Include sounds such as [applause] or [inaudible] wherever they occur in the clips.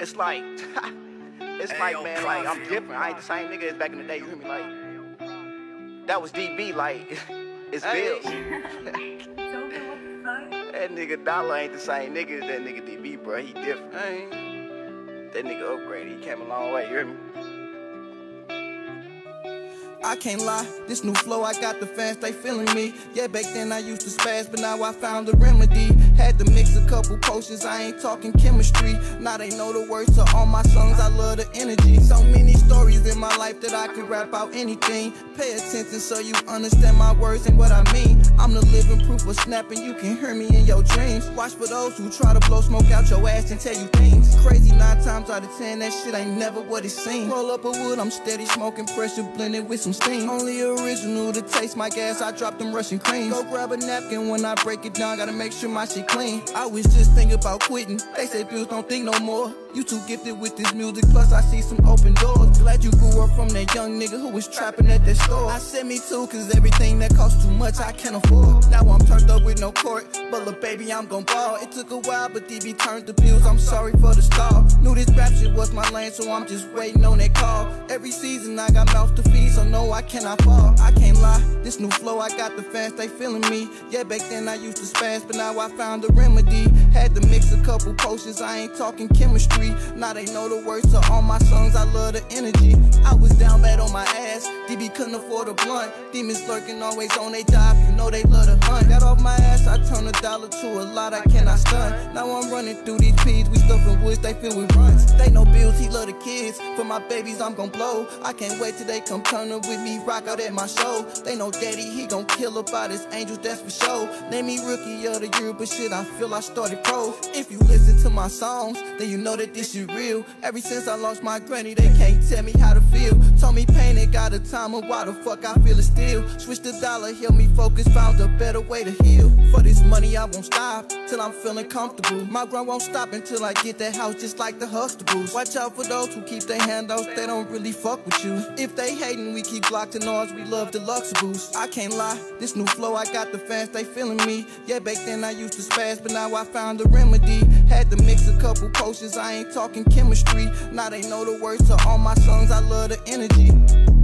it's like, [laughs] it's Hey, like, yo, man, like, I'm different. I ain't the same nigga as back in the day, you hear me? Like, that was DB, like, [laughs] it's Hey. Bills. [laughs] that nigga Dollar ain't the same nigga as that nigga DB, bro. He different. Hey. That nigga upgraded. He came a long way, you hear me? I can't lie, this new flow, I got the fans, they feeling me. Yeah, back then I used to spaz, but now I found a remedy. Had to mix a couple potions, I ain't talking chemistry. Now they know the words to all my songs, I love the energy. So many stories in my life that I could rap out anything. Pay attention so you understand my words and what I mean. I'm the living proof of snapping, you can hear me in your dreams. Watch for those who try to blow smoke out your ass and tell you things. Crazy nine times out of ten, that shit ain't never what it seems. Roll up a wood, I'm steady smoking pressure, blended with some steam. Only original to taste my gas, I drop them Russian creams. Go grab a napkin when I break it down, gotta make sure my shit clean. I was just thinking about quitting. They say bills don't think no more. You too gifted with this music, plus I see some open doors. Glad you grew up from that young nigga who was trapping at that store. I said me too, cause everything that costs too much I can't afford. Now I'm turned up with no court, but look baby, I'm gon' ball. It took a while, but DB turned the bills, I'm sorry for the stall. Knew this rap shit was my lane, so I'm just waiting on that call. Every season I got mouth to feed, so no, I cannot fall. I can't lie, this new flow, I got the fans, they feeling me. Yeah, back then I used to spaz, but now I found a remedy. Had to mix a couple potions, I ain't talking chemistry. Now they know the words to all my songs, I love the energy. I was down bad on my ass, DB couldn't afford a blunt. Demons lurking always on their job, you know they love to hunt. Got off my ass, I turned a dollar to a lot, I cannot stun. Now I'm running through these peas, we stuffing they fill with runs. They know bills, he love the kids. For my babies, I'm gon' blow. I can't wait till they come turn up with me, rock out at my show. They know daddy, he gon' kill about his angels, that's for sure. Name me rookie of the year, but shit, I feel I started pro. If you listen to my songs, then you know that this shit real. Ever since I lost my granny, they can't tell me how to feel. Told me pain ain't got a timer, why the fuck I feel it still. Switch the dollar, help me focus, found a better way to heal. For this money, I won't stop till I'm feeling comfortable. My grind won't stop until I get that house just like the Huxtables. Watch out for those who keep their handouts, they don't really fuck with you. If they hating, we keep blocked and ours, we love Deluxables. I can't lie, this new flow, I got the fans, they feeling me. Yeah, back then I used to spaz, but now I found a remedy. Had to mix a couple potions, I ain't talking chemistry. Now they know the words to all my songs, I love the energy.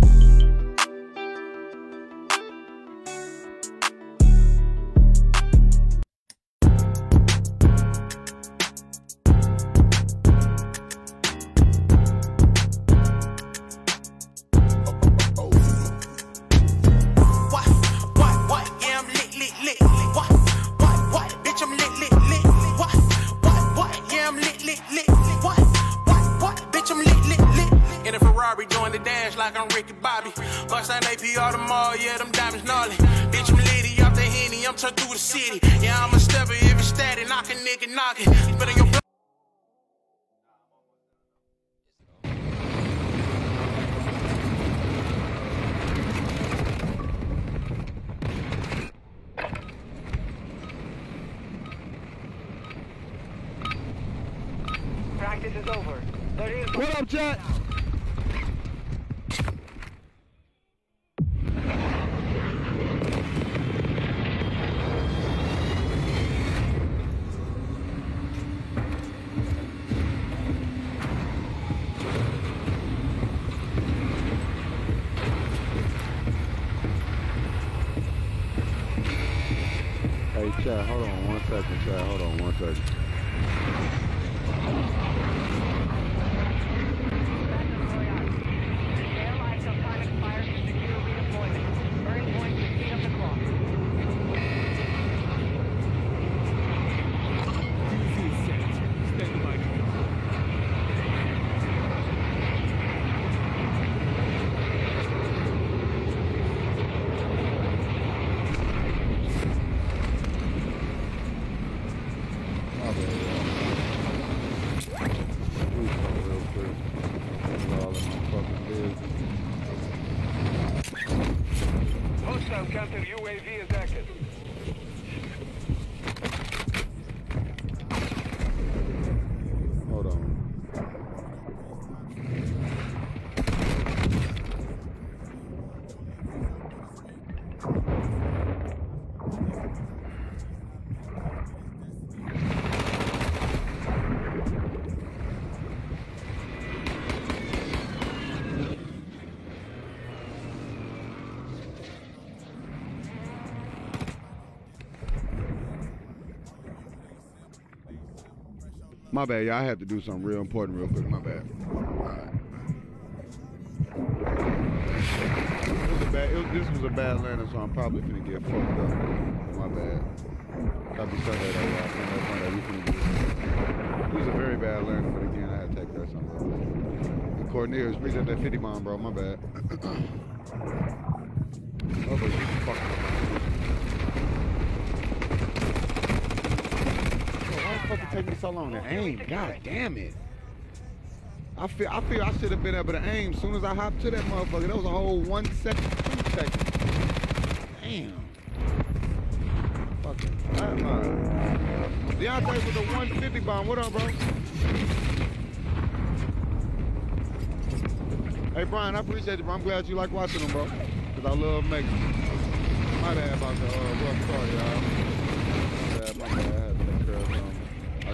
My bad, y'all. I had to do something real important real quick. My bad. Was bad, was, this was a bad landing, so I'm probably finna get fucked up. My bad. Happy Sunday, though, y'all. It. Was a very bad landing, but again, I had to take that something. Cornelius, appreciate that 50 bomb, bro. My bad. [clears throat] Oh, but you fucking. Bro, why the fuck it take me so long to aim? God damn it. I feel I feel I should have been able to aim as soon as I hopped to that motherfucker. That was a whole one second, two seconds. Damn. Fucking flatline. Deontay with a 150 bomb. What up, bro? Hey Brian, I appreciate it, bro. I'm glad you like watching them, bro. Cause I love making them. My bad about the uh rough start, y'all. My bad, my bad. I had to take care of something. I should be still before I came, so I really had to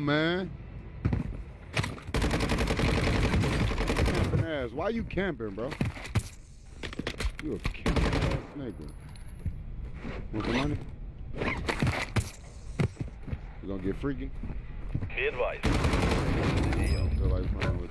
Man. Camping ass. Why you camping, bro? You a camping ass nigga. Want the money? You gonna get freaky? Be advised. Feel like playing with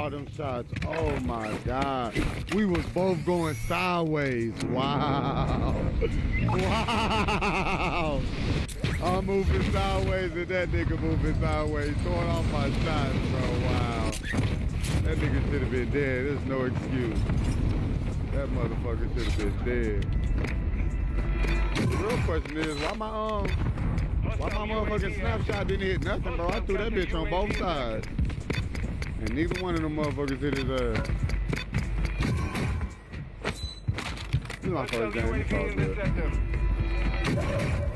all them shots. Oh my God. We was both going sideways. Wow. [laughs] Wow. I'm moving sideways and that nigga moving sideways, throwing off my shots, bro. Wow. That nigga should have been dead. There's no excuse. That motherfucker should have been dead. The real question is, why my um, why my motherfucking snapshot didn't hit nothing, bro? I threw that bitch on both sides. And neither one of them motherfuckers hit his ass. This is my first game. It's all UAV in the good.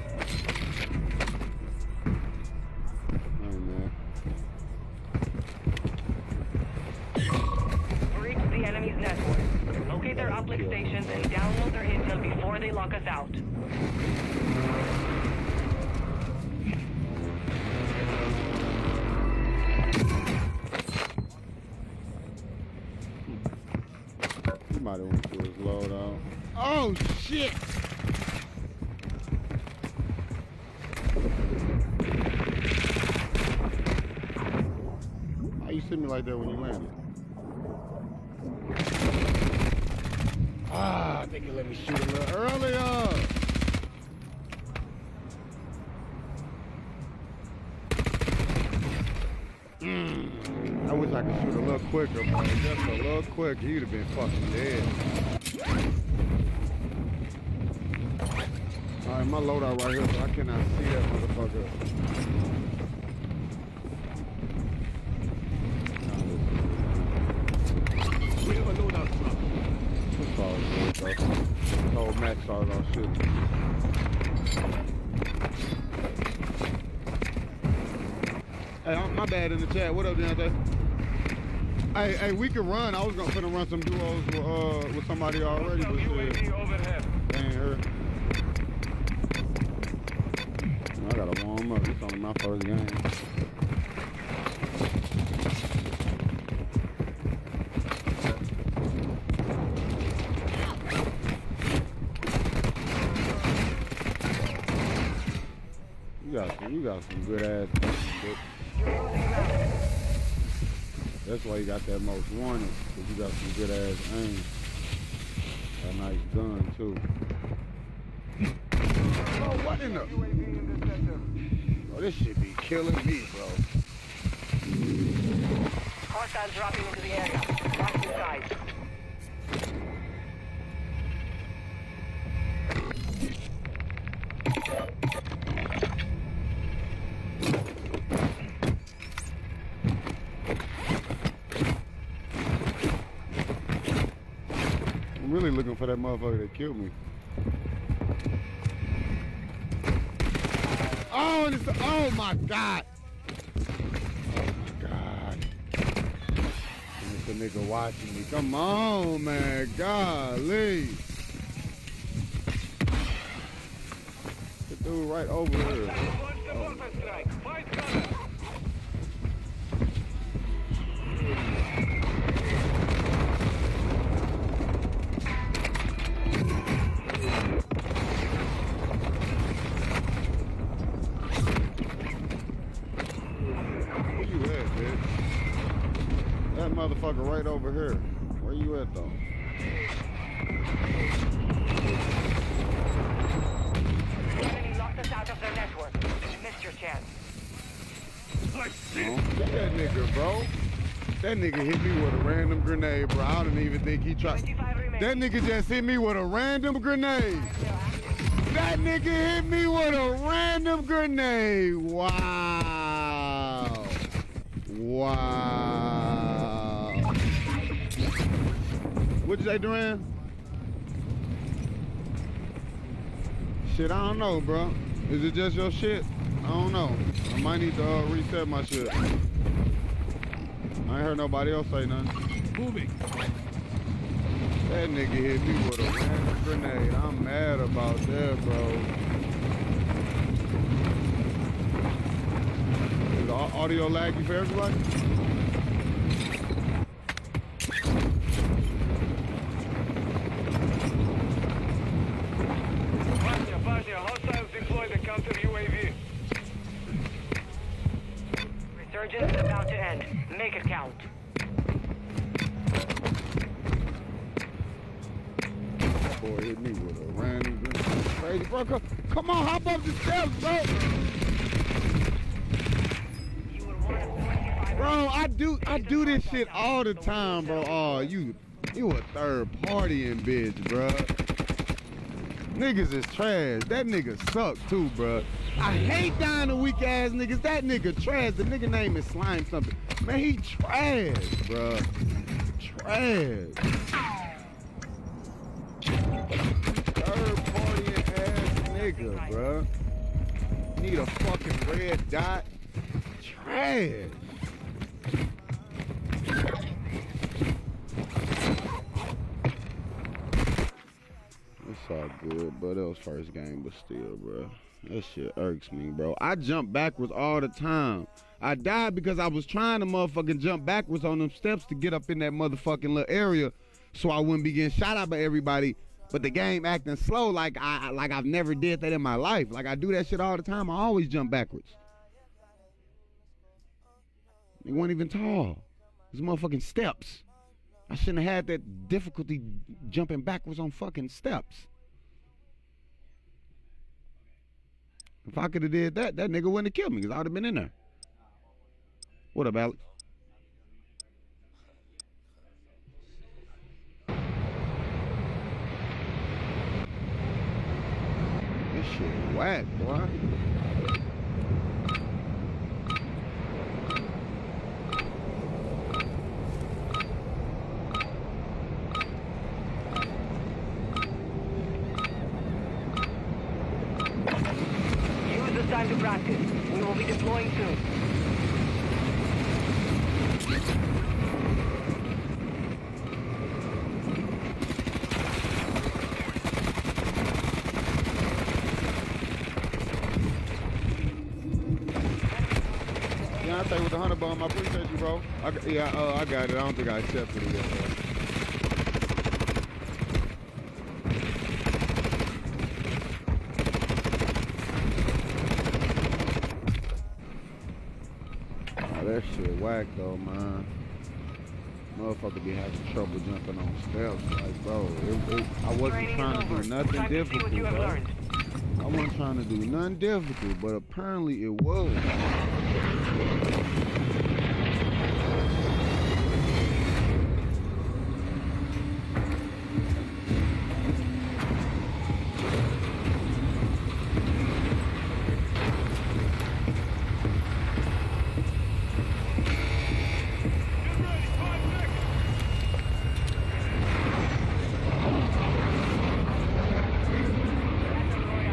Quicker, man. Just a little quicker, he'd have been fucking dead. All right, my loadout right here, so I cannot see that motherfucker. We have a loadout drop. It's all good, though. Oh, Max started on shooting. Hey, uh, my bad in the chat. What up, Deontay? Hey, hey, we could run. I was gonna finna run some duos with, uh, with somebody already, but shit. Dang, I gotta warm up. It's only my first game. You got some, you got some good ass that's why you got that most wanted. Cause you got some good ass aim. A nice gun too. Oh, what in the? Oh, this shit be killing me, bro. Hostiles dropping into the area. Watch the skies. Looking for that motherfucker that killed me. Oh, oh my god. Oh my god. It's a nigga watching me. Come on, man. Golly. The dude right over here. That nigga hit me with a random grenade, bro. I don't even think he tried. That nigga just hit me with a random grenade. That nigga hit me with a random grenade. Wow. Wow. What'd you say, Duran? Shit, I don't know, bro. Is it just your shit? I don't know. I might need to uh, reset my shit. Heard nobody else say nothing. Moving. That nigga hit me with a random grenade. I'm mad about that, bro. Is audio laggy for everybody? Shit all the time, bro. Oh, you you a third party partying bitch, bro. Niggas is trash. That nigga suck too, bro. I hate dying to weak ass niggas. That nigga trash. The nigga name is Slime something. Man, he trash, bro. Trash. Third partying ass nigga, bro. Need a fucking red dot. Trash. It's all good, but that was first game, but still, bro. That shit irks me, bro. I jump backwards all the time. I died because I was trying to motherfucking jump backwards on them steps to get up in that motherfucking little area so I wouldn't be getting shot at by everybody. But the game acting slow like I like I've never did that in my life. Like I do that shit all the time. I always jump backwards. They weren't even tall. These motherfucking steps. I shouldn't have had that difficulty jumping backwards on fucking steps. If I could have did that, that nigga wouldn't have killed me because I would have been in there. What up, Alex? This shit whack, boy. Use this time to practice. We will be deploying soon. Yeah, I stay with the hundred bomb. I appreciate you, got- yeah, uh, I got it. I don't think I accepted it yet. That shit whack though, man. Motherfucker be having trouble jumping on steps. Like, bro, it, it, I wasn't trying to do nothing see difficult, what you have bro. I wasn't trying to do nothing difficult, but apparently it was.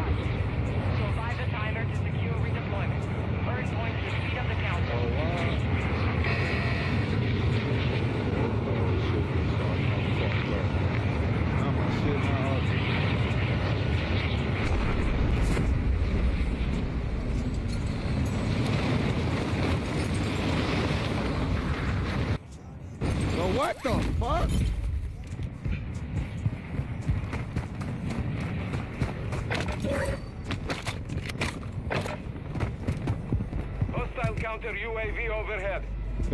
Survive the timer to secure redeployment. Earn points to speed up the countdown. I'm gonna shit my heart. So what the fuck? Hostile counter UAV overhead.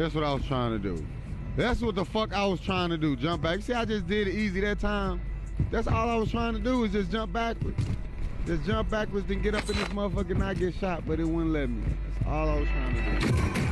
That's what I was trying to do. That's what the fuck I was trying to do. Jump back. See, I just did it easy that time. That's all I was trying to do is just jump backwards. Just jump backwards, then get up in this motherfucker and not get shot, but it wouldn't let me. That's all I was trying to do.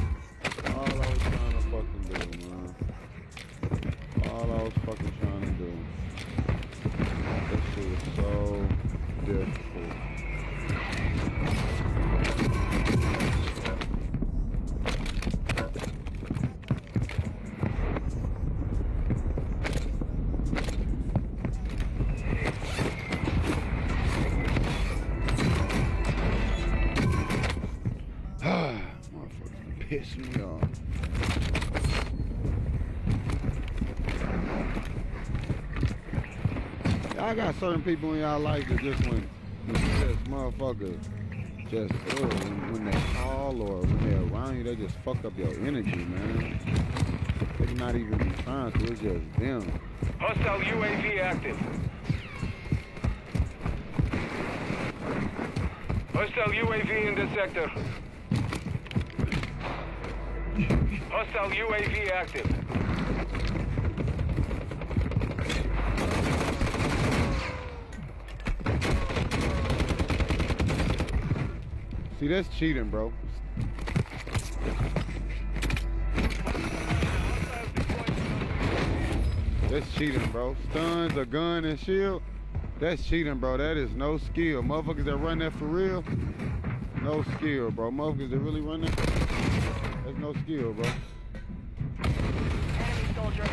Got certain people in y'all life that just when, when just motherfucker just ugh, when, when they call or when they're around you, they just fuck up your energy, man. They not even trying to, it's just them. Hostile UAV active. Hostile UAV in the sector. Hostile UAV active. See, that's cheating, bro. That's cheating, bro. Stuns, a gun, and shield. That's cheating, bro. That is no skill. Motherfuckers that run that for real, no skill, bro. Motherfuckers that really run that, that's no skill, bro. Enemy soldier.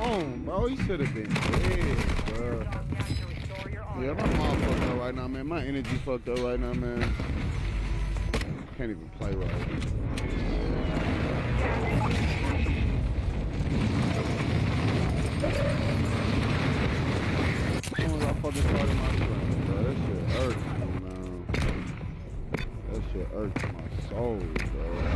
Oh, bro, he should have been dead, bro. Job gas to restore your honor. Yeah, my mom fucked up right now, man. My energy fucked up right now, man. Can't even play right. As I fucking started my stream, bro, that shit irks me, man. That shit irks my soul, bro.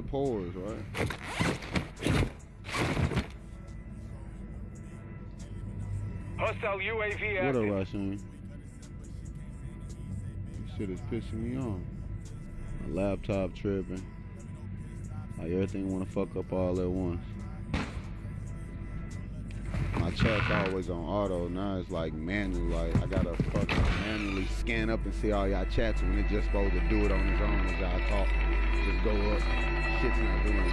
It pours, right? Hostile UAV What a. Russian. This shit is pissing me off. My laptop tripping. Like everything want to fuck up all at once. My chat's always on auto. Now it's like manual. Like I gotta fucking manually scan up and see all y'all chats when it's just supposed to do it on its own as y'all talk. Just go up. Shit's not doing it.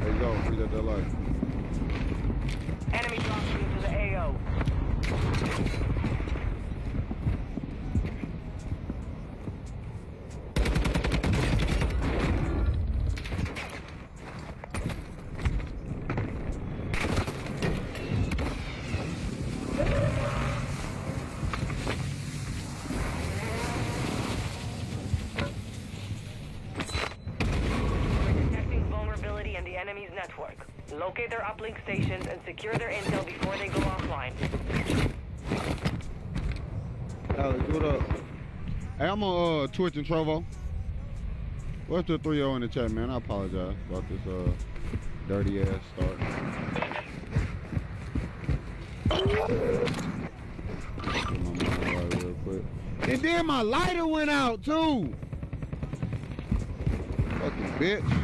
There you go. Read that life. Enemy dropping into the AO. enemy's network. Locate their uplink stations and secure their intel before they go offline. Alex, what up? Hey, I'm and Trovo. What's the 3 in the chat, man? I apologize about this uh, dirty ass start. And then my lighter went out too. Fucking bitch.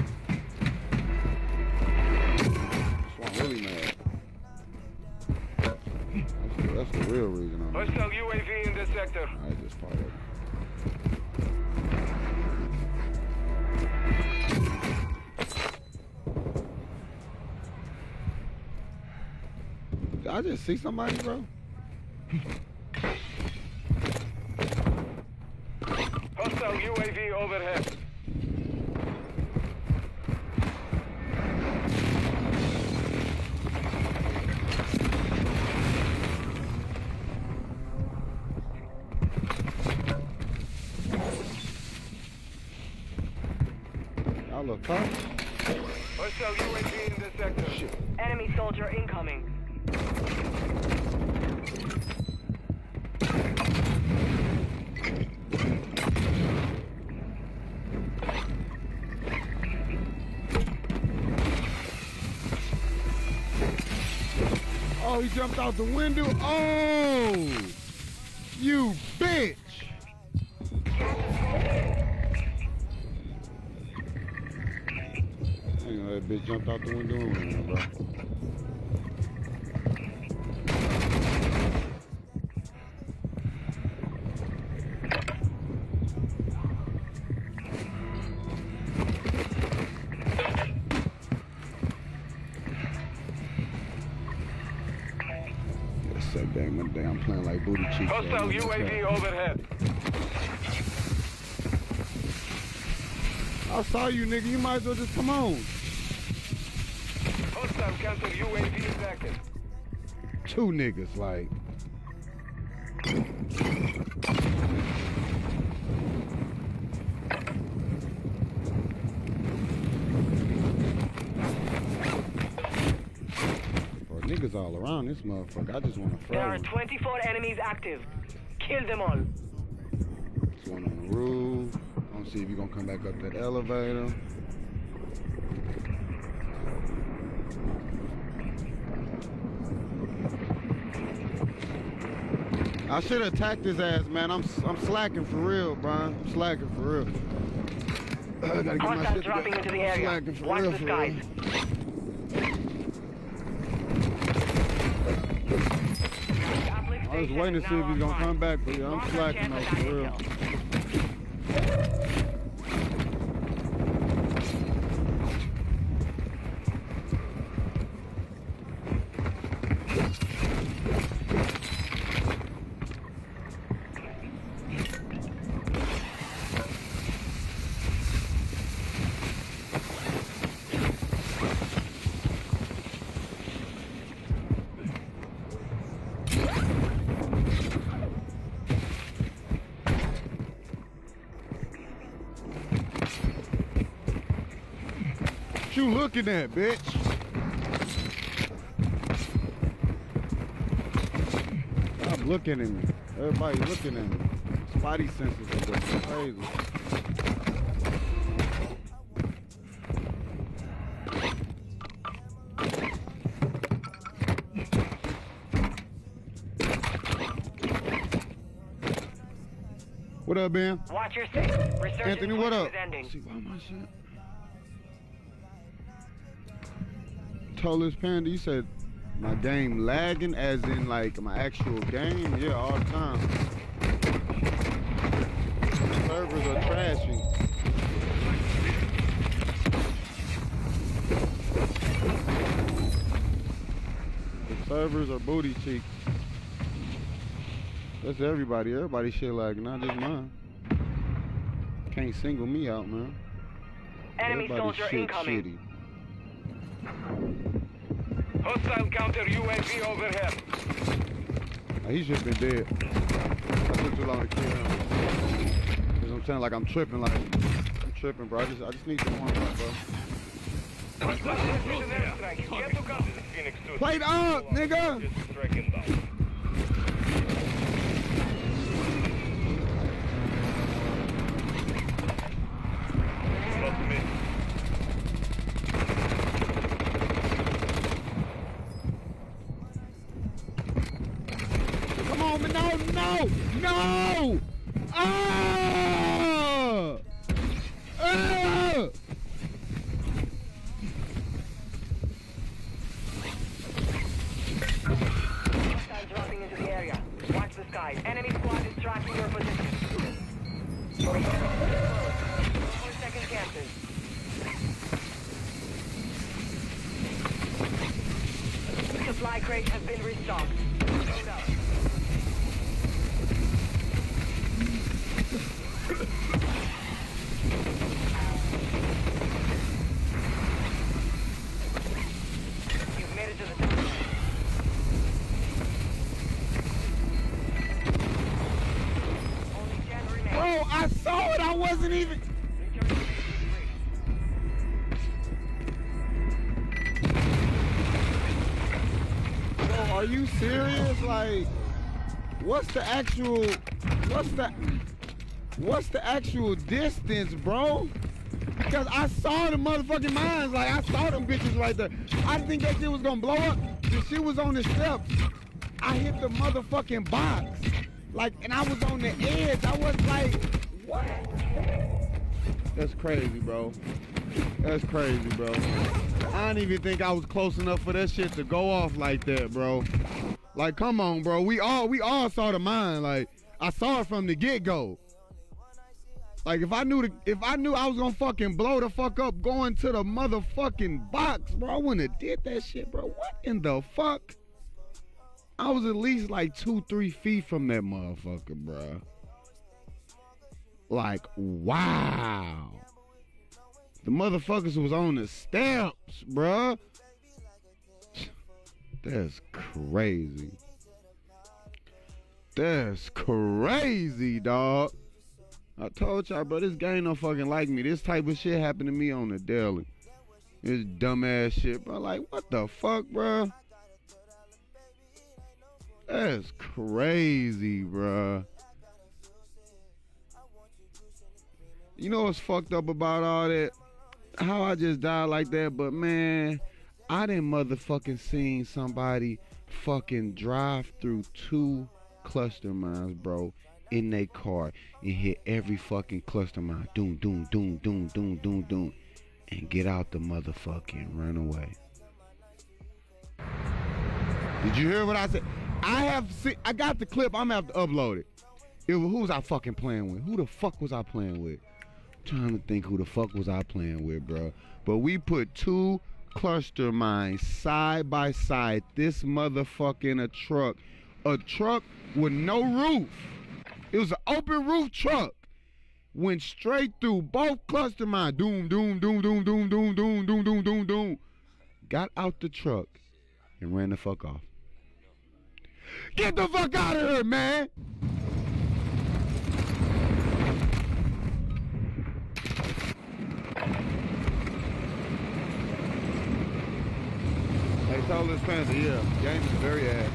See somebody, bro? Jumped out the window. Oh, Yes, that dang, my damn playing like booty cheeks. Hostile right now. UAV overhead. I saw you, nigga. You might as well just come on. Hostile counter UAV is active. Two niggas, like. Bro, niggas all around this motherfucker. I just want to There are throw 24 enemies active. Kill them all. This one on the roof. I to see if you're gonna come back up that elevator. I should have attacked his ass, man. I'm I'm slacking for real, Brian. I'm slacking for real. I [clears throat] gotta get my shit dropping together. into the I'm area. slacking for Watch real, the skies. real. Uplink I was waiting to see if he's gonna come back, but yeah, I'm slacking though, for real. Looking at, bitch? Stop looking at me. Everybody looking at me. Spotty senses are going crazy. What up, Ben? Watch your six. Anthony, what up? is ending. See why my shit. Told this panda, you said my game lagging, as in like my actual game. Yeah, all the time. Servers are trashy. The servers are booty cheeks. That's everybody. Everybody shit lagging, not just mine. Can't single me out, man. Enemy Everybody soldier shit incoming. shitty. Hostile counter UAV overhead. He should have been dead. I took too long to kill him. Cause I'm saying like I'm tripping, like I'm tripping, bro. I just I just need some warm up, bro. Precision airstrike. Get to. Phoenix Plate up, nigga. Actual? What's the? What's the actual distance, bro? Because I saw the motherfucking mines. Like, I saw them bitches right there. I think that shit was gonna blow up. The shit was on the steps. I hit the motherfucking box. Like, and I was on the edge. I was like, what? That's crazy, bro. That's crazy, bro. I didn't even think I was close enough for that shit to go off like that, bro. Like, come on, bro. We all we all saw the mine. Like, I saw it from the get go. Like, if I knew the, if I knew I was gonna fucking blow the fuck up going to the motherfucking box, bro, I wouldn't have did that shit, bro. What in the fuck? I was at least like two, three feet from that motherfucker, bro. Like, wow. The motherfuckers was on the steps, bruh. That's crazy. That's crazy, dog. I told y'all, bro, this game don't fucking like me. This type of shit happened to me on the daily. This dumbass shit, bro. Like, what the fuck, bro? That's crazy, bro. You know what's fucked up about all that? How I just died like that, but man, I didn't motherfucking seen somebody fucking drive through two cluster mines, bro, in their car and hit every fucking cluster mine. Doom, doom, doom, doom, doom, doom, doom. And get out the motherfucking run away. Did you hear what I said? I have see, I got the clip. I'm gonna have to upload it. It who was I fucking playing with? Who the fuck was I playing with? trying to think who the fuck was I playing with, bro. But we put two cluster mines side by side. This motherfucking a truck, a truck with no roof. It was an open roof truck. Went straight through both cluster mines. Doom, doom, doom, doom, doom, doom, doom, doom, doom, doom, doom. Got out the truck and ran the fuck off. Get the fuck out of here, man! Soulless Panther, yeah. Game is very ass.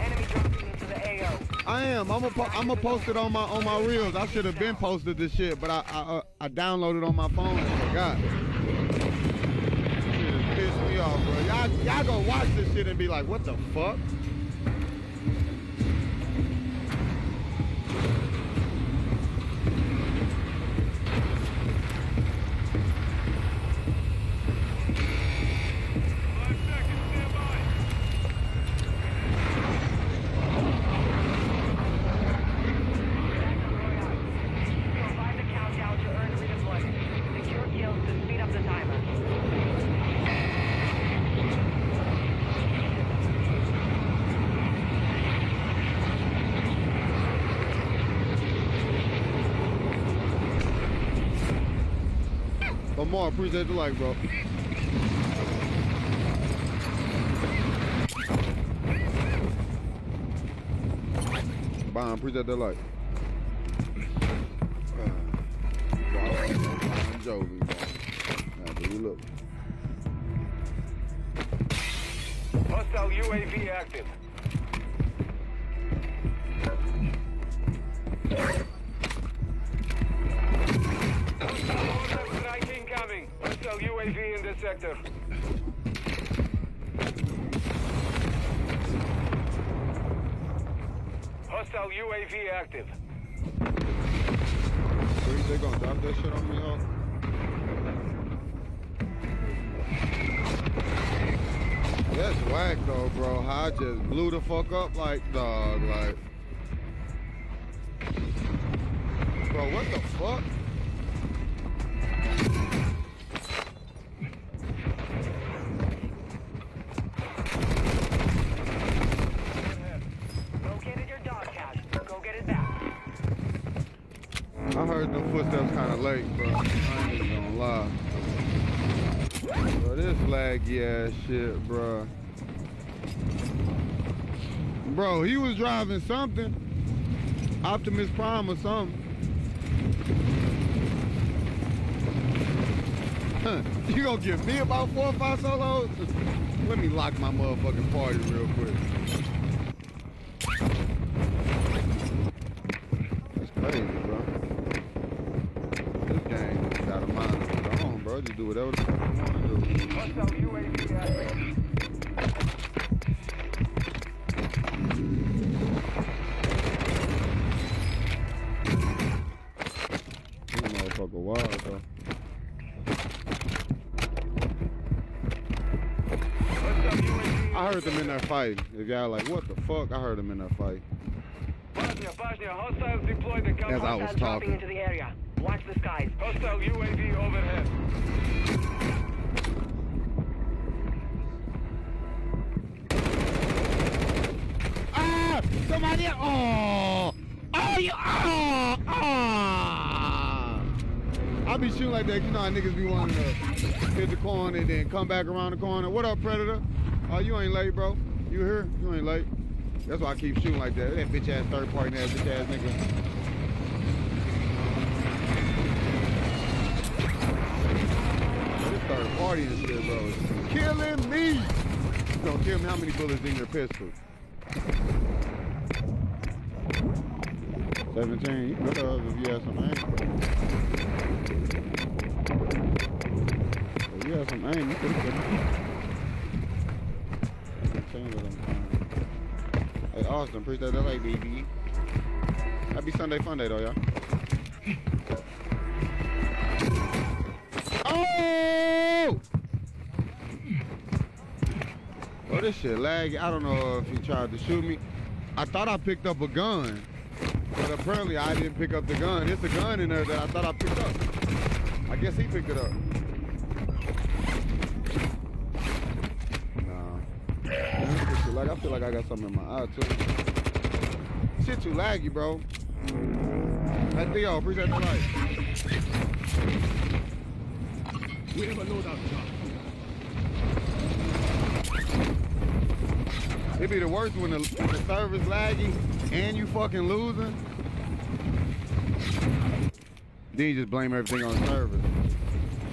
Enemy dropping into the AO. I am. I'm gonna po- I'm gonna post it on my on my reels. I should have been posted this shit, but I I, uh, I downloaded on my phone and forgot. Shit pissed me off, bro. Y'all y'all gonna watch this shit and be like, what the fuck? appreciate the like, bro. Bye, appreciate the like. Fuck up like something. Optimus Prime or something. Huh, you gonna give me about four or five solos? Let me lock my motherfucking party real quick. Fuck? I heard him in that fight. Bosnia, Bosnia, hostiles deploy the As I counter. was Hostiles talking. into the area. Watch the skies. Hostile UAV overhead. Ah! Somebody! Oh! Oh, you! Oh! Oh! I be shooting like that. You know how niggas be wanting to hit the corner and then come back around the corner. What up, Predator? Oh, you ain't late, bro. You here? You ain't late. That's why I keep shooting like that. That bitch ass third party ass bitch ass nigga. This third party and shit, bro, is killing me. Don't tell me how many bullets in your pistol. 17, you could have if you had some aim. If you had some aim, you could have Appreciate that like BB. Happy Sunday fun day though, y'all. Oh! Oh, this shit laggy. I don't know if he tried to shoot me. I thought I picked up a gun, but apparently I didn't pick up the gun. It's a gun in there that I thought I picked up. I guess he picked it up. Nah. I feel like I got something in my eye too. Shit too laggy, bro. Hey Theo, appreciate the light. We have a loadout drop. It'd be the worst when the, when the service laggy and you fucking losing. Then you just blame everything on the service.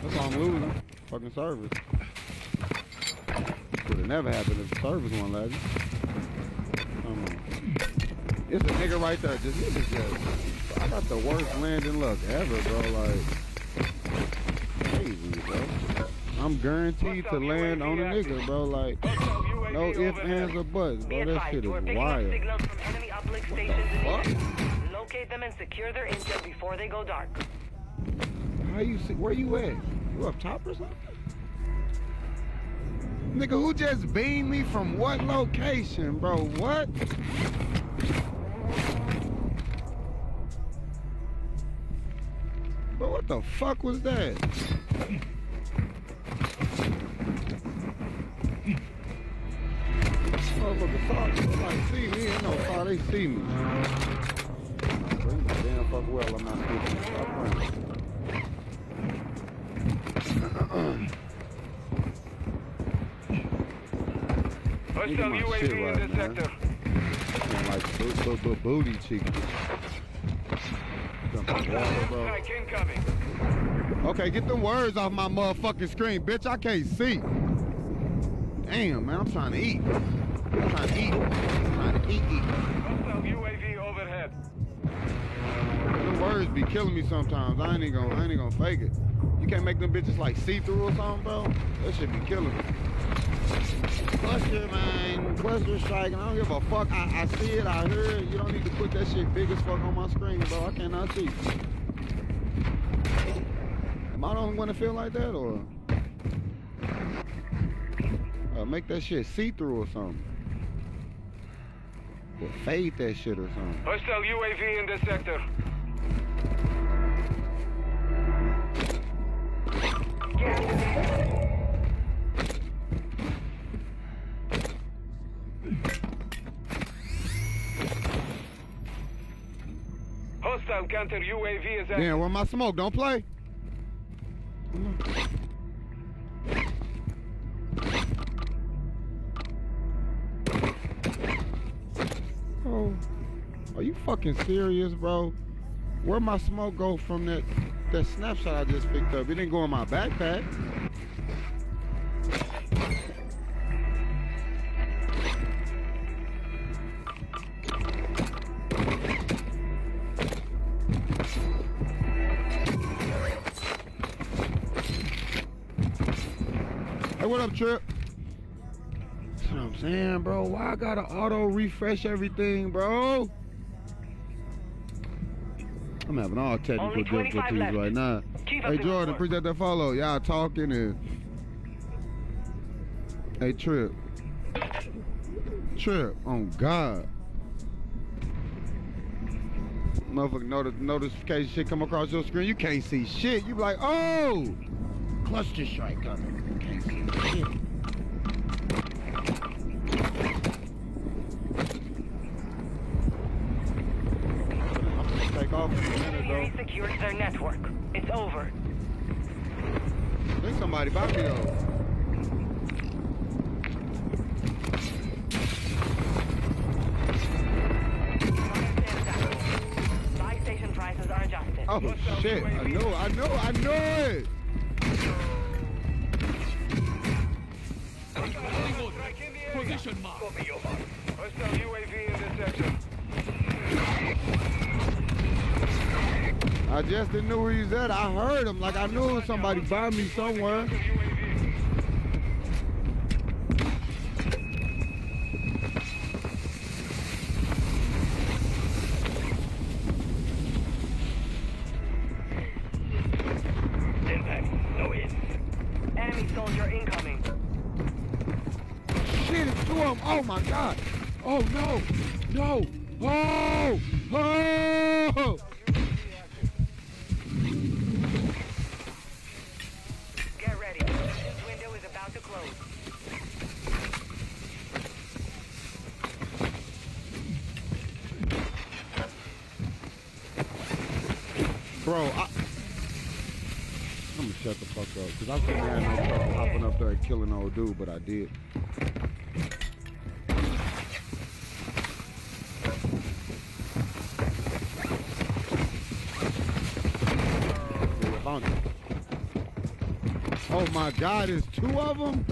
That's why I'm losing. Fucking service. Would have never happened if the service wasn't laggy. Come um, on. It's a nigga right there. Just niggas just. I got the worst landing luck ever, bro. Like crazy, bro. I'm guaranteed to land on a nigga, bro. Like. No ifs, ands, or buts, bro. That shit is wild. signals from enemy uplink stations in the What? Locate them and secure their intel before they go dark. How you see? Where you at? You up top or something? Nigga, who just beamed me from what location, bro? What? Bro, what the fuck was that? See me. They see me. Damn fuck well I'm not speaking. Stop. Hostile UAV shit in this man. sector. Can't like bo- bo- bo- booty cheeks. Some water, bro. Strike incoming. Okay, get the words off my motherfucking screen, bitch. I can't see. Damn, man, I'm trying to eat. I'm trying to eat. I'm trying to eat, eat. Hostile UAV overhead. Them words be killing me sometimes. I ain't even gonna, I ain't even gonna fake it. You can't make them bitches like see through or something, bro. That shit be killing me. Cluster, man. Cluster strike. And I don't give a fuck. I, I see it. I hear it. You don't need to put that shit big as fuck on my screen, bro. I cannot see. Am I the only one to feel like that, or uh, make that shit see through or something? Or fade that shit or something? Hostile UAV in this sector. Hostile counter UAV is active. Damn, where my smoke? Don't play. Oh, are you fucking serious, bro? Where my smoke go from that that snapshot I just picked up? It didn't go in my backpack. Hey, what up, Trip? That's what I'm saying, bro. Why I gotta auto refresh everything, bro? I'm having all technical difficulties left. right now. Keep Hey, Jordan, appreciate that follow. Y'all talking and. Hey, Trip. Trip, on God. Motherfucker, notice, notification shit come across your screen. You can't see shit. You be like, oh, cluster strike coming. You can't see shit. I'm gonna take off in a minute, though. Enemy secured their network. It's over. Somebody me though. Buy station prices are adjusted. Oh shit! I know, I know, I know it. Position mark. Hostile UAV in this sector. I just didn't know where he was at. I heard him, like I knew somebody by me somewhere. Oh no, no. Oh, oh. Get ready. This window is about to close. Bro, I... I'm gonna shut the fuck up, because I couldn't have no trouble hopping up there and killing old dude, but I did. Yeah, found it. Oh my god, it's two of them?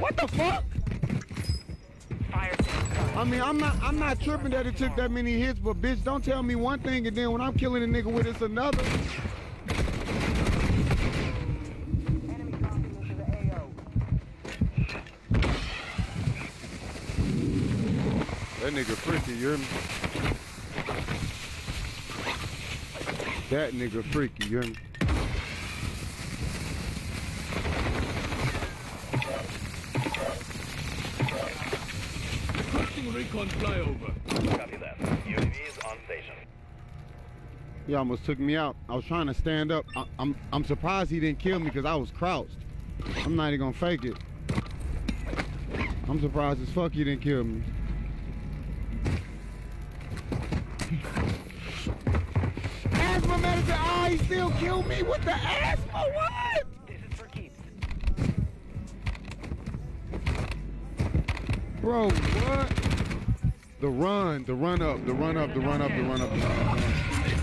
What the fuck? I mean, I'm not I'm not tripping that it took that many hits, but bitch, don't tell me one thing and then when I'm killing a nigga with it's another. That nigga freaky, you hear me? That nigga freaky, you hear me? Requesting recon flyover. Copy that. UAV is on station. He almost took me out. I was trying to stand up. I, I'm I'm surprised he didn't kill me because I was crouched. I'm not even gonna fake it. I'm surprised as fuck he didn't kill me. He still killed me with the asthma. What? This is for keeps. Bro, what? The run, the run up, the run up, the run up, the run up, the run up.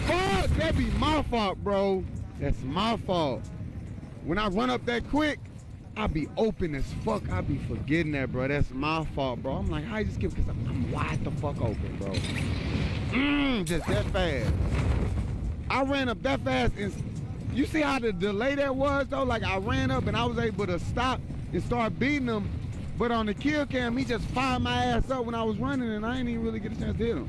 Fuck, that be my fault, bro. That's my fault. When I run up that quick, I be open as fuck. I be forgetting that, bro. That's my fault, bro. I'm like, how you just give? Because I'm, I'm wide the fuck open, bro. Mm, just that fast. I ran up that fast, and you see how the delay that was, though? Like, I ran up and I was able to stop and start beating him. But on the kill cam, he just fired my ass up when I was running, and I didn't even really get a chance to hit him.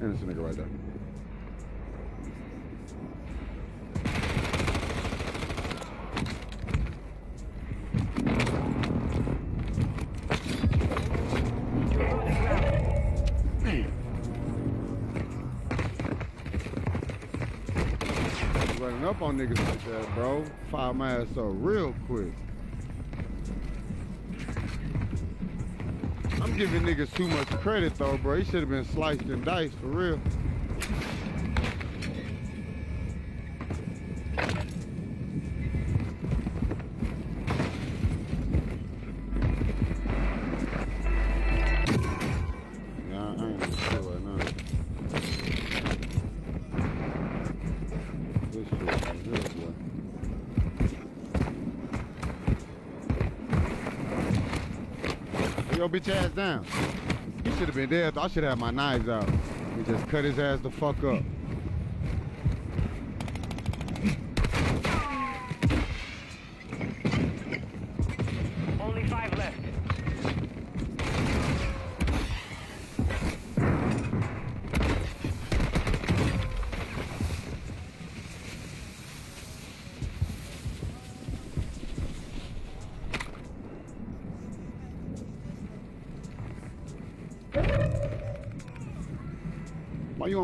And it's a nigga right there. Up on niggas like that, bro. Fire my ass up real quick. I'm giving niggas too much credit though, bro. He should have been sliced and diced for real. Ass down. He should have been dead. I should have my knives out. He just cut his ass the fuck up.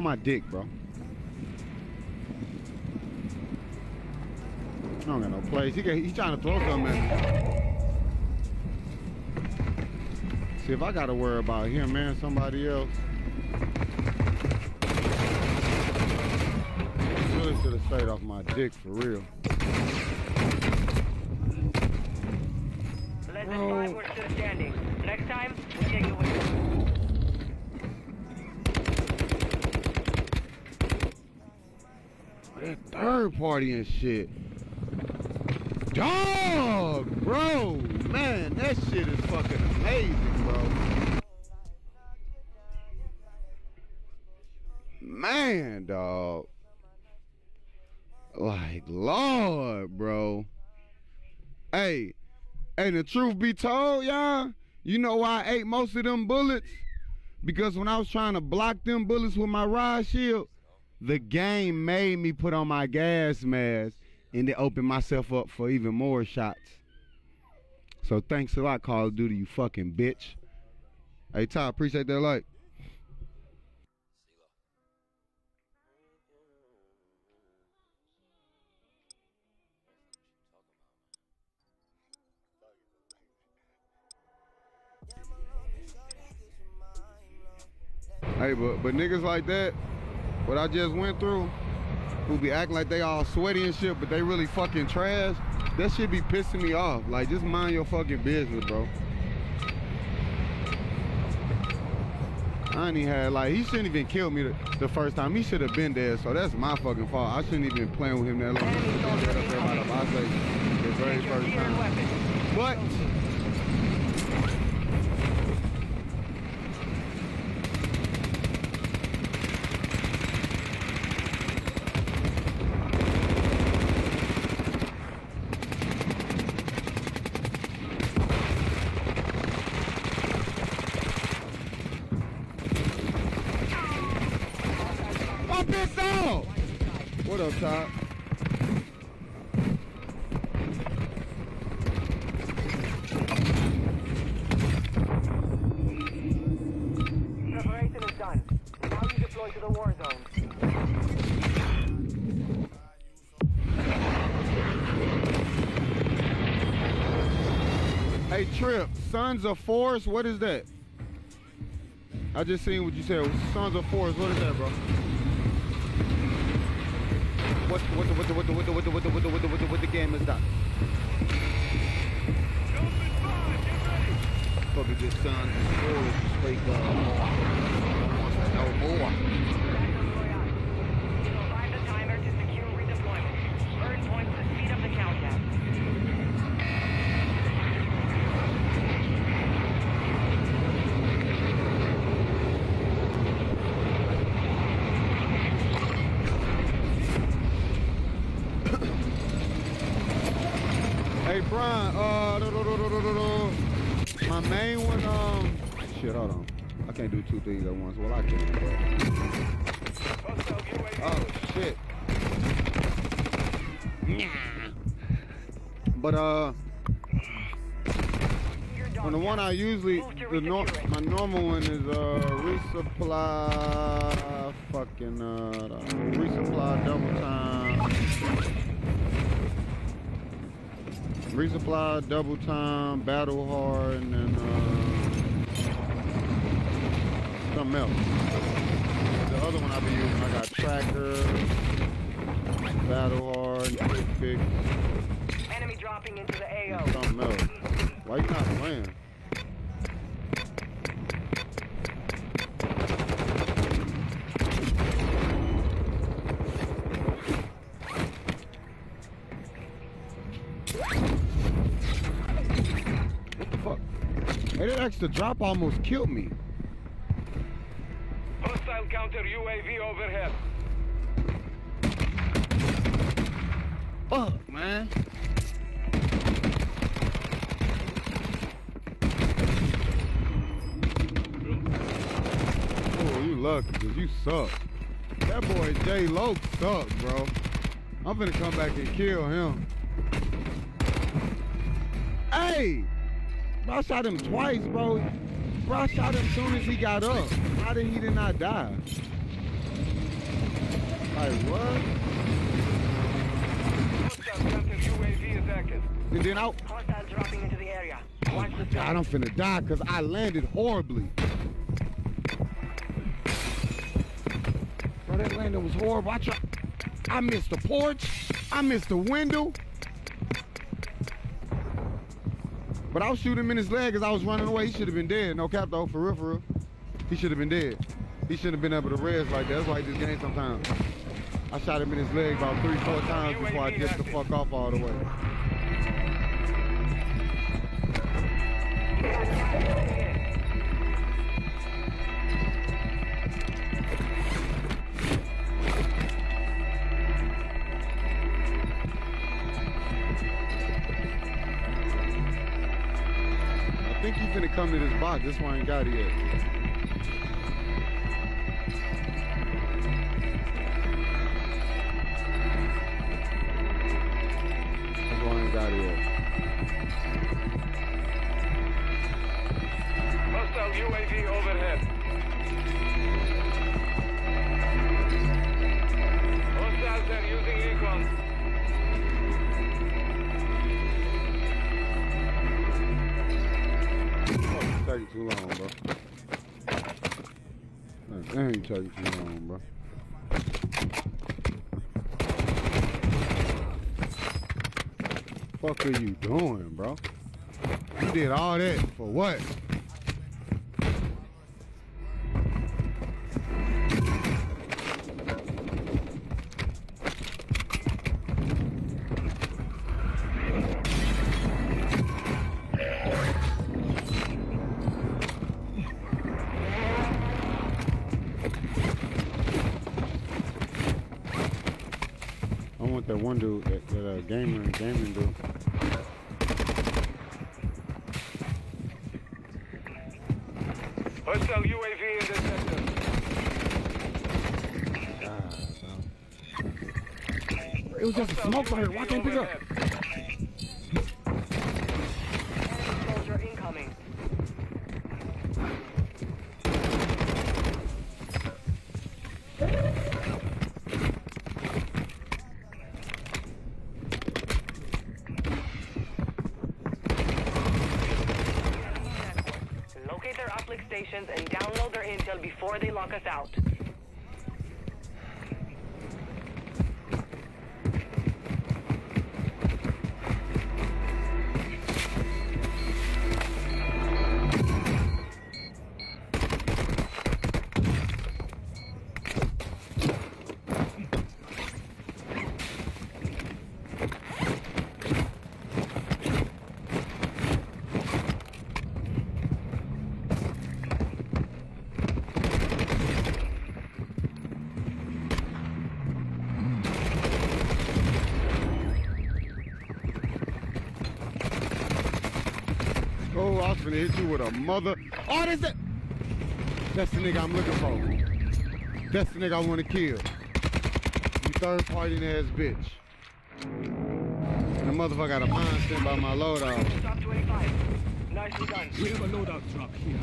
My dick, bro? I don't got no place. He, he trying to throw something at me. See, if I got to worry about him, man, somebody else. Really should have stayed off my dick for real. Party and shit. Dog, bro, man, that shit is fucking amazing, bro. Man, dog. Like, Lord, bro. Hey, hey, the truth be told, y'all, you know why I ate most of them bullets? Because when I was trying to block them bullets with my riot shield, the game made me put on my gas mask and it opened myself up for even more shots. So thanks a lot, Call of Duty, you fucking bitch. Hey Ty, appreciate that like. Hey, but but niggas like that, what I just went through, who be acting like they all sweaty and shit, but they really fucking trash, that shit be pissing me off. Like, just mind your fucking business, bro. I ain't had, like, he shouldn't even kill me the, the first time. He should have been there, so that's my fucking fault. I shouldn't even playing with him that long. Enemy soldier That up there by the incoming. Base, the very first time. But my big dog. What? Preparation is done. Now you deploy to the war zone. Hey Trip, Sons of Force, what is that? I just seen what you said. Sons of Force, what is that, bro? What what the what the what the what the what the what the what the what the what the game is done? Probably just son uh wants to more. Revive the timer to secure redeployment. Earn points to speed up the countdown. Hey Brian, uh do, do, do, do, do, do, do. my main one um shit hold on. I can't do two things at once. Well I can but Oh shit. But uh on the one I usually the nor- my normal one is uh resupply fucking uh resupply double time. Resupply double time, battle hard, and then uh something else. The other one I be using, I got tracker, battle hard, quick fix, Enemy dropping into the AO. something else. Why you not playing? What the fuck? Hey, that extra drop almost killed me. Hostile counter UAV overhead. Fuck, man. Oh, you lucky, cause you suck. That boy J Lo sucks, bro. I'm gonna come back and kill him. Hey! I shot him twice, bro. Bro, I shot him as soon as he got up. How did he did not die? Like, what? And then the God. I'm finna die because I landed horribly. Bro, that landing was horrible. I, try, I missed the porch. I missed the window. But I was shooting him in his leg as I was running away. He should have been dead. No cap though, for real, for real. He should have been dead. He shouldn't have been able to rest like that. That's why this game sometimes. I shot him in his leg about three, four times before I dipped the fuck off all the way. Think he's gonna come to this box. This one ain't got it yet. This one ain't got it yet. Hostile UAV overhead. Hostiles are using recon. Taking too long, bro. That ain't taking too long, bro. Fuck are you doing, bro? You did all that for what? on fire. Why can't pick up? With a mother. Oh, that's it. That's the nigga I'm looking for. That's the nigga I want to kill. You third party ass bitch. And the motherfucker got a mind sent by my loadout. Top 25. Nicely done. We have a loadout truck here.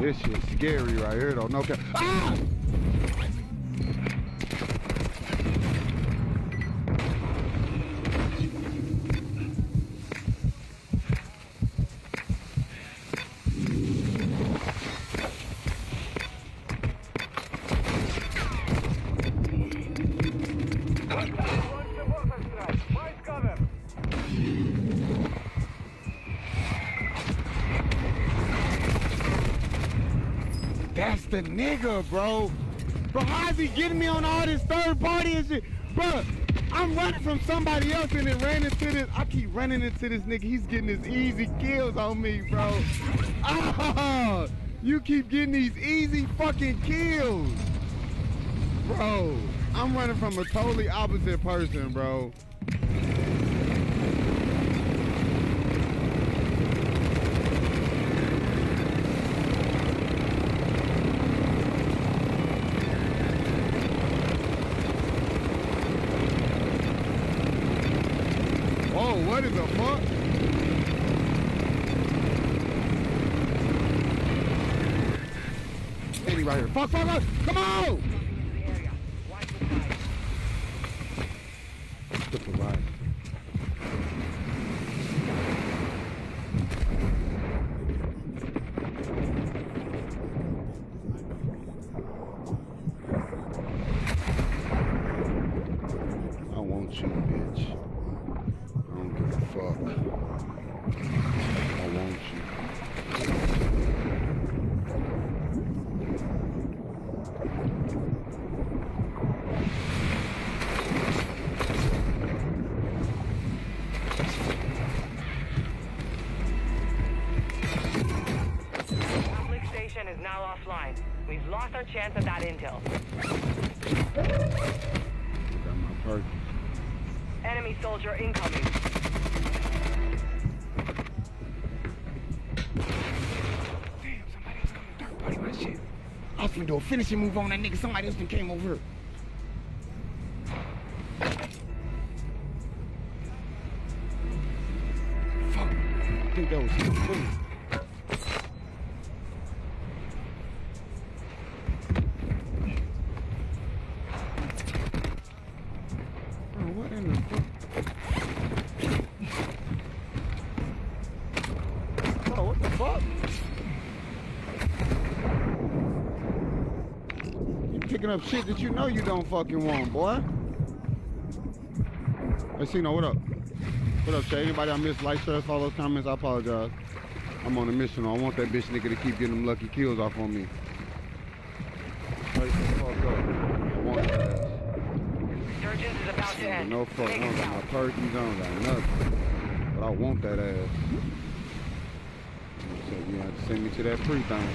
This shit's scary right here though. No cap. Ah! Nigga, bro. Bro, how is he getting me on all this third party and shit? Bro, I'm running from somebody else and then ran into this. I keep running into this nigga. He's getting his easy kills on me, bro. Ah, [laughs] you keep getting these easy fucking kills. Bro, I'm running from a totally opposite person, bro. Oh, what in the fuck? Eddie right here. Fuck, fuck, fuck. Come on! Finishing move on that nigga. Somebody else done came over up shit that you know you don't fucking want, boy. Hey, Cino, what up? What up, Shay? Anybody I missed, like, share, follow, those comments, I apologize. I'm on a mission. I want that bitch nigga to keep getting them lucky kills off on me. Straight fuck up. I want that ass. Resurgence is about to end. No fuck, I don't got my turkeys, I don't got nothing. But I want that ass. So you have to send me to that free thing.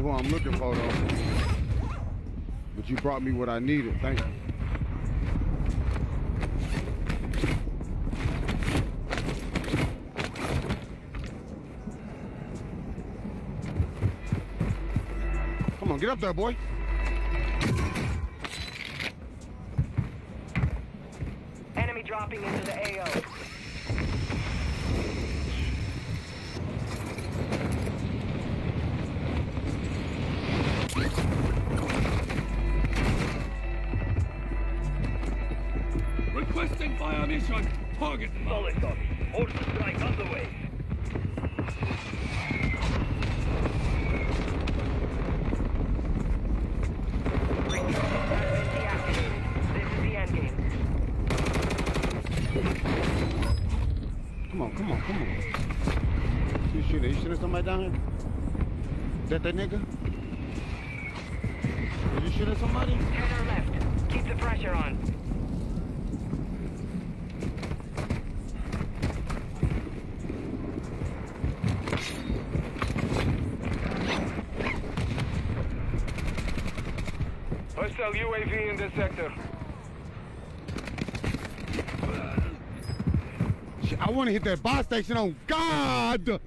Ain't who I'm looking for though. But you brought me what I needed. Thank you. Come on, get up there, boy. That nigga? Are you shooting somebody? Turn left. Keep the pressure on. Hostile UAV in this sector. I want to hit that bus station on God.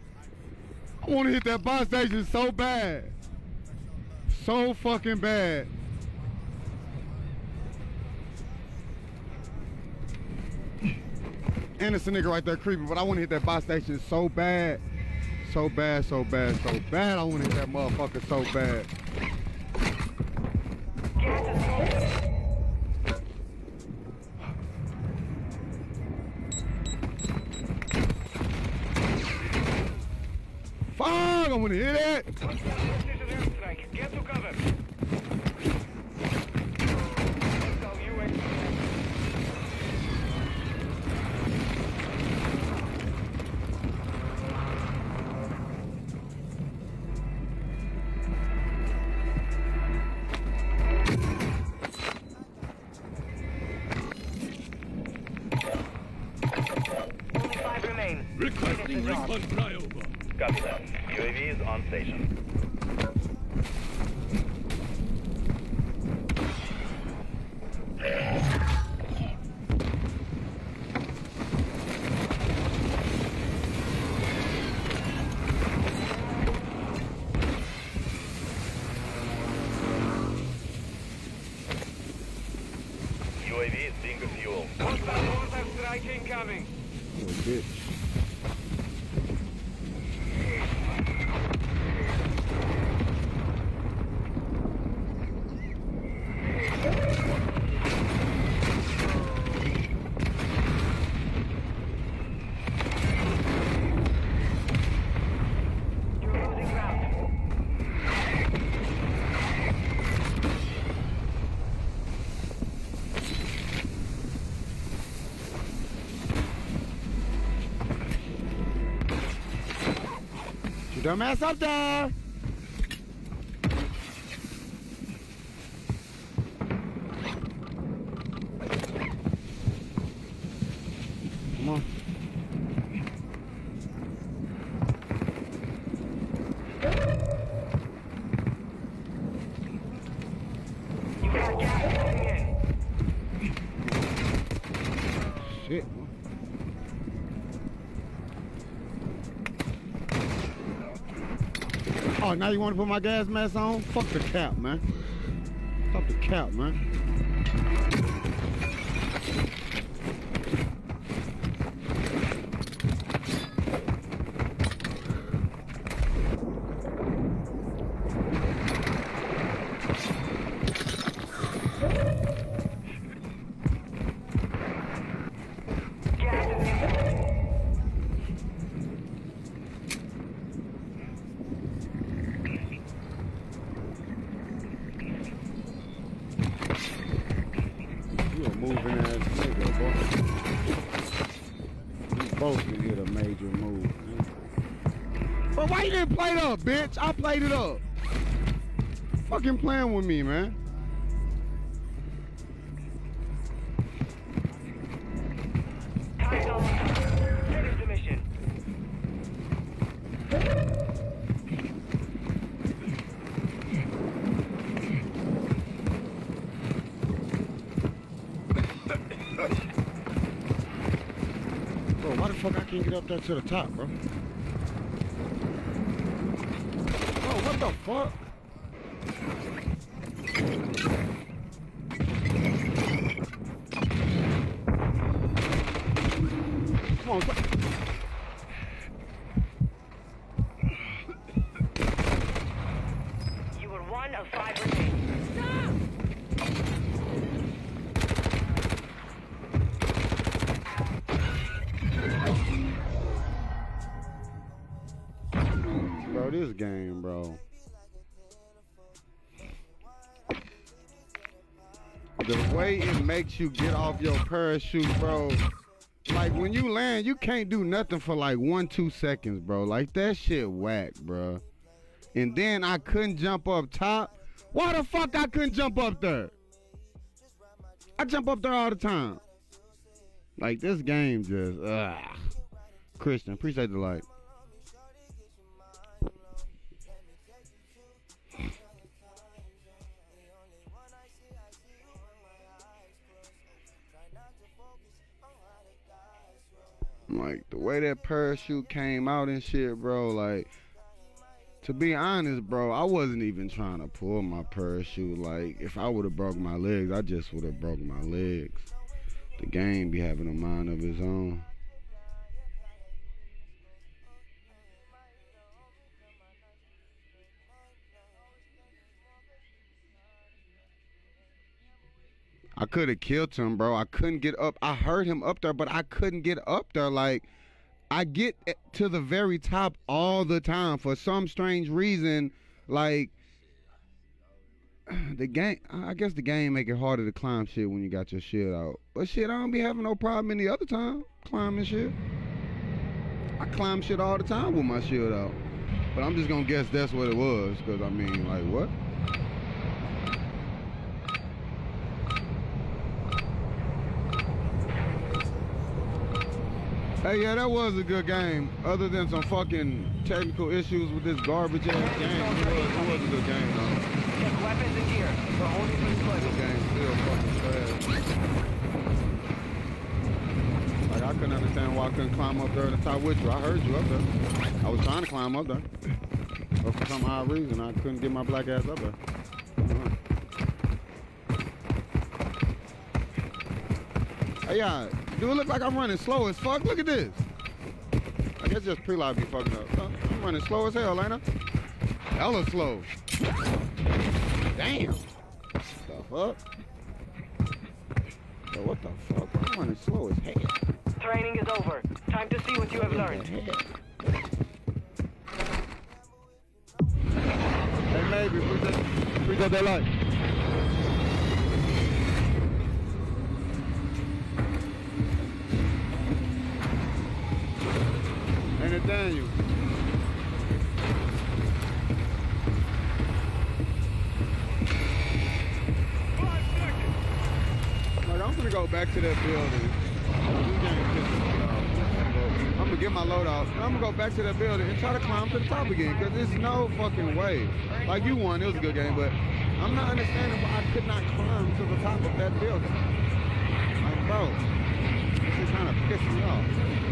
I want to hit that bus station so bad. So fucking bad. And it's a nigga right there creeping, but I want to hit that bus station so bad. So bad, so bad, so bad. I want to hit that motherfucker so bad. Dumbass up there. Now you want to put my gas mask on? Fuck the cap, man. Fuck the cap, man. Up, bitch? I played it up. Fucking playing with me, man. Bro, why the fuck I can't get up there to the top, bro? Bro, what makes you get off your parachute, bro, Like when you land, you can't do nothing for like one, two seconds, bro. Like that shit whack, bro. And then I couldn't jump up top. Why the fuck I couldn't jump up there? I jump up there all the time. Like this game just ugh. Christian, appreciate the light. That parachute came out and shit, bro. Like to be honest, bro, I wasn't even trying to pull my parachute. Like if I would have broke my legs, I just would have broke my legs. The game be having a mind of its own. I could have killed him, bro. I couldn't get up. I heard him up there, but I couldn't get up there. Like, I get to the very top all the time for some strange reason. Like, [sighs] the game, I guess the game make it harder to climb shit when you got your shit out. But shit, I don't be having no problem any other time climbing shit. I climb shit all the time with my shield out. But I'm just gonna guess that's what it was, cause I mean, like, what? Hey, yeah, that was a good game. Other than some fucking technical issues with this garbage ass game, it was, it was a good game though. Weapons and gear. We're holding for This game's still fucking trash. Like I couldn't understand why I couldn't climb up there to the top with you. I heard you up there. I was trying to climb up there, but for some odd reason I couldn't get my black ass up there. Hey, yeah, do it look like I'm running slow as fuck? Look at this. I guess just pre-live be fucking up. I'm running slow as hell, ain't I? Hella slow. Damn. What The fuck? Yo, what the fuck? I'm running slow as hell. Training is over. Time to see what you have learned. Hey, maybe. Appreciate, appreciate that light. Hey, Nathaniel. I'm gonna go back to that building. Off. I'm gonna get my load out. I'm gonna go back to that building and try to climb to the top again. Cause there's no fucking way. Like you won, it was a good game, but I'm not understanding why I could not climb to the top of that building. Like, bro, this is kind of pissing me off.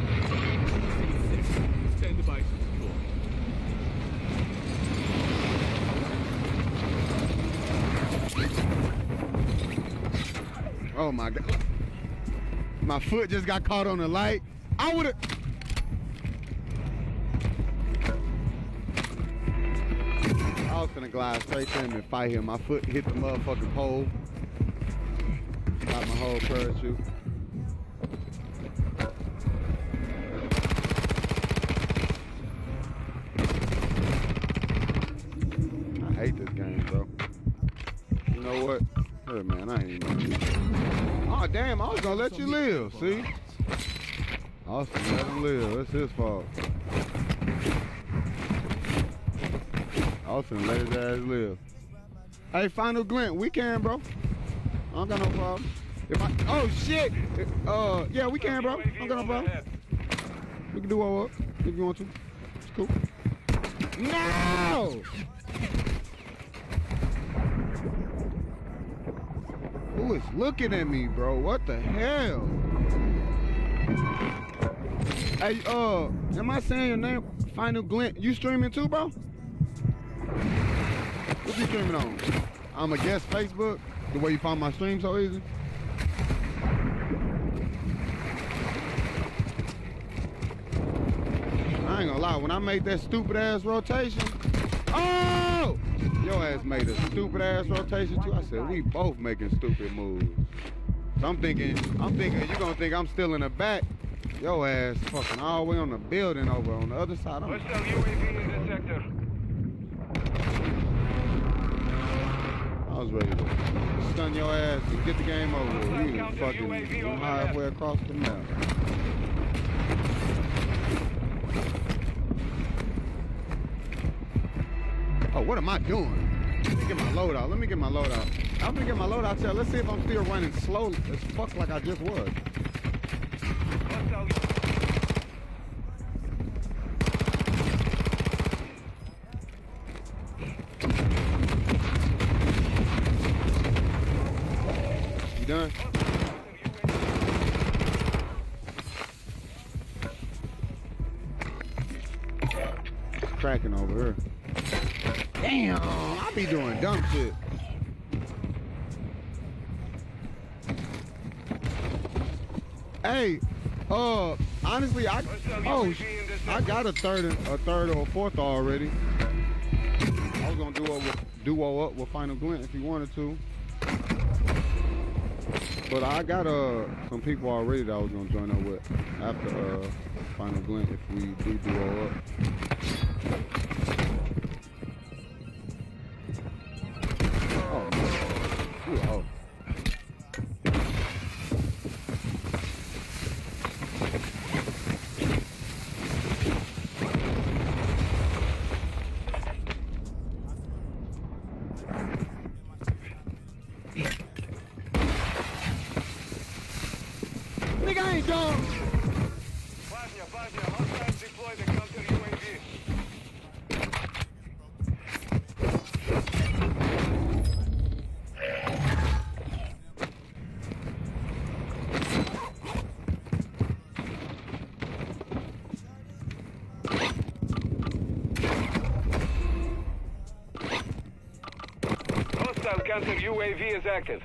Oh my god. My foot just got caught on the light. I would have. I was finna glide straight to him and fight him. My foot hit the motherfucking pole. Got my whole parachute. Know what? Hey man, I ain't even. Oh damn! I was gonna let you live. See? Austin let him live. That's his fault. Austin let his ass live. Hey, final glint, we can, bro. I don't got no problem. If I, oh shit! Uh, yeah, we can, bro. I don't got no problem. We can do all up if you want to. It's cool. No! Who is looking at me, bro? What the hell? Hey, uh, am I saying your name? Final Glint. You streaming too, bro? What you streaming on? I'm a guest Facebook. The way you find my stream so easy. I ain't gonna lie. When I made that stupid ass rotation, oh, your ass made a stupid ass rotation too. I said we both making stupid moves. So I'm thinking, I'm thinking you gonna think I'm still in the back. Your ass fucking all the way on the building over on the other side. I'm Hostile UAV in the sector. I was ready to stun your ass and get the game over. We was fucking halfway across the map. Oh, what am I doing? Let me get my load out. Let me get my load out. I'm gonna get my load out here. Let's see if I'm still running slow as fuck like I just was. You done? Cracking over here. Damn, I be doing dumb shit. Hey, uh, honestly, I oh, I got a third, a third or a fourth already. I was gonna duo with, duo up with Final Glint if you wanted to. But I got uh some people already that I was gonna join up with after uh Final Glint if we do duo up. Oh, man. Is active.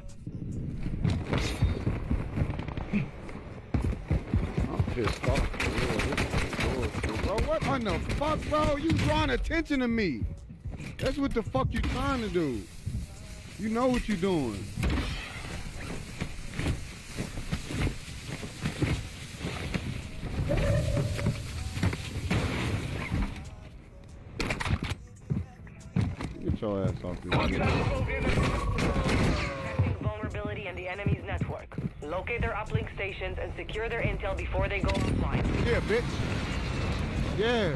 I'm pissed off. for real. This is bullshit. Bro, what on the fuck, bro? You drawing attention to me. That's what the fuck you trying to do. You know what you're doing. Get your ass off this. Locate their uplink stations and secure their intel before they go offline. Yeah, bitch. Yeah.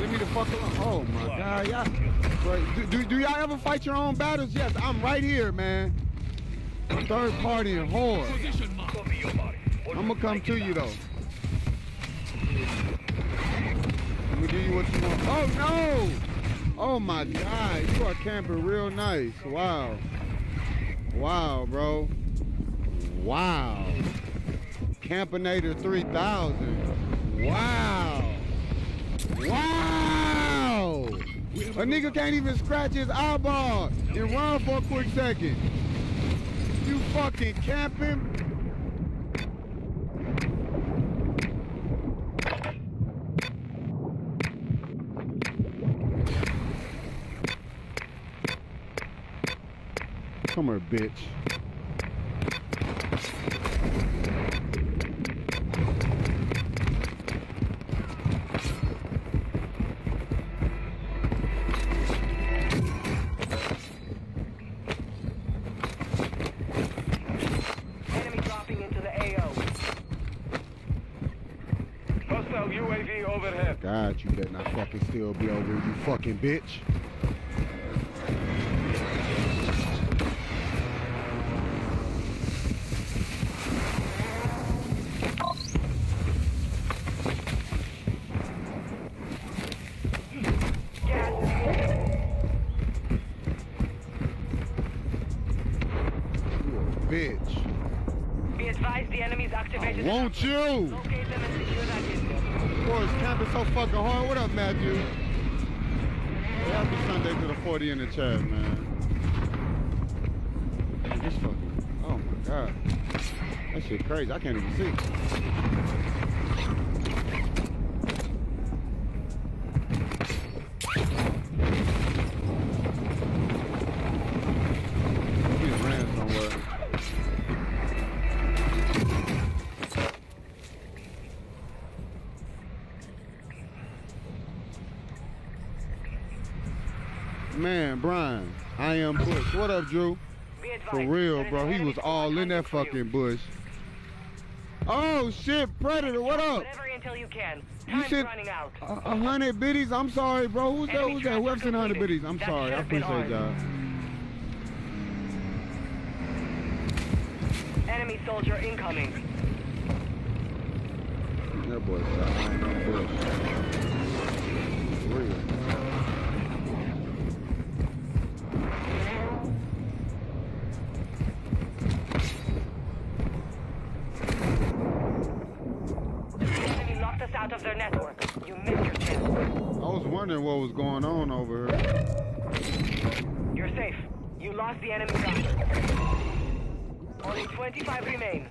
Leave me the fuck alone. Oh my god, y'all. Do, do, do y'all ever fight your own battles? Yes, I'm right here, man. Third party and whore. I'm gonna come to you though. I'm gonna give you what you want. Oh no! Oh my god, you are camping real nice. Wow. Wow, bro. Wow. Campinator 3000. Wow. Wow! A nigga can't even scratch his eyeball and run for a quick second. You fucking camping? Come here, bitch. Fucking bitch. Bitch. Be advised the enemy's activated. you? Locate them and secure that intel. Boys camping so fucking hard. What up, Matthew? Happy Sunday to the 40 in the chat, man. Dude, This fucking, oh my god. That shit crazy. I can't even see. Drew? For real, bro. He was all in that hunting for you. fucking bush. Oh shit, Predator, what up? Whatever you can. You said running out. a hundred biddies. I'm sorry, bro. Who's that? Who's that? Whoever sent hundred biddies. I'm That sorry. I should have been appreciate y'all. Enemy soldier incoming. That boy shot going on over here. You're safe. You lost the enemy. Only 25 remain.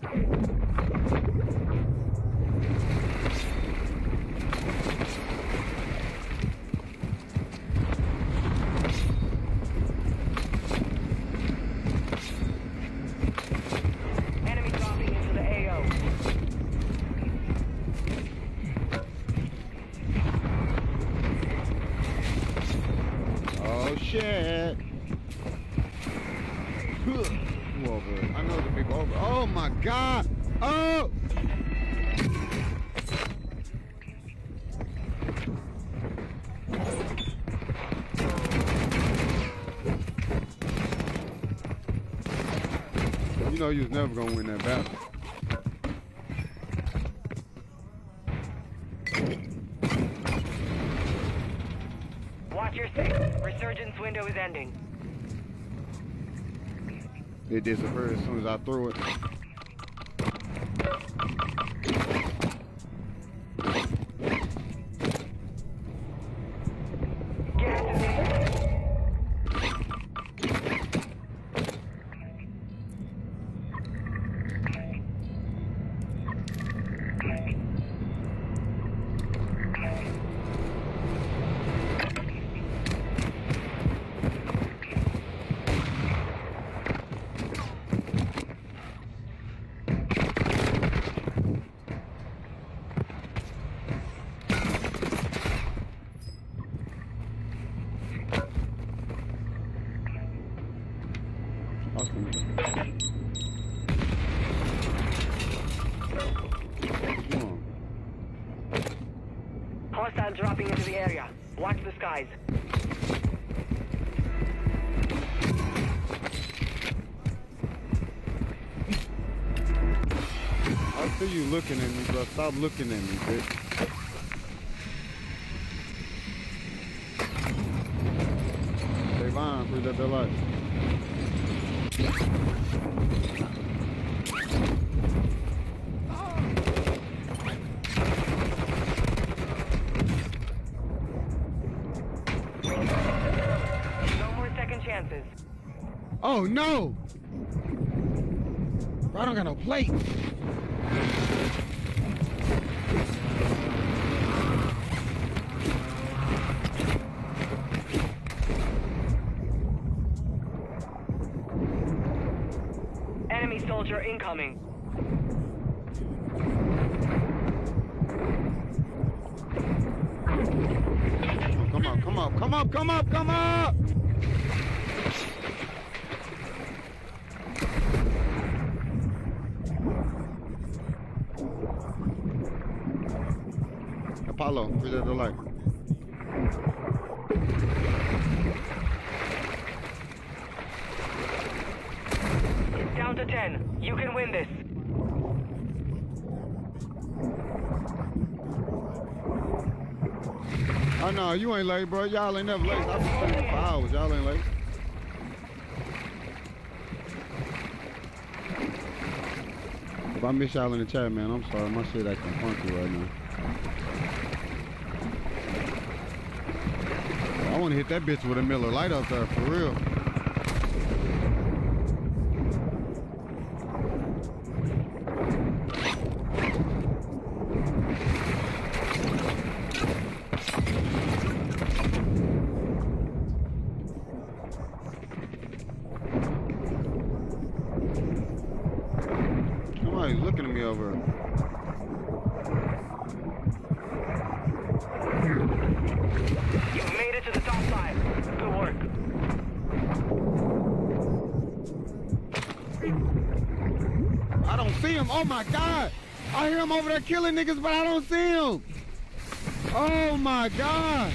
Never gonna win that battle. Watch your six. Resurgence window is ending. It disappeared as soon as I threw it. Looking at me, bitch. Stay fine, free that life. No more second chances. Oh no! I don't got no plate. Enemy soldier incoming. Come on, come up, come up, come up, come up! Apollo, free that. It's down to 10. You can win this. Oh know you ain't late, bro. Y'all ain't never late. I've been spending for hours. Y'all ain't late. If I miss y'all in the chat, man, I'm sorry. My shit acting funky right now. I want to hit that bitch with a Miller Lite up there, for real. Killing niggas, but I don't see him. Oh my God.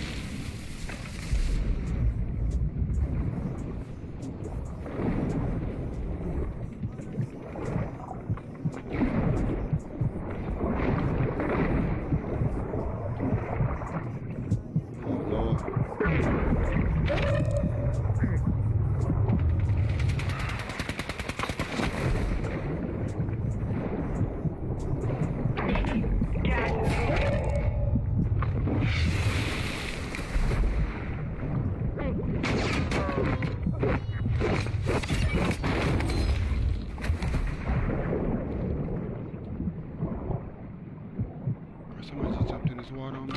Oh, Lord. Somebody just jumped in this water on me.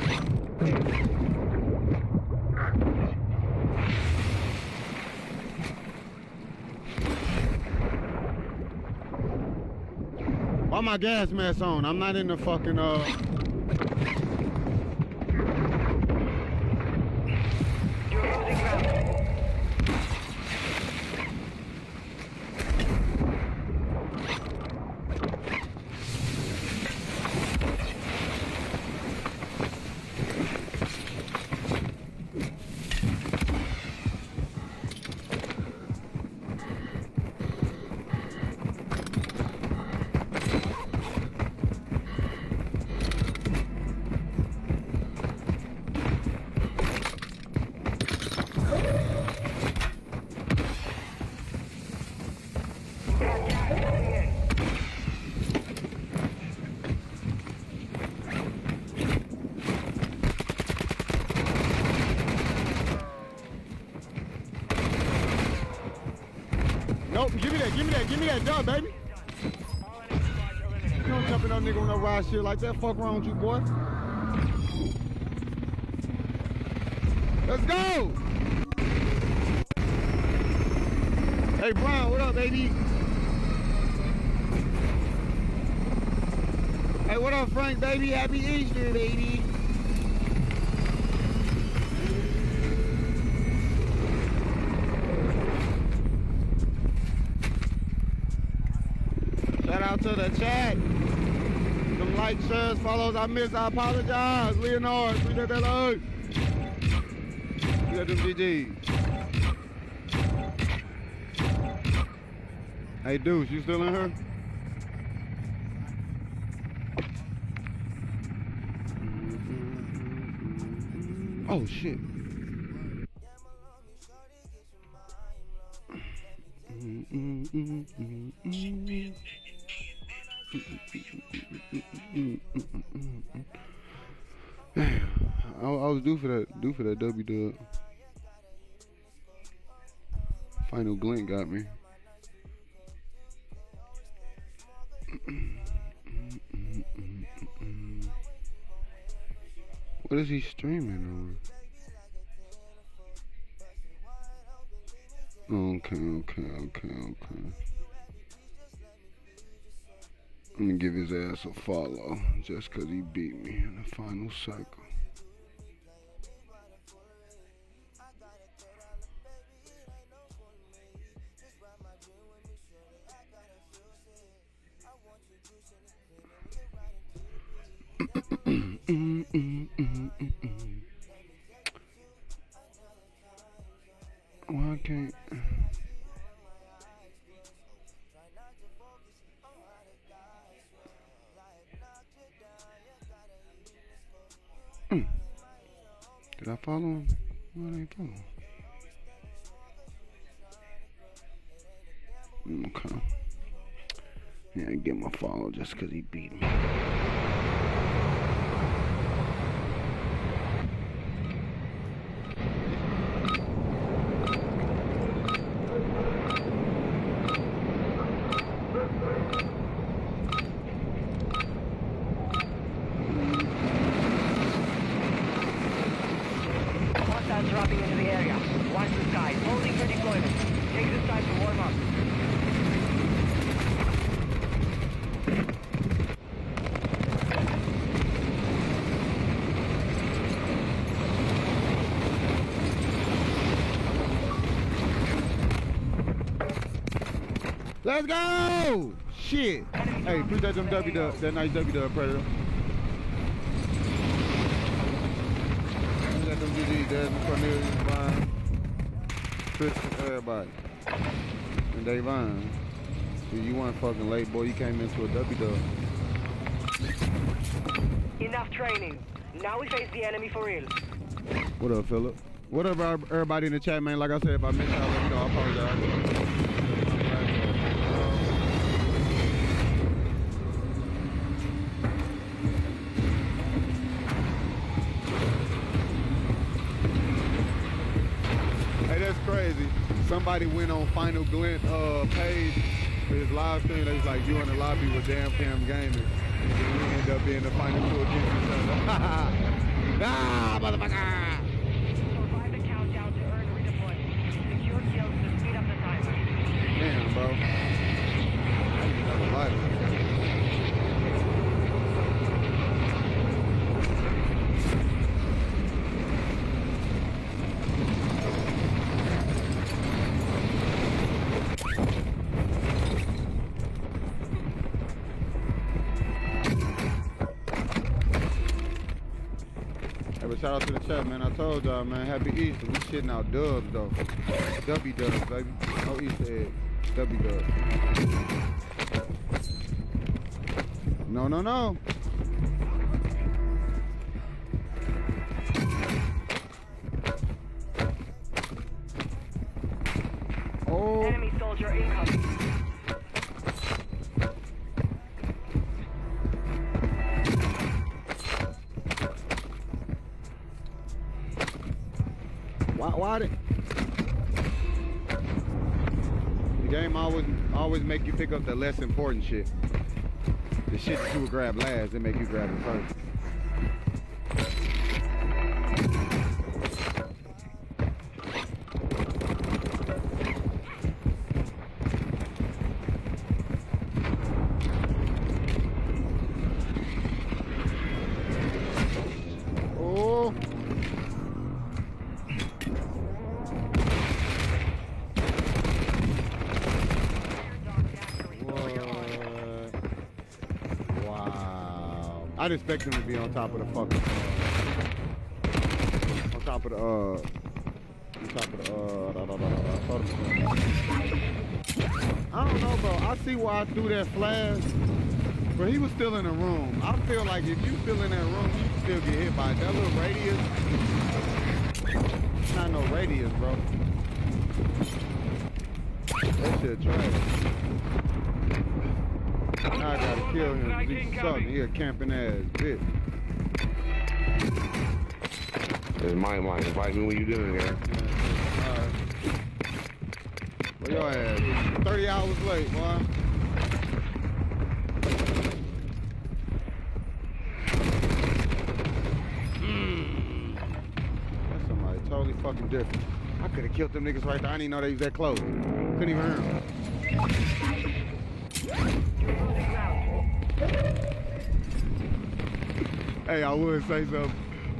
Why my gas mask on? I'm not in the fucking uh. Nope, give me that, give me that, give me that dub, baby. You don't jump in no nigga on no ride shit like that. Fuck wrong with you, boy. Let's go. Hey, Brian, what up, baby? Hey, what up, Frank, baby? Happy Easter, baby. Shout out to the chat. Likes, shares, follows I missed. I apologize. Leonard, we did that load. We got them GGs. Hey, Deuce, you still in here? Oh, shit. Mm-hmm. Mm, mm, mm, Damn, I, I was due for that, due for that W dub. Final glint got me. What is he streaming on? Okay, okay, okay, okay. I'm gonna give his ass a follow just cause he beat me in the final cycle. [coughs] Why can't Did I follow him? No, I ain't follow him. Okay. Yeah, I get my follow just because he beat me. Hostiles dropping into the area. Watch the skies. Holding for deployment. Take this time to warm up. Let's go! Shit. Hey, appreciate them W dub, that nice W dub predator. Appreciate them GD, Desmond Cornelius, Vine, everybody. And Davon. See, you weren't fucking late, boy. You came into a W dub. Enough training. Now we face the enemy for real. What up, Philip? What up, everybody in the chat, man? Like I said, if I missed y'all, let me know. I apologize. Somebody went on Final Glint uh, page for his live stream. They was like, you in the lobby with Damn Cam Gaming. And we end up being the final two against each other. [laughs] ah, motherfucker! Chat, man. I told y'all, man. Happy Easter. We shitting out dubs, though. W dubs, baby. No Easter egg. W dubs. No, no, no. Pick up the less important shit. The shit that you would grab last, they make you grab it first. I'd expect him to be on top of the fucking. Uh, on top of the. Uh, on top of the. Uh, da, da, da, I don't know, bro. I see why I threw that flash. But he was still in the room. I feel like if you still in that room, you still get hit by it. that little radius. It's not no radius, bro. That shit trash. Now I gotta kill him 'cause he's sucking. He a camping ass bitch. It's my mind. Invite me when you doing here. Alright. Where your ass? 30 hours late, boy. That's somebody totally fucking different. I could have killed them niggas right there. I didn't know they was that close. Couldn't even hear them. Hey, I would say something,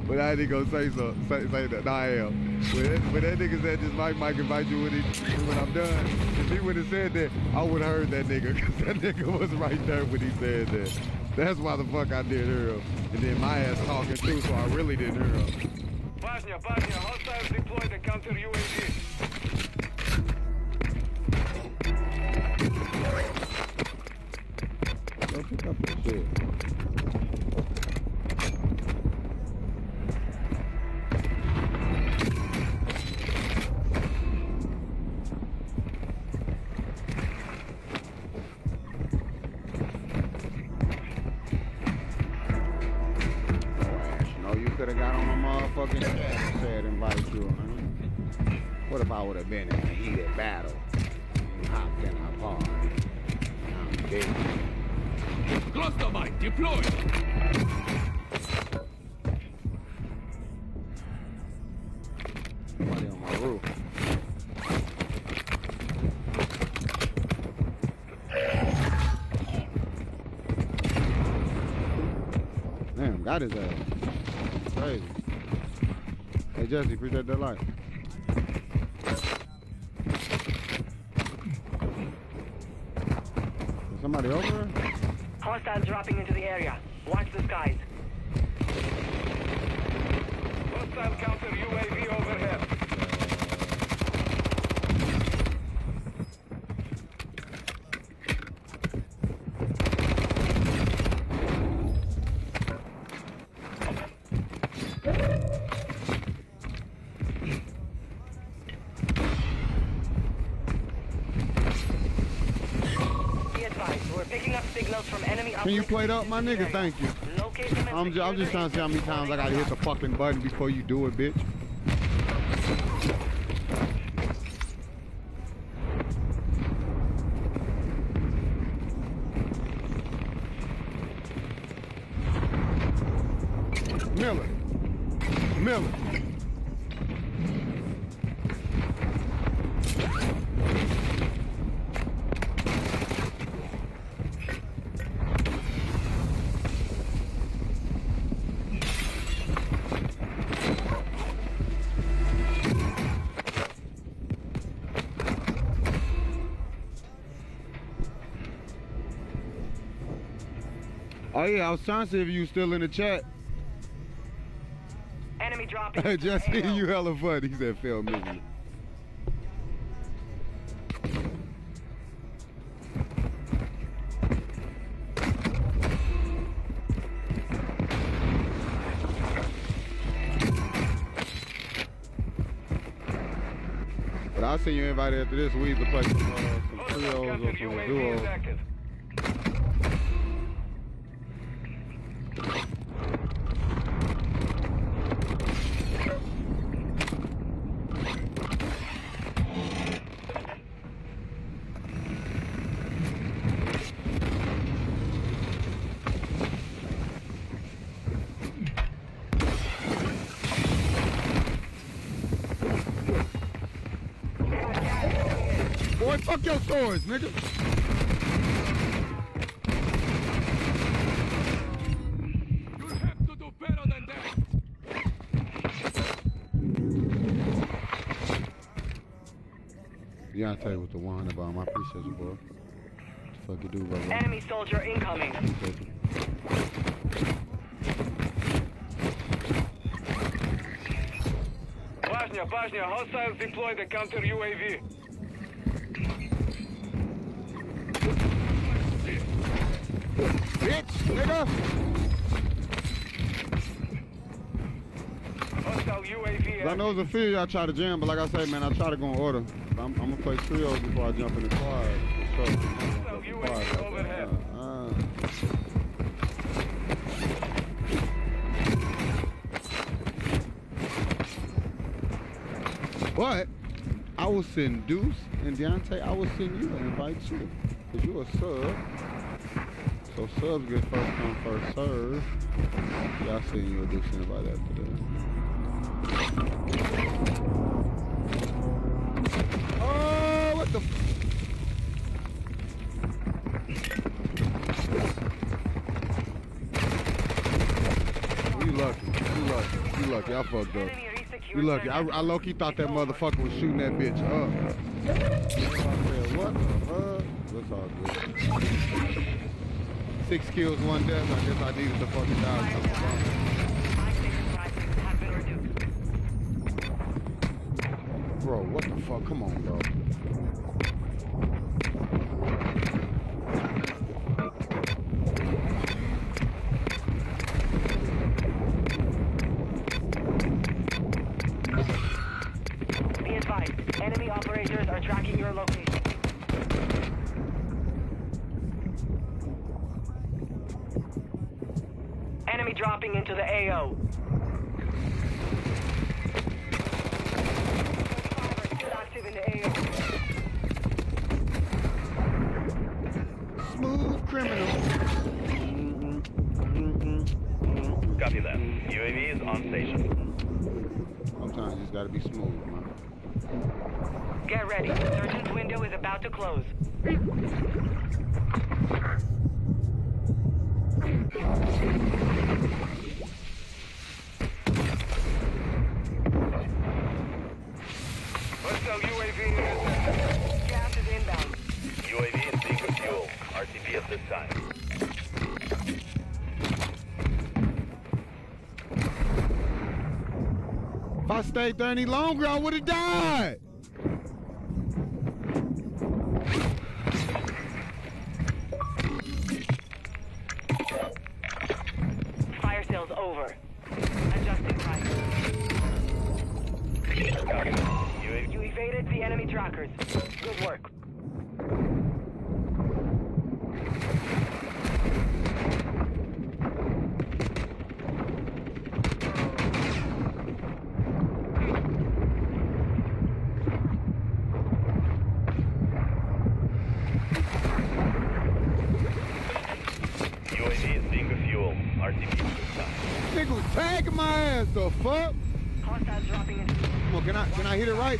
but I ain't gonna say something. Say, say that. Nah, I am. When that, that nigga said this mic might invite you when, he, when I'm done, if he would have said that, I would have heard that nigga, because that nigga was right there when he said that. That's why the fuck I did hear him. And then my ass talking too, so I really didn't hear him. Bosnia, Bosnia, hostiles deployed to counter UAV. Got his ass. Crazy. Hey Jesse, appreciate that light. Is somebody over there? Hostiles dropping into the area. Watch the skies. Hostile counter UAV overhead. Be advised, we're picking up signals from enemy Can you uplink up my nigga? Thank you. Locate them and I'm just, I'm just trying to see how many times I gotta hit the fucking button before you do it, bitch. Oh yeah, I was trying to see if you still in the chat. Enemy dropping. Hey, into the Jesse, you hella funny. He said, Phil miserably. But I'll send you invited after this. We either play some, uh, some trios or some duos. is active. Boy, fuck your swords, nigga. You have to do better than that. Deontay with the 100 bomb. I appreciate you, boy. What the fuck you do, brother? Enemy soldier incoming. Appreciate you. Bajnia, Bajnia, hostiles deploy the counter UAV. Nigga. I know there's a few y'all try to jam, but like I say, man, I try to go in order. I'm, I'm gonna play trios before I jump in the quad. Uh, but I will send Deuce and Deontay. I will send you and invite you, cause you a sub. So subs get first come first serve. Y'all seen you a Deuce invite after that. Oh, what the? F- you lucky. You lucky. You lucky. I fucked up. You lucky. I. I low key thought that motherfucker was shooting that bitch up. I said, what the fuck? That's all good. Six kills, one death. I guess I needed to fucking die. Buy station prices have been reduced. Bro, what the fuck? Come on, bro. I stayed any longer, I would have died.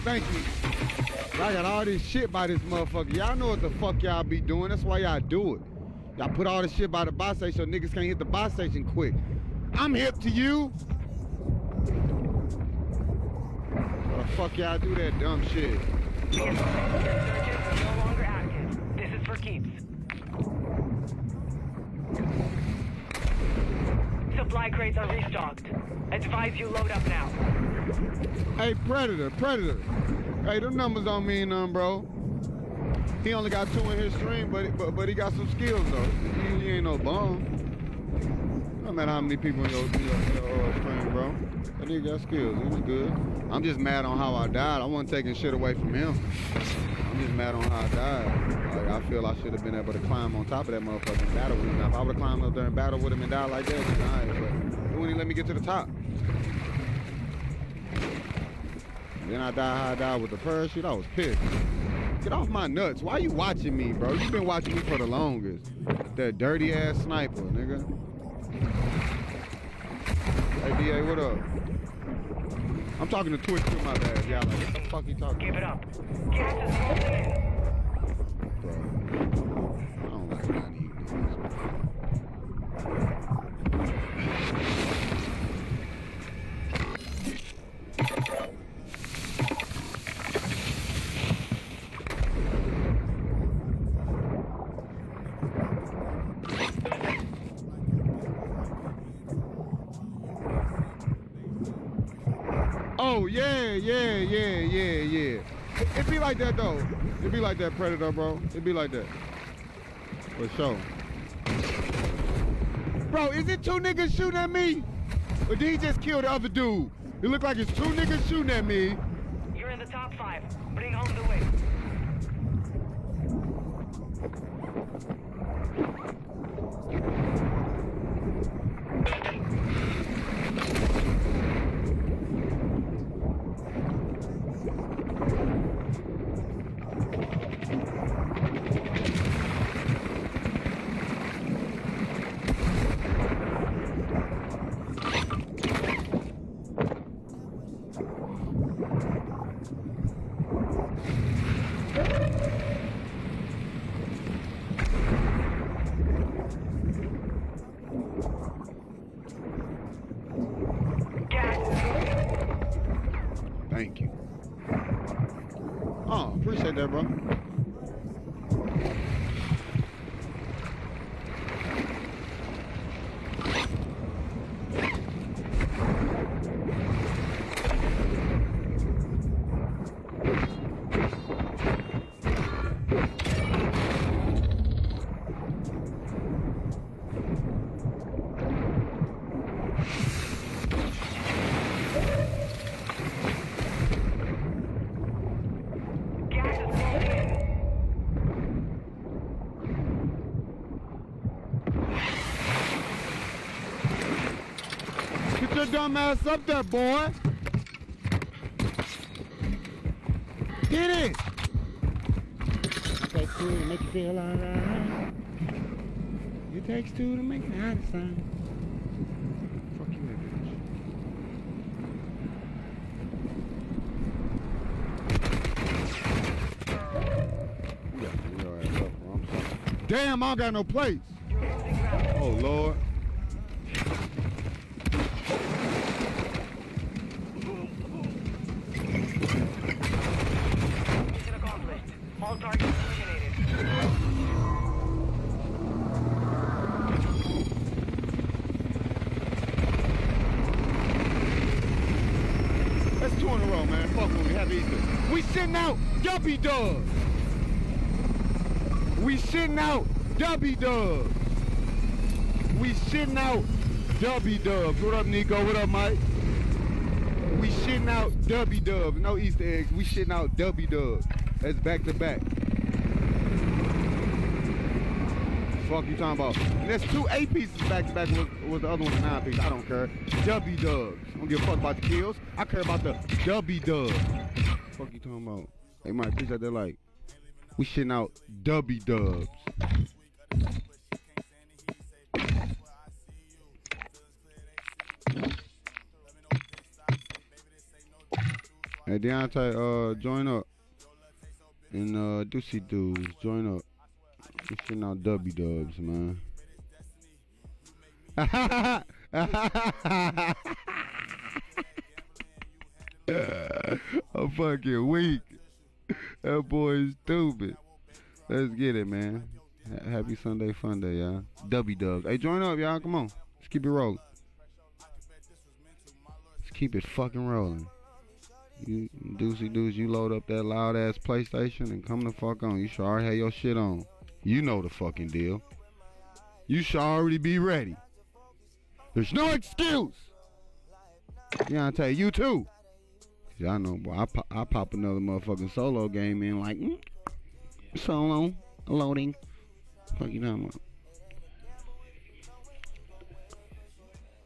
Thank you. I got all this shit by this motherfucker. Y'all know what the fuck y'all be doing. That's why y'all do it. Y'all put all this shit by the buy station so niggas can't hit the buy station quick. I'm hip to you. Why the fuck y'all do that dumb shit? No longer active. This is for keeps. Supply crates are restocked. Advise you load up now. Hey, Predator, Predator. Hey, them numbers don't mean nothing, bro. He only got two in his stream, but but, but he got some skills though. He, he ain't no bum. No matter how many people in your, your, your uh, stream, bro. That nigga got skills. He was good. I'm just mad on how I died. I wasn't taking shit away from him. I'm just mad on how I died. Like I feel I should have been able to climb on top of that motherfucker and battle with him. Now, if I would have climbed up there and battled with him and died like that, then alright. But he wouldn't even let me get to the top. Then I die how I died with the parachute. I was pissed. Get off my nuts. Why you watching me, bro? you been watching me for the longest. That dirty ass sniper, nigga. Hey, DA, what up? I'm talking to Twitch too, my bad. Y'all like, what the fuck you talking Give it up. Is closing in. Bro, I don't like none of you niggas. Oh yeah, yeah, yeah, yeah, yeah. It, it be like that though. It'd be like that, Predator, bro. It'd be like that. For sure. Bro, is it two niggas shooting at me? Or did he just kill the other dude? It look like it's two niggas shooting at me. You're in the top five. Bring home the win. Gas is moving. Thank you. Oh, appreciate that, bro. Gas is closing in. Get your dumb ass up there, boy. Get it. Takes two to make you feel alright. It takes two to make the heart sound. Fuck you, bitch. You got to your ass up, bro. I'm sorry. Damn, I don't got no plates. You're losing ground. Oh, Lord. Dubby Dubs. We sitting out Dubby Dubs. We shitting out Dubby Dubs. What up, Nico? What up, Mike? We shitting out Dubby Dubs. No Easter eggs. We shitting out Dubby Dubs. That's back to back. Fuck you talking about? And that's two eight pieces back to back with, with the other one nine piece. I don't care. Dubby Dubs. I don't give a fuck about the kills. I care about the Dubby Dubs. Fuck you talking about? Hey, Mike, appreciate that like. We shitting out Dubby Dubs. Hey Deontay, uh, join up. And uh, Deucey Dudes, join up. We shitting out W Dubs, man. [laughs] I'm fucking weak. That boy is stupid. Let's get it, man. Happy Sunday fun day, y'all. W Dubs. Hey, join up, y'all. Come on. Let's keep it rolling. Let's keep it fucking rolling. You doozy dudes, you load up that loud ass PlayStation and come the fuck on. You should already have your shit on. You know the fucking deal. You should already be ready. There's no excuse. Yeah, I tell you too. Y'all know, boy, I, pop, I pop another motherfucking solo game in like, mm, solo, loading. Fuck you about?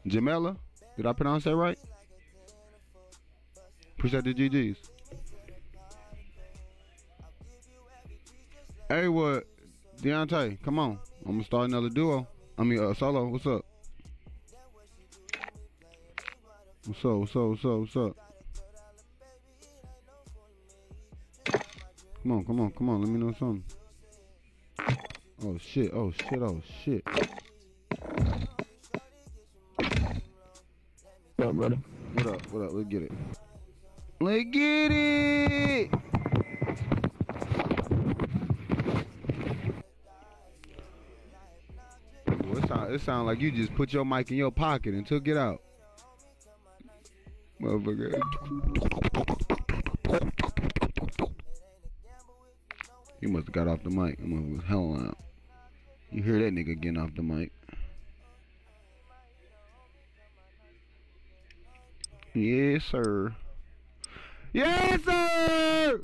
Jamela, did I pronounce that right? Appreciate the GGs. Hey, what? Deontay, come on. I'm gonna start another duo. I mean, uh, solo. What's up? What's up? What's up? What's up? What's up? Come on, come on, come on. Let me know something. Oh shit! Oh shit! Oh shit! What up, brother? What up? What up? Let's get it. Let's get it. It sound, it sound like you just put your mic in your pocket and took it out. Motherfucker. He must have got off the mic. That motherfucker was hell out. You hear that nigga getting off the mic. Yes, sir. Yes, sir.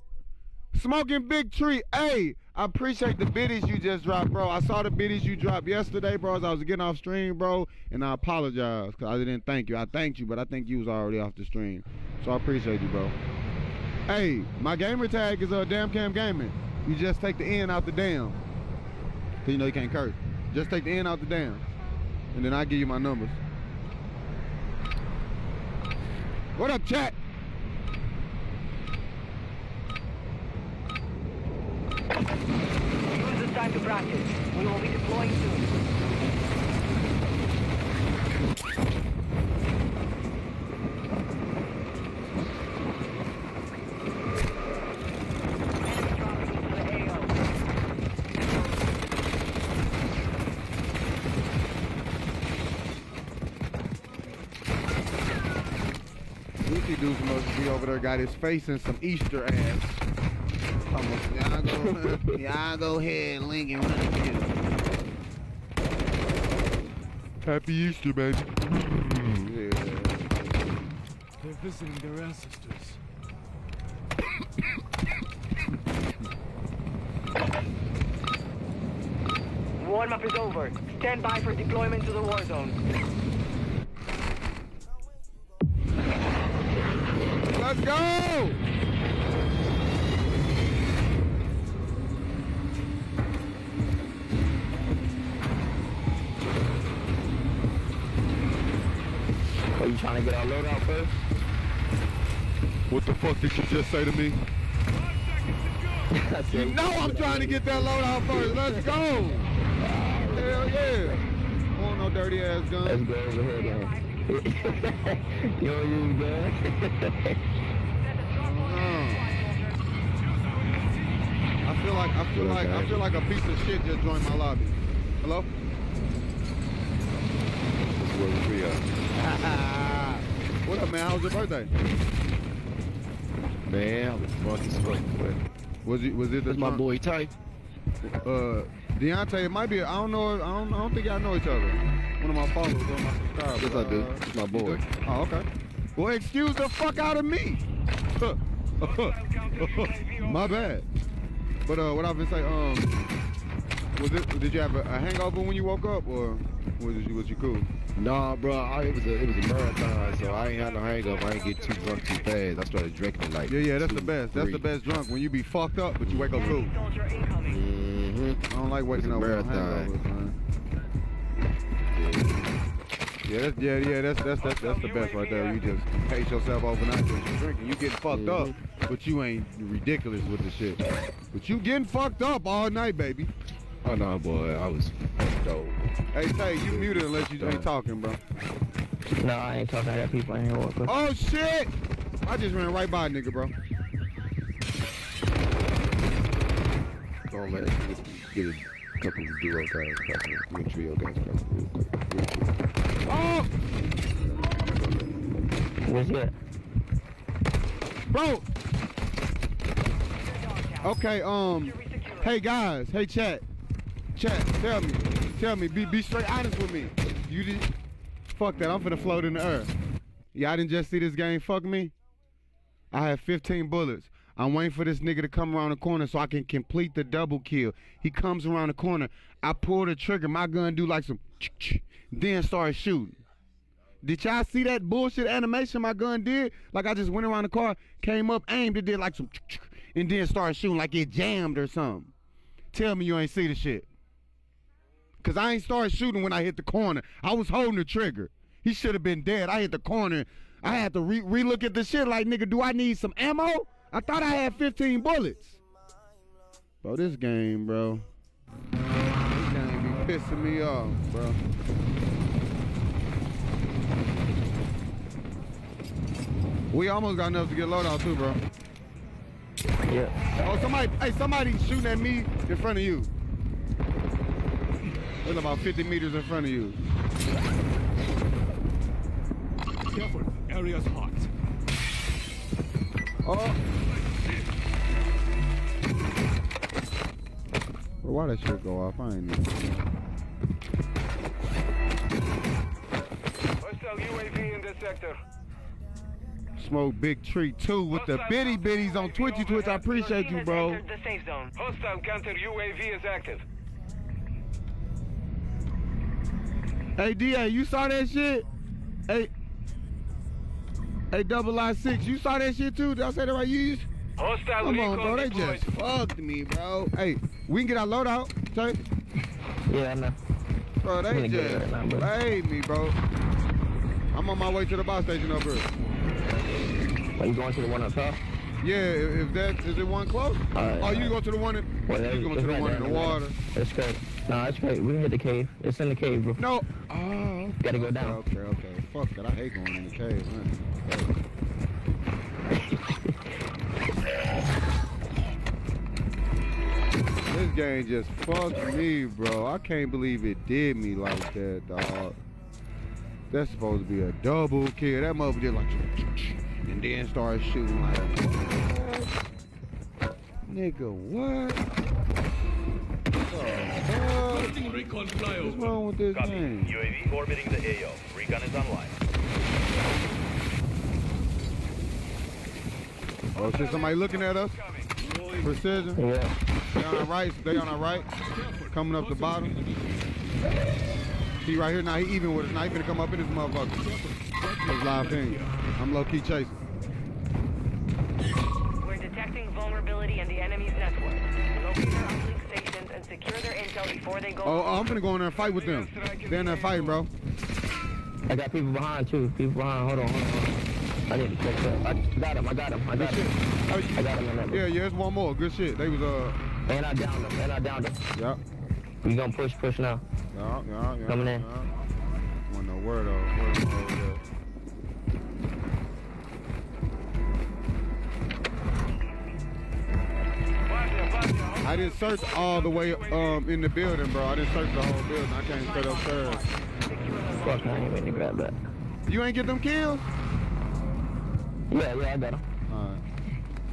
Smoking big tree. Hey, I appreciate the biddies you just dropped, bro. I saw the biddies you dropped yesterday, bro, as I was getting off stream, bro, and I apologize because I didn't thank you. I thanked you, but I think you was already off the stream. So I appreciate you, bro. Hey, my gamer tag is uh, Damn Cam Gaming. You just take the N out the damn. Cause you know you can't curse. Just take the N out the damn. And then I give you my numbers. What up, chat? Use this time to practice. We will be deploying soon. Enemy dropping into the AO. Lucy dude supposed to be over there, got his face in some Easter ass. Almost, y'all go, y'all go ahead, Lincoln, run the kill. Happy Easter, baby. yeah. They're visiting their ancestors. Warm-up is over. Stand by for deployment to the war zone. Go! Are you trying to get our loadout first? What the fuck did you just say to me? I You know I'm trying to get that load out first. Let's go! Hell yeah! Want no dirty ass Let's gun. go over here, then. [laughs] you don't use gun? I feel like I feel like I feel like a piece of shit just joined my lobby. Hello? Where we at? [laughs] what up, man? How was your birthday? Man, I was drunk as fuck. Was it? Was it the That's my boy Ty. Uh, Deontay, it might be. I don't know. I don't. I don't think I know each other. One of my followers, one of my subscribers. Yes, I do. Uh, It's my boy. Oh, okay. Well, excuse the fuck out of me. [laughs] [laughs] my bad. But uh, what I've been saying, um, was it? Did you have a, a hangover when you woke up, or was you was you cool? Nah, bro, I, it was a it was a marathon, so I ain't had no hangover. I ain't get too drunk too fast. I started drinking at like Yeah, yeah, that's two, the best. That's the best drunk when you be fucked up, but you wake up cool. Enemy soldier incoming. Mm-hmm. I don't like waking It's up a with no marathon. hangovers, man. Yeah, that's, yeah, yeah, that's that's that's that's the best right there. You just pace yourself overnight because you drinking. You getting fucked up, mm-hmm. but you ain't ridiculous with the shit. But you getting fucked up all night, baby. Oh no, boy, I was dope. Hey, Tay, you muted unless you ain't talking, bro. No, I ain't talking. I got people in here working. Oh shit! I just ran right by a nigga, bro. Don't let it get, get a couple of duo guys, couple of me trio guys, couple real quick. Real quick. Oh, Where's it? bro. Okay, um, hey guys, hey chat, chat, tell me, tell me, be be straight honest with me. You did, fuck that. I'm finna float in the air. Y'all didn't just see this game. Fuck me. I have 15 bullets. I'm waiting for this nigga to come around the corner so I can complete the double kill. He comes around the corner. I pull the trigger. My gun do like some, then start shooting. Did y'all see that bullshit animation my gun did? Like I just went around the car, came up, aimed, it did like some, and then started shooting like it jammed or something. Tell me you ain't see the shit. Cause I ain't started shooting when I hit the corner. I was holding the trigger. He should have been dead. I hit the corner. I had to re- relook at the shit like, nigga, do I need some ammo? I thought I had 15 bullets. Bro, this game, bro. This game be pissing me off, bro. We almost got enough to get loadout too, bro. Yeah. Oh, somebody, hey, somebody shooting at me in front of you. It's about 50 meters in front of you. Careful, area's hot. Oh. Bro, why that shit go off? I ain't even. Hostile UAV in this sector. Smoke Big Tree 2 with the bitty bitties on Twitchy Twitch. I appreciate you, bro. The safe zone. Hostile counter UAV is active. Hey, DA, you saw that shit? Hey, hey, double I six, you saw that shit too? Did I say that right? You used? Hostile Come on, bro. They deployed. just fucked me, bro. Hey, we can get our loadout. Tay. Yeah, I know. Bro, they Finna get it just right now, bro. played me, bro. I'm on my way to the bus station up here. Are you going to the one up top? Yeah, if, if that is it one close? Alright, oh, you alright. go to the one in, Well, you going to the right one in the water. That's great. Nah, it's great. We can hit the cave. It's in the cave, bro. No. Oh. Gotta go okay, down. Okay, okay. Fuck that. I hate going in the cave, man. This game just fucked me, bro. I can't believe it did me like that, dog. That's supposed to be a double kill. That mother did like, and then started shooting like, what? Nigga, what? Recon What's wrong with this Copy. game? UAV orbiting the AO. Recon is online. Oh, shit, somebody looking at us? Precision? Yeah. They on our right, they on our right, coming up the bottom. He right here now, he even with us. Now he finna come up in this motherfucker. That's live thing. I'm low key chasing. We're detecting vulnerability in the enemy's network. Secure their intel before they go. Oh, oh, I'm gonna go in there and fight with them. They're in there fighting, bro. I got people behind too. People behind. Hold on, hold on, hold on. I need to check that. I got him. I got him. I got Good shit. him. Oh, I got him in that. yeah, yeah, it's one more. Good shit. They was, uh, And I downed him. And I downed him. yeah, We gonna push, push now. yeah, yeah, yeah. Coming in. Yeah. Wanna know where though? Where them hoes at? I didn't search all the way um in the building, bro. I didn't search the whole building. I came straight upstairs. Fuck, I ain't ready to grab that. You ain't get them kills? Yeah, yeah, I got him. Alright.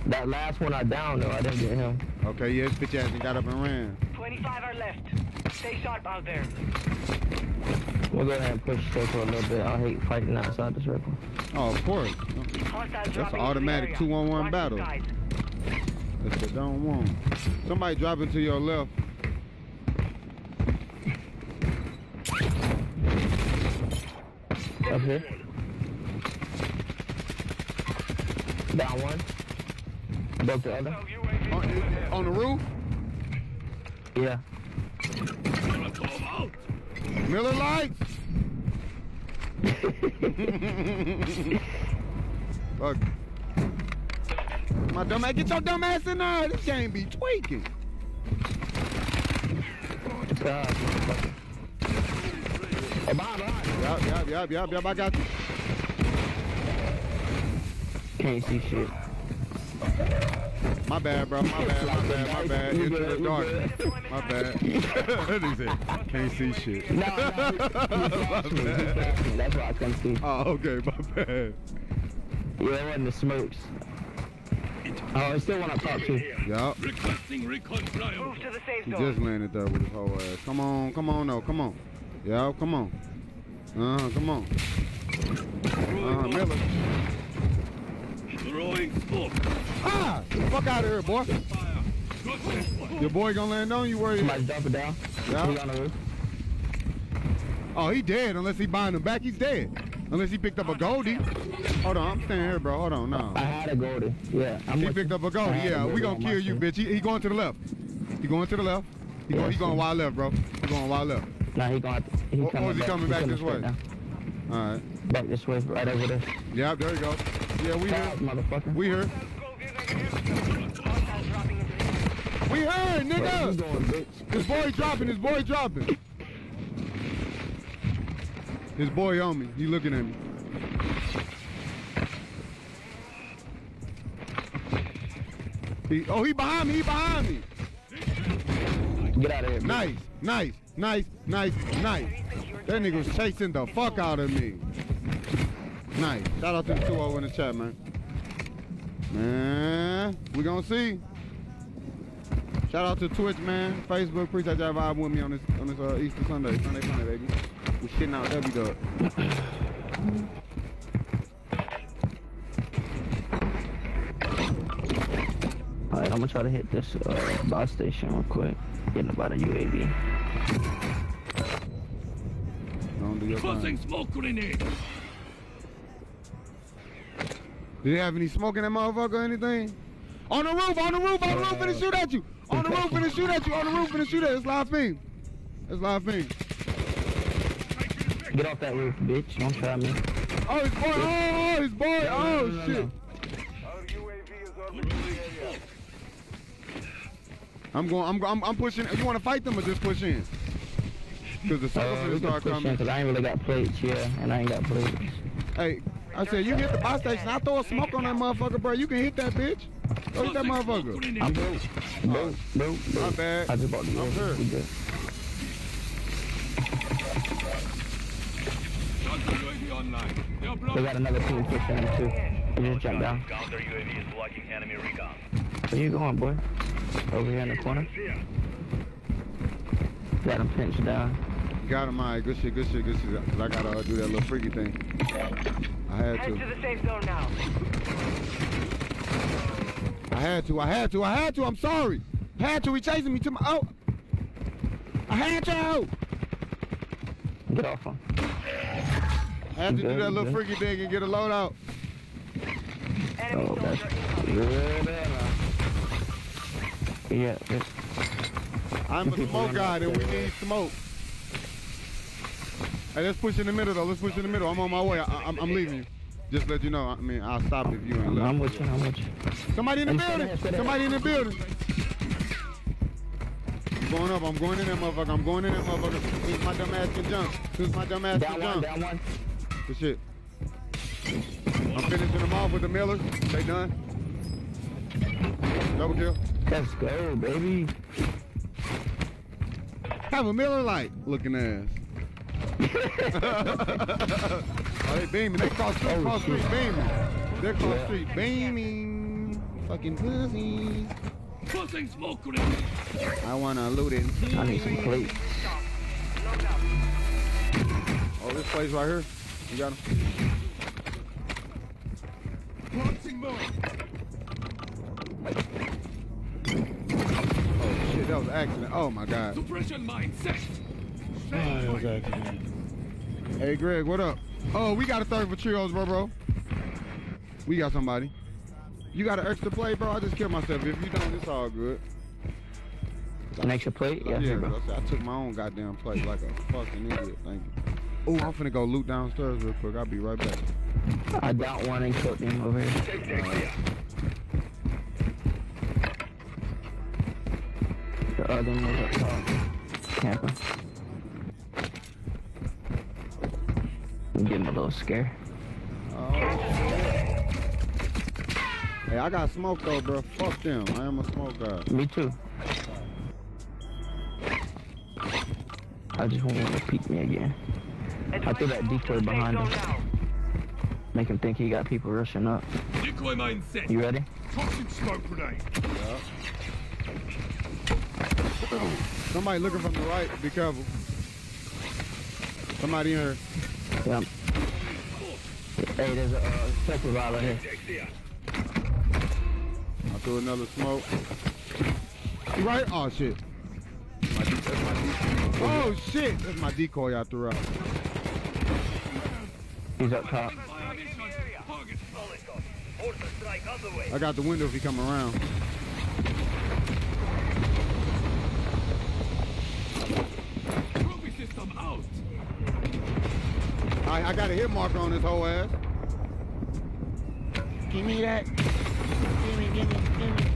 That last one I downed though, I didn't get him. Okay, yeah, this bitch ass he got up and ran. 25 are left. Stay sharp out there. We'll go ahead and push circle a little bit. I hate fighting outside the circle. Oh, of course. That's an automatic into the area. 2-on-1 Watch battle. That's what don't want. Somebody dropping to your left. Up here. Down one. Broke the other. On, on the roof? Yeah. Miller Lites? [laughs] Fuck. My dumb ass, get your dumb ass in there. This game be tweaking. God. Hey, behind. Yup, yup, yup, yup, yup, I got you. Can't see shit. My bad, bro. My bad, my bad, my bad. Into the dark. My bad. [laughs] he said, can't see shit. No, no, he- he flashed me, he flashed me. That's why I couldn't see. Oh, okay, my bad. Yeah, it wasn't the smokes. Oh, it's still one I talked to. Yup. Requesting recon flyover. Move to the safe zone. He just landed there with his whole ass. Come on, come on, no, come on. Yeah, come on. Uh, come on. Uh, Miller. Throwing smoke. Ah! Get the fuck out of here, boy. Got this one. Your boy gonna land on you, where you Somebody dump it down. Yeah. He on the roof. Oh, he dead unless he buying him back. He's dead. Unless he picked up a Goldie. Hold on, I'm staying here, bro. Hold on, no. I had a Goldie. Yeah, I'm He picked up a Goldie. Yeah, we gonna kill you, bitch. He, he going to the left. He going to the left. He, going, he going wide left, bro. He going wide left. Nah, he going. He Or- or coming is he back. coming back this way? down. All right. Back this way, right over there. Yeah, there you go. Yeah, we Stop, here. motherfucker. We here. Hostiles dropping into the area. We here, nigga. going, bitch? His boy dropping. His boy dropping. His boy on me. He looking at me. He, oh, he behind me. He behind me. Get out of here. Nice, nice, nice, nice, nice. That nigga was chasing the fuck out of me. Nice. Shout out to the 2 in the chat, man. Man, we gonna see. Shout out to Twitch, man. Facebook, appreciate y'all vibing with me on this on this uh, Easter Sunday. Sunday, Sunday, baby. We shitting out W Dub. Alright, I'm gonna try to hit this uh, bus station real quick. Getting about a UAV. Don't do your Tossing thing. smoke grenade. Did they have any smoke in that motherfucker or anything? On the roof, on the roof, on the roof, finna shoot at you. On the roof, finna shoot at you. On the roof, finna shoot at you. It's live thing. It's live thing. Get off that roof, bitch. Don't try me. Oh, his boy. Oh, his boy. no, Oh, no, shit. no. Our UAV is orbiting the area. I'm going. I'm, I'm. I'm pushing. You want to fight them or just push in? Because the circle Uh, we can start coming. cause I ain't really got plates, yeah, and I ain't got plates. Hey, I said you hit the buy station. I throw a smoke on that motherfucker, bro. You can hit that bitch. Go hit that motherfucker. I'm broke. Broke, broke, My bad. I just bought the I'm good. Counter UAV online. They are They blocking. got another team pushing them too. You just jump down. Counter UAV is blocking enemy recon. Where you going, boy? Over here in the corner. Got him pinched down. Got him, alright. Good shit. Good shit. Good shit. 'Cause I gotta uh, do that little freaky thing. I had Head to to. the safe zone now. I had to. I had to. I had to. I'm sorry. Had to. He chasing me to my. Oh. I had to. Get off him. I had to do that little freaky thing and get a load out. Enemy Oh, that's good. Yeah, it- I'm a smoke run guy and we need smoke. Hey, let's push in the middle though. Let's push in the middle. I'm on my way. I, am I'm leaving you. Just let you know. I mean, I'll stop if you ain't left. I'm with you. I'm with you. Somebody in the building. Somebody in the building. I'm going up. I'm going in that motherfucker. I'm going in that motherfucker. Since my dumb ass can jump. Since my dumb ass Down can one, jump. down one. Good shit. I'm finishing them off with the Millers. They done. Double kill. Let's go, baby. Have a Miller Lite looking ass. Oh, they beaming. They cross street, Oh, cross shit. street beaming. They're cross Yeah. street beaming. Fucking pussy. Tossing smoke grenade. I wanna loot it. I need some plates. Oh, this place right here. You got him. Planting more. Oh shit, that was an accident. Oh my god. Suppression mine set. Hey Greg, what up? Oh, we got a third for trios, bro, bro. We got somebody. You got an extra plate, bro? I just killed myself. If you don't, it's all good. An extra plate? Yeah, yeah, bro. bro. I took my own goddamn plate like a fucking idiot. Thank you. Oh, I'm finna go loot downstairs real quick. I'll be right back. I doubt one and killed him over here. The other one was up top. Camping. I'm getting a little scared. Oh. Hey, I got smoke though, bro. Fuck them. I am a smoke guy. Me too. I just want him to peek me again. I threw that decoy behind him. Make him think he got people rushing up. Decoy mine set. You ready? Toxic smoke grenade. Yeah. Somebody looking from the right. Be careful. Somebody in here. Yeah. Hey, there's a uh, pepper vial here. I threw another smoke. Right? Oh shit. My that's my de- oh shit! That's my decoy I threw out. He's up top. I got the window if he come around. Trophy system out. I, I got a hit marker on his whole ass. Give me that. Give me, give me, give me.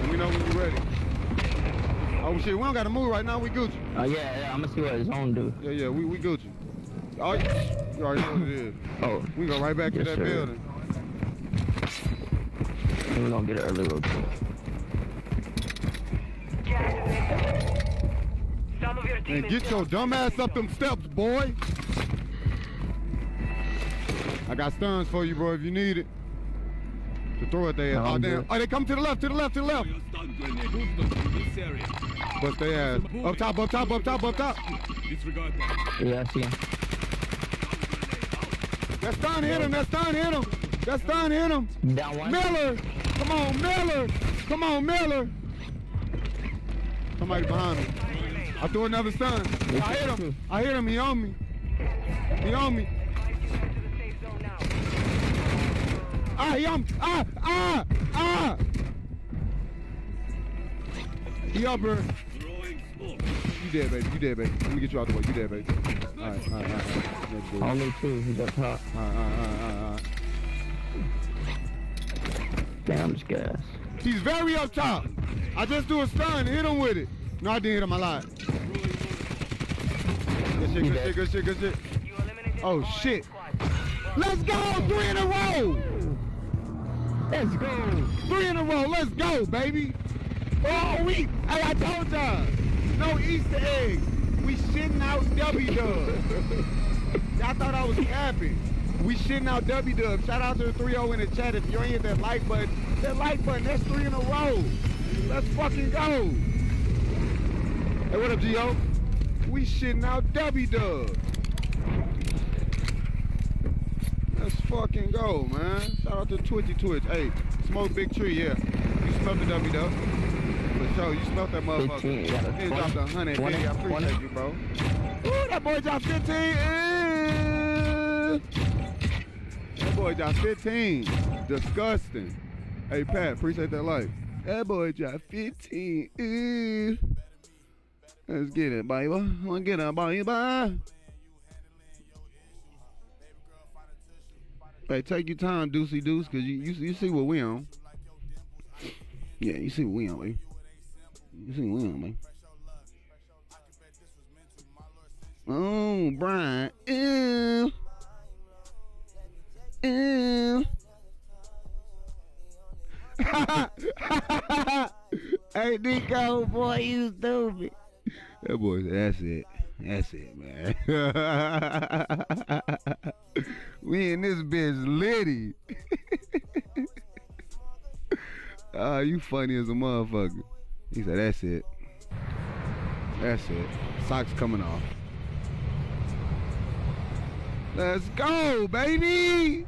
Let me know when you're ready. Oh shit, we don't gotta move right now. We Gucci. Oh yeah, yeah, I'm gonna see what his own do. Yeah, yeah, we, we Gucci. Oh, you already know what it is. Oh, We go right back Yes, to that sir. building. we're gonna get an early rotate. Some of your team And get your dumb ass up them steps, boy. I got stuns for you, bro, if you need it. To throw it there. No, oh, damn. good. Oh, they come to the left, to the left, to the left. Your stun grenade movement to this area. Bust their ass. Up top, up top, up top, up top. Yeah, I see him. That stun hit him, that stun hit him. That stun hit him. Down one. Miller! Come on, Miller! Come on, Miller! Somebody behind me. I threw another stun. I hit him. I hit him. He on me. He on me. Ah, he on me. Ah, ah, ah! He up here. You dead, baby. You dead, baby. Let me get you out the way. You dead, baby. All right, all right, all right. all right. All right, Only two. He's up top. all right, all right, all right. Damn, this gas. He's very up top. I just do a stun, hit him with it. No, I didn't hit him. I lied. Good shit, good shit, good shit, good shit. Oh, oh shit. Let's go! Three in a row! Let's go. Three in a row, let's go, baby! Oh, we, hey, I told y'all, no Easter eggs. We shitting out W Dub. Y'all thought I was capping. We shitting out W Dub. Shout out to the 3-0 in the chat. If you ain't hit that like button, that like button, that's three in a row. Let's fucking go. Hey, what up, G.O.? We shitting out W Dub. Let's fucking go, man. Shout out to Twitchy Twitch. Hey, smoke big tree, yeah. You smelled the W Dub. For sure, you smelled that motherfucker. 15, you got a He dropped a 20, hundred. 20, Hey, I appreciate 20. you, bro. Ooh, that boy dropped 15. Eh. That boy dropped 15. Disgusting. Hey, Pat, appreciate that life. That boy dropped 15. Eh. Let's get it, baby. Let's get it, baby. Hey, take your time, Deucey Deuce, because you, you, you see what we on. Yeah, you see what we on, baby. You see what we on, baby. Oh, Brian. Ew. Ew. [laughs] hey, Nico, boy, you stupid. That boy, that's it. That's it, man. [laughs] we in this bitch litty. [laughs] Ah, you funny as a motherfucker. He said, that's it. That's it. Socks coming off. Let's go, baby!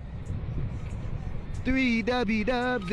Three W dubs.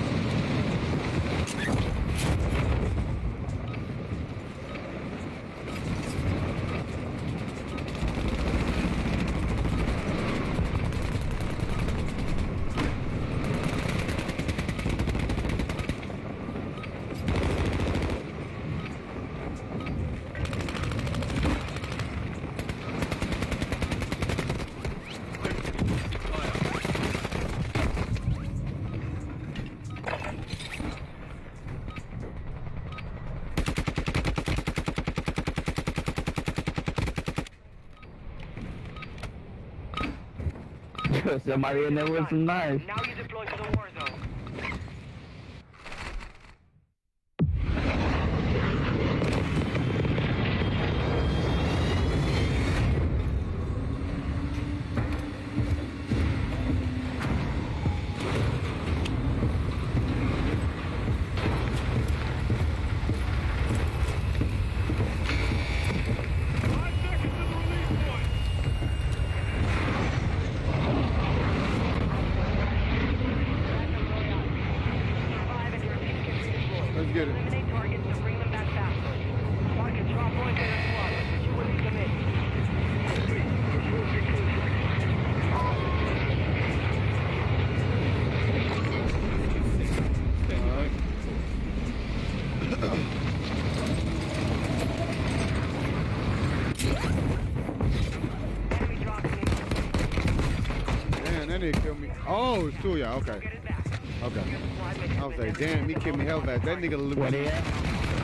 Somebody in there. Now you deploy to the war zone. Let's get it. Eliminate targets to bring them back faster. Target drop points in your squad. You will lead them in. Enemy dropping in. Damn, that nigga killed me. Oh, it's two of y'all. Okay. Back. Okay. I was like, damn, he killed me hell fast. That nigga li- Where on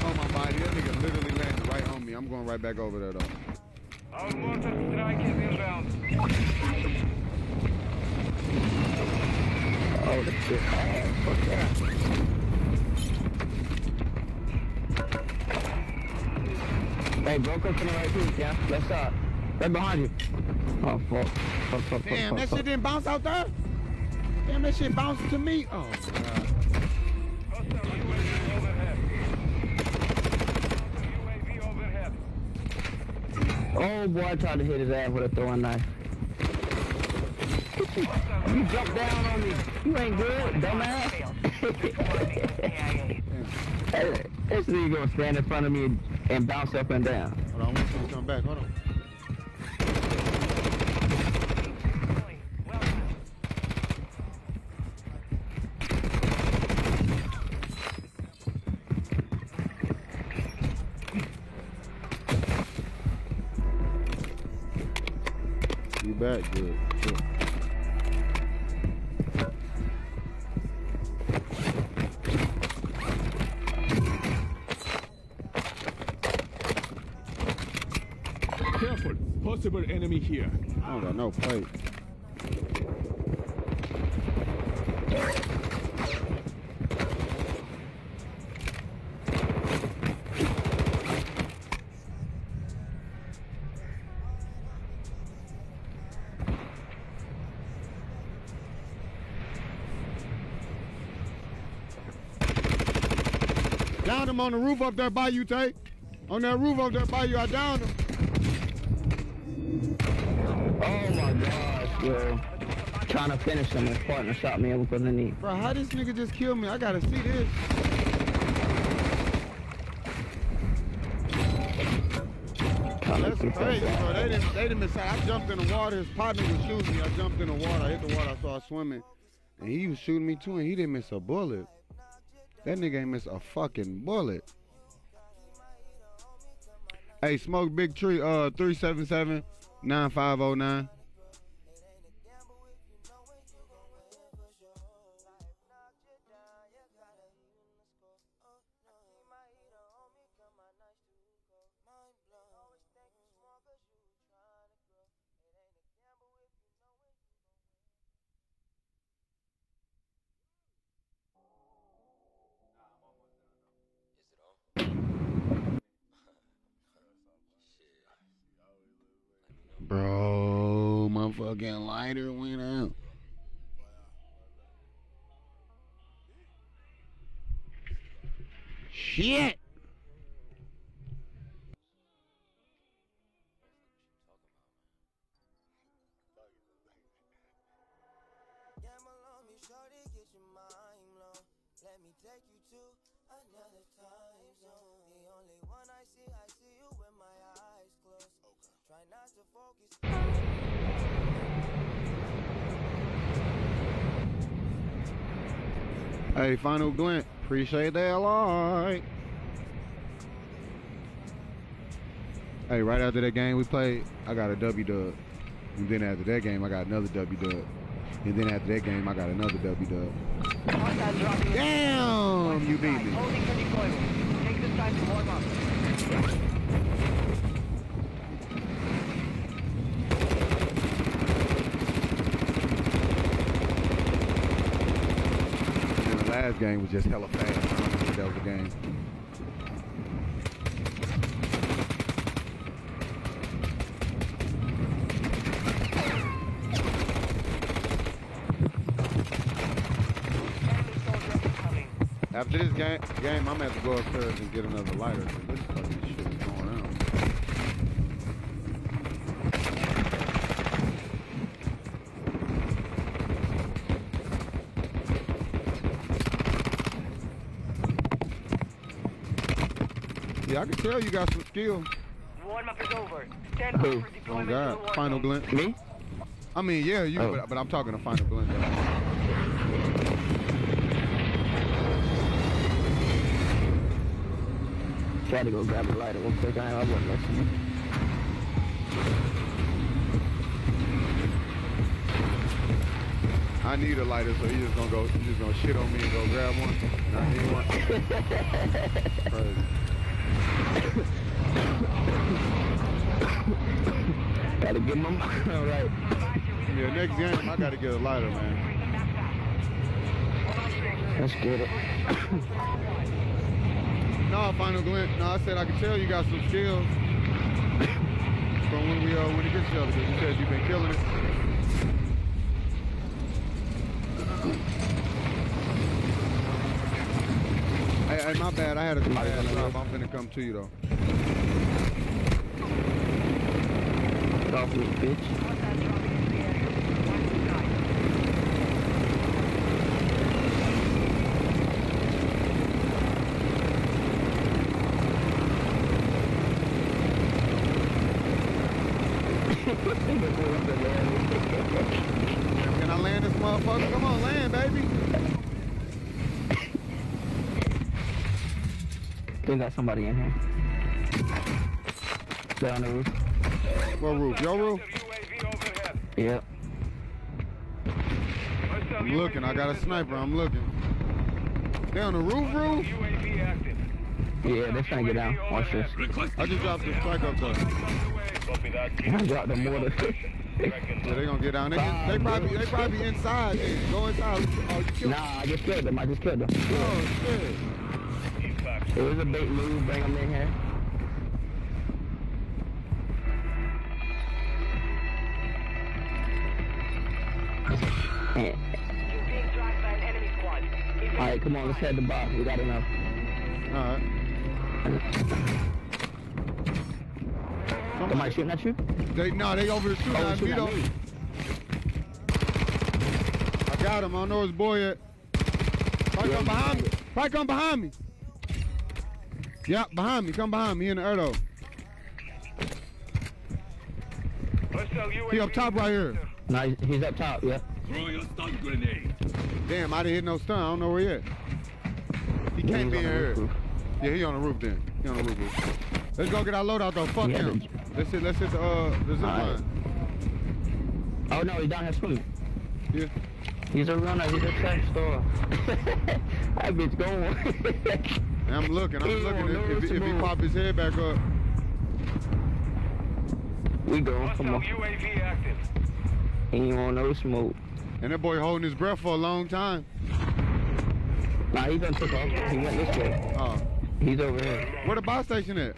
oh, my body. That nigga literally landed right on me. I'm going right back over there though. Our mortar strike is inbound. Oh, shit. Fuck that. Hey, bro, come to the right piece, yeah? Left side. Uh, right behind you. Oh, fuck. Fuck, fuck, Damn, fuck, that shit didn't bounce out there. That shit bounced to me. Oh god. Hostile UAV overhead. UAV overhead. fuck. Oh, boy, I tried to hit his ass with a throwing knife. You jumped down on me. You ain't good, dumbass. This nigga gonna stand in front of me and, and bounce up and down. Hold on, I want you to come back. Hold on. Him on the roof up there by you, Tay. On that roof up there by you, I downed him. Oh my gosh, yo. Trying to finish him, his partner shot me over the knee. Bro, how this nigga just killed me? I gotta see this. That's crazy, bro. They didn't, they didn't miss out. I jumped in the water. His partner was shooting me. I jumped in the water. I hit the water. I started swimming. And he was shooting me too, and he didn't miss a bullet. That nigga ain't miss a fucking bullet. Hey, Smoke Big Tree, uh, 377 9509. Lighter went out. Hey, final glint. Appreciate that lot. Hey, right after that game we played, I got a W dub. And then after that game, I got another W dub. And then after that game, I got another W dub. Damn, you beat me. Holding for deployment. Take this time to warm up. And the last game was just hella fast. That was a game. After this game, game, I'm gonna have to go upstairs and get another lighter. 'cause This fucking shit is going on. Yeah, I can tell you got some skill. Warm up is over. Stand by Who? for Oh deployment to God, final zone. glint. Me? I mean, yeah, you, Oh. but, but I'm talking to final glint. though. Tried to go grab a lighter real quick. I, I wasn't listening. I need a lighter, so he's just gonna go. He's just gonna shit on me and go grab one. And I need one. [laughs] Crazy. Gotta get my mind [laughs] right. Yeah, next game I gotta get a lighter, man. Let's get it. [coughs] No, final glint. No, I said I can tell you got some skills from when we uh when we get each other. 'cause you said you've been killing it. My bad. I had a bad drop. I'm finna come to you though. Get off me, bitch. Can I land this motherfucker? Come on, land, baby. Still got somebody in here. Stay on the roof. What roof? Your roof? Yep. I'm looking. I got a sniper. I'm looking. They on the roof, roof? Yeah, they're trying to get down. Watch this. I just dropped the strike up though. I dropped the mortar. Yeah, they gonna get down. They, get, they probably they probably inside. They go inside. Oh, nah, I just killed them. I just killed them. Oh shit. It was a bait move. Bring them in here. Eh. You're being tracked by an enemy squad. If All right, come on. Let's head to the bar. We got enough. All right. Somebody shooting at you? They no, they over here shooting Oh, at me shooting at me. I got him. I don't know his boy yet. Probably come behind me. Probably come behind me. Yeah, behind me. Come behind me. He in the air though. He up top right here. No, he's, he's up top. yeah. Throw your stun grenade. Damn, I didn't hit no stun. I don't know where he at. He Yeah, can't he's be in here. roof. Yeah, he on the roof then. He on the roof. roof. Let's go get our loadout though. Fuck Yeah, him. Let's hit. Let's hit the uh the zip All right. line. Oh no, he's down here swimming. Yeah. He's a runner. He's a track star. [laughs] that bitch going. [laughs] And I'm looking. I'm looking. If, if, if he pop his head back up. we going. Come on. UAV active. He ain't want no smoke. And that boy holding his breath for a long time. Nah, he done took off. He went this way. Oh. He's over here. Where the buy station at?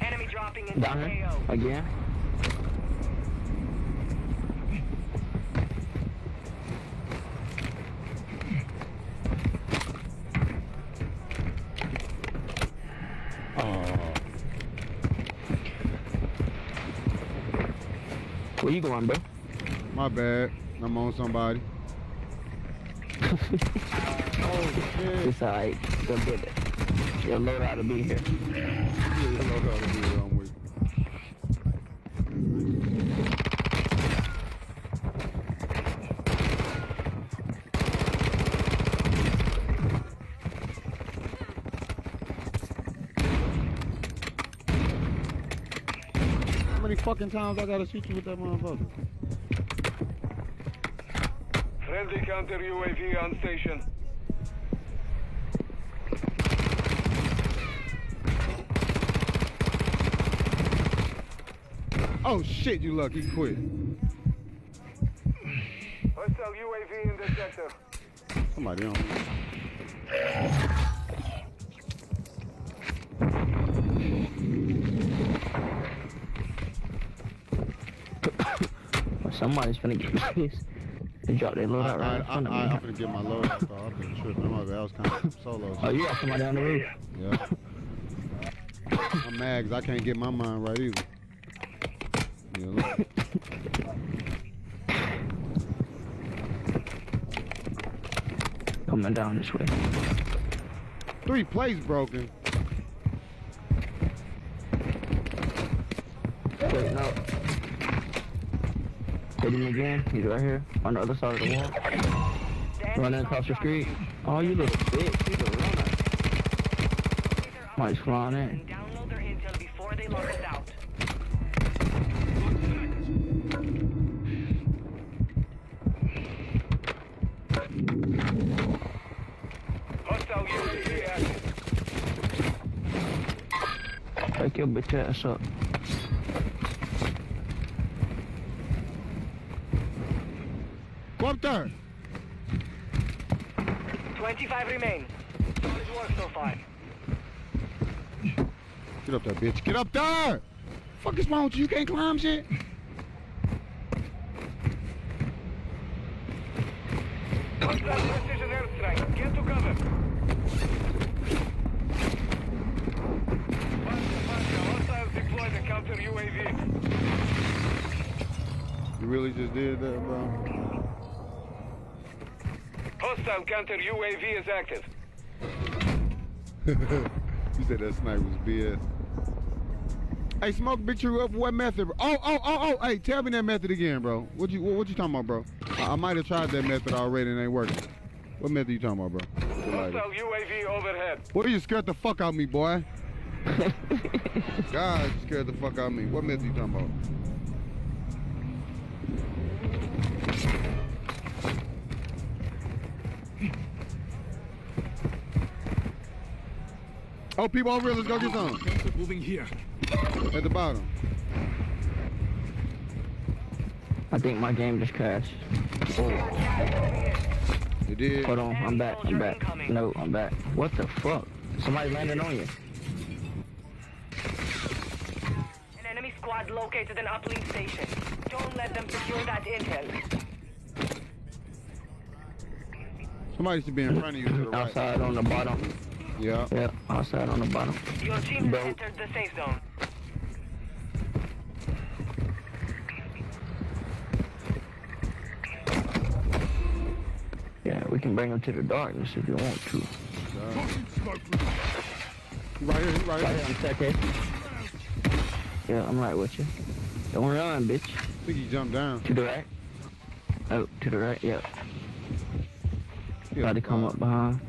enemy dropping into Down here. AO. Again. Where you going, bro? My bad. I'm on somebody. oh [laughs] shit. It's alright. Go get it. Your loadout will be here. Yeah, you know how to do it. I'm with. How many fucking times I gotta shoot you with that motherfucker? Friendly counter UAV on station. Oh shit, you lucky quit. Hostile UAV in the sector. Somebody on. Somebody's gonna get pissed. They drop their I, loadout I, right in I, of me. I'm gonna get my load out, so I've been tripping. My bad. I was kind of [laughs] solo. Oh, you got somebody on the roof? Yeah. I'm mad 'cause I can't get my mind right either. You know, Coming down this way. three plates broken. Wait, no. Hit him again. He's right here on the other side of the wall. Running across the street. Oh, you little bitch. You little runner. Might spawn in. Take your bitch ass up. Go up there. 25 remain. Solid work so far. Get up there, bitch. Get up there. Fuck is wrong with you? You can't climb shit. Hostile precision airstrike. Get to cover. Faster, faster. Hostiles deploy the counter UAV. You really just did that, bro? Hostile counter UAV is active. [laughs] you said that snipe was BS. Hey, smoke big tree up. What method? Oh, oh, oh, oh. Hey, tell me that method again, bro. What you what, what you talking about, bro? I, I might have tried that method already and it ain't working. What method you talking about, bro? Hostile UAV overhead. Boy, you scared the fuck out of me, boy. [laughs] God, you scared the fuck out of me. What method you talking about? Oh, people over here, let's go get some. Moving here. At the bottom. I think my game just crashed. Oh, It did. hold on. I'm back. I'm back. No, I'm back. What the fuck? Somebody landed on you. An enemy squad located an uplink station. Don't let them secure that intel. Somebody should be in front of you to the right. Outside on the bottom. Yeah. Yep, outside on the bottom. Your team Bro. entered the safe zone. Yeah, we can bring them to the darkness if you want to. Right here, right Right here. here on staircase. Yeah, I'm right with you. Don't run, bitch. I think he jumped down. To the right. Oh, to the right, yep. Yeah, Try to come up behind.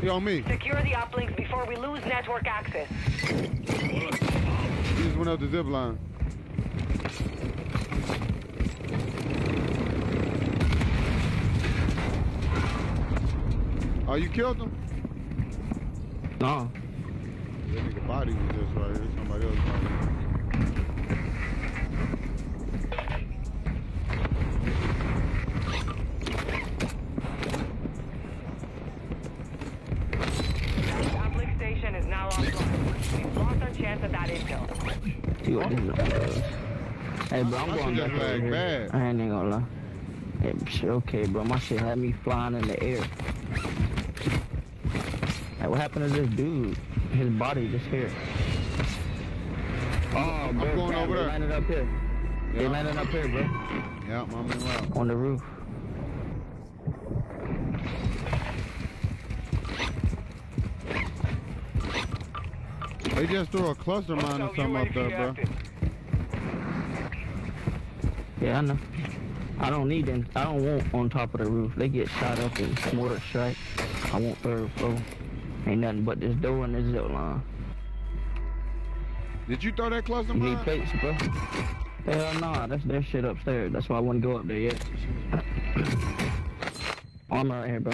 He on me. Secure the uplinks before we lose network access. He just went up the zip line. Oh, you killed him? No. That nigga body was just right here. Somebody else body. Lost our chance at that intel. See what this one does. Hey, bro, I'm going back over here. I ain't even gonna lie. Yeah, okay, bro. My shit had me flying in the air. Like, what happened to this dude? His body just here. Oh, I'm bro, going over they there. landed up here. They landed up here, bro. Yeah, I'm in. On the roof. They just threw a cluster mine or Hostile something up there, bro. Yeah, I know. I don't need them. I don't want on top of the roof. They get shot up and mortar strike. I want third floor. Ain't nothing but this door and this zip line. Did you throw that cluster You need mine? plates, bro? Hell nah, that's their shit upstairs. That's why I wouldn't go up there yet. [clears throat] Armor right here, bro.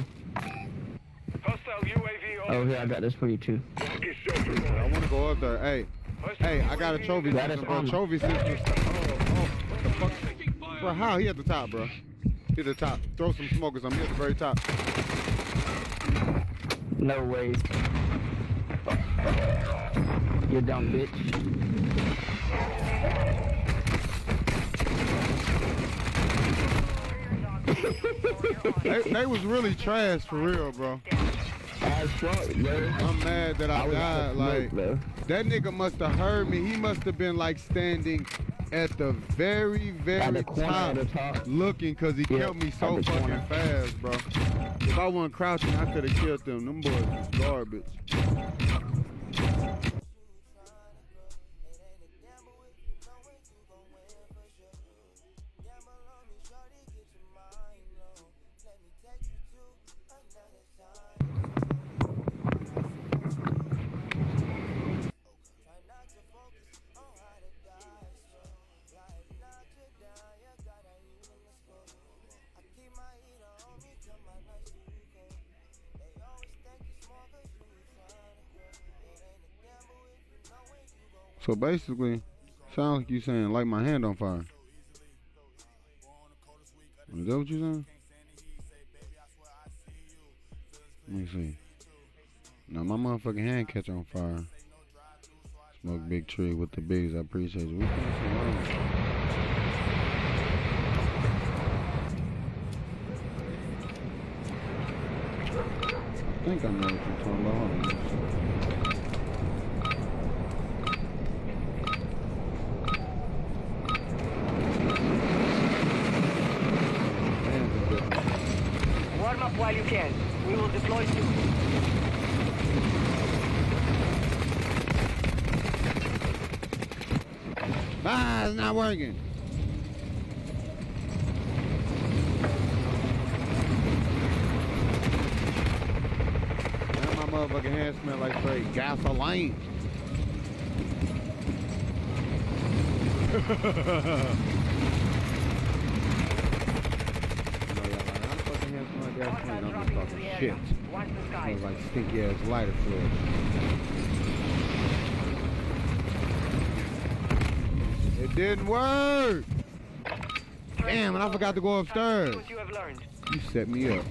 Hostile UAV Oh, here, I got this for you too. I want to go up there. Hey, hey, I got a trophy That system, is bro. armor. Trophy system. Oh, oh, what the fuck? Bro, how? He at the top, bro. He at the top. Throw some smokers. or something. He at the very top. No way. You dumb bitch. They, they was really trash for real, bro. As fuck, bro. I'm mad that I, I died. Like bro. that nigga must have heard me. He must have been like standing at the very, very the top, the top. looking, cause he Yeah, killed me so fucking corner. fast, bro. If I wasn't crouching, I could have killed them. Them boys was garbage. So basically, sounds like you saying light my hand on fire. Is that what you saying? Let me see. Now my motherfucking hand catch on fire. Smoke big tree with the bigs. I appreciate wrong. I think I know what you're talking about. Hold on. let me see. Hands are different. Warm up while you can. We will deploy soon. Ah, it's not working. Now my motherfucking hand smell like straight gasoline. [laughs] [laughs] You know, y'all like, how the fucking hand smell like gasoline? I'm just dropping into talking shit. area. Watch. Smells like stinky ass lighter fluid. Didn't work. Damn, and I forgot to go upstairs. What you learned. You set me up.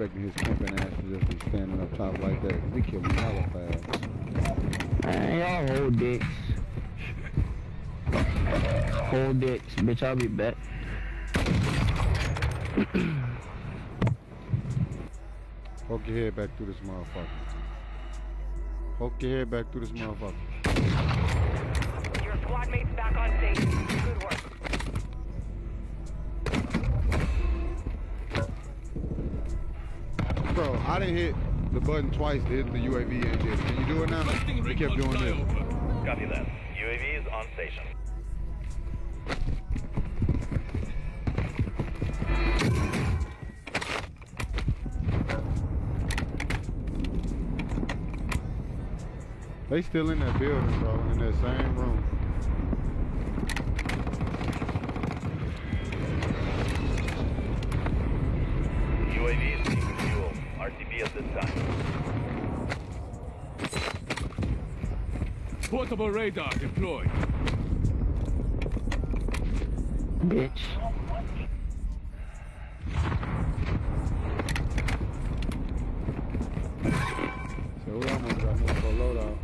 Expecting his camping ass to just be standing up top like that. 'cause He killed me hella fast. Man, y'all hold dicks. Hold dicks, bitch. I'll be back. [clears throat] Poke your head back through this motherfucker. Poke your head back through this motherfucker. Your squad mates back on station. Bro, I didn't hit the button twice to hit the UAV engine. Can you do it now? We kept doing this. Copy that. UAV is on station. They still in that building, bro, in that same room. Portable radar deployed. Bitch. So we almost got moved for loadout.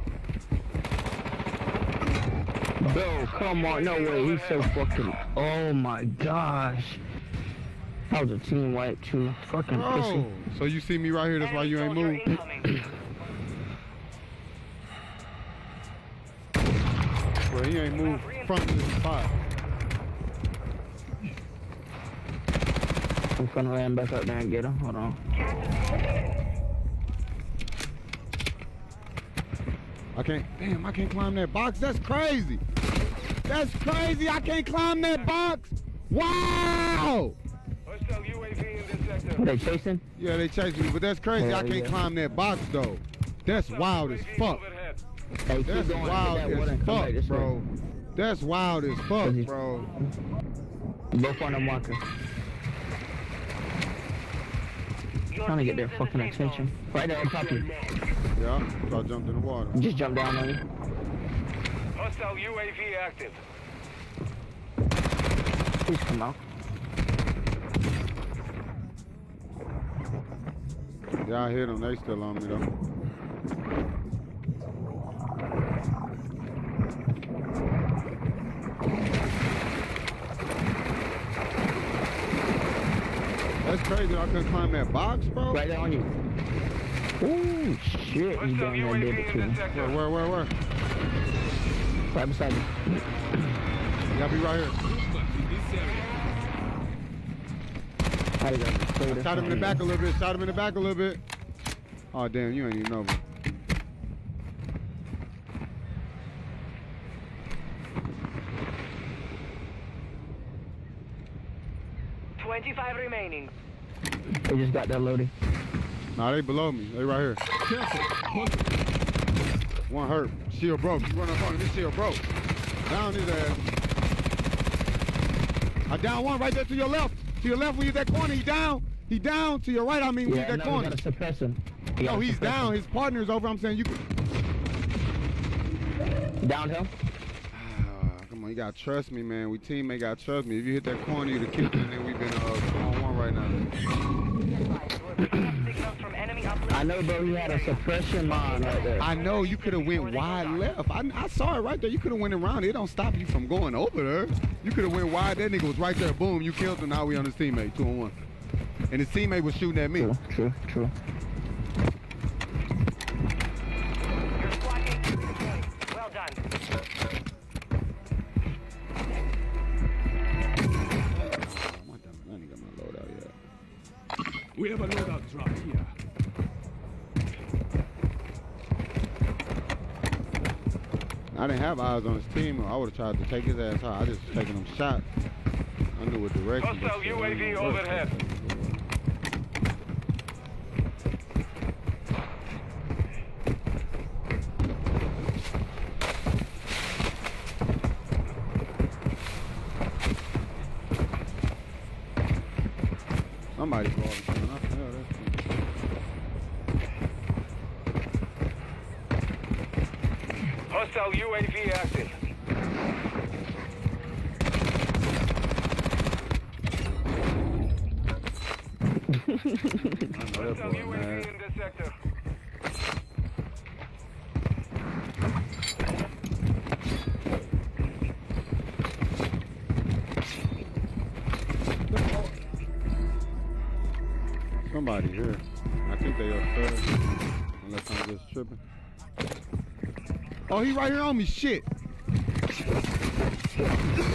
Bro, come on. No way. He's so fucking. Oh my gosh. That was a team wipe too. Fucking Bro, pissy. so you see me right here, that's why you ain't moved. Incoming. Bro, he ain't moved from this spot. I'm gonna land back up there and get him. Hold on. I can't, damn, I can't climb that box. That's crazy. That's crazy. I can't climb that box. Wow. Hostile UAV in this sector. Who they chasing? Yeah, they chasing me, but that's crazy. I can't yeah. climb that box though. That's wild as fuck. Overhead. Hey, That's going. Wild that as and back fuck, this bro. way. That's wild as fuck, bro. Both on the marker. Trying to get their is in the fucking safe attention. Right there on top of you. Yeah, so I jumped in the water. Just jump down on you. Hostile UAV active. Please come out. Yeah, I hit them. They still on me though. That's crazy. I couldn't climb that box, bro. Right on you. Ooh, shit. What's you down there, David, too. Where, where, where, where? Right beside me. You gotta be right here. I shot him in the back a little bit. Shot him in the back a little bit. Oh, damn. You ain't even over. 25 remaining. They just got that loaded. Nah, they below me. They right here. Careful. One hurt. Shield broke. You run up on him. This shield broke. Down his ass. I down one right there to your left. To your left when you that corner. He down. He down to your right. I mean, when yeah, you that corner. Yeah, gotta suppress him. You no, he's down. Him. His partner's over. I'm saying you. Downhill. On, you gotta trust me, man. We teammate gotta trust me. If you hit that corner, you'd have killed and then we've been uh, on one right now. We're picking up signals from enemy uplink. I know, bro. He had a suppression mine right there. I know you could have went wide left. I, I saw it right there. You could have went around. It don't stop you from going over there. You could have went wide. That nigga was right there. Boom, you killed him. Now we on his teammate, two on one. And his teammate was shooting at me. True, true, true. We have a loadout drop here. I didn't have eyes on his team. I would have tried to take his ass out. I just taking him shot. I knew what direction. Hostile this shit UAV uh, overhead. Somebody called Hostile UAV active. [laughs] Hostile UAV in this sector. Somebody here. I think they upstairs. Uh, unless I'm just tripping. Oh, he right here on me. Shit.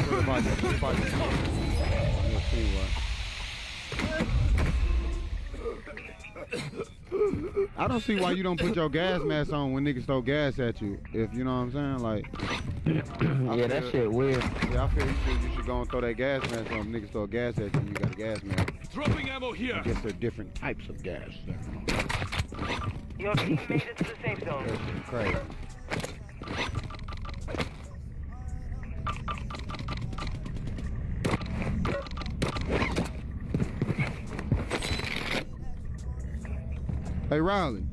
What about you? What about you? Let's see what. I don't see why you don't put your gas mask on when niggas throw gas at you. If you know what I'm saying, like. I yeah, that shit weird. Yeah, I feel you should, you should go and throw that gas mask on. When niggas throw gas at you, you got a gas mask. Dropping ammo here. I guess there are different types of gas. Your team made it to the safe zone. That shit crazy. Hey Riley.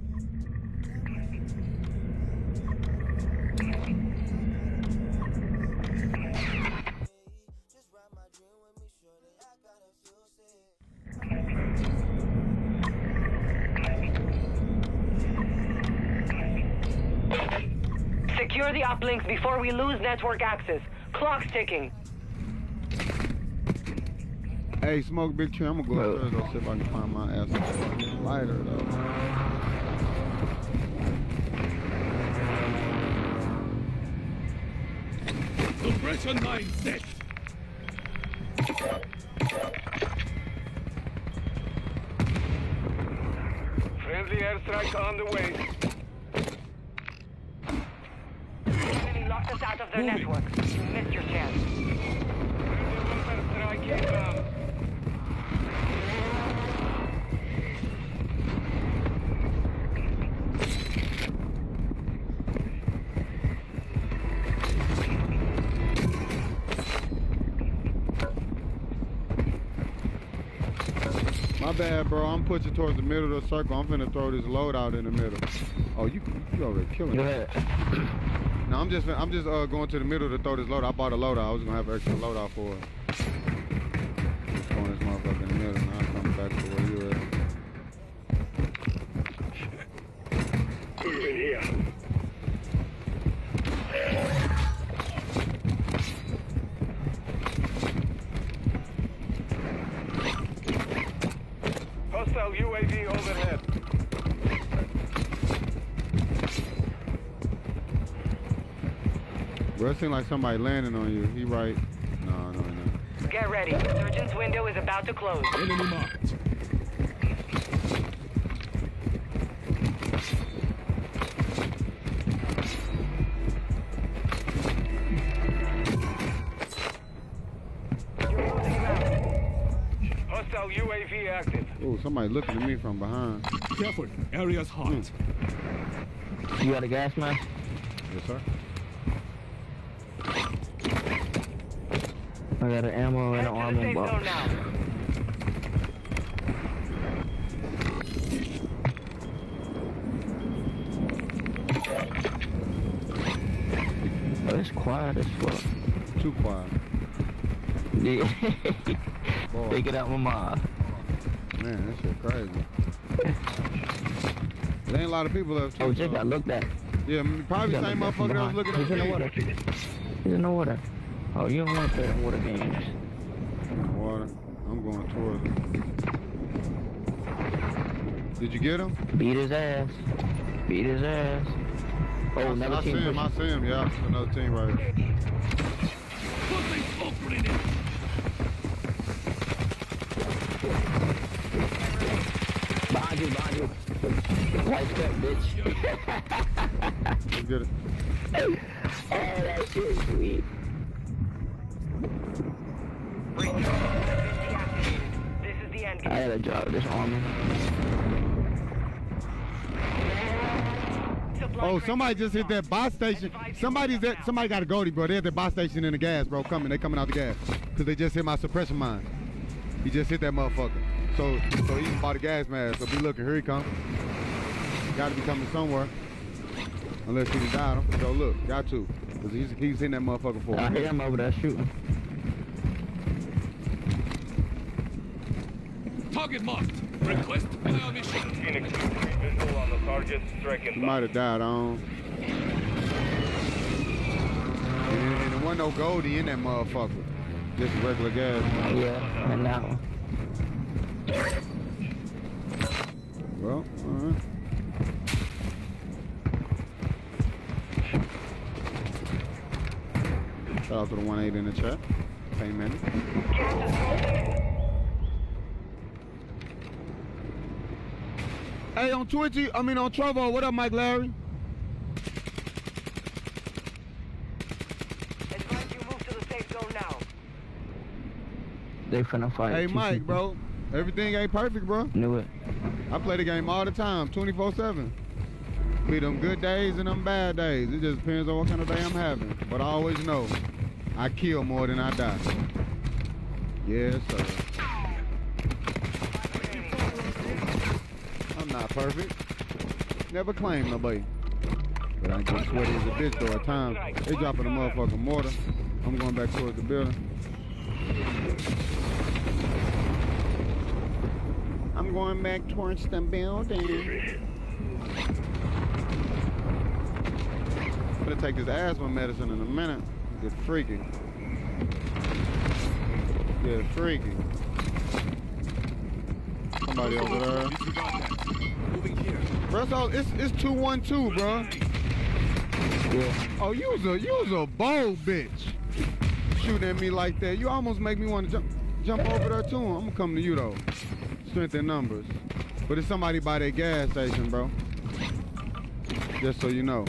The uplinks before we lose network access. Clock's ticking. Hey, smoke big tree. I'm gonna go upstairs though, see if I can find my ass lighter though. Suppression mine set. Friendly airstrike on the way. Locked us out of their Moving. network. You missed your chance. Friendly airstrike inbound. My bad, bro. I'm pushing towards the middle of the circle. I'm finna throw this load out in the middle. Oh, you you over there killing Go me. ahead. [clears throat] No, I'm just I'm just uh, going to the middle to throw this load. I bought a load out. I was gonna have extra load for it. Throwing this motherfucker in the middle. Now I'm coming back to where you at. Hostile UAV overhead. Bro, it seems like somebody landing on you. He right. No, no, no. Get ready. Surgeon's window is about to close. Enemy marked. You're losing ground. Hostile UAV active. Oh, somebody looking at me from behind. Careful. Area's hot. Hmm. You got a gas mask? Yes, sir. I got an ammo and an armor box. Oh, it's quiet as fuck. Too quiet. Yeah. [laughs] Take it out my mind. man, that shit crazy. There ain't a lot of people left. too, Oh, so- got looked at. Yeah, probably the same looked at from motherfucker that was looking He's in the at me. [laughs] He's in the water. Oh, you don't want the water games. Water. I'm going towards him. Did you get him? Beat his ass. Beat his ass. Oh, I, another I see team him. I see him. Yeah, another team right here. Behind you, behind you. White step, bitch. [laughs] Let's get it. Oh, I game. gotta drop this armor. Oh, somebody just hit that bus station. Somebody's at. Somebody got a goatee, bro. They're at the bus station in the gas, bro. Coming. They coming out the gas. Cause they just hit my suppression mine. He just hit that motherfucker. So, so he bought a gas mask. So be looking. Here he come. Got to be coming somewhere. Unless he got him. So look, got to. Cause he's he's hitting that motherfucker for. I hear him over there shooting. Target marked. Request fire mission. Phoenix 2-3 visual on the target. Strike He might have died on. And, and there wasn't no Goldie in that motherfucker. Just regular gas. Yeah, and that one. Well, all Shout out to the 180 in the chat. Payment. Hey, on Twitchy, I mean on Trovo, what up, Mike Larry? Advise you move to the safe zone now. They finna fight. Hey, Mike, bro. Everything ain't perfect, bro. Knew it. I play the game all the time, 24-7. Be them good days and them bad days. It just depends on what kind of day I'm having. But I always know I kill more than I die. Yes, sir. I'm not perfect. Never claim nobody. But I get sweaty as a bitch though at times. They dropping a motherfucking mortar. I'm going back towards the building. I'm going back towards the building. I'm gonna take this asthma medicine in a minute. Get freaky. Get freaky. Somebody over there. Bro, so it's it's two one two, bro. Yeah. Oh, you was a you was a bold bitch. Shooting at me like that. You almost make me want to jump jump over there to him. I'm gonna come to you though. Strength in numbers. But it's somebody by that gas station, bro. Just so you know.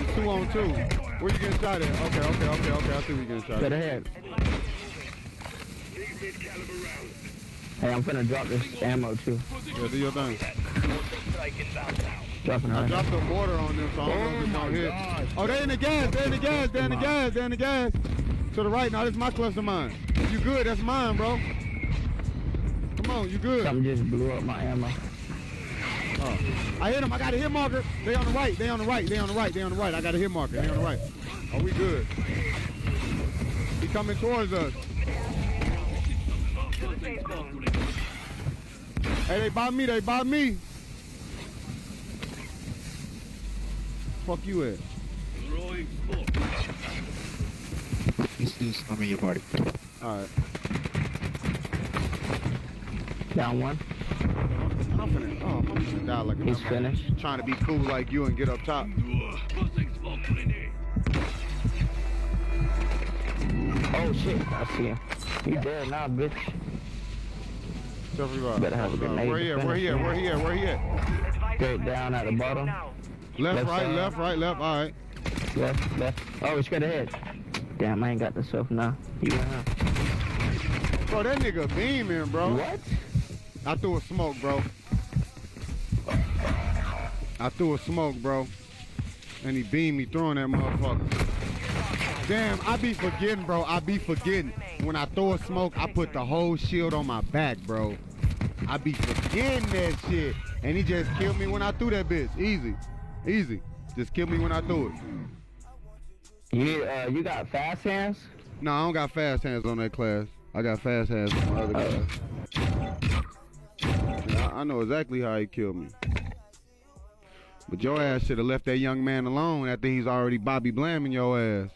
It's two on two. Where you getting shot at? Okay, okay, okay, okay. I see where you getting shot at. ahead. Hey, I'm finna drop this ammo too. Yeah, do your thing. Dropping I dropped the border on them, so I don't know if it's gonna hit. Oh, they in the gas, they in the gas, they in the gas, they in the gas. To the right, now this is my cluster mine. You good, that's mine, bro. Come on, you good. Something just blew up my ammo. Oh. I hit him, I got a hit marker. They on the right, they on the right, they on the right, they on the right. I got a hit marker, they on the right. Are we good. He coming towards us. To the safe zone. Hey, they bought me, they bought me. Fuck you at? This is I'm in your party. Alright. Down one. I'm finna, oh, I'm finna die like a He's finished. Trying to be cool like you and get up top. Oh shit, I see him. He dead now, bitch. Rock. Better have a grenade Where he at? Where he at? Where he at? Where he at? Straight down at the bottom. Left, Left right, side. left, right, left. All right. Left, left. Oh, straight ahead. Damn, I ain't got the stuff now. You went out. Bro, that nigga beaming, bro. What? I threw a smoke, bro. I threw a smoke, bro. And he beamed me throwing that motherfucker. Damn, I be forgetting, bro. I be forgetting. When I throw a smoke, I put the whole shield on my back, bro. I be forgetting that shit. And he just killed me when I threw that bitch. Easy. Easy. Just kill me when I threw it. You uh, you got fast hands? No, I don't got fast hands on that class. I got fast hands on my other class. I I know exactly how he killed me. But your ass should have left that young man alone after he's already Bobby blaming your ass.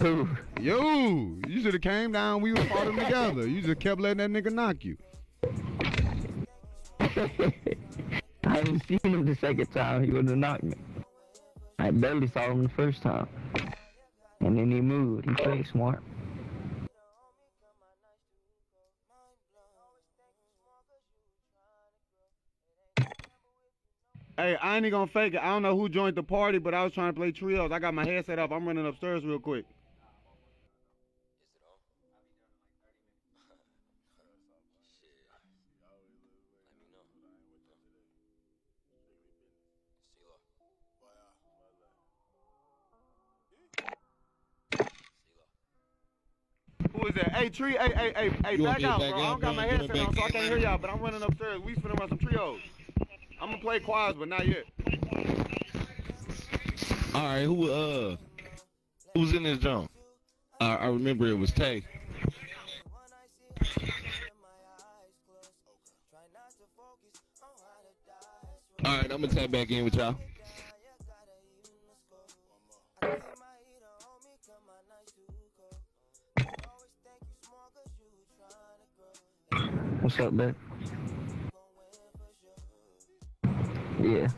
Who? You, you should have came down. We would fought him together. You just kept letting that nigga knock you. [laughs] I didn't see him the second time. He would have knocked me. I barely saw him the first time. And then he moved. He played smart. Hey, I ain't even gonna fake it. I don't know who joined the party, but I was trying to play trios. I got my headset off. I'm running upstairs real quick. Who is that? Hey, tree. Hey, hey, hey, hey, back out, back bro. I don't got my headset on, so I can't hear y'all. But I'm running upstairs. We finna run some trios. I'm gonna play choirs, but not yet. All right, who uh, who's in this jump? I, I remember it was Tay. All right, I'm gonna tap back in with y'all. What's up, babe? Yeah.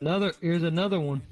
Another here's another one.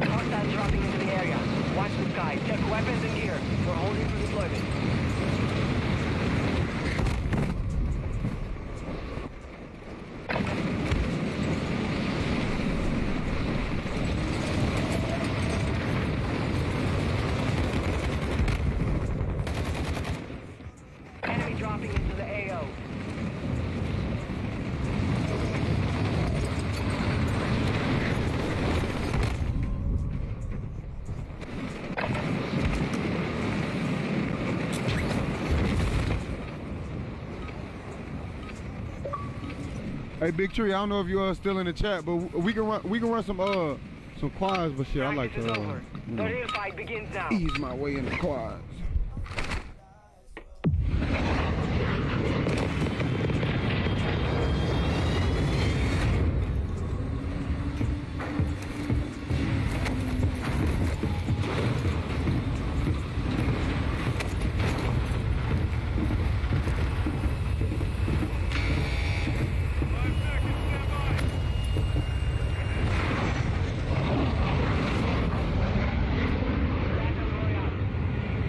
Hostiles dropping into the area. Watch the skies. Check weapons and gear. We're holding for deployment. Enemy dropping into the AO. Hey, Big Tree, I don't know if you're uh, still in the chat, but we can run we can run some uh some quads, but shit, I like to uh, you know, real fight begins now. ease my way into quads.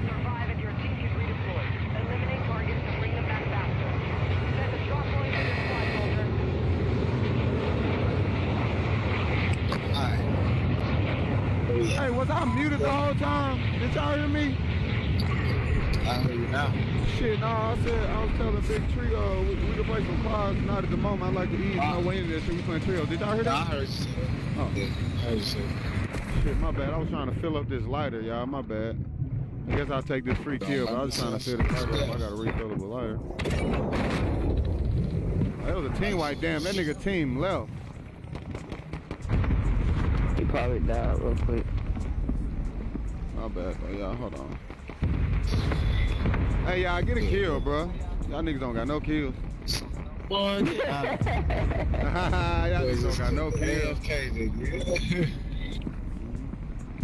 Survive and your team can redeploy. Eliminate targets to bring them back faster. Set the drop point for your squad, soldier. Hey, was I muted the whole time? Did y'all hear me? I hear you now. Shit, no, I said I was telling Big Tree, uh, we, we can play some quads. Not at the moment. I like to ease my way into that shit. We playing trio. Did that? I heard you say that. Oh. Yeah, I heard you say that. Shit, my bad. I was trying to fill up this lighter, y'all. My bad. I guess I'll take this free kill, but I was trying to fill this lighter up. I got a refillable lighter. Oh, that was a team white. Damn, that nigga team left. He probably died real quick. My bad, though. Y'all, hold on. Hey, y'all, get a kill, bro. Y'all niggas don't got no kills. Boy, get out. Y'all niggas don't got no kills. AFK, nigga.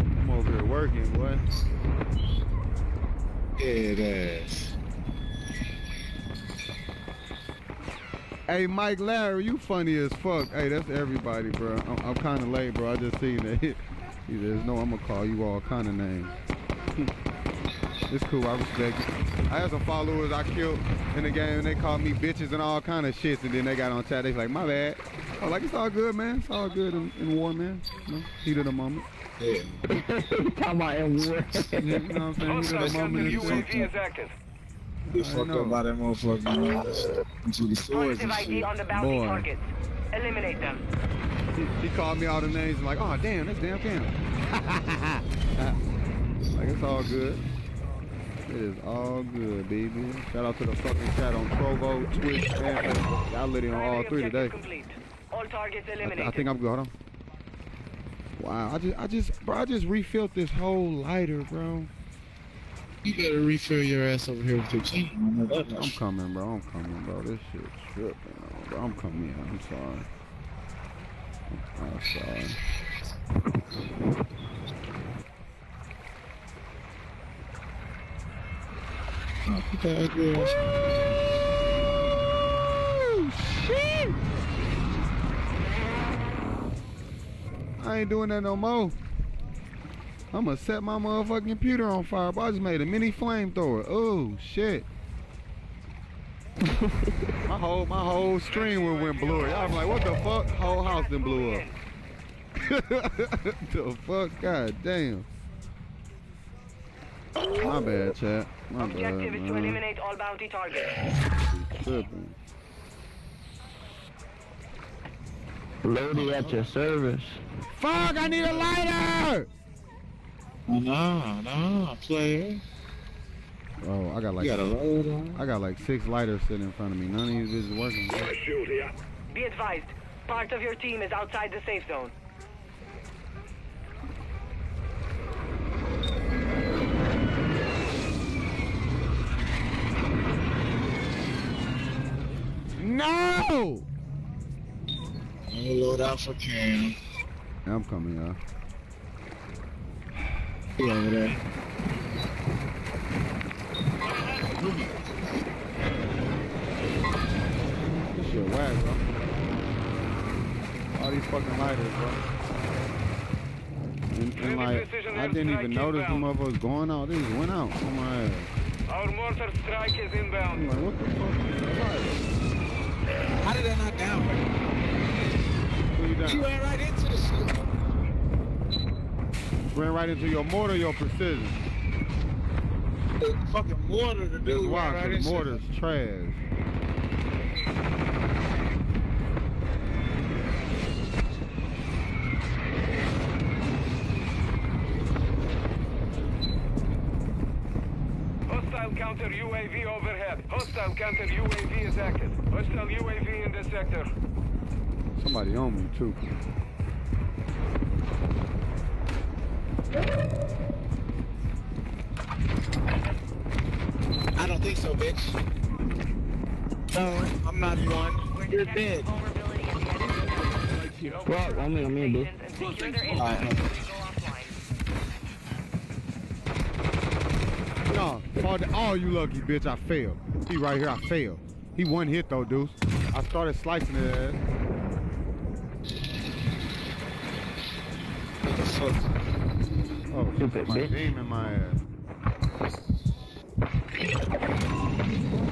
[laughs] I'm over here working, boy. Head ass. Hey, Mike Larry, you funny as fuck. Hey, that's everybody, bro. I'm, I'm kind of late, bro. I just seen that. He says, no, I'm gonna call you all kind of names. [laughs] it's cool. I respect it. I had some followers I killed in the game, and they called me bitches and all kind of shits, and then they got on chat. They like, my bad. I was like, it's all good, man. It's all good in, in war, man. You know, heat of the moment. Yeah. [laughs] Talking about in war. Yeah, you know what I'm saying? Heat of the moment. UAV is active. You I fucked up by that motherfucker. man. Into the swords Positive and ID shit. on the bounty Boy. targets. Eliminate them. He, he called me all the names. I'm like, oh damn, that's damn Cam. [laughs] like it's all good. It is all good, baby. Shout out to the fucking chat on Trovo, Twitch, and Facebook. Y'all lit it on all three today. complete. All targets I, th- eliminated. I think I'm good. Hold on. Wow, I just, I just, bro, I just refilled this whole lighter, bro. You better refill your ass over here with your team. I know that I'm coming, bro. I'm coming, bro. This shit's tripping, bro. I'm coming. I'm sorry. I'm sorry. Okay, I. Ain't doing that no more. I'm gonna set my motherfucking computer on fire. But I just made a mini flamethrower. Oh shit. [laughs] my whole my whole screen went, went blurry. I'm like, what the fuck? Whole house then blew up. [laughs] the fuck? God damn. My bad, chat. My bad, Objective is to eliminate all bounty targets. Tripping. Loaded at your service. Fuck! I need a lighter. Nah, nah, player. Oh, I got like got a? I got like six lighters sitting in front of me. None of these is working. Be advised, part of your team is outside the safe zone. No! I'm gonna load out for Cam. I'm coming, y'all. He over there. This shit whack, bro. All these fucking lighters, bro. And, and like, I didn't even notice the motherfuckers going out. They just went out on my ass. Our mortar strike is I'm inbound. like, what the fuck is this lighter? How did that not down? Who you He ran right into the shit. Ran right into your mortar, your precision. The fucking mortar, the That's dude why, right mortar's trash. Hostile counter UAV overhead. Hostile counter UAV is active. Hostile UAV in the sector. Somebody on me, too. I don't think so, bitch. No, I'm not one. You're dead. Well, I mean, I mean, dude. And secure their Alright. inventory before they go offline. No, all, the, all you lucky bitch, I failed. He right here, I failed. He one hit though, deuce. I started slicing his ass. What the fuck? Oh, Stupid my bitch. beam in my ass.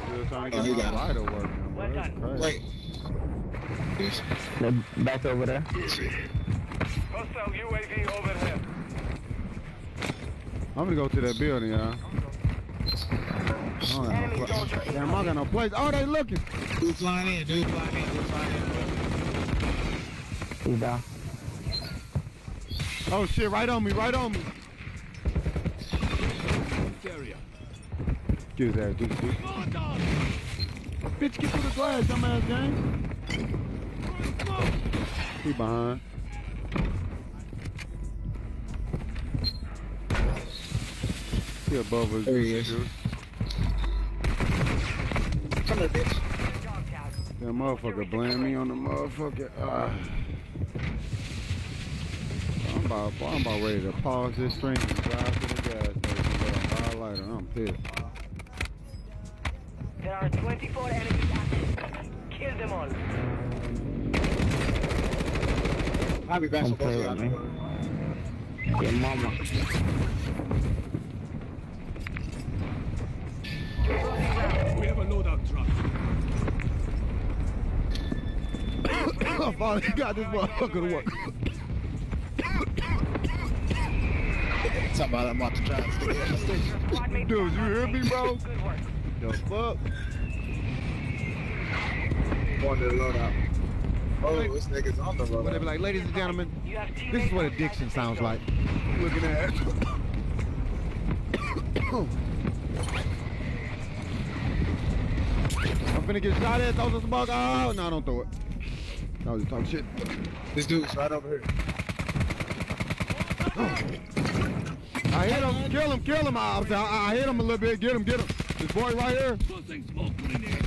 Still trying to Oh, get he my got lighter working. Bro. That's crazy. Wait. Yes. They're back over there. Hostile UAV overhead. I'm gonna go to that building, y'all. Damn, I got no place. Oh, they looking. Dude flying in, dude flying in, dude flying in. He's down. Oh shit, right on me, right on me. His ass, dude, dude. Bitch, get through the glass, dumbass gang. He behind. He above us. There he is. dude. Come here, bitch. That motherfucker blame me on the motherfucker. Ah. I'm about, I'm about ready to pause this stream and drive to the gas station. Get a fire lighter. I'm pissed. There are 24 enemies active. Kill them all. I'll be back Don't for both play of with y'all. me. Your mama. We have a loadout. I finally got this motherfucker to work. Talking about I'm about to try and stick it the station. Dude, you hear me, bro? Good work. The fuck? Going to the loadout. Oh, this nigga's on the road. loadout. like, ladies and gentlemen, this is what addiction sounds like. Looking at [coughs] [coughs] I'm finna get shot at, throw some smoke. Oh, no, don't throw it. I was just talking shit. This dude's right over here. I hit him, kill him, kill him. I, I, I hit him a little bit, get him, get him. This boy right here. Tossing smoke grenade.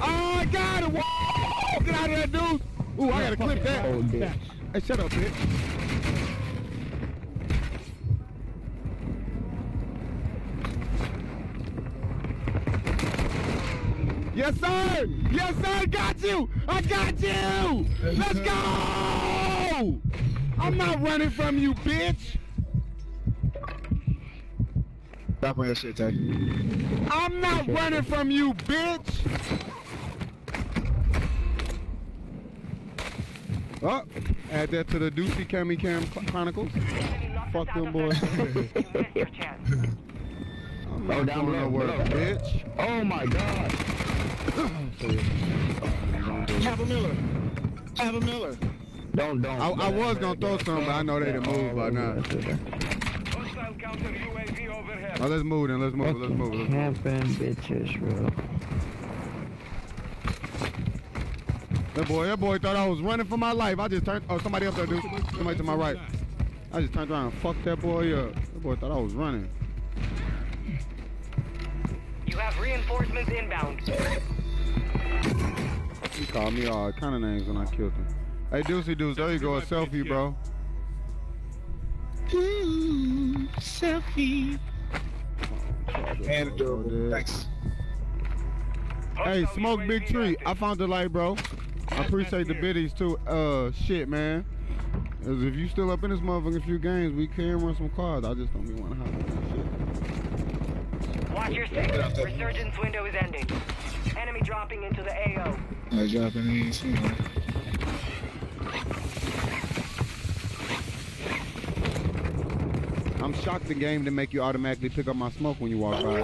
Oh, I got him. Whoa! Get out of that dude. Ooh, I gotta clip that. Oh, bitch. Hey, shut up, bitch. Yes, sir. Yes, sir. Got you. I got you. Let's go. I'm not running from you, bitch. Stop on your shit, Tay. I'm not running from you, bitch. Oh, add that to the Deucey Cammy Cam Chronicles. Fuck them boys. [laughs] I'm Oh, down going below, nowhere, below. bitch. Oh my god. Have Miller. Have Miller. Don't, don't. I, I was gonna throw some, but I know they done moved by now. Hostile counter UAV overhead. Oh, let's move then. Let's move. Let's move. Let's move. Camping bitches, bro. That boy, that boy thought I was running for my life. I just turned. Oh, somebody up there, dude. Somebody to my right. I just turned around and fucked that boy up. That boy thought I was running. You have reinforcements inbound. He called me all kind of names when I killed him. Hey, Deucey Deuce, there you go, a selfie, bro. Ooh, selfie. And dude. Thanks. Hey, Smoke Big Tree, I found the light, bro. I appreciate the biddies too. Uh, shit, man. 'Cause if you still up in this motherfucking few games, we can run some cards. I just don't be want to hop on that shit. Watch your six. Resurgence window is ending. Enemy dropping into the AO. Japanese, you know. I'm shocked the game didn't make you automatically pick up my smoke when you walk by.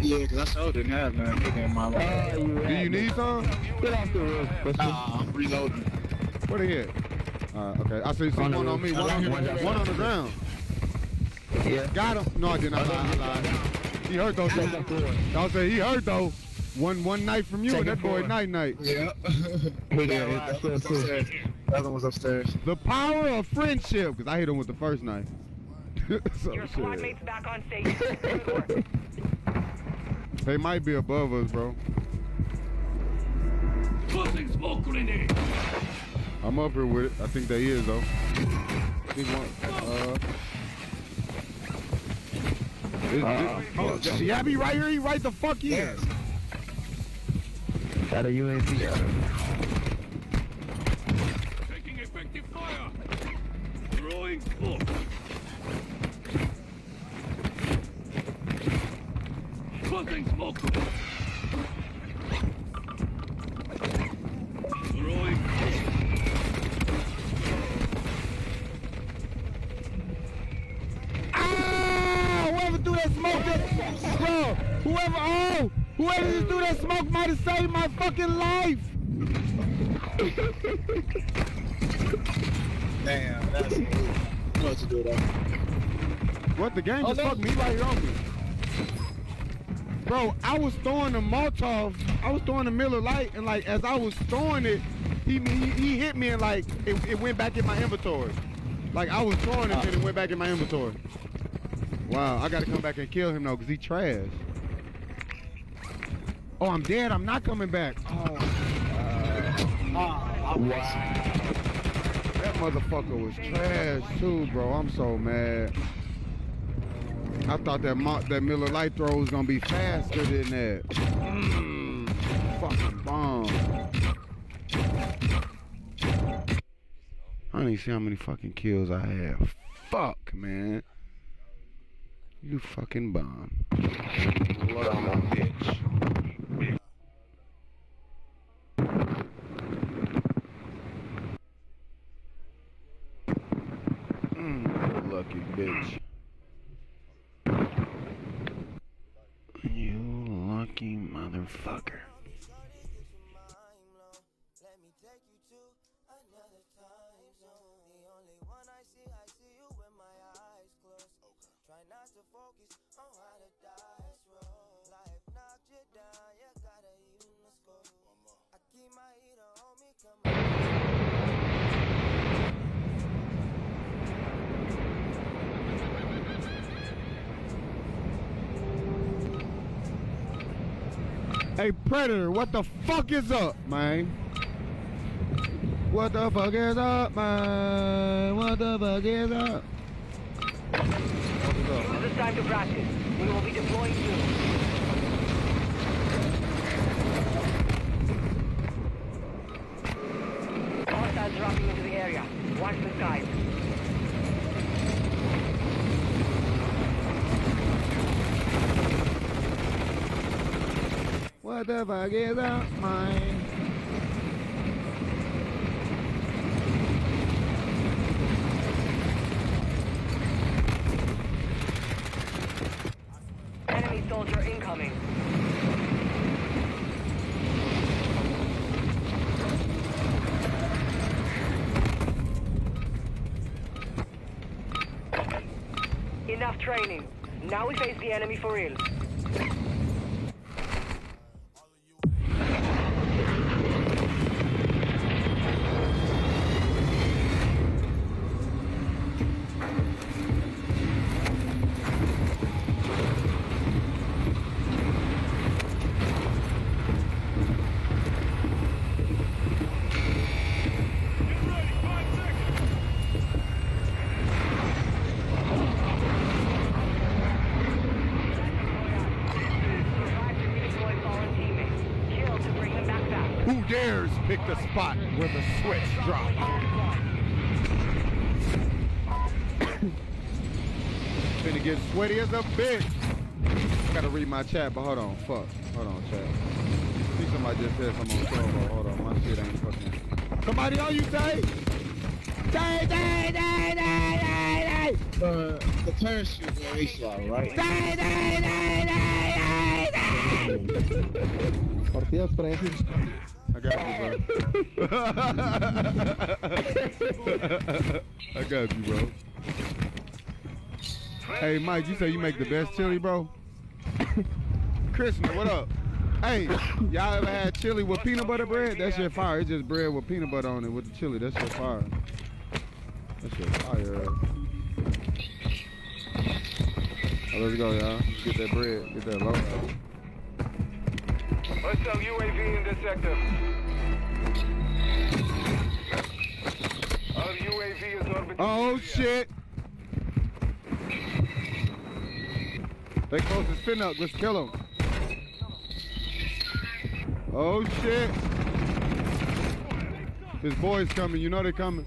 Yeah, because I sure didn't have none in my life. Do you need some? Get off the roof. Nah, I'm reloading. Where they at? Uh, okay, I see On the one on me, one on, One one, on the ground. Yeah. Got him. No, I didn't. I lied. I lied. He hurt though. Second floor. I'll say he hurt though. One one night from you and Second that boy floor. night night. Yeah. [laughs] He got yeah, right that still was upstairs. The other one was upstairs. The power of friendship, because I hit him with the first knife. [laughs] so, Your squad shit. mates back on station. [laughs] They might be above us, bro. Tossing smoke grenade. I'm up here with it. I think they is though. I think one. Uh. This, Uh, this, oh, yeah, be right here. He right the fuck here. Got a UAV. Taking effective fire. Throwing smoke. Tossing smoke. Throwing smoke. Ah! Whoever threw that smoke, that, bro, whoever, oh, whoever just threw that smoke might have saved my fucking life. Damn, that's what to do though. What the game Oh, just fucked me right here on me. Bro, I was throwing the Molotov, I was throwing the Miller Lite, and like as I was throwing it, he he, he hit me and like it, it went back in my inventory. Like I was throwing it and it went back in my inventory. Wow, I gotta come back and kill him though, cause he trash. Oh, I'm dead. I'm not coming back. Oh, that motherfucker was trash too, bro. I'm so mad. I thought that Mo- that Miller Lite throw was gonna be faster than that. Mm, fucking bomb. I don't see how many fucking kills I have. Fuck, man. You fucking bomb. Blood on my bitch. Mm, lucky bitch. You lucky motherfucker. Hey, Predator, what the fuck is up, man? What the fuck is up, man? What the fuck is up? This is time to practice. We will be deploying soon. Hostiles dropping into the area. Watch the skies. What the fuck is that mine? Enemy soldier incoming. Enough training. Now we face the enemy for real. Sweaty as a bitch. Gotta read my chat, but hold on, fuck. Hold on, chat. I think somebody just said something on Trovo. Hold on, my shit ain't fucking. Somebody on you, say? Say, say, say, say, say, say. Uh, the parachute very slow, right? Say, say, say, say, say, say. Partidas para ese. I got you, bro. [laughs] I got you, bro. Hey, Mike, you say you make the best chili, bro? [laughs] Christmas, what up? Hey, y'all ever had chili with peanut butter bread? That shit fire. It's just bread with peanut butter on it with the chili. That shit fire. That shit fire. Oh, let's go, y'all. Get that bread. Get that low. Hostile UAV in the sector. Our UAV is orbiting. Oh shit! They close his fin up. Let's kill him. Oh shit! His boys coming. You know they coming.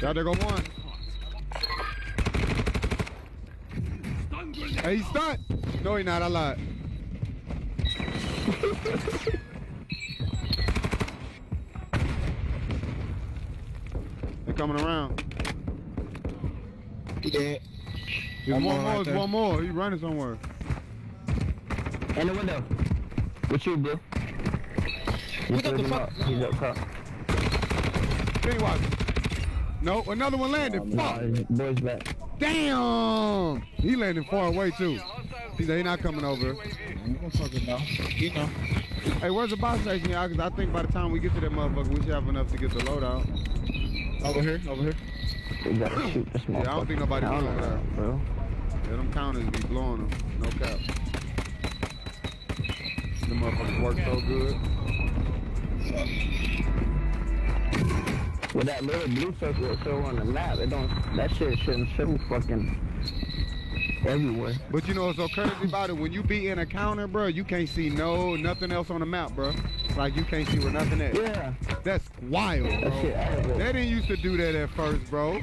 Y'all there go one. Hey, he's stunned. No, he not. I lied. [laughs] They're coming around. Dead. There's One one, more more. right There's one more. He's running somewhere. In the window. With you, Blue. You We got the threw him fuck- up. He's up top. Pennywise. No, another one landed. Nah, Fuck. his boy's back. Damn. He landed far away too. He said he not coming over. You know. Hey, where's the Buy station, y'all? Cause I think by the time we get to that motherfucker, we should have enough to get the loadout. Over here, over here. We gotta shoot this Yeah, I don't think nobody motherfucker going over there. bro. Yeah, them counters be blowing them. No cap. The motherfuckers work so good. With that little blue circle show on the map, it don't. That shit shouldn't show fucking everywhere. But you know what's so crazy about it? When you be in a counter, bro, you can't see no nothing else on the map, bro. Like you can't see where nothing at. Yeah. That's wild, bro. That shit. They didn't used to do that at first, bro.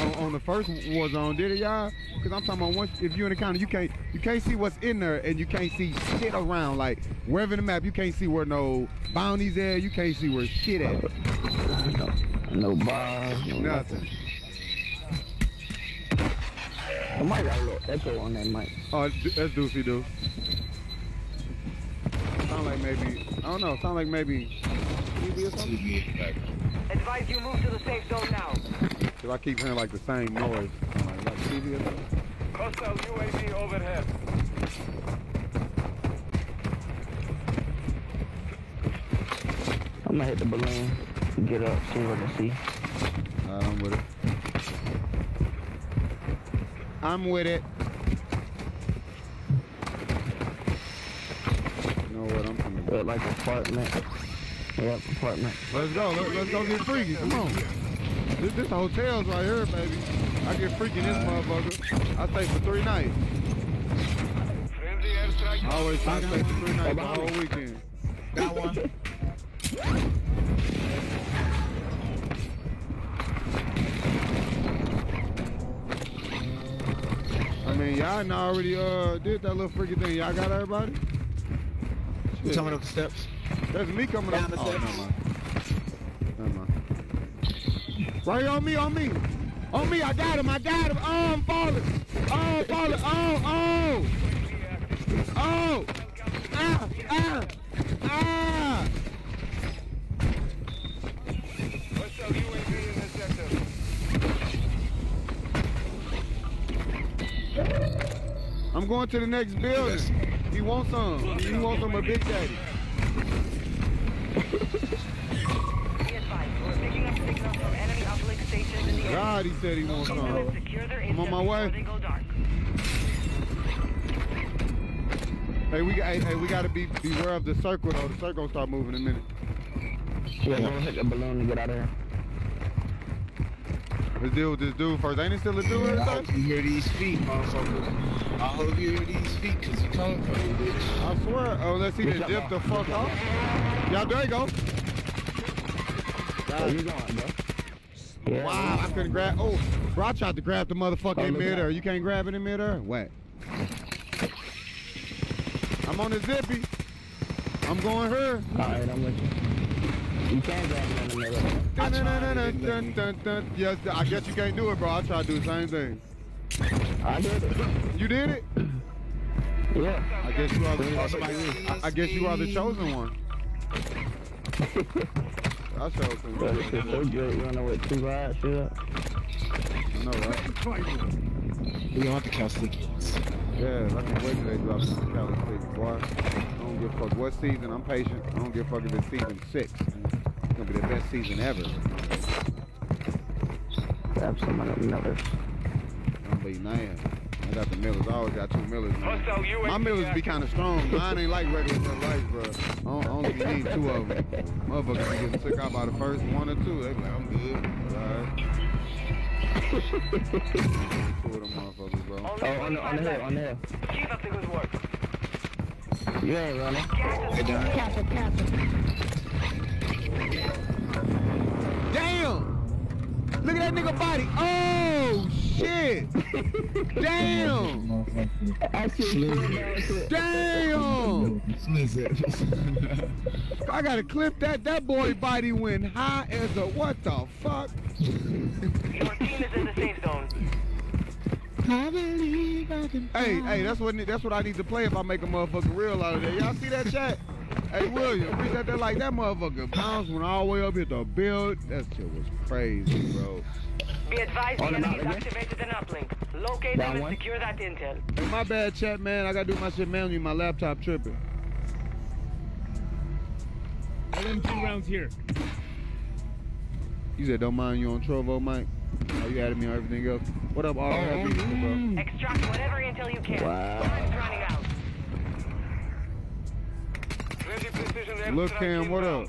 On, on the first Warzone, did it, y'all? Cause I'm talking about once if you're in a counter, you can't you can't see what's in there, and you can't see shit around. Like wherever in the map, you can't see where no bounties at. You can't see where shit at. No, no bars, no Nothing. I might got a little echo on that mic. Oh, that's Doofy Doo. Sound like maybe I don't know. Sound like maybe TV or something. Advise you move to the safe zone now. Cause I keep hearing like the same noise. Sound Like, like TV or something. Hostile UAV overhead. I'm gonna hit the balloon, get up, see what I see. Alright, I'm with it. I'm with it. You know what? I'm coming. Look like apartment. Yep, apartment. Let's go. Let, let's go get freaky. Come on. This, this hotel's right here, baby. I get freaky in this motherfucker. I stay for three nights. Friendly. I always try to stay for three nights the whole weekend. Got one. [laughs] I done already uh did that little freaky thing. Y'all got everybody? You coming up the steps? That's me coming Down up. the Oh, steps. never mind. Never mind. Right on me, on me. On me, I got him, I got him. Oh, I'm falling. Oh, I'm falling. Oh, oh. Oh. Ah, ah, ah. Hostile UAV in the sector. I'm going to the next building. He wants some. He wants some of Big Daddy. God, he said he wants some. I'm on my way. Hey, we hey, hey, we gotta be beware of the circle though. The circle gonna start moving in a minute. Yeah, go hit the balloon to get out of here. Let's deal with this dude first. Ain't it still a dude I hope you hear these feet, motherfucker. I hope you hear these feet, cause you coming for me, bitch. I swear. Oh, let's see Good the dip the bro. fuck off. Yeah, there you go. Where you going, bro? Yeah. Wow, I couldn't grab. Oh, bro, I tried to grab the motherfucker Oh, in look at midair. You can't grab it in midair? What? I'm on the zippy. I'm going her. Alright, I'm with you. You can't grab me in the middle. Dun, dun, dun, dun, dun, dun, dun. Yes, I guess you can't do it, bro. I try to do the same thing. I did it. You did it? Yeah. I guess you are the, I, I guess you are the chosen one. I chose him. But it's so good. You don't know what two rides shoot up. I know, right? We want the cow stickies. Yeah, I can't wait till they drop some Kali Sticks, boy. I don't give a fuck what season. I'm patient. I don't give a fuck if it's season six. It's gonna be the best season ever. Grab some of them Millers. I'm be nice. I got the Millers. I always got two Millers. man. My Millers be kind of strong. Mine ain't like regular Miller Lites, bro. I don't- I only be needing two of them. Motherfuckers be getting took out by the first one or two. They be like, I'm good. Alright. [laughs] two of them motherfuckers, bro. Oh, on the, on the hill, on the hill. Keep up the good work. You ain't running. Gas is moving. Captain, captain. Damn! Look at that nigga body. Oh shit! Damn! Damn! I gotta clip that. That boy body went high as a what the fuck? Your team is in the safe zone. Hey, hey, that's what that's what I need to play if I make a motherfucker real out of there. Y'all see that chat? Hey William, we got that like that motherfucker bounced went all the way up here to build. That shit was crazy, bro. Be advised the On the enemy's mountain, activated an uplink. Locate Down them and one. secure that intel. Hey, my bad, chat man. I gotta do my shit manually. My laptop tripping. LMG rounds here. You said don't mind you on Trovo, Mike. Oh, you added me on everything else. What up, all happy, mm-hmm. bro? Extract whatever intel you can. Wow. Time's running out. Friendly precision airstrike Look, Cam, what up?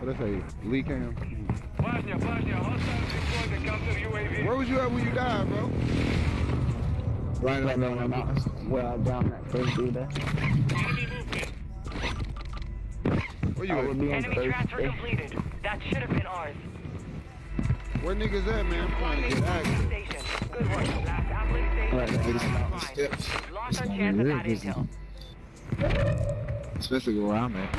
What I say? Lee Cam. Bosnia, Bosnia, hostiles deploy the counter UAV. Where was you at when you died, bro? Right Right up down the on mountain. Well, down that first dude there. Where you at? Enemy transfer completed. That should have been ours. Where niggas at, man? I'm trying to get access. Good work. Last uplink station. Right They just Fine. on the steps. Lost our chance at real that intel. Especially where I'm at.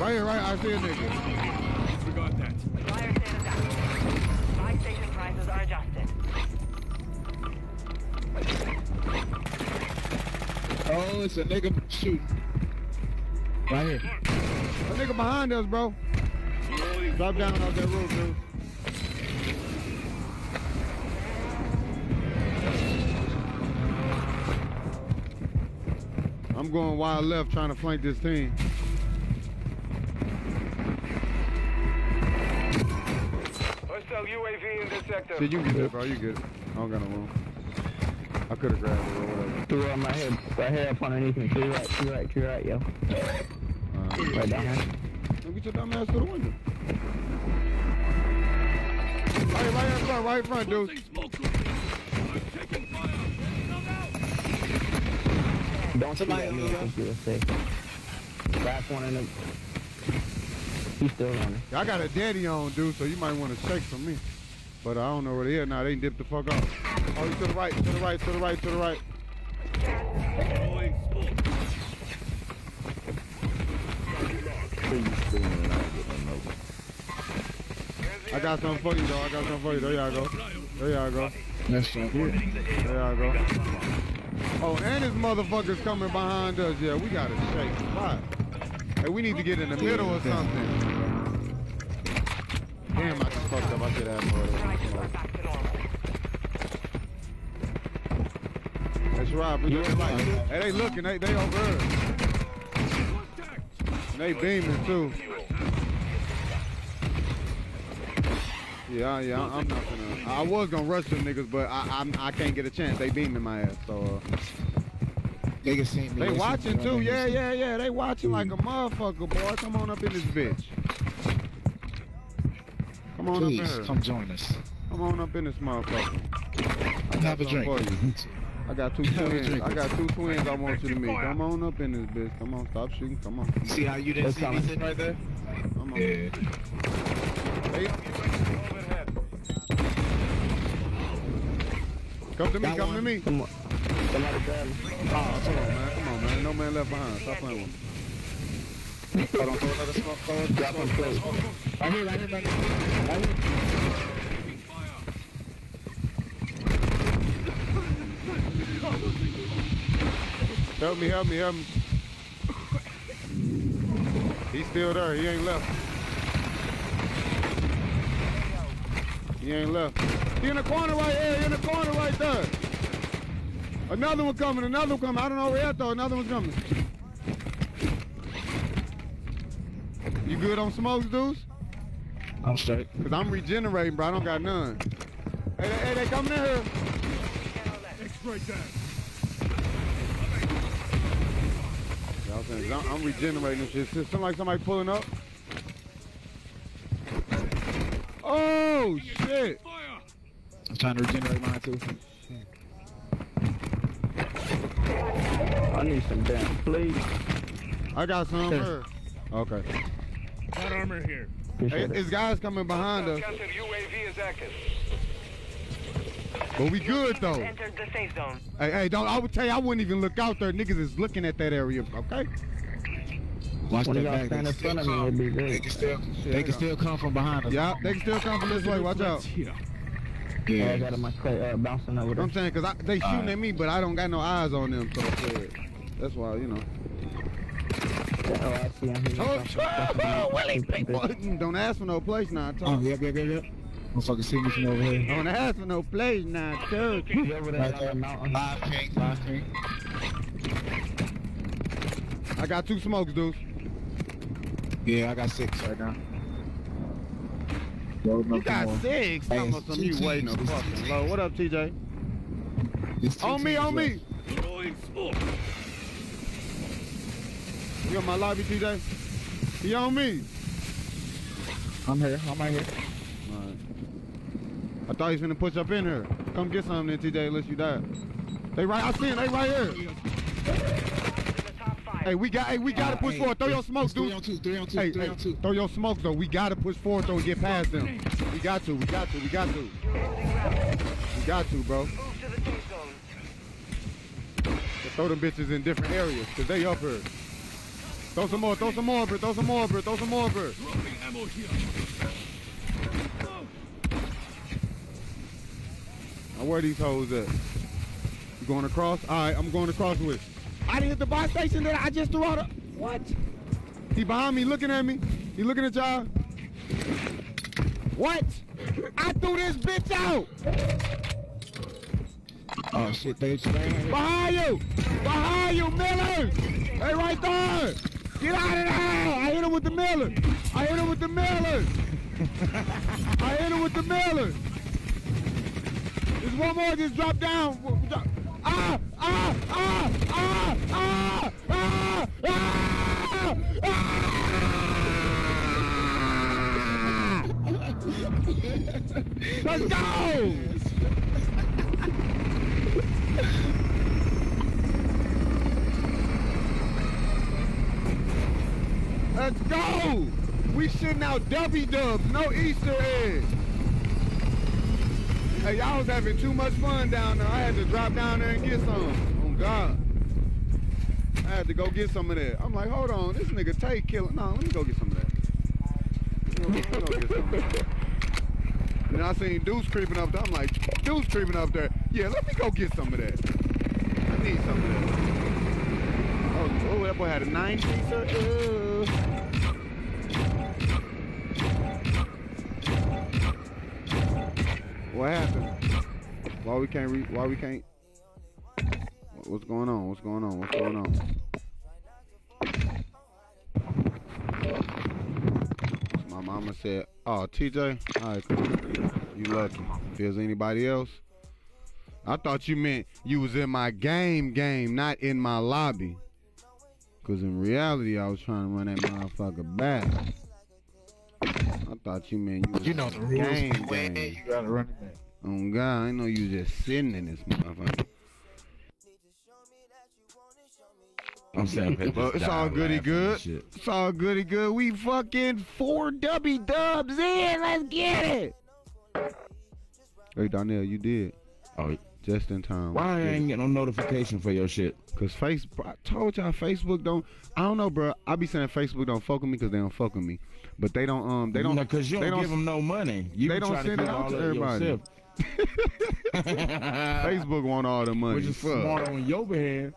Right here, right. I see a nigga. We got that. Flyer status active. Buy station prices are adjusted. Oh, it's a nigga shoot. Right here. A nigga behind us, bro. Drop down off that roof, dude. I'm going wide left trying to flank this team. Hostile UAV in the sector. See, you can get it, bro. You get it. I don't got no room. I could have grabbed it or whatever. Two on my head. Right here up underneath me. To your right, to your right, to your right, yo. Uh, Right down here. Don't get your dumb ass to the window. Right, right in front, right in front, dude. Don't Somebody me. I think one in the... He's still running. I got a daddy on, dude, so you might want to shake for me. But I don't know where they at now. They dipped the fuck off. Oh, he's to the right, to the right, to the right, to the right. I got something for you though. I got something for you. There y'all go. There y'all go. That's right here. There y'all go. Oh, and this motherfucker's coming behind us. Yeah, we gotta shake. Why? Hey, we need to get in the middle or something. Damn, I just fucked up. I should have more. That's right. But they're like, hey, they looking. They they over. And they beaming too. Yeah, yeah, I'm not gonna. I was gonna rush them niggas, but I I'm, I can't get a chance. They beaming my ass, so. Uh, They can see me. they watching too. Yeah, yeah, yeah. They watching like a motherfucker, boy. Come on up in this bitch. Come on Please, up in here. come join us. Come on up in this motherfucker. I Have a got drink. for you. I got two [laughs] twins. I got two twins I want you to meet. Come on up in this bitch. Come on, stop shooting. Come on. See how you didn't see me sitting right there? Come on. Yeah. Hey. Come to me, come to me. Come on. Somebody grab me. Oh, come on, man. Come on, man. No man left behind. Stop playing with me. Hold on, throw another smoke. Throw it. Drop him close. Right here, right here, right here. Right here. Help me, help me, help me. He's still there. He ain't left. He ain't left. He in the corner right here. He in the corner right there. Another one coming. Another one coming. I don't know where though. Another one coming. You good on smokes, dudes? I'm straight. Cause I'm regenerating, bro. I don't got none. Hey, hey, hey, they coming in here. X-ray that. Y'all saying, I'm, I'm regenerating this shit. Seem like somebody pulling up. Oh shit! I'm trying to regenerate mine too. I need some damn please. I got some here. Okay. Got armor here. Hey, Appreciate it. it's guys coming behind us, UAV is active. but we good though. Entered the safe zone. Hey, hey, don't. I would tell you, I wouldn't even look out there. Niggas is looking at that area. Okay. Watch When that back. stand They in can front still of me, it'd come. be They can still, Shit, they I can still come from behind us. Yeah, they can still come from this way. Watch out. Here. Yeah, I got my clay uh, bouncing over there. I'm saying, cause they shooting Alright. at me, but I don't got no eyes on them. So that's why, you know. Oh, I see him. Oh, oh, Willie. Don't ask for no place now. Oh, Talk. yep, yep, yep, yep. Motherfucker see me from over here. Don't ask for no place now, too. He's over there Right there. mountain. Five pink, five pink. I got two smokes, dudes. Yeah, I got six right now. You got six. Hey, some you waiting teams. fucking low. What up, TJ? It's On me, on me. left. Throwing smoke. You got my lobby, TJ? He on me. I'm here. I'm right here. Alright. I thought he was gonna push up in here. Come get something then, TJ, unless you die. They right, I see him, they right here. The top five. Hey, we got, hey, we gotta push hey, forward. Throw your smokes, it's Three dude. on two, three on two, Hey, three hey, on two. throw your smokes though. We gotta push forward though and get past them. We got to, we got to, we got to. We got to, bro. Move to the safe zone. Throw them bitches in different areas, cause they up here. Throw some more, throw some more, bro. Throw some more, bro. Throw some more, bro. Now where these hoes at? You going across? All right, I'm going across with. I didn't hit the buy station that I just threw out. A, what? He behind me, looking at me. He looking at y'all. What? I threw this bitch out. Oh shit, they they- Behind you! Behind you, Miller! Hey, right there! Get out of there! I hit him with the Miller! I hit him with the Miller! [laughs] I hit him with the Miller! There's one more, just drop down. Drop- Let's go! Let's go! We shitting out W-dubs, no Easter eggs. Hey, y'all was having too much fun down there. I had to drop down there and get some. Oh God. I had to go get some of that. I'm like, hold on, this nigga Tate killing. No, let me go get some of that. Let me go get some of that. [laughs] Then I seen Deuce creeping up there. I'm like, Deuce creeping up there. Yeah, let me go get some of that. I need some of that. Oh, oh that boy had a nine piecer. Uh. What happened? Why we can't read? Why we can't? What's going on? What's going on? What's going on? My mama said, "Oh, TJ, all right. You lucky. If there's anybody else, I thought you meant you was in my game, game, not in my lobby. Cause in reality, I was trying to run that motherfucker back. I thought you meant you You know the rules. game, When game. you gotta run it back. Oh God, I know you just sitting in this motherfucker. I'm saying, Pep But it's all died goody good. It's all goody good. We fucking four W dubs in. Let's get it. Hey Donnell, you did. Oh, just in time. Why I ain't get no notification for your shit? Cause Facebook, I told y'all Facebook don't. I don't know, bro. I be saying Facebook don't fuck with me because they don't fuck with me, but they don't. Um, they don't. No, cause you they don't, give them no money. You they don't send it out to everybody. [laughs] [laughs] Facebook want all the money. Which is Fuck. smart on your behalf.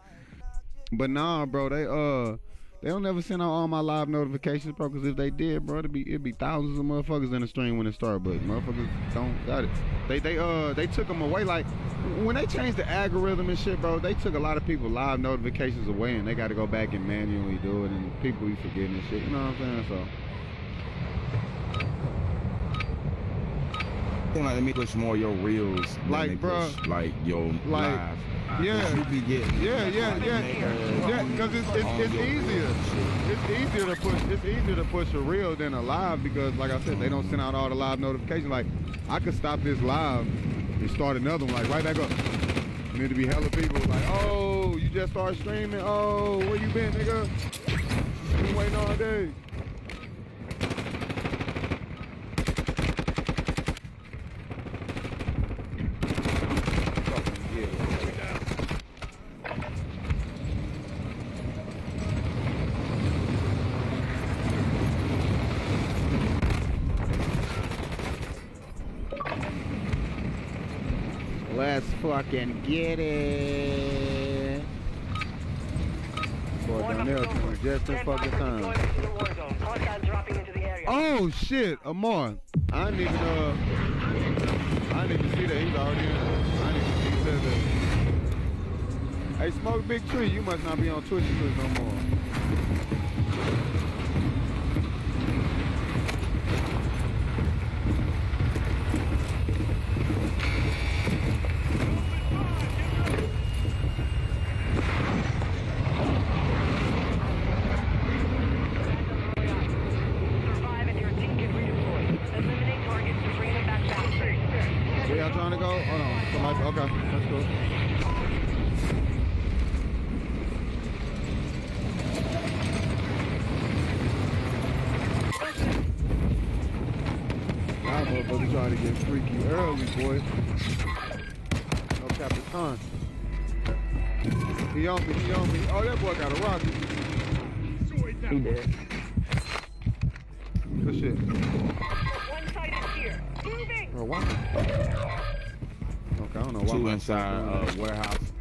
But nah, bro, they uh they don't never send out all my live notifications, bro. Cause if they did, bro, it'd be it'd be thousands of motherfuckers in the stream when it start. But motherfuckers don't got it. They they uh they took them away. Like when they changed the algorithm and shit, bro, they took a lot of people live notifications away, and they got to go back and manually do it, and people be forgetting and shit. You know what I'm saying? So. Seem like let me push more your reels. Like, bruh, push, like your like, live. Yeah, you be getting. yeah, yeah, like, yeah, yeah. Because it's it's, it's easier. reels and shit. It's easier to push. It's easier to push a reel than a live because, like I said, they don't send out all the live notifications. Like I could stop this live and start another one, like right back up. And it'd be hella people like, oh, you just started streaming. Oh, where you been, nigga? Been waiting all day. Let's fucking get it. Boy, Donnell coming just in fucking time. Hostiles dropping into the area. Oh shit, Amar. I didn't even uh I didn't even see that he's already in. I didn't even see that. Hey, Smoke Big Tree, you must not be on Twitch no more. Survive and your team get redeployed. Eliminate targets to bring them back down. Where y'all trying to go? Hold on. Somebody, okay, that's cool. Y'all motherfuckers trying to get freaky early, boy. No Capitan. He on me, he on me. Oh, that boy got a rocket. He did. Good shit. One side is here. Moving. Bro, why? Okay, I don't know why. Two my- inside uh, warehouse.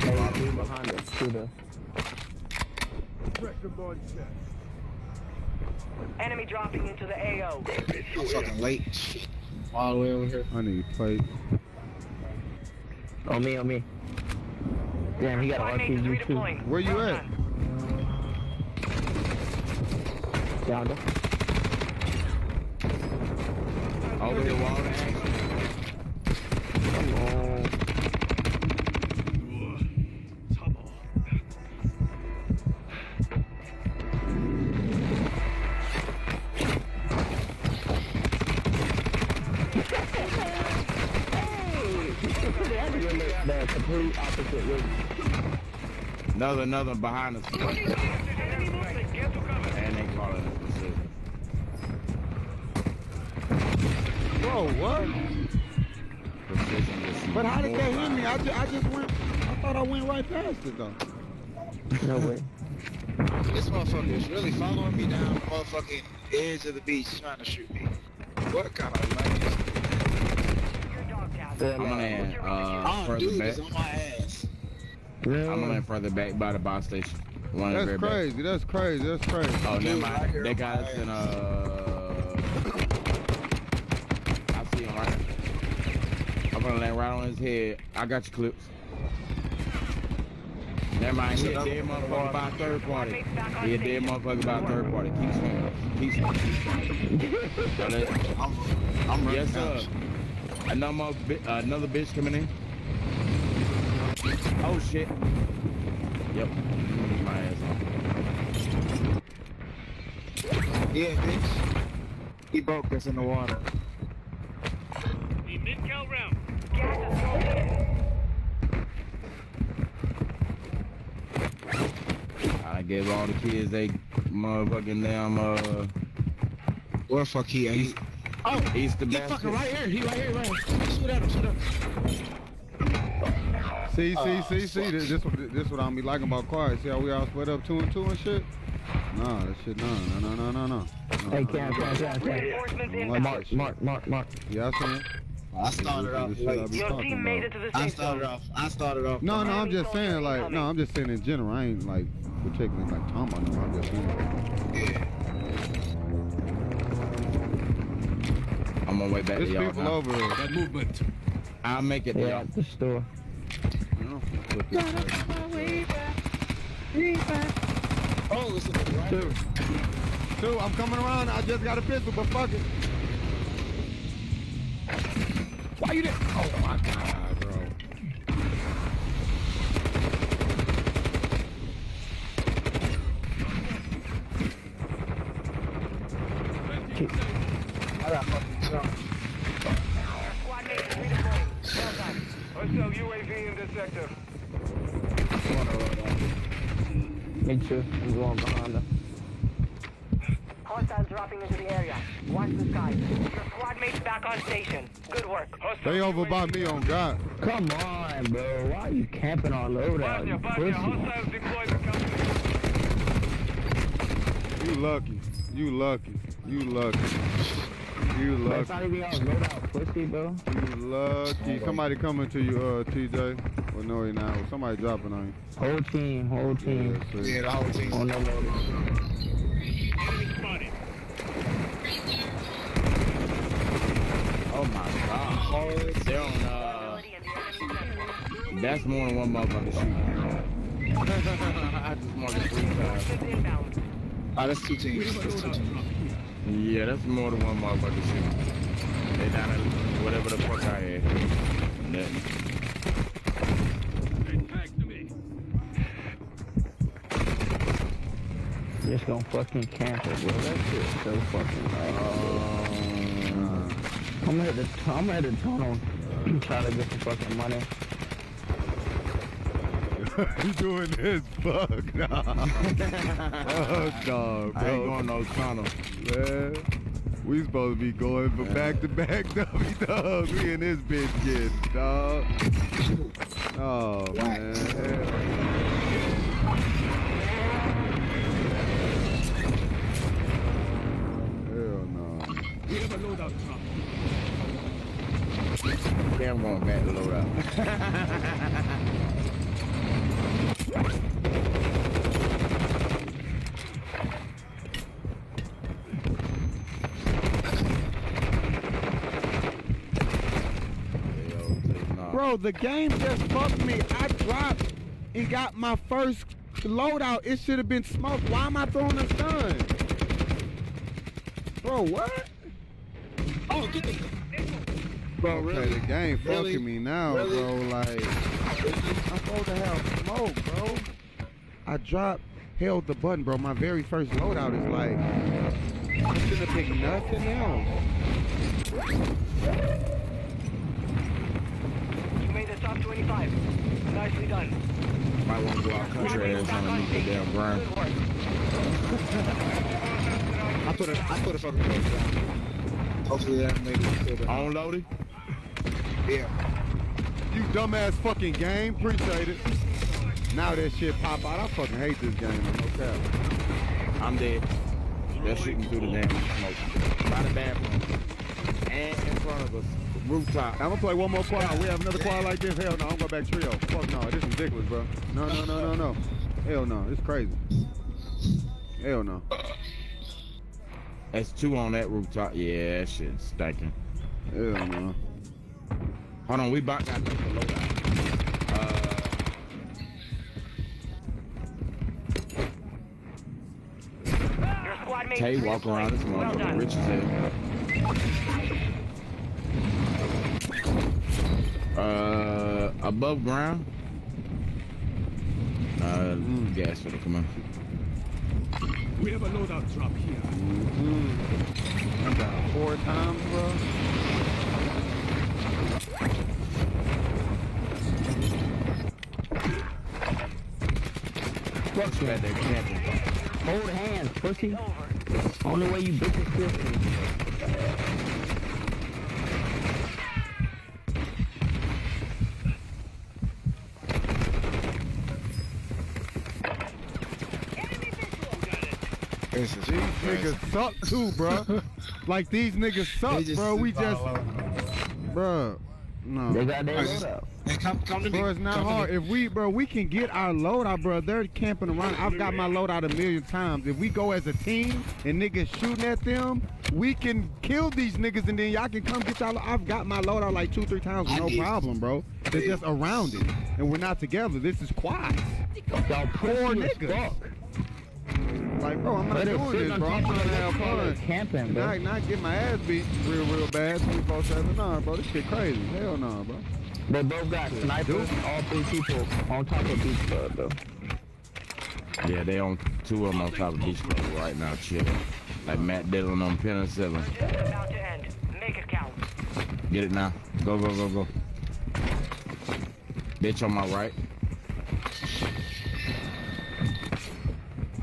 Hey, behind us. Through the. Enemy dropping into the AO. I'm fucking late. All the way over here. I need plate. On me, on me. Damn, he got Squad an mates is RPG too. redeploying. Where you Well at? Down there. Over here, wall Another, another behind us. Enemy movement. Get to cover. And they calling it precision. Bro, what? But how did that hit me? I just, I just went. I thought I went right past it though. No way. This motherfucker is really following me down the motherfucking edge of the beach trying to shoot me. What kind of life Yeah, I'm gonna man. uh, Oh, dude back. is on my ass. I'm gonna land further back by the bus station. One That's very back. crazy. That's crazy. That's crazy. Oh, never Dude, mind. they got us in uh. I see him right. I'm gonna land right on his head. I got your clips. Never mind. He a dead motherfucker by third party. He a dead motherfucker by third party. Keep swinging. Keep swinging. Keep swinging. I'm, I'm yes, sir. Another, another bitch coming in. Oh shit. Yep. My ass on. Yeah, bitch. He broke us in the water. The mid-cal round. Gas is closing in. I gave all the kids they motherfucking damn uh Where the fuck he at? He, oh Easter he basket. fucking right here. He right here, right here. Shoot at him, shoot at him. Uh, see, see, see, see. This, this, what- this what I'm be liking about quiet. See how we all split up two and two and shit. Nah, that shit. No, no, no, no, no, no. Hey, Cam, Cam, Cam, Cam. Reinforcements I don't like inbound. Mark, Mark, Mark, Mark. Yeah, I see it. I started off This is the shit I be Your team made it to the I started off. I started off. No, no, I'm just saying, like, no. I'm just saying in general. I ain't like particularly like talking about them. I'm just saying. I'm on my way back There's to y'all. people now. over here. That movement. I'll make it to Yeah, y'all. at the store. This. Oh, it's in the right. Two. Two, I'm coming around. I just got a pistol, but fuck it. Why you didn't? Oh my god, bro. I got fucking sector. Me too. I'm going behind them. Hostiles dropping into the area. Watch the skies. Your squad mates back on station. Good work. Hostile They over by me on God. Come on, bro. Why are you camping all loadout, you Banya, Banya, pussy? hostiles deployed the company. You lucky. You lucky. You lucky. That's not even y'all loadout, pussy, bro. You lucky. Somebody coming to you, uh, TJ. Well, no, he not. Somebody dropping on you. Whole team, whole team. Yeah. Yeah, the whole team. On the loadout. Enemy. Oh my god. They're on uh that's more than one motherfucker shooting. [laughs] I just marked it three times. Oh, that's two teams. That's two teams. Yeah, that's more than one motherfucker shooting. They down at whatever the fuck I had. Nothing. Get back to me. Just gonna fucking camp it, bro. That shit's so fucking like. Um, I'm gonna hit the, I'm gonna the tunnel. [clears throat] Try to get some fucking money. [laughs] you doing this, fuck nah. [laughs] oh, dog, I ain't going no tunnel. Man, we supposed to be going for back to back [laughs] W dog. We in this bitch getting dog. Oh man. Hell. Hell no. We have a loadout drop. Yeah, I'm going back to load out. Bro, the game just fucked me. I dropped and got my first loadout. It should have been smoked. Why am I throwing a stun? Bro, what? Oh, get the. Bro, Okay, really? the game Really? fucking me now, Really? bro. Like, I'm supposed to have smoke, bro. I dropped, held the button, bro. My very first loadout is like, I should have picked nothing else. You made the top 25. Nicely done. Might want to go out country ass underneath the damn ground. Good. [laughs] I put a, I put a fucking post down. Hopefully that made it to. On loaded? Yeah. you dumbass fucking game. Appreciate it. Now that shit pop out. I fucking hate this game. Cap. I'm dead. That shit shooting through the damn smoke. By the bathroom. And in front of us. Rooftop. I'm gonna play one more quad. We have another quad like this. Hell no, I'm going back trio. Fuck no, this is ridiculous, bro. No, no, no, no, no. Hell no, it's crazy. Hell no. That's two on that rooftop. Yeah, that shit's stinking. Hell no. Hold on, we about got the loadout. Uh, Your squad mates Tay walk around this Well motherfucker done. rich as hell. Uh, above ground. Uh, gas for the come on. We have a loadout drop here. I got four times, bro. Fuck you. Right there, camping. Hold hands, pussy. Only way you bitches feel me. This is These niggas suck too, bro. [laughs] like these niggas suck, bro. We just, bro. No. They got their Hey, loadout. Hey, come, come to me. Bro, it's not Come hard. If we, bro, we can get our loadout, bro. They're camping around. I've got my loadout a million times. If we go as a team and niggas shooting at them, we can kill these niggas and then y'all can come get y'all. I've got my loadout like two, three times with no problem, bro. They're just around it, and we're not together. This is quads. Y'all Poor pussy as niggas. Fuck. Like, bro, I'm not Let us doing this, bro. I'm top of trying to have fun. camping, bro. Not, not get my ass beat real, real bad. 24 7. Nah, bro, this shit crazy. Hell no, bro. They both got snipers, all three people on top of Beach Club, though. Yeah, they on two of them on top of Beach Club right now, chilling. Like Matt Dillon on penicillin. Just about to end. Make it count. Get it now. Go, go, go, go. Bitch on my right.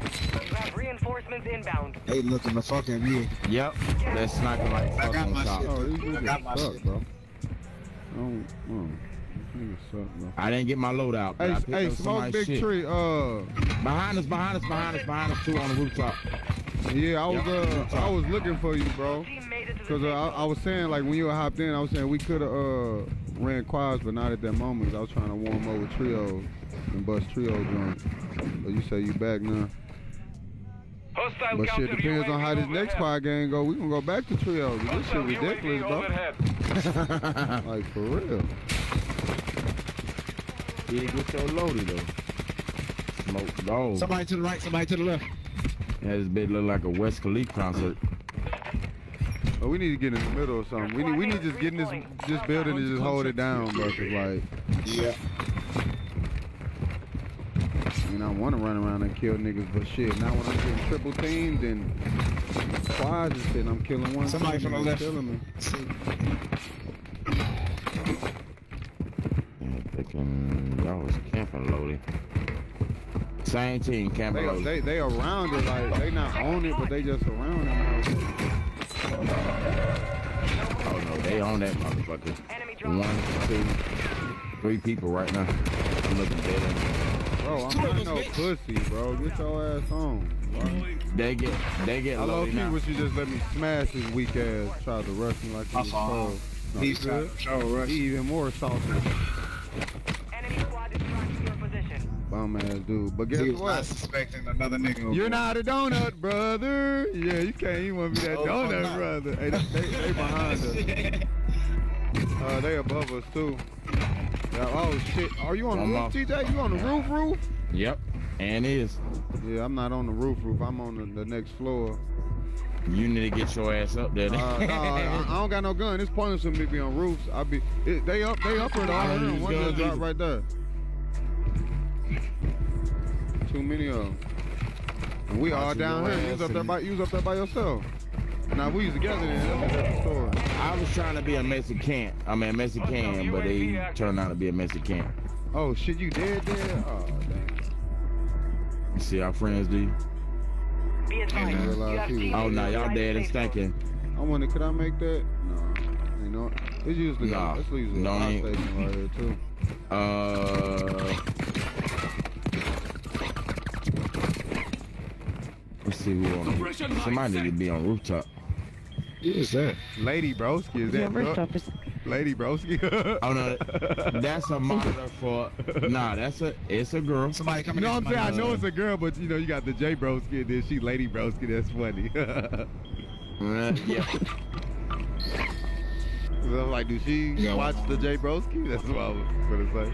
You have reinforcements inbound. Hey, look in the fucking view. Yep. They're sniping like I fuck got my top. shit. Oh, these I got my suck, shit. bro. I don't, oh, these niggas suck, bro. I didn't get my load out. Hey, I hey, smoke big shit. tree. Uh, Behind us, behind us, behind us, behind us, two on the rooftop. yeah, I was Yeah. uh, I was looking for you, bro. Team made it to the Cause uh, I, I was saying like when you were hopped in, I was saying we could have uh ran quads, but not at that moment. 'cause I was trying to warm up with trios and bust trio joints. But you say you back now. Hostile But shit depends on how this next overhead. quad game go. We gonna go back to trios. This shit ridiculous, UAV bro. overhead. [laughs] Like for real. You didn't get your loaded though. Smoke dog. Somebody to the right, somebody to the left. Yeah, this bitch look like a Wiz Khalifa concert. But we need to get in the middle or something. We need we need to just get in this this building and just hold it down, bro. Cause like, Yeah. I mean, I want to run around and kill niggas, but shit, now when I'm getting triple teamed and quads and shit, I'm killing one. Somebody team from the and left. killing me. Yeah, thinking y'all was camping loaded. Same team camping They loaded. they they around it like they not on it, but they just around it. Oh no, they on that motherfucker. One, two, three people right now. I'm looking dead in. Bro, I'm not no pussy, bro. Get your ass on. bro. They get, they get I love you. key now. wish you just let me smash his weak ass. Tried to rush me like he My was fault. cold. No, He's you good? trying to show. He even more salty. Enemy squad is tracking your position. Bum ass dude. But guess He was not what? suspecting another nigga. over You're not a donut, brother. Yeah, you can't even want to be that Oh, donut, not. brother. Hey, they, they, they behind us. [laughs] Uh, they above us too. Yeah, oh shit. Are you on the I'm roof, off. TJ? You on the roof, roof? Yep, and is. Yeah, I'm not on the roof, roof. I'm on the, the next floor. You need to get your ass up there. Uh, no, I, I don't got no gun. It's pointless for me to be on roofs. I be it, they up, they up there though. I them. One just either. right there. Too many of them. And we all down here. You was up there by you was up there by yourself. Now we was together then. That's a different story. I was trying to be a Mexican. I mean, a Mexican, but they turned out to be a Mexican. Oh shit, you dead dead? Oh damn. You see our friends do? you? Be advised, didn't you realize have he was- teammates Oh, no, y'all dead and stinking. I wonder, could I make that? No. You know, It's usually Nah, it's usually no, a fire ain't. station right here too. Uh, let's see who on Suppression Somebody need to be on rooftop. Who is that? Lady Broski, is that bro? Lady Broski? [laughs] Oh no, that's a [laughs] monitor for. Nah, that's a. It's a girl. Somebody You coming know what I'm saying? I know it's a girl, but you know you got the J Broski and then she Lady Broski. That's funny. [laughs] Uh, yeah. So I'm like, do she Yeah. watch the J Broski? That's what I was gonna say.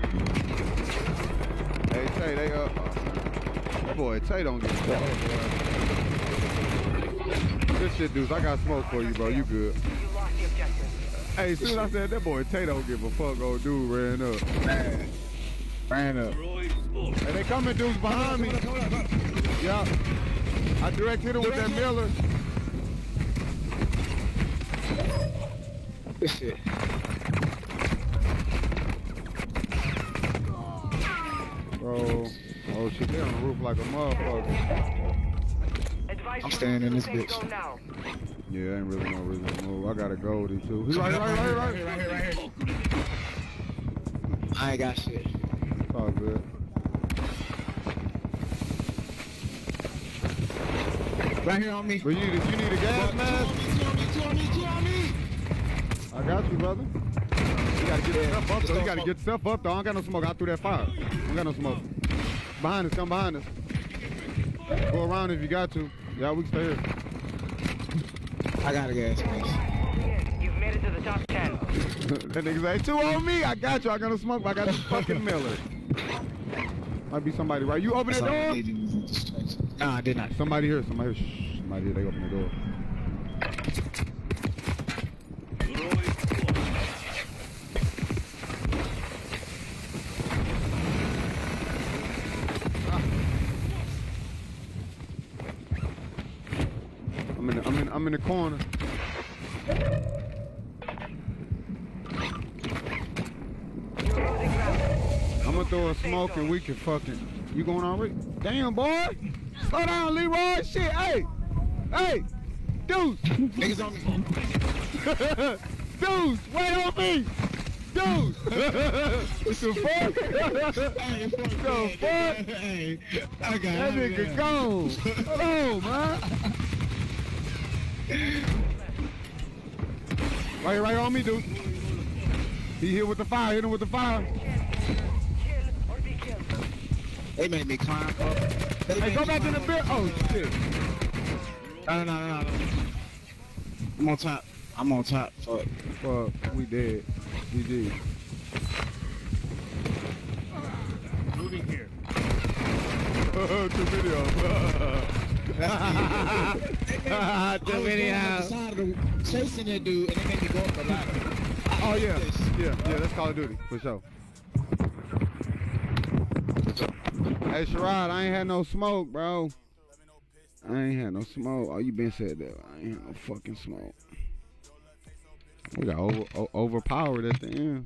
Hey Tay, they uh, that boy Tay don't get fuck, Good shit, dudes. I got smoke for you, bro. You good? You lost the objective. Hey, as soon as I said that boy Tay don't give a fuck, old dude ran up. Ran up. Hey, they coming, dudes behind me. Yeah. I direct hit him with that Miller. This shit. Bro. Oh shit, they on the roof like a motherfucker. Advise I'm you staying in this bitch. zone now. Yeah, ain't really no reason to move. I got a Goldie too. He's right, right, right, right. Right here, right here. I ain't got shit. It's all good. Right here on me. But you need, you need a gas mask? Two on me, two on me, two on me. I got you, brother. You gotta get yourself up, though. You gotta get yourself up, though. I don't got no smoke. I threw that fire. I don't got no smoke. Behind us, come behind us. Go around if you got to. Yeah, we can stay here. I got a gas mask. You've made it to the top 10. [laughs] that nigga say, two on me. I got you. I got no smoke, but I got this fucking Miller. Might be somebody, right? You open that Something door? needed to be distracted. Nah, I did not. Somebody here. Somebody here. Shh. Somebody here. They open the door. I'm in I'm in the corner. I'm gonna throw a smoke and we can fucking. You going already? Damn boy! Slow down, Leroy. Shit, hey, hey, Deuce, Niggas on me. [laughs] Deuce, wait on me, Deuce. [laughs] what the fuck? Hey, fuck the fuck? Hey, I got That nigga gone. Hold on, man. Right, right on me, dude. He hit with the fire. Hit him with the fire. They made me climb up. They Hey, go back in the climb bed. Oh shit. No, no, no, no, no. I'm on top. I'm on top. Fuck. Fuck, we dead. GG. Moving here. [laughs] Two video. [laughs] Chasing that dude, and they made me go up the ladder. Oh yeah, yeah, yeah. That's Call of Duty for sure. Hey Sherrod, I ain't had no smoke, bro. I ain't had no smoke. Oh, you been said that. I ain't had no fucking smoke. We got over, overpowered at the end.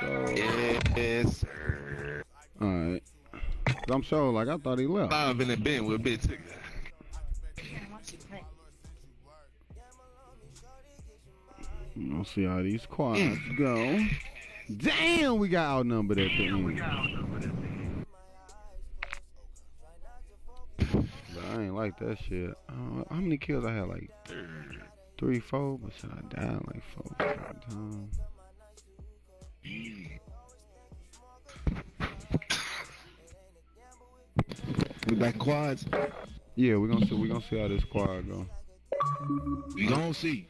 So, Yes, sir. all right. I'm sure, like I thought he left. I've been in bed with a bit ticker. Let's see how these quads go. Damn, we got outnumbered at the end. But I ain't like that shit. Uh, how many kills I had? Like three, four. But should I died like four times? We back quads. Yeah, we gonna see. We gonna see how this quad go. We gonna see.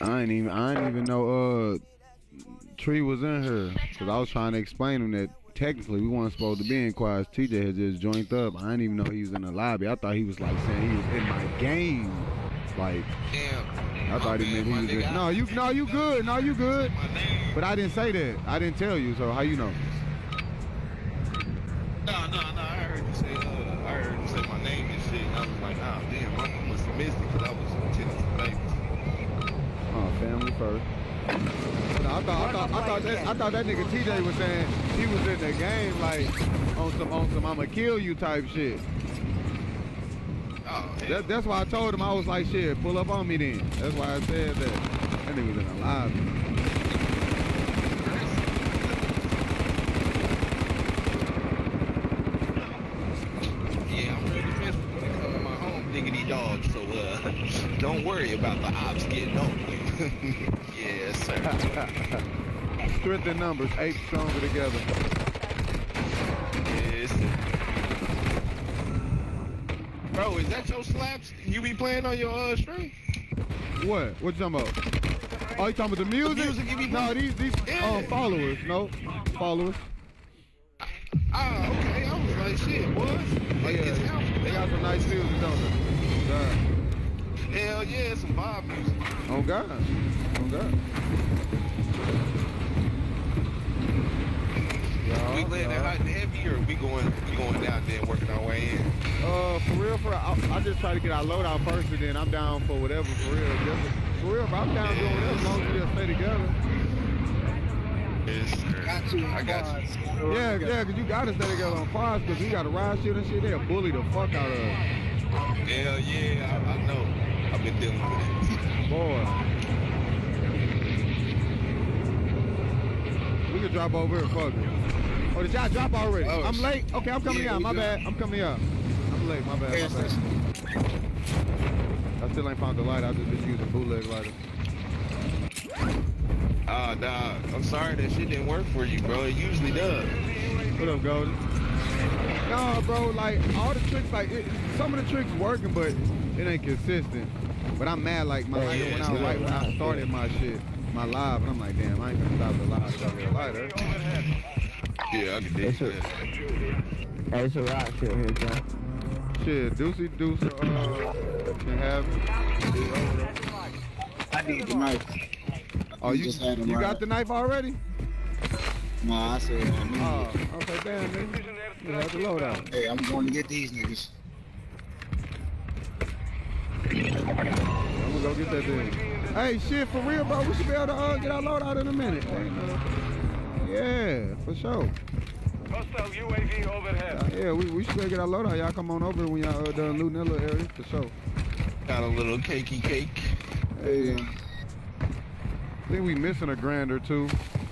I ain't even. I didn't even know. Uh, Tree was in here because I was trying to explain him that technically we weren't supposed to be in quads. TJ had just joined up. I didn't even know he was in the lobby. I thought he was like saying he was in my game. Like, I thought he meant he was in. No, you. No, you good. No, you good. But I didn't say that. I didn't tell you. So how you know? No, no, no. I heard you say, uh, I heard you say my name and shit. And I was like, ah, damn, I must have missed it because I was attending some family first. I thought I thought I thought that I thought that nigga TJ was saying he was in the game like on some on some I'ma kill you type shit. That, that's why I told him I was like shit, pull up on me then. That's why I said that. That nigga was in a live. Yeah, I'm ready to come to my home diggity dog, so uh, [laughs] don't worry about the ops getting on you. [laughs] yes, sir. [laughs] Strength in numbers, eight stronger together. Yes. Bro, is that your slaps you be playing on your uh, stream? What? What you talking about? Oh, you talking about the music? music you be no, these these um, followers. No, followers. Ah, okay. I was like, shit, what? Like, Yeah, they got some nice music, don't they? God. Hell yeah, some vibe music. Oh God. Oh God. we laying that hot and heavy, or we going we going down there working our way in? Uh, for real, for I, I just try to get our loadout first, and then I'm down for whatever. For real, just, for real. But I'm down doing whatever as long as we just stay together. Yes, sir. I got you. Yeah, yeah, cause you gotta stay together on fires, cause we gotta ride shit and shit. They'll bully the fuck out of us. Hell yeah, I, I know. I've been dealing with it. Boy. We can drop over here, fuck it. Oh, did y'all drop already? Oh, I'm late. Okay, I'm coming yeah, out. My good. bad. I'm coming out. I'm late. My bad. My bad. I still ain't found the light. I just been using bootleg lighter. Ah, nah, I'm sorry that shit didn't work for you, bro. It usually does. What up, Golden? No, bro. Like all the tricks, like it, some of the tricks working, but it ain't consistent. But I'm mad. Like my lighter yeah, went it's out not. right when I started my shit, my live, and I'm like, damn, I ain't gonna stop the live. Stop the lighter. Yeah, I can dig It's a, that. hey, it's a rock shit here, John. Shit, Deucey Deuce, uh, can have. I need the knife. Oh, you just had him you right. got the knife already? No, I said I need Oh, it. okay, damn, nigga. You have the loadout. Hey, I'm going to get these niggas. I'm gonna go get that thing. Hey, shit, for real, bro. We should be able to uh, get our load out in a minute. Yeah, for sure. Hostile UAV overhead. Uh, yeah, we, we should be able to get our load out. Y'all come on over when y'all uh, done looting that little area, for sure. Got a little cakey cake. Hey, I think we missing a grand or two,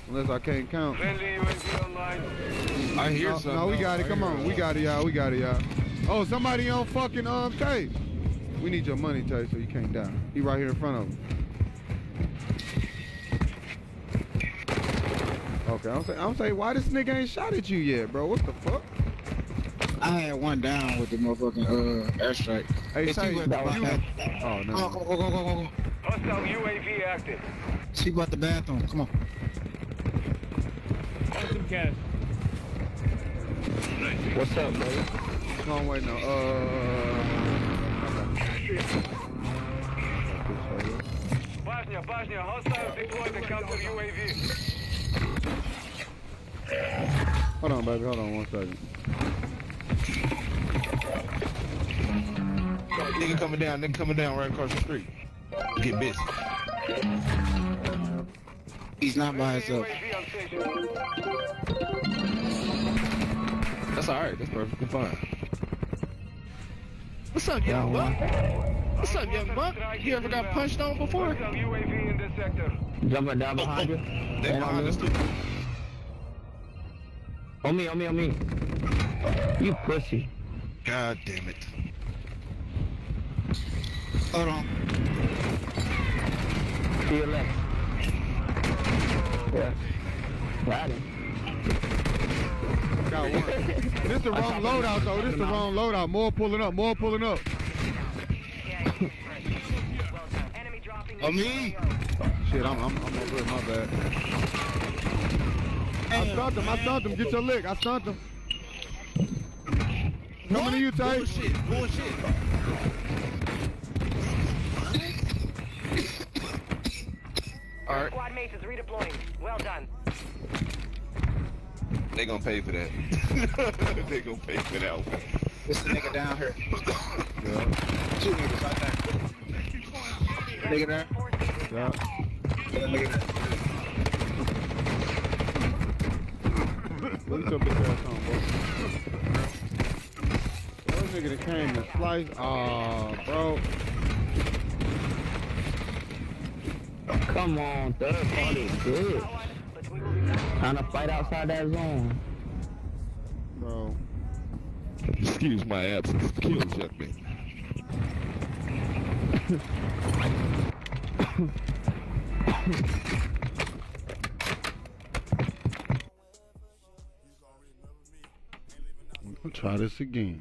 unless I can't count. Friendly UAV online. I hear no, something. No, we got it. Come hear on, we got it, y'all. We got it, y'all. Oh, somebody on fucking um Tay. We need your money, Tay, so you can't die. He right here in front of him. Okay, I'm saying, I'm saying, why this nigga ain't shot at you yet, bro? What the fuck? I had one down with the motherfucking uh airstrike. Hey, It's Tay, you you, at the bathroom. oh no. Come on, go, go, go, go, go. Hostile UAV active. See about the bathroom. Come on. Some cash. What's up, buddy? No, wait, no. Uh. Bajnia, Bajnia, hostile deployed the counter UAV. Hold on, baby. Hold on one second. Nigga coming down, nigga coming down right across the street. Get busy. He's not by himself. UAV on station. That's alright, that's perfectly fine. What's up, young buck? What's up, young buck? You ever got punched on before? UAV in this sector. Jumping down oh, oh. behind you. They And on behind me. us too. On me, on me, on me. You pussy. God damn it. Hold on. To your left. Yeah. Got him. Got one. [laughs] This the wrong loadout though. This the wrong loadout. More pulling up. More pulling up. Enemy On me. Shit, I'm I'm, I'm over it. My bad. I stunned him. I stunned him. Get your lick. I stunned him. Coming to you, Tay. Bullshit, bullshit. Alright, Squad mates is redeploying. Well done. They gonna pay for that. [laughs] they gonna pay for that one. This nigga down here. Yeah. Two niggas right there. Nigga there. Yeah. Look your bitch ass on, bro. That nigga that came to slice. Aw, ah, bro. Come on, third party, good. Trying to fight outside that zone. Bro. Excuse my absence. Young man. I'll [coughs] try this again.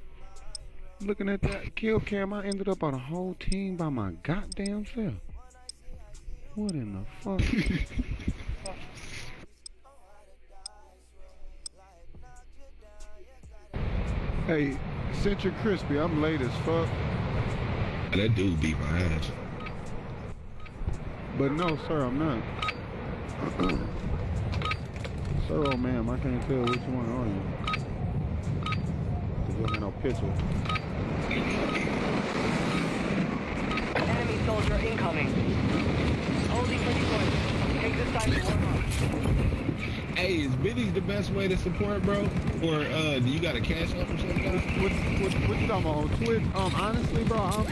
Looking at that kill cam, I ended up on a whole team by my goddamn self. What in the fuck? [laughs] hey, Central Crispy, I'm late as fuck. That dude beat my ass. But no, sir, I'm not. [clears throat] sir, oh ma'am, I can't tell which one are you. Cause you don't have no picture. Enemy soldier incoming. Holding for deployment. Take this time to warm up. Hey, is Biddy's the best way to support, bro? Or uh, do you got a cash app or something? What, what, what you talking about on Twitch? Um, honestly, bro, I'm,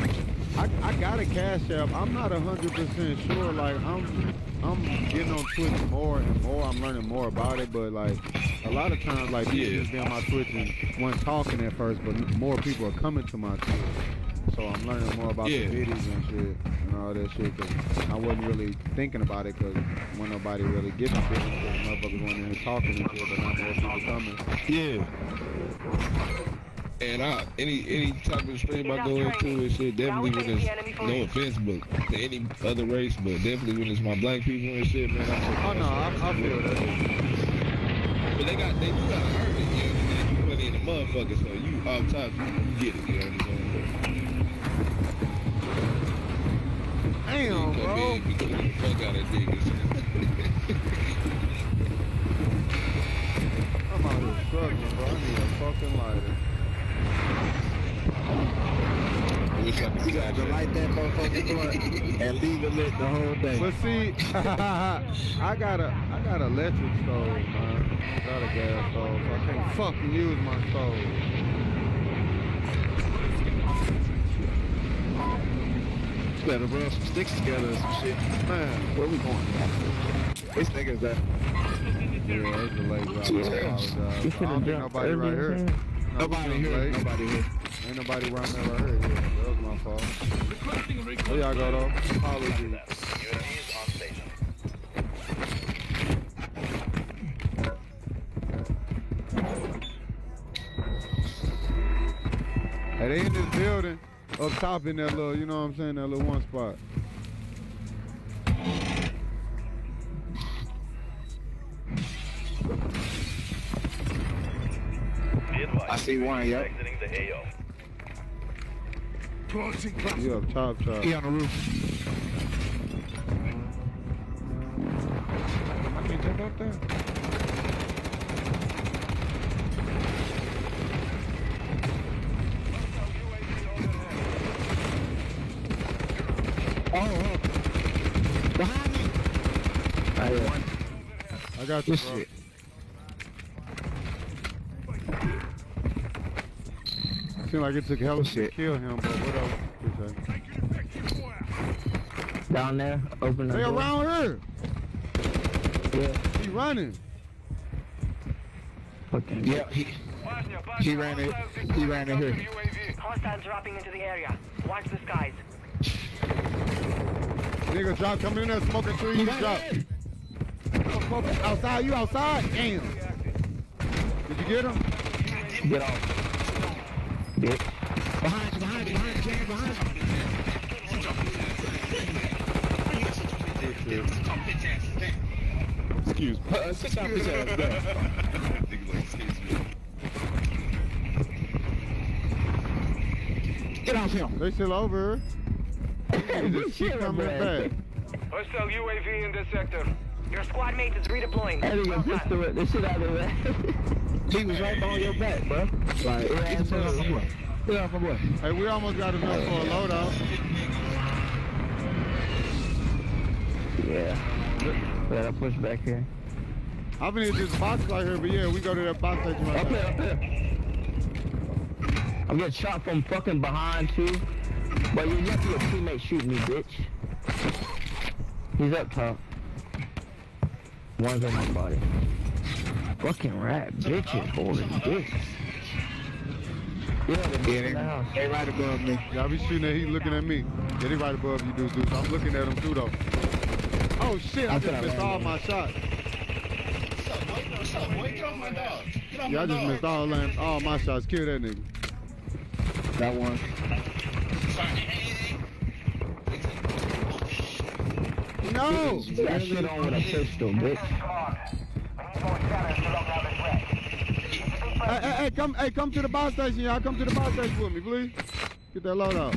I, I got a cash app. I'm not hundred percent sure. Like, I'm, I'm getting on Twitch more and more. I'm learning more about it. But like, a lot of times, like, people Yeah. just be on my Twitch and weren't talking at first, but more people are coming to my Twitch. So I'm learning more about Yeah. the videos and shit and all that shit. Cause I wasn't really thinking about it because when nobody really giving videos, cause motherfuckers went in here talking and shit, but now more people coming. Yeah. And I, any any type of stream I go into and shit, definitely when it's no offense, but to any other race, but definitely when it's my black people and shit, man. I Oh no, I, I feel that. But they got they do gotta earn it, you know. You put in the motherfucker, so you off top, you, you get it, you know what I'm saying? Damn, Come bro. in, we get the fuck out of niggas. I'm out here [laughs] struggling, bro. I need a fucking lighter. I wish I You got to light that motherfucker blunt and leave it lit the whole day. But see, [laughs] I got a I got an electric stove, man. I got a gas stove, so I can't fucking use my stove. You better run some sticks together and some shit. Man, where we going? This nigga's that. Yeah, it's a late job. I apologize. I don't think nobody right earlier, here. Nobody here. late. Nobody here. Ain't nobody around there right here. Yeah, that was my fault. Where y'all go though? Apologies. UAV is on station. Hey, they in this building up top in that little, you know what I'm saying, that little one spot. I see one, yep. exiting the AO. You up top, top. He on the roof. I can't jump up there. Oh, oh. Behind me. I got you, This bro. shit. Seemed like it took hell to kill him, but what else? Down there, open the They door. around here. Yeah. He running. Fucking Yeah, he, he ran it. He ran it here. Hostiles dropping into the area. Watch the skies. Nigga drop coming in there smoking trees. Drop. Smoking outside. You outside? Damn. Did you get him? Get off. Bitch. Behind you, behind you, behind you, James, behind Excuse me. Uh, sit your bitch ass down. [laughs] Get off him. They still over. [laughs] They just keep coming back. Hostile UAV in this sector. Your squad mate is redeploying. That nigga pistol whipped the shit out of that. [laughs] He was right on your back, bro. Like, get the fuck off my boy. Get off my boy. Hey, we almost got enough for a loadout. Yeah. Better push back here. I've been in this box right here, but yeah, we go to that box that you Up right here, up here. I'm getting shot from fucking behind too. But you're lucky your teammate shoot me, bitch. He's up top. One's on my body. Fucking rat bitches holding dicks. Yeah, they're Yeah, in they, they right above me. Y'all be shooting at, he looking at me. Yeah, they right above you, dudes, dudes. I'm looking at him too, though. Oh, shit, I I'm just missed land all on my shots. What's up, boy? Get off my dog. Get off Yeah, I just dog. missed all, them- all my shots. Kill that nigga. That one. No! That shit on with a pistol, bitch. Hey, hey, hey, come, hey, come to the bus station, y'all. Come to the bus station with me, please. Get that load out.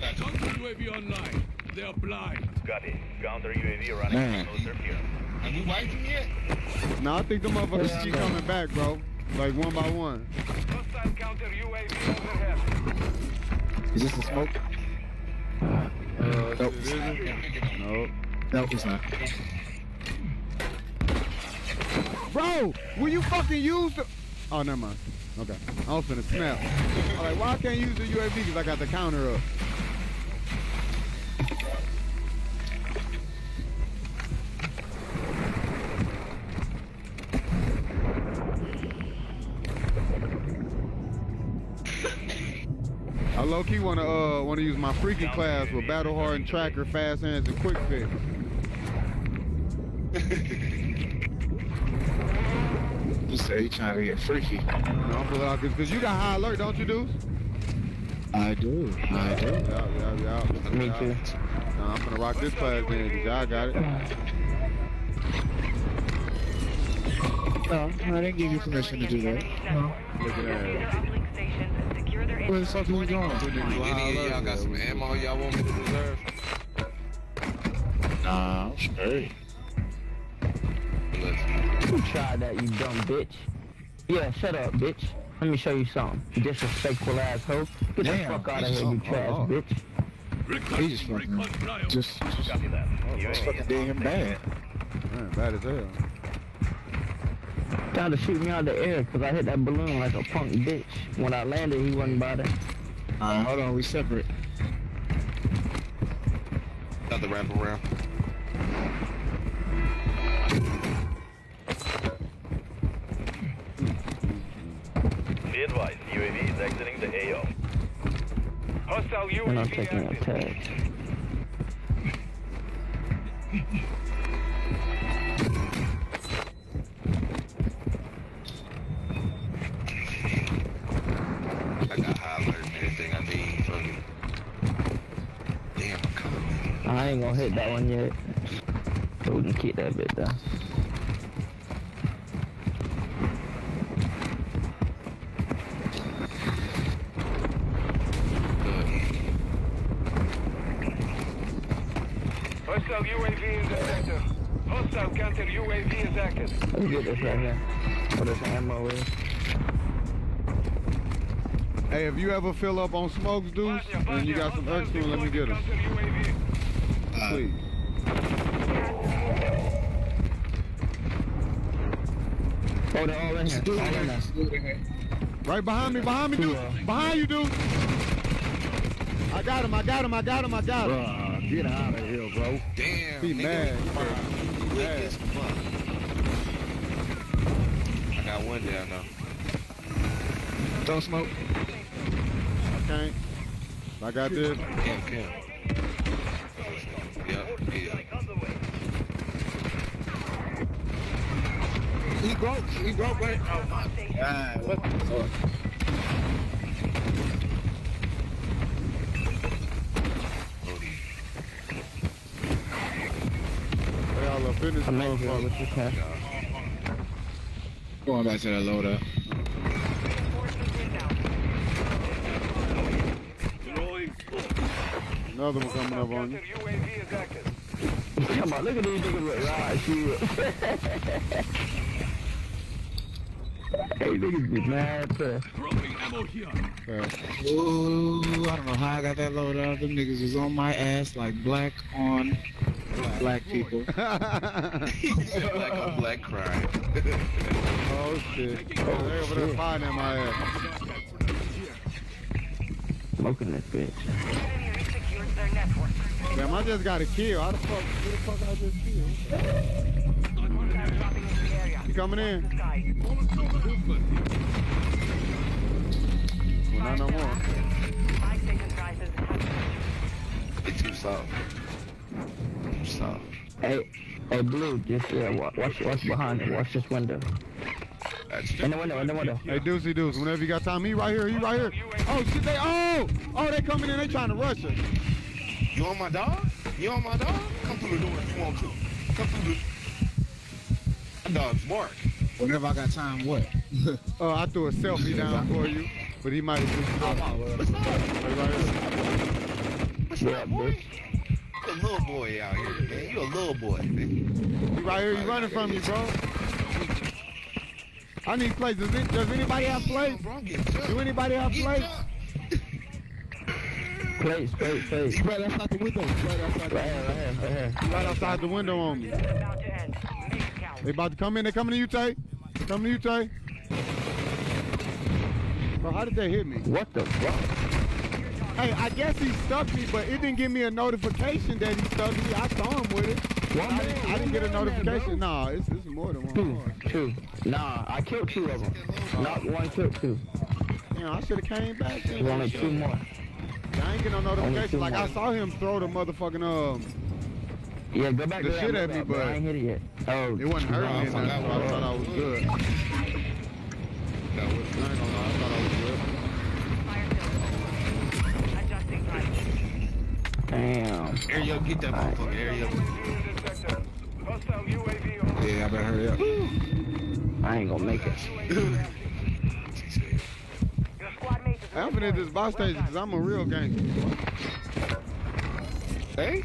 Counter UAV online. They are blind. Got it. Counter UAV running Man. closer here. Have we wiped him yet? Nah, I think the motherfuckers keep coming back, bro. Like one by one. Hostile counter UAV overhead. Is this a smoke? Uh, Nope. shit, is? Nope. No, it's not. Bro, will you fucking use the... Oh, never mind. Okay. I was finna snap. I'm why I can't use the UAV? Because I got the counter up. I low key wanna uh wanna use my freaky class with battle hard and tracker, fast hands, and quick fix. [laughs] You say you trying to get freaky. No, I'm pulling out because you got high alert, don't you, dude? I do. I do. Yeah, yeah, yeah. Me yeah. too. Nah, I'm gonna rock this class then because y'all got it. [laughs] No, I didn't give you permission to do that. No. Look at that. Uplink stations. Secure their Where the fuck are you going? Y'all got some ammo y'all want me to reserve? Nah, I'm straight. You tried that, you dumb bitch. Yeah, shut up, bitch. Let me show you something. You disrespectful asshole. Get Damn, the fuck out of here, you trash oh, oh. bitch. He just fucking, just, just, Copy just fucking did him bad. Man, bad as hell. Tried to shoot me out of the air because I hit that balloon like a punk bitch. When I landed, he wasn't by there. Alright, hold on, we separate. Another wraparound. Be advised, UAV is exiting the AO. Hostile And I'm UAV taking a tag. That one yet. So we can keep that bit though. Hostile UAV in the sector. Hostile counter UAV is active. Let's get this right here. What this ammo is. Hey, if you ever fill up on smokes, dudes, and you got some extra, let me get them. They're all here. All in there. Right behind me, behind me, dude. Behind you, dude. I got him, I got him, I got him, I got him. Bruh, get out of here, bro. Damn. He nigga. mad. He He mad. I got one down now. Don't smoke. I can't. I got this. Kim, Kim. Yep, yeah. He broke. Right. Oh my god. What the fuck? They all up in this I'm in here motherfucker. with you, Cash. Going back to that loader. Another one coming up on you. UAV is active. Come on, look at these niggas with riot shield. [laughs] hey, niggas be mad, bruh. Dropping ammo here. Ooh, I don't know how I got that loader out. Them niggas was on my ass like black on black people. [laughs] like a black crime. [laughs] oh shit. Oh, they over there fighting in my ass. Smoking this bitch. Damn, I just got a kill. How the fuck, who the fuck I just killed? You coming in? Well, not no more. They too soft. Too soft. Hey, hey, Blue, just uh, yeah, watch, watch behind it. Watch this window. In the window, in the window. Hey, Deucey Deuce, whenever you got time, he right here, he right here. Oh shit, they, oh! Oh, they coming in, they trying to rush us. You on my dog? You on my dog? Come through the door if you want to. Come through the... My dog's Mark. Whenever I got time, what? Oh, I threw a selfie down for you, but he might have just What's up? Hey, right here. What's up, boy? You a little boy out here, man. You a little boy, man. He right here, he running from you, bro. I need plates. Does, it, does anybody have plates? Do anybody have plates? Place, place, place. Right outside the window. Right outside Right here, right here, right here. Right outside the window on me. They about to come in. They coming to you, Tay. Coming to you, Tay. Bro, how did they hit me? What the fuck? Hey, I guess he stuck me, but it didn't give me a notification that he stuck me. I saw him with it. One I man, didn't, I didn't get a notification. Nah, it's, it's more than one. Two, more. two. Nah, I killed two of them. Not one, killed two. Damn, I should have came back. There's only two more. I ain't get no notification. Like I saw him throw the motherfucking um. Yeah, go back The shit at me, out, but I ain't hit it yet. Oh, It wasn't hurting me, nah, and I thought I was good. No, I ain't gonna I thought I was good. Damn. Ariel, get that motherfucker, Ariel. Hostile UAV Yeah, I better hurry up. I ain't gonna make it. I'm finna hit this boss station because I'm a real gangster. Hey?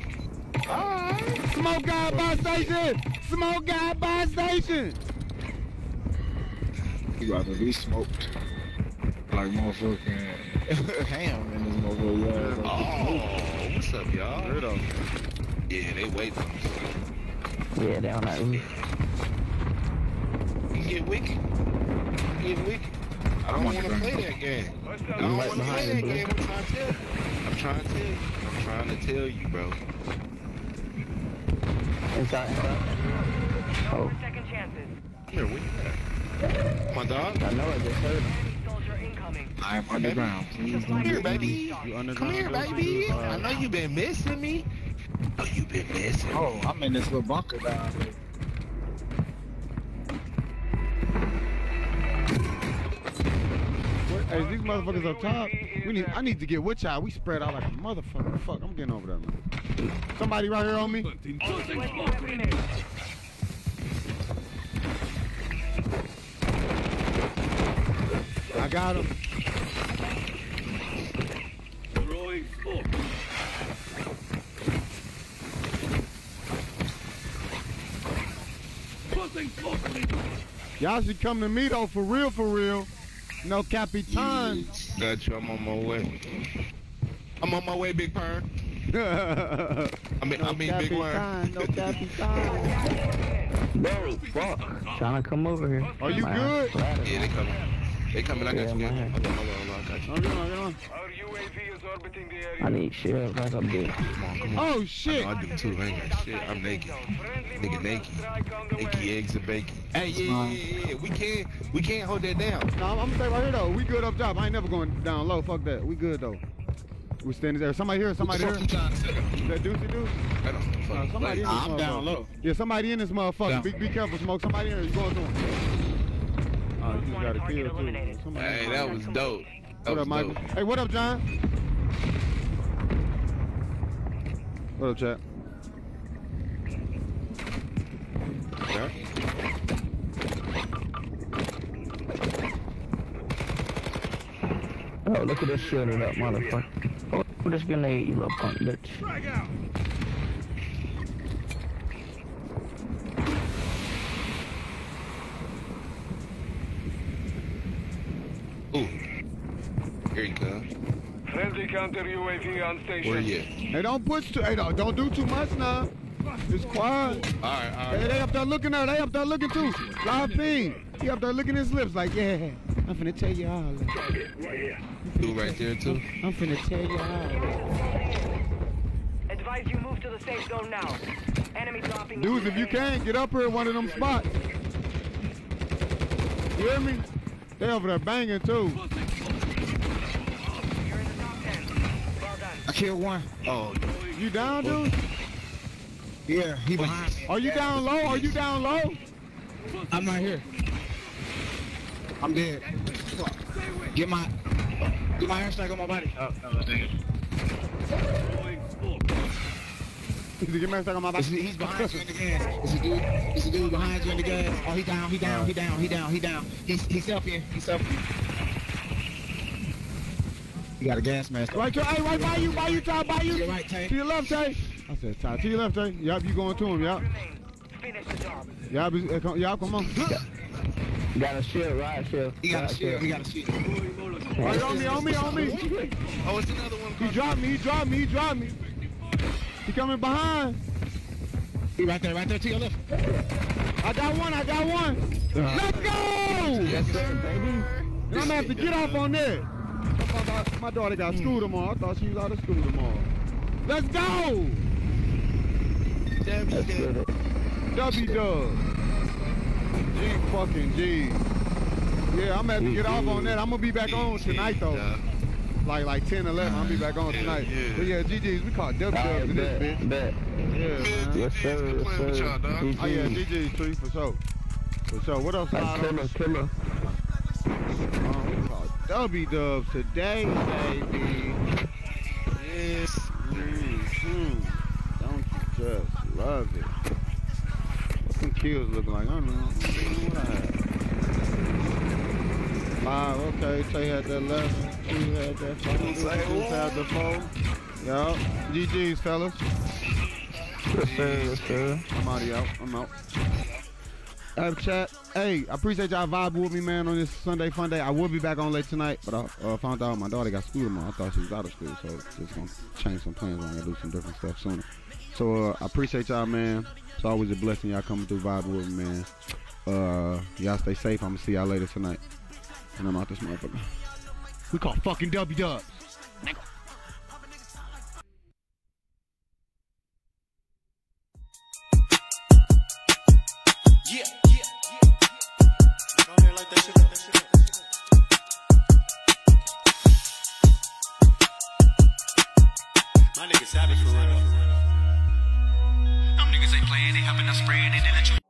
Alright. Smoke guy buy station! Smoke guy buy station! You about to be smoked. Like motherfucking [laughs] ham in this motherfucker. Oh, what's up, y'all? Weirdo. Yeah, they wait for us. Yeah, down that roof. You get wicked. You get wicked. I don't want to play that game. I don't right want to play that game. I'm trying to tell you. I'm trying to tell you. I'm trying to tell you, bro. Inside, inside. Oh, Second chances. Here, where you at? My dog? I know I just heard him. Soldier. I am underground. Please Come here, baby. Come here, baby. I know you've been missing me. Oh, you've been missing me. Oh, I'm in this little bunker down there. Hey, these motherfuckers up top. We need. I need to get with y'all. We spread out like a motherfucker. Fuck, I'm getting over there, man. Somebody right here on me. I got him. Y'all should come to me though, for real, for real. No Capitan. Got you. I'm on my way. I'm on my way, Big Pern. no [laughs] I mean, I mean, Big Capitan. Worm. No [laughs] Capitan. Bro, fuck. Trying to come over here. Are you My good? ladder. Yeah, they coming. They coming. I got Yeah, you. man. Hold on, hold on, hold on. I got you. Get on, get on. Our UAV is orbiting the I area. need shield like a bitch. Come on, come on. Oh I, shit. know I do too. I ain't got shit. I'm naked. Nigga naked. Strike on the Naked eggs and bacon. Hey, yeah, yeah, yeah, yeah. We can't, we can't hold that down. No, I'm, I'm gonna stay right here though. We good up top. I ain't never going down low. Fuck that. We good though. We standing there. Somebody here. Somebody What here. the fuck you trying to say? Is that Deucey Deuce? I don't know. Uh, somebody in this I'm down low. Yeah, somebody in this motherfucker. Down. Be, be careful, smoke. Somebody in here. You going to him? Oh, you just got a kill too. Hey, that was dope. That What was up, Michael? dope. Hey, what up, John? What up, chat? Oh, look at this shielded up motherfucker. Oh, this grenade, you little punk bitch. Ooh. Here you go. Friendly counter UAV on station. Where you? Hey, don't push too. Hey, don't, don't do too much now. It's quiet. All right, all Hey, they up there looking at. They up there looking too. Live feed. He up there licking his lips like, yeah. I'm finna tell you all. that. Dude right there too. I'm finna tell you all. Advise you move to the safe zone now. Enemy dropping. into Dudes, if you area. can, get up here at one of them spots. You hear me? They over there banging too. I killed one. Oh, You down, dude? yeah, he behind me. Are you down low? Are you down low? I'm not here. I'm dead. Get my get my airstrike on my body. Oh, no, [laughs] you get my stuck on? It's- He's behind you in the gas. It's a dude. It's a dude behind you in the gas. Oh, he down. He down. He down. He down. He down. He's he's up here. He's up here. He got a gas mask. Right, to, hey, right by you, by you, Ty, by you. To your right, Tay. To your left, Tay. I said, Ty, to your left, Tay. Yup, you going to him, yup. Finish the job. Yup, he's- uh, come- on. Got a shield, riot shield. He got a shield. He got a shield. Right on me, on me, on me. Oh, it's another one. He dropped me, he dropped me, he dropped me. He coming behind. He right there. Right there to your left. I got one, I got one. Uh-huh. Let's go! Yes, sir, baby. I'm gonna have to get off on that. Thought my, my daughter got school hmm. tomorrow. I thought she was out of school tomorrow. Let's go! Damn, Let's get it. W dub. G fucking G. Yeah, I'm gonna have to get off on that. I'm gonna be back on tonight though. Like like 10, 11. I'll be back on tonight. But yeah, GG's, we call W dubs in this bitch. Bet, bet. Yeah, man. Yes, sir, yes, Playing with sir. y'all, dog. Oh yeah, GG. GG's tree for sure. For sure. What else? Like slide on killer, this? killer. Um, we call W dubs today, baby. Yes. Mhm. Don't you just love it? What some kills look like? I don't know. I don't know what I had. Five, okay. Tay had that left. Two had that five. Two had the four. Yup. GG's, fellas. Yes, sir, yes, sir. I'm out of y'all. I'm out. Hey, chat. Hey, I appreciate y'all vibing with me, man, on this Sunday fun day. I will be back on late tonight, but I uh, found out my daughter got school tomorrow. I thought she was out of school, so just gonna change some plans. I'm gonna do some different stuff sooner. So uh, I appreciate y'all, man. It's always a blessing y'all coming through vibing with me, man. Uh, y'all stay safe. I'm gonna see y'all later tonight. And I'm out this motherfucker. We call fucking W Dubs. Yeah, yeah, yeah. Go that shit up. That shit up. That shit up. My niggas savage for real. Them niggas ain't playing, they hopping up spraying and they let you.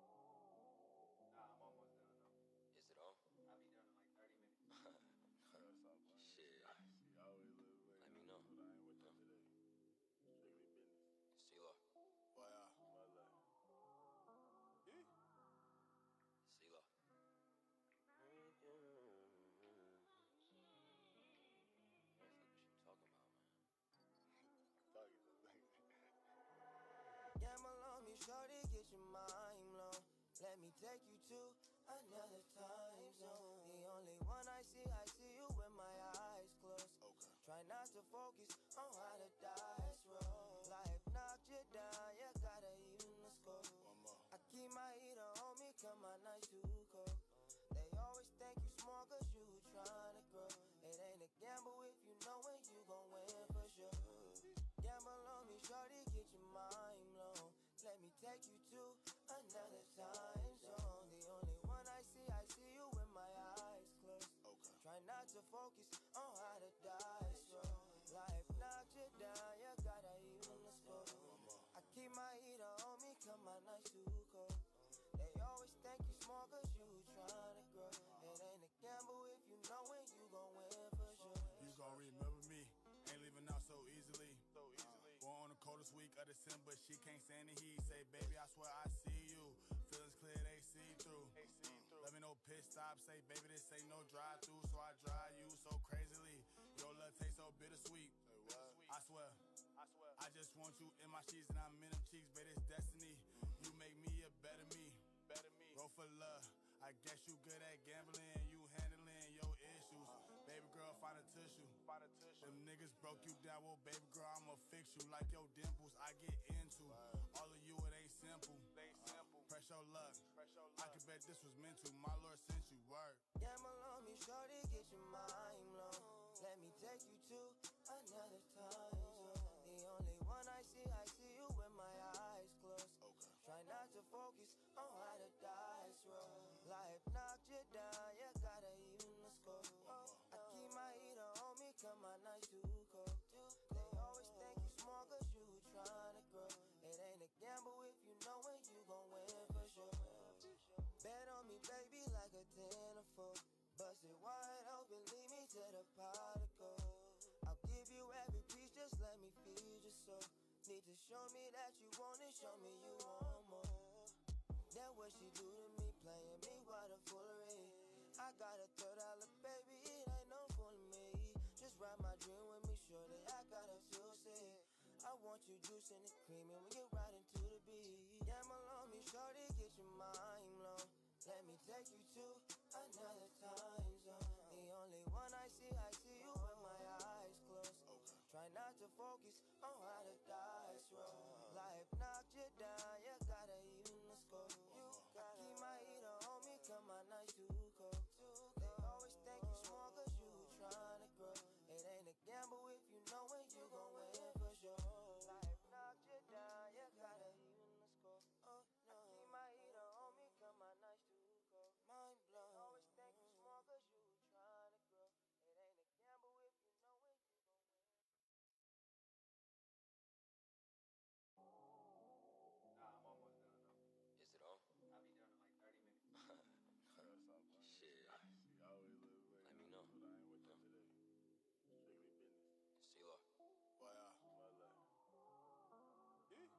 She can't stand the heat. Say, baby, I swear I see you. Feelings clear, they see through. Let me know pit stop. Say, baby, this ain't no drive through. So I drive you so crazily. Your love tastes so bittersweet. I swear. I swear. I just want you in my sheets and I'm in them cheeks, baby. It's destiny. You make me a better me better me. Roll for love. I guess you good at gambling. You handling your issues. Uh-huh. Baby girl, find a tissue. Find a tissue. Them niggas broke you down. Well, baby girl, I'ma fix you like your dimples. Press your luck. I can bet this was meant to. My Lord show me that you want it, show me you want more. Then what she do to me, playing me, what a foolery. I got a third dollar, baby, it ain't no fooling me. Just ride my dream with me, sure that I got a juice. I want you juice and the cream, and we get right into the beat. Gamble on me, shorty, get your mind blown. Let me take you to business. CeeLo. Why, uh, why, like, CeeLo.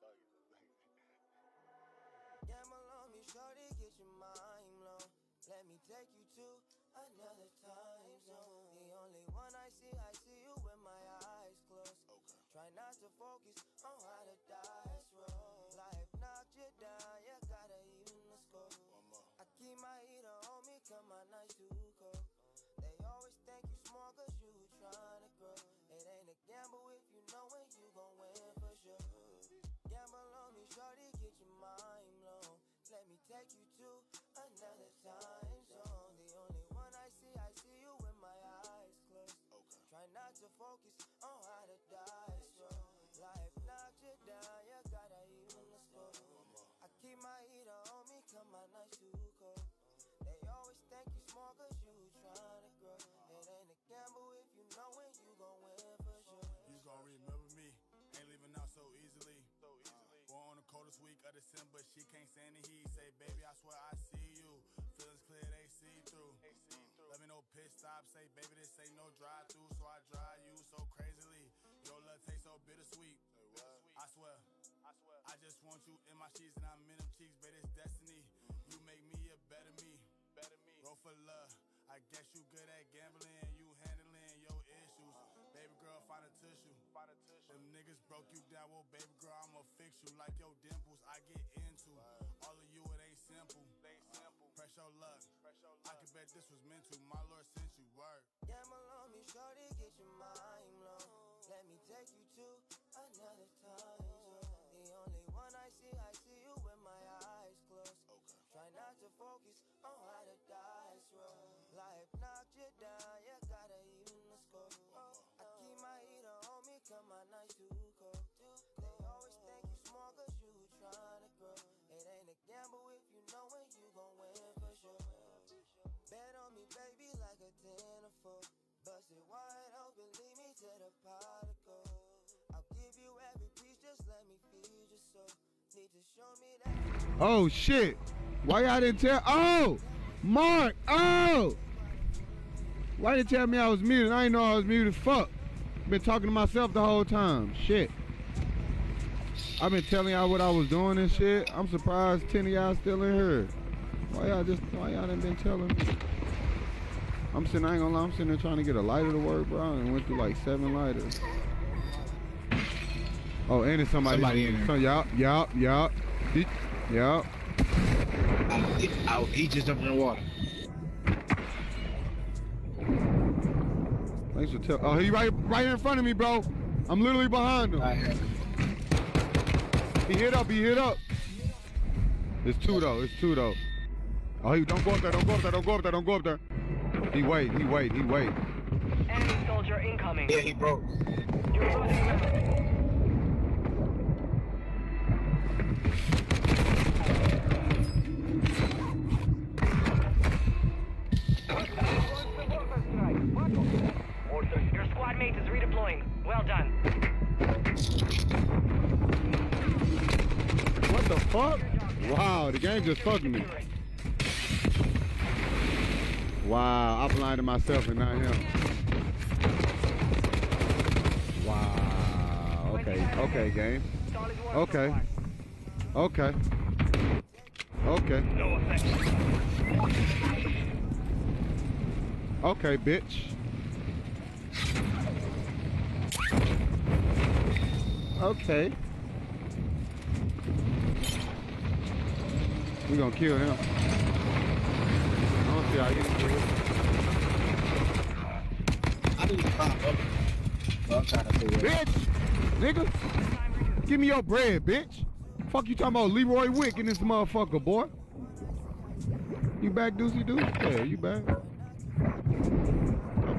That's what you talking about, man. Gamble on me, shorty, get your mind blown. Let me take you she can't stand the heat. Say, baby, I swear I see you. Feelings clear, they see through. They see through. Let me know pit stop. Say, baby, this ain't no drive through, so I drive you so crazily. Your love tastes so bittersweet. I swear, I swear, I just want you in my sheets and I'm in them cheeks, baby, it's destiny. You make me a better me, better me. Roll for love. I guess you good at gambling, you handling your issues. Uh-huh. Baby girl, find a tissue. Find a tissue. Them niggas broke you down, well, baby girl, I'ma fix you like your dimples. Your luck. I can bet this was meant to. My Lord Oh shit! Why y'all didn't tell? Oh, Mark! Oh, why didn't tell me I was muted? I didn't know I was muted. Fuck. Been talking to myself the whole time. Shit. I've been telling y'all what I was doing and shit. I'm surprised 10 of y'all still in here. Why y'all just, why y'all didn't been telling me? I'm sitting, I ain't gonna lie, I'm sitting there trying to get a lighter to work, bro, and went through like seven lighters. Oh, and it's somebody, Somebody in there. So, yup, yup, yup. He- Yup. He, oh, he just jumped in the water. Thanks for telling. Oh, he right, right here in front of me, bro. I'm literally behind him. He hit up. He hit up. It's two though. It's two though. Oh, he don't go up there. Don't go up there. Don't go up there. Don't go up there. He wait. He wait. He wait. Enemy soldier incoming. Yeah, he broke. You're losing mate is redeploying. Well done. What the fuck? Wow, the game just fucked me. Wow, I blinded myself and not him. Wow. Okay. Okay, game. Okay. Okay. Okay. Okay, bitch. Okay. We gonna kill him. I don't see how he can kill. I need to pop up. Well, I'm trying to figure it out. Bitch! Nigga! Give me your bread, bitch! Fuck you talking about Leroy Wick in this motherfucker, boy. You back, Deucey Deuce? Yeah, you back. Stop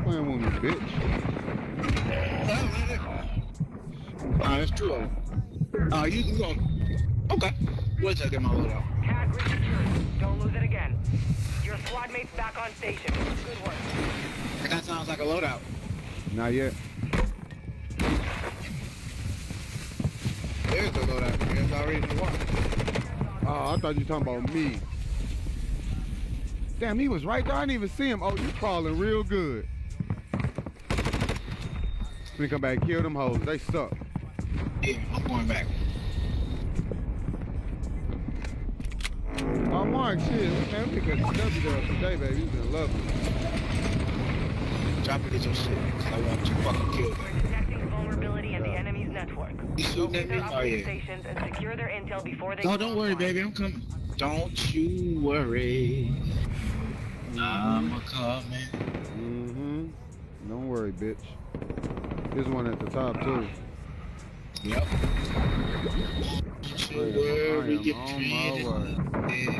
playing with me, bitch. Ah, that's two of them. Oh, you, you going Okay. Wait till I get my load out. Tag resecured. Don't lose it again. Your squad mate's back on station. Good work. That sounds like a loadout. Not yet. There's the loadout. It's already in the water. Oh, I thought you were talking about me. Damn, he was right there. I didn't even see him. Oh, you crawling real good. Gonna come back and kill them hoes. They suck. Yeah, I'm going back. Oh, Mark, shit. Man, we got the W up today, baby. You've been lovely. Drop it, get your shit. 'cause I want you fucking killed. Detecting vulnerability in the enemy's network. You shooting at me? Oh, yeah. stations and secure their intel before they No, don't worry, offline. baby. I'm coming. Don't you worry. I'm coming. Mm-hmm. Don't worry, bitch. There's one at the top, too. Yep. I Don't am- you worry, get am on my way.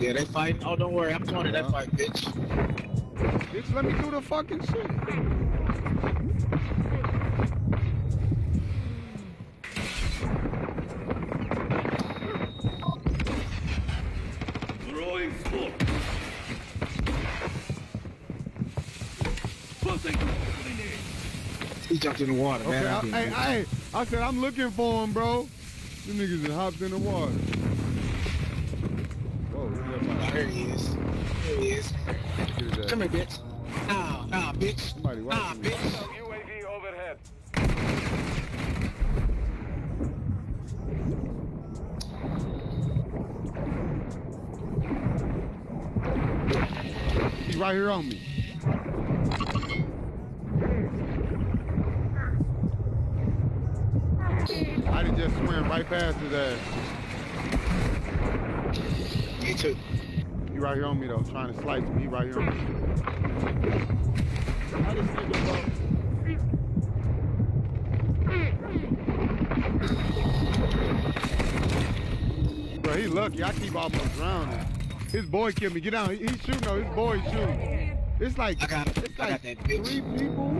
Yeah, they fighting. Oh, don't worry. I'm going to that fight, bitch. Bitch, let me do the fucking shit. Jumped in the water, Okay, man. I, I didn't hey, do it. hey, I said I'm looking for him, bro. Them niggas just hopped in the water. Whoa, look at that There he is. There he is. body. Look at Come here, bitch. Nah, nah, bitch. Somebody Nah, watching me. bitch. UAV overhead. He's right here on me. I done just swim right past his ass. Me too. He right here on me though, trying to slice me. He right here on me. How this nigga go? Bro, he lucky. I keep almost drowning. His boy killed me. Get down. He, he's shooting though. His boy shooting. It's like I got, it's I like got that three people.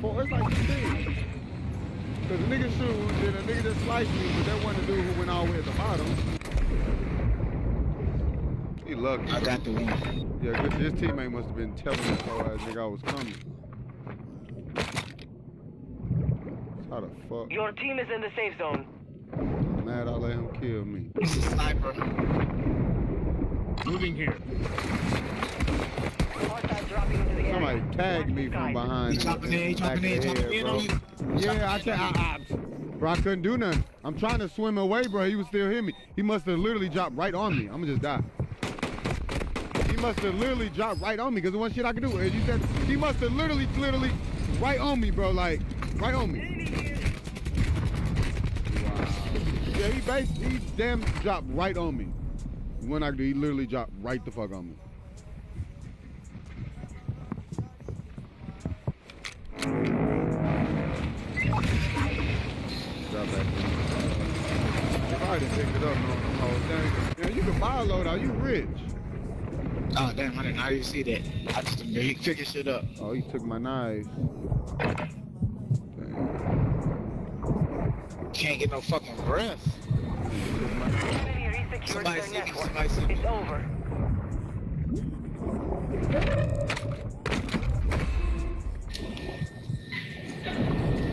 Four. It's like six. Cause the nigga shoot, then a nigga just sliced me, but that wasn't the dude who went all the way at the bottom. He lucky. I got the one. Yeah, good. His teammate must have been telling this whole ass nigga I was coming. How the fuck? Your team is in the safe zone. I'm mad I let him kill me. He's a sniper. Moving here. Hostiles dropping into the Somebody tagged me from behind. He chopping in, he chopping in, chopping in on you. Yeah, I can't. I, I, bro, I couldn't do nothing. I'm trying to swim away, bro. He was still hitting me. He must have literally dropped right on me. I'm gonna just die. He must have literally dropped right on me because the one shit I could do. As you said, he must have literally, literally, right on me, bro. Like, right on me. Wow. Yeah, he bas he damn dropped right on me. When I do, he literally dropped right the fuck on me. If I didn't pick it up, no, no, no, dang. Yeah, you can buy a loadout. You rich. Oh damn, I didn't know you see that. I just he figure shit up. Oh, he took my knife. Can't get no fucking breath. Enemy resecured Somebody their network. somebody see me. It's over.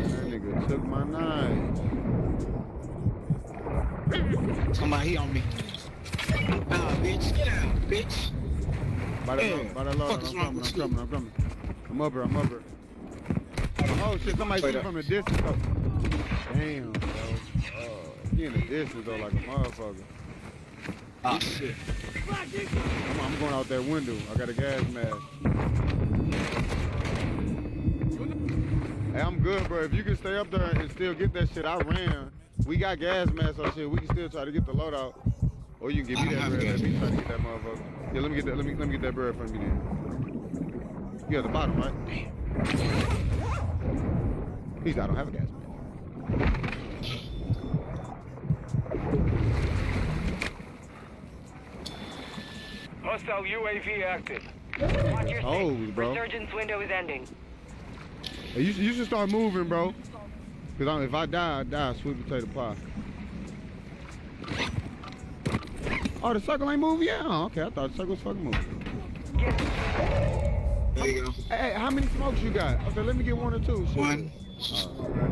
That nigga took my knife. Somebody he on me. Nah, bitch, get out, bitch. By the Yeah, load, by the fuck I'm coming, I'm coming, I'm coming. I'm up here, I'm up here. Oh shit, somebody Wait shooting from the distance. Oh. Damn, bro. Oh, he in the distance though like a motherfucker. Ah, shit. I'm, I'm going out that window. I got a gas mask. Hey, I'm good, bro. If you can stay up there and still get that shit, I ran. We got gas masks on shit. We can still try to get the load out. Or you can give me that bread. Let me try to get that motherfucker. Yeah, let me get that. Let me let me get that bread from you. You at the bottom, right? He's I don't have a gas mask. Hostile UAV active. Watch your Oh, six. bro. Resurgence window is ending. Hey, you, you should start moving, bro. Cause I, if I die, I die. Sweet potato pie. Oh, the circle ain't moving yet? Oh, okay. I thought the circle was fucking moving. There you go. Hey, hey, how many smokes you got? Okay, let me get one or two. Shit. One. Oh, okay.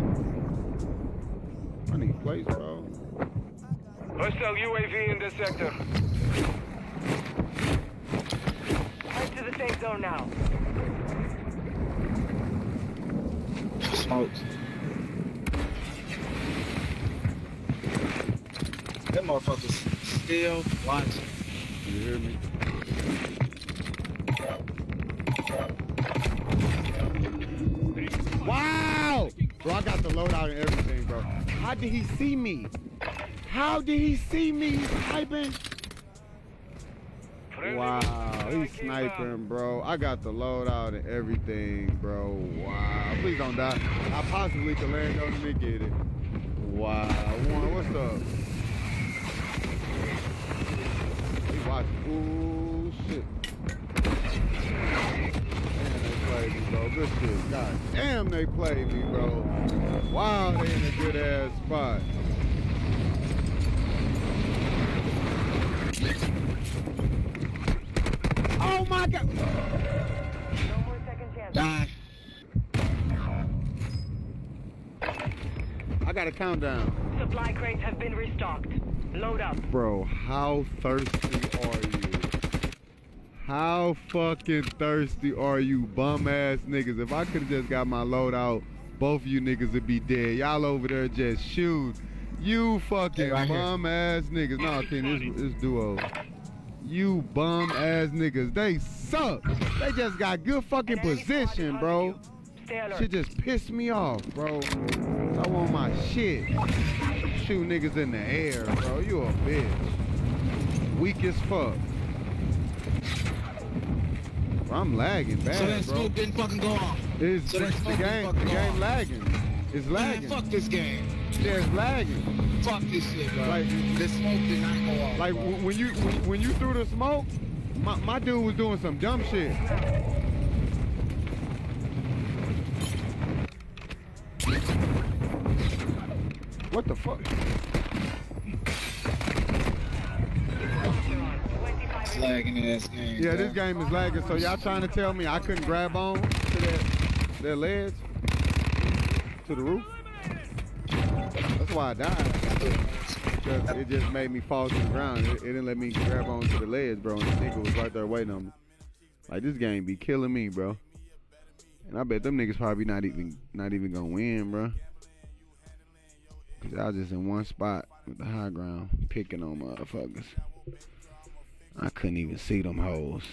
I need plates, bro. Hostile UAV in the sector. Head to the safe zone now. Smokes. Them motherfuckers still watching. You hear me? Wow! Bro, I got the loadout and everything, bro. How did he see me? How did he see me sniping? Wow, he's sniping, bro. I got the loadout and everything, bro. Wow. Please don't die. I possibly could land on him and get it. Wow. Warren, what's up? He watching. Ooh, shit. Damn, they played me, bro. Good shit. God damn, they played me, bro. Wow, they in a good ass spot. Oh my god. No more second chances. Die. I got a countdown. Supply crates have been restocked. Load up. Bro, how thirsty are you? How fucking thirsty are you, bum ass niggas? If I could have just got my load out, both of you niggas would be dead. Y'all over there just shoot. You fucking Hey, right here. bum ass niggas. No, Ken, this, this duo. You bum ass niggas. They suck. They just got good fucking Enemy squad is position, bro. you. Stay alert. Shit just pissed me off, bro. I want my shit. Shoot niggas in the air, bro. You a bitch. Weak as fuck. Bro, I'm lagging bad, So that bro. smoke didn't fucking go off. It's, so that the game, the game off. lagging. It's Man, lagging. fuck this game. Yeah, it's lagging. Fuck this shit, bro. Like- the smoke did not go off. Like bro. when you when, when you threw the smoke, my, my dude was doing some dumb shit. What the fuck? It's lagging ass game. Yeah, bro. this game is lagging. So y'all trying to tell me I couldn't grab on to that that ledge to the roof? That's why I died. Because it just made me fall to the ground. It, it didn't let me grab on to the ledge, bro. And the nigga was right there waiting on me. Like this game be killing me, bro. And I bet them niggas probably not even not even gonna win, bro. Cause I was just in one spot with the high ground, picking on motherfuckers. I couldn't even see them hoes.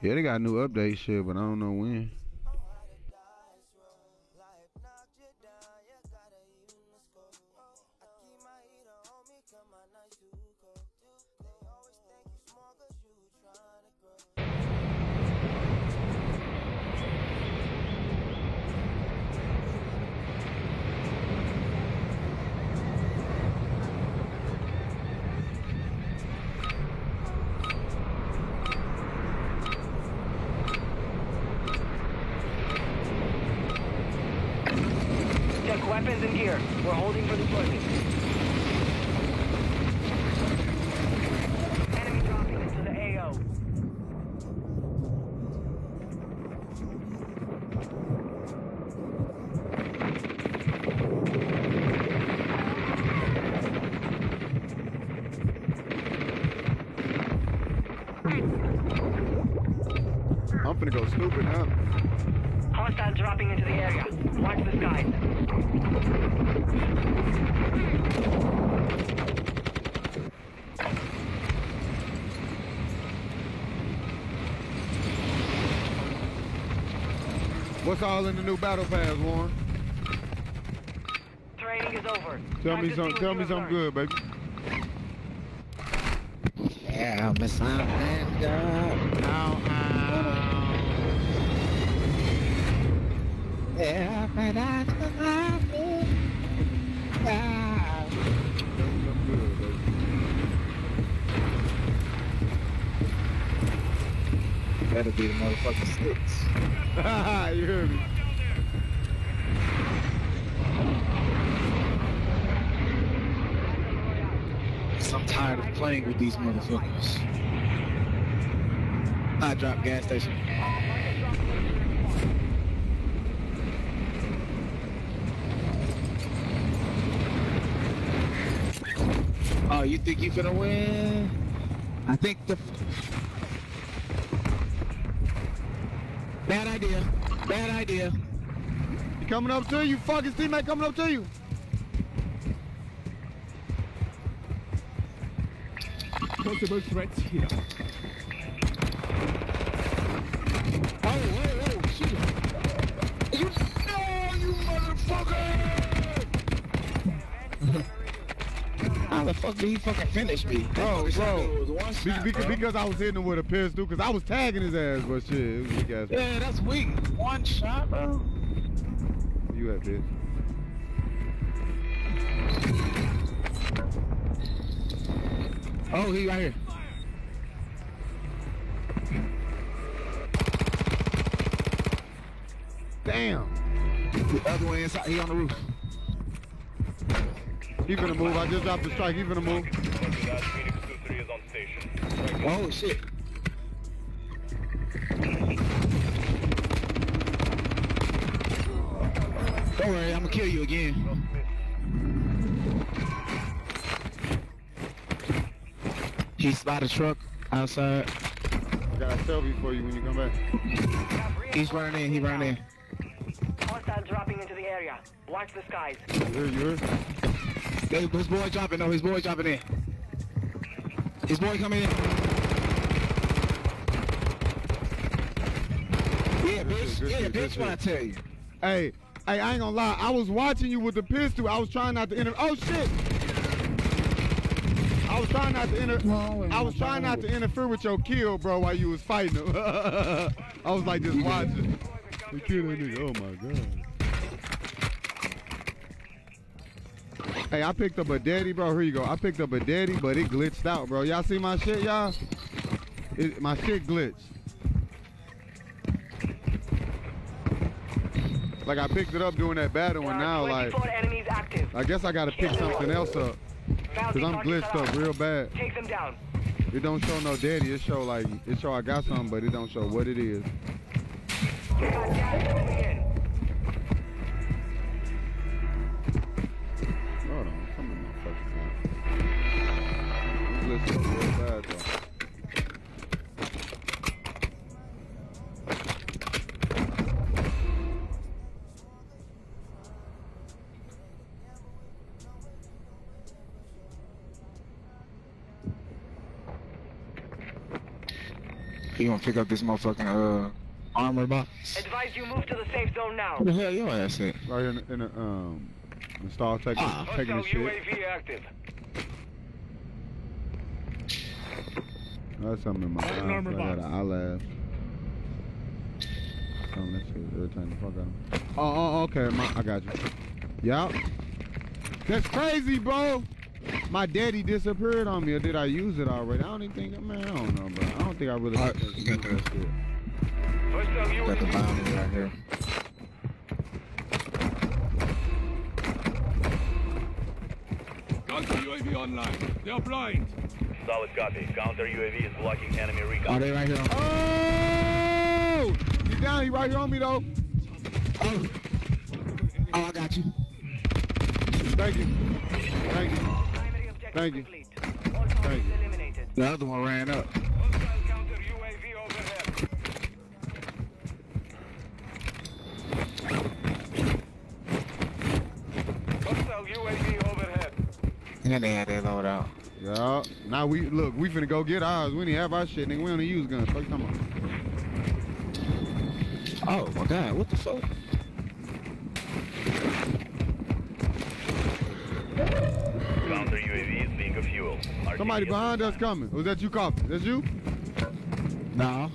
Yeah, they got new update shit, but I don't know when. What's all in the new battle pass, Warren? Training is over. Tell Time me to some. Tell me have something learned. good, baby. Yeah, I'm a something good. Ow, ow. Yeah, but I just love me. Better be the motherfucking sticks. [laughs] you heard me. I'm tired of playing with these motherfuckers. I drop gas station. Oh, you think you're gonna win? I think the bad idea. Bad idea. He coming up to you. Fucking teammate coming up to you. Possible threats here. How fuck did he fucking finish me? Bro, bro. It was one Be- shot, be- bro. because I was hitting him with a pistol, because I was tagging his ass, but shit, it was weak ass. Yeah, that's weak. One shot, bro. You at bitch. Oh, he right here. Damn. The other way inside. He on the roof. He finna move. I just dropped the strike. He finna move. Oh shit. Don't worry, I'm gonna kill you again. He spotted a truck outside. I got a selfie for you when you come back. He's running in. He running in. Hostile dropping into the area. Watch the skies. You heard, you heard? Hey, his boy dropping. No, his boy dropping in. His boy coming in. Yeah, bitch. good Yeah, good bitch. What I tell you. Hey, hey, I ain't gonna lie. I was watching you with the pistol. I was trying not to inter. Oh shit! I was trying not to inter. I was trying not to interfere with your kill, bro, while you was fighting him. [laughs] I was like just watching. We killed that nigga. Oh my god. Hey, I picked up a daddy, bro. Here you go. I picked up a daddy, but it glitched out, bro. Y'all see my shit, y'all? It, my shit glitched. Like I picked it up doing that battle, and now like 24 enemies active. I guess I gotta pick something else up. Cause I'm glitched up real bad. Take them down. It don't show no daddy. It show like it show I got something, but it don't show what it is. Phone. Let's real bad though. He gonna pick up this motherfucking uh armor box. Advise you move to the safe zone now. Where the hell your ass at? Right in the, in the um install taking Ah. taking Hostile the shit. UAV active. That's something in my Right, eye. number I got box. an eyelash. Something that shit irritating the fuck out of oh, me. Oh, oh, okay, my, I got you. Yup. That's crazy, bro. My daddy disappeared on me, or did I use it already? I don't even think, man, I don't know, bro. I don't think I really Alright, used you got that shit. Hostile Got the UAV. bounty right here. Counter UAV online. They are blind. Solid copy. Counter UAV is blocking enemy Oh, recon. they right here. on- Oh! He's down, he right here on me, though. Oh, oh, I got you. Thank you. Thank you. Thank you. complete. All targets you. The other one ran up. Hostile UAV overhead. Hostile UAV overhead. And they had that load out. Yeah. Now we look, we finna go get ours. We didn't have our shit, nigga. We only use guns. Fuck you talking about? Oh my god, what the fuck? Counter UAV is being a fuel. Somebody behind us coming. Was that you coughing? That's you? Nah.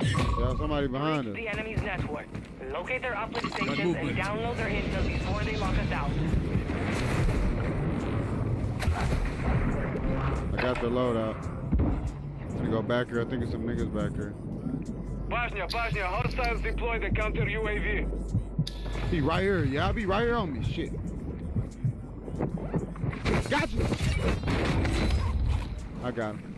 Yeah, somebody behind us. The enemy's network. Locate their uplink stations and download their intel before they lock us out. I got the loadout. Gonna go back here. I think it's some niggas back here. Bosnia, Bosnia, hostiles deploy the counter UAV. Be right here. Y'all be right here on me. Shit. Got you. I got him.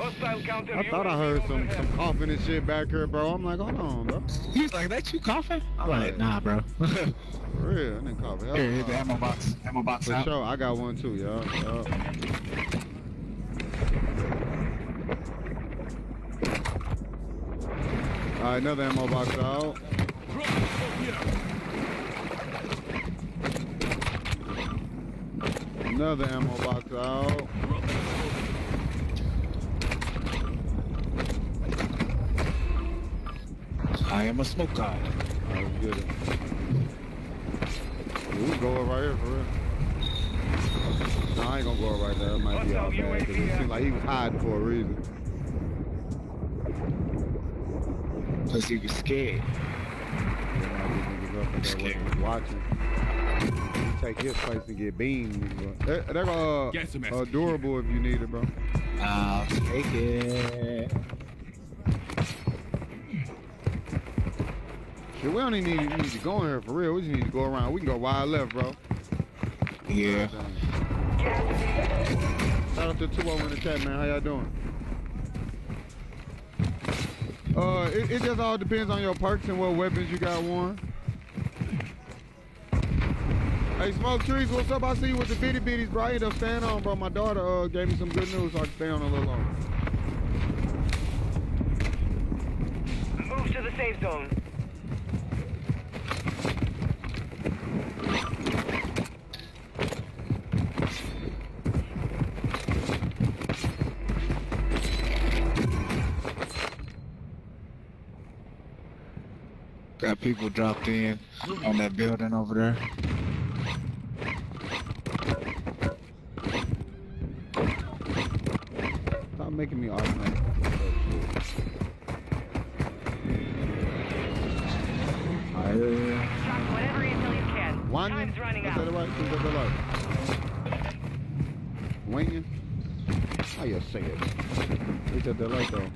I thought I heard some, some coughing and shit back here, bro. I'm like, hold on, bro. He's like, that you coughing? I'm like, nah, bro. [laughs] For real, I didn't cough. Here, here's the ammo box. Ammo box For out. sure, I got one too, yo. yo. All right, another ammo box out. Drop smoke here. Another ammo box out. Drop that smoke. I am a smoke god. All right, let's get it. Yeah, we can go up right here for real. No, I ain't gonna go up right there. It might be all bad because it seemed like he was hiding for a reason. Cause he was scared. Up there was watching. Take his place and get beamed. They're, they're uh, uh, durable if you need it, bro. I'll take it. Shit, we don't even need, need to go in here for real. We just need to go around. We can go wide left, bro. Yeah. Shout out to two over in the chat, man. How y'all doing? Uh, it, it just all depends on your perks and what weapons you got worn. Hey, Smoke Trees, what's up? I see you with the bitty bitties, bro. I ended up staying on, bro. My daughter uh, gave me some good news, so I can stay on a little longer. Move to the safe zone. Got people dropped in on that building over there. Stop making me whatever intel you can. Wanying? Time's running Is out. that right? Is that the light? Winging? How you say it? Is that the light though?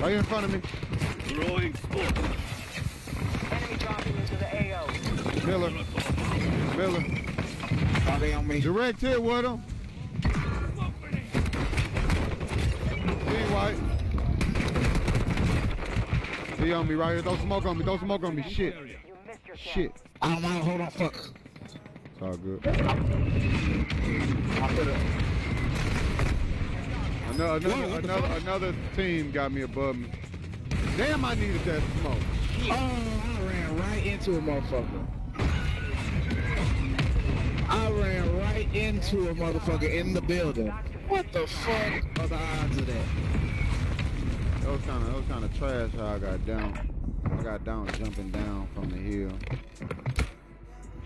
Right here in front of me. Throwing smoke. Enemy dropping into the AO. Miller. Miller. Are they on me? Direct hit with him. He white. He on me right here. Throw smoke on me. Throw smoke on me. Shit. Shit. I don't mind. Hold on. Fuck. It's all good. I put it. Another, another, another, another team got me above me. Damn, I needed that smoke. Oh, I ran right into a motherfucker. I ran right into a motherfucker in the building. What the fuck are the odds of that? That was kind of, was kind of trash how I got down. I got down jumping down from the hill.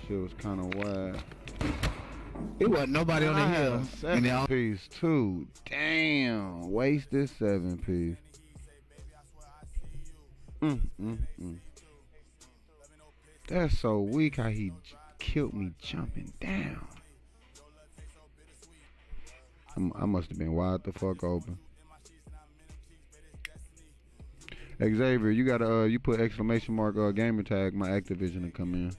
Shit was kind of wild. It wasn't nobody on the hill. a And seven piece too. Damn, wasted seven piece. Mm, mm, mm. That's so weak how he j- killed me jumping down. I'm- I must have been wide the fuck open. Xavier, you gotta uh, you put exclamation mark uh, gamer tag my Activision to come in.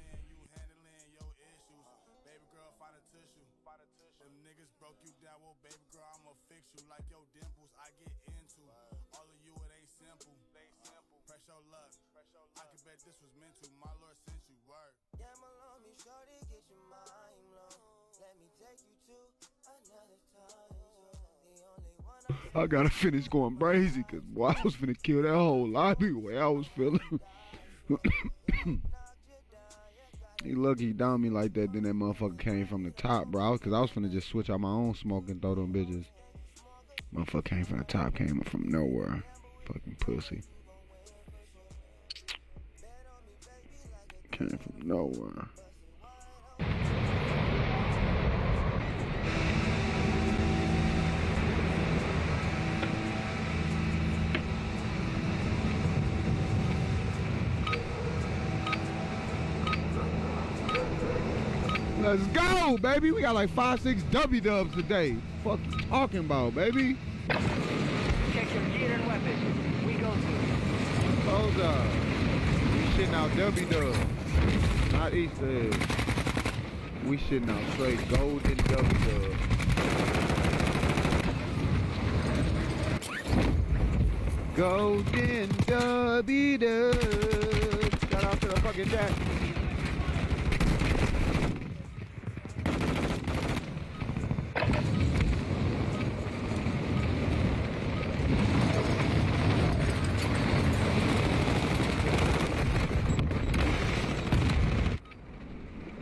I gotta finish going crazy because boy, I was finna kill that whole lobby the way I was feeling. [coughs] he lucky he downed me like that, then that motherfucker came from the top, bro. Cause I was finna just switch out my own smoke and throw them bitches. Motherfucker came from the top, came from nowhere. Fucking pussy. Came from nowhere. Let's go, baby. We got like five, six W dubs today. Fuck talking about, baby? Check your gear and weapons. We go to. Hold up. We shitting out W dubs. Not Easter eggs. We shitting out straight golden W dubs. Golden W dubs. Shout out to the fucking Jack.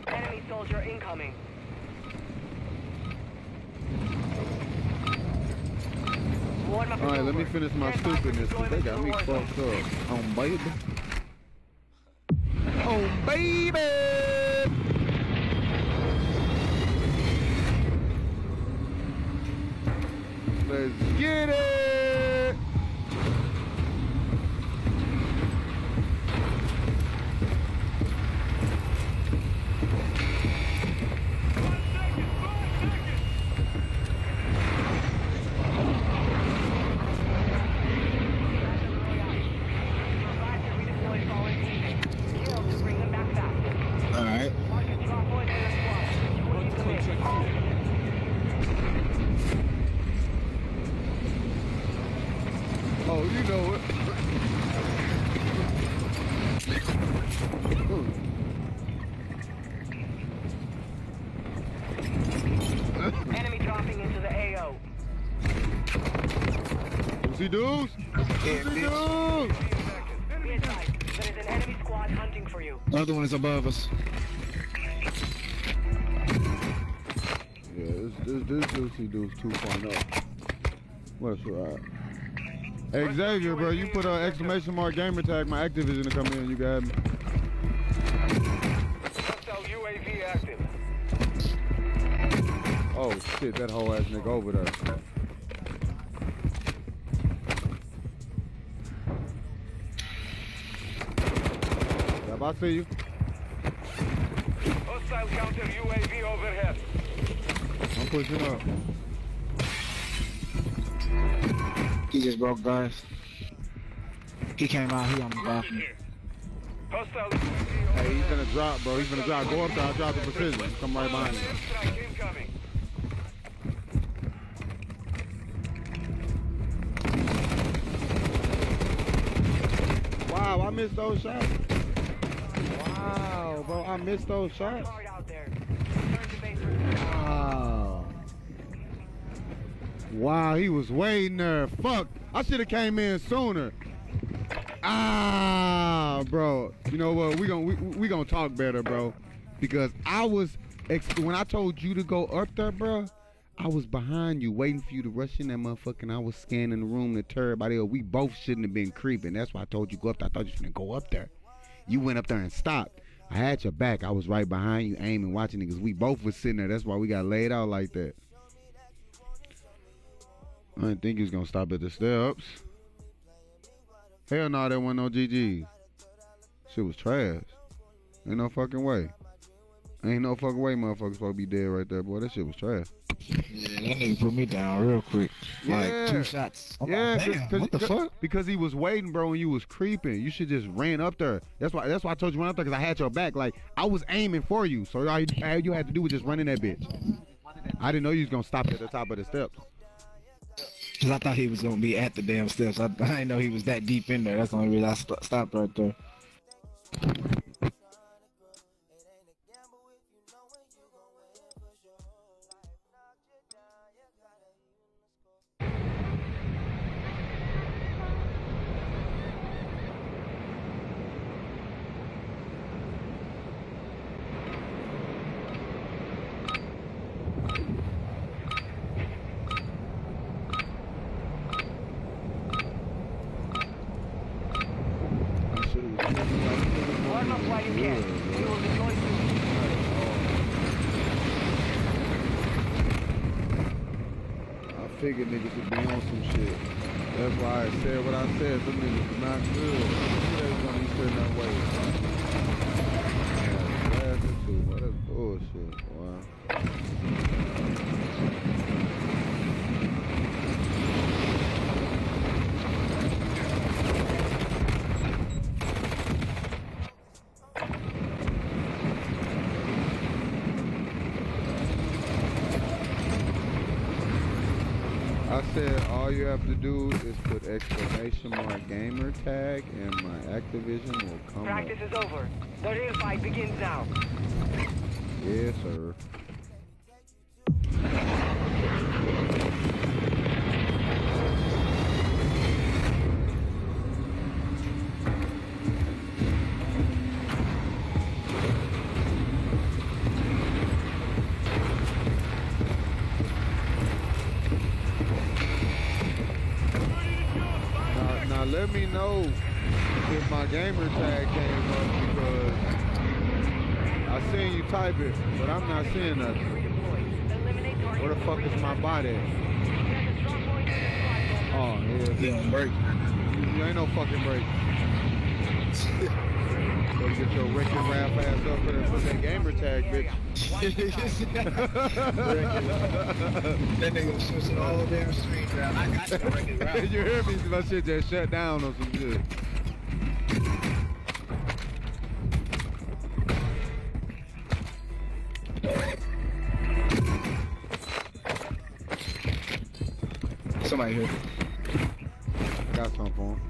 Enemy soldier incoming. Warm up All right, and let me over. finish my stupidness because they got me fucked up. On baby. Oh baby. Let's get it. All right. Oh, you know it. Enemy dropping into the AO. See dudes? See dudes? Be advised, there is an enemy squad hunting for you. Another one is above us. Yeah, this this this Juicy Dude's 2.0. What's right? Hey Xavier, bro, you put an exclamation mark gamer tag my Activision to come in. You got me. UAV active. Oh shit, that whole ass nigga over there. Yep, I see you. pushing up. He just broke guys. He came out, he on the balcony. Hey, he's gonna drop, bro. He's gonna drop. Go up there, I'll drop the precision. Come right behind me. Wow, I missed those shots. Wow, bro, I missed those shots. Wow, he was waiting there. Fuck, I should have came in sooner. Ah, bro. You know what? We gonna we, we gonna talk better, bro. Because I was when I told you to go up there, bro. I was behind you, waiting for you to rush in that motherfucker. And I was scanning the room to tell everybody. We both shouldn't have been creeping. That's why I told you go up there. I thought you shouldn't go up there. You went up there and stopped. I had your back. I was right behind you, aiming, watching because we both was sitting there. That's why we got laid out like that. I didn't think he was gonna stop at the steps. Hell no, there wasn't no GG. Shit was trash. Ain't no fucking way. Ain't no fucking way motherfuckers supposed to be dead right there, boy. That shit was trash. Yeah, that nigga put me down real quick. Like Yeah. two shots. I'm yeah, like, damn, cause- what the cause- fuck? Because he was waiting, bro, and you was creeping. You should just ran up there. That's why. That's why I told you run up there because I had your back. Like I was aiming for you, so all you, all you had to do was just run in that bitch. I didn't know you was gonna stop at the top of the steps. Cause I thought he was gonna be at the damn steps. I, [laughs] I didn't know he was that deep in there. That's the only reason I st- stopped right there. Warm up while you can. We will deploy soon. I figured niggas would be on some shit. That's why I said what I said. Them niggas is not good. Who they gonna be sitting that way? Yeah, bastard too, boy. That's bullshit. Wow. I said all you have to do is put exclamation mark gamer tag and my Activision will come Practice up. is over. The real fight begins now. Yes, sir. Is? Oh, yeah. Yeah, break. You ain't no fucking break. Better get your Rick and Rap ass up there and put that gamer tag, bitch. that nigga was switching all damn down. I got the record route. you hear me? My shit just shut down on some shit. Somebody here. Got something for him.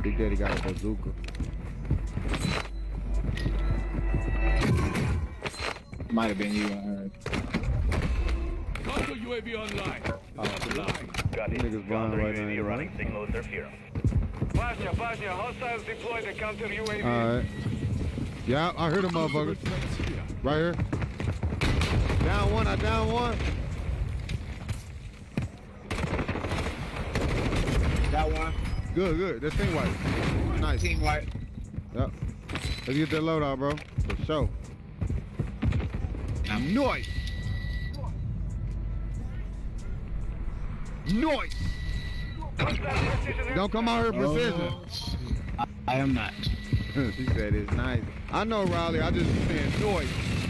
Big Daddy got a bazooka. Might have been you. I heard. Counter UAV online. Oh, got it. Niggas blind right now, UAV you running signal interference. Bosnia, Bosnia, hostiles deploy the counter UAV. Alright. Yeah, I heard the motherfuckers. Right here. Down one, I down one. That one. Good, good. That's team white. Nice. Team white. Yep. Let's get that load out, bro. For sure. I'm noise. Noise. Don't come out here oh, precision. I, I am not. [laughs] she said it's nice. I know, Riley. I just saying noise.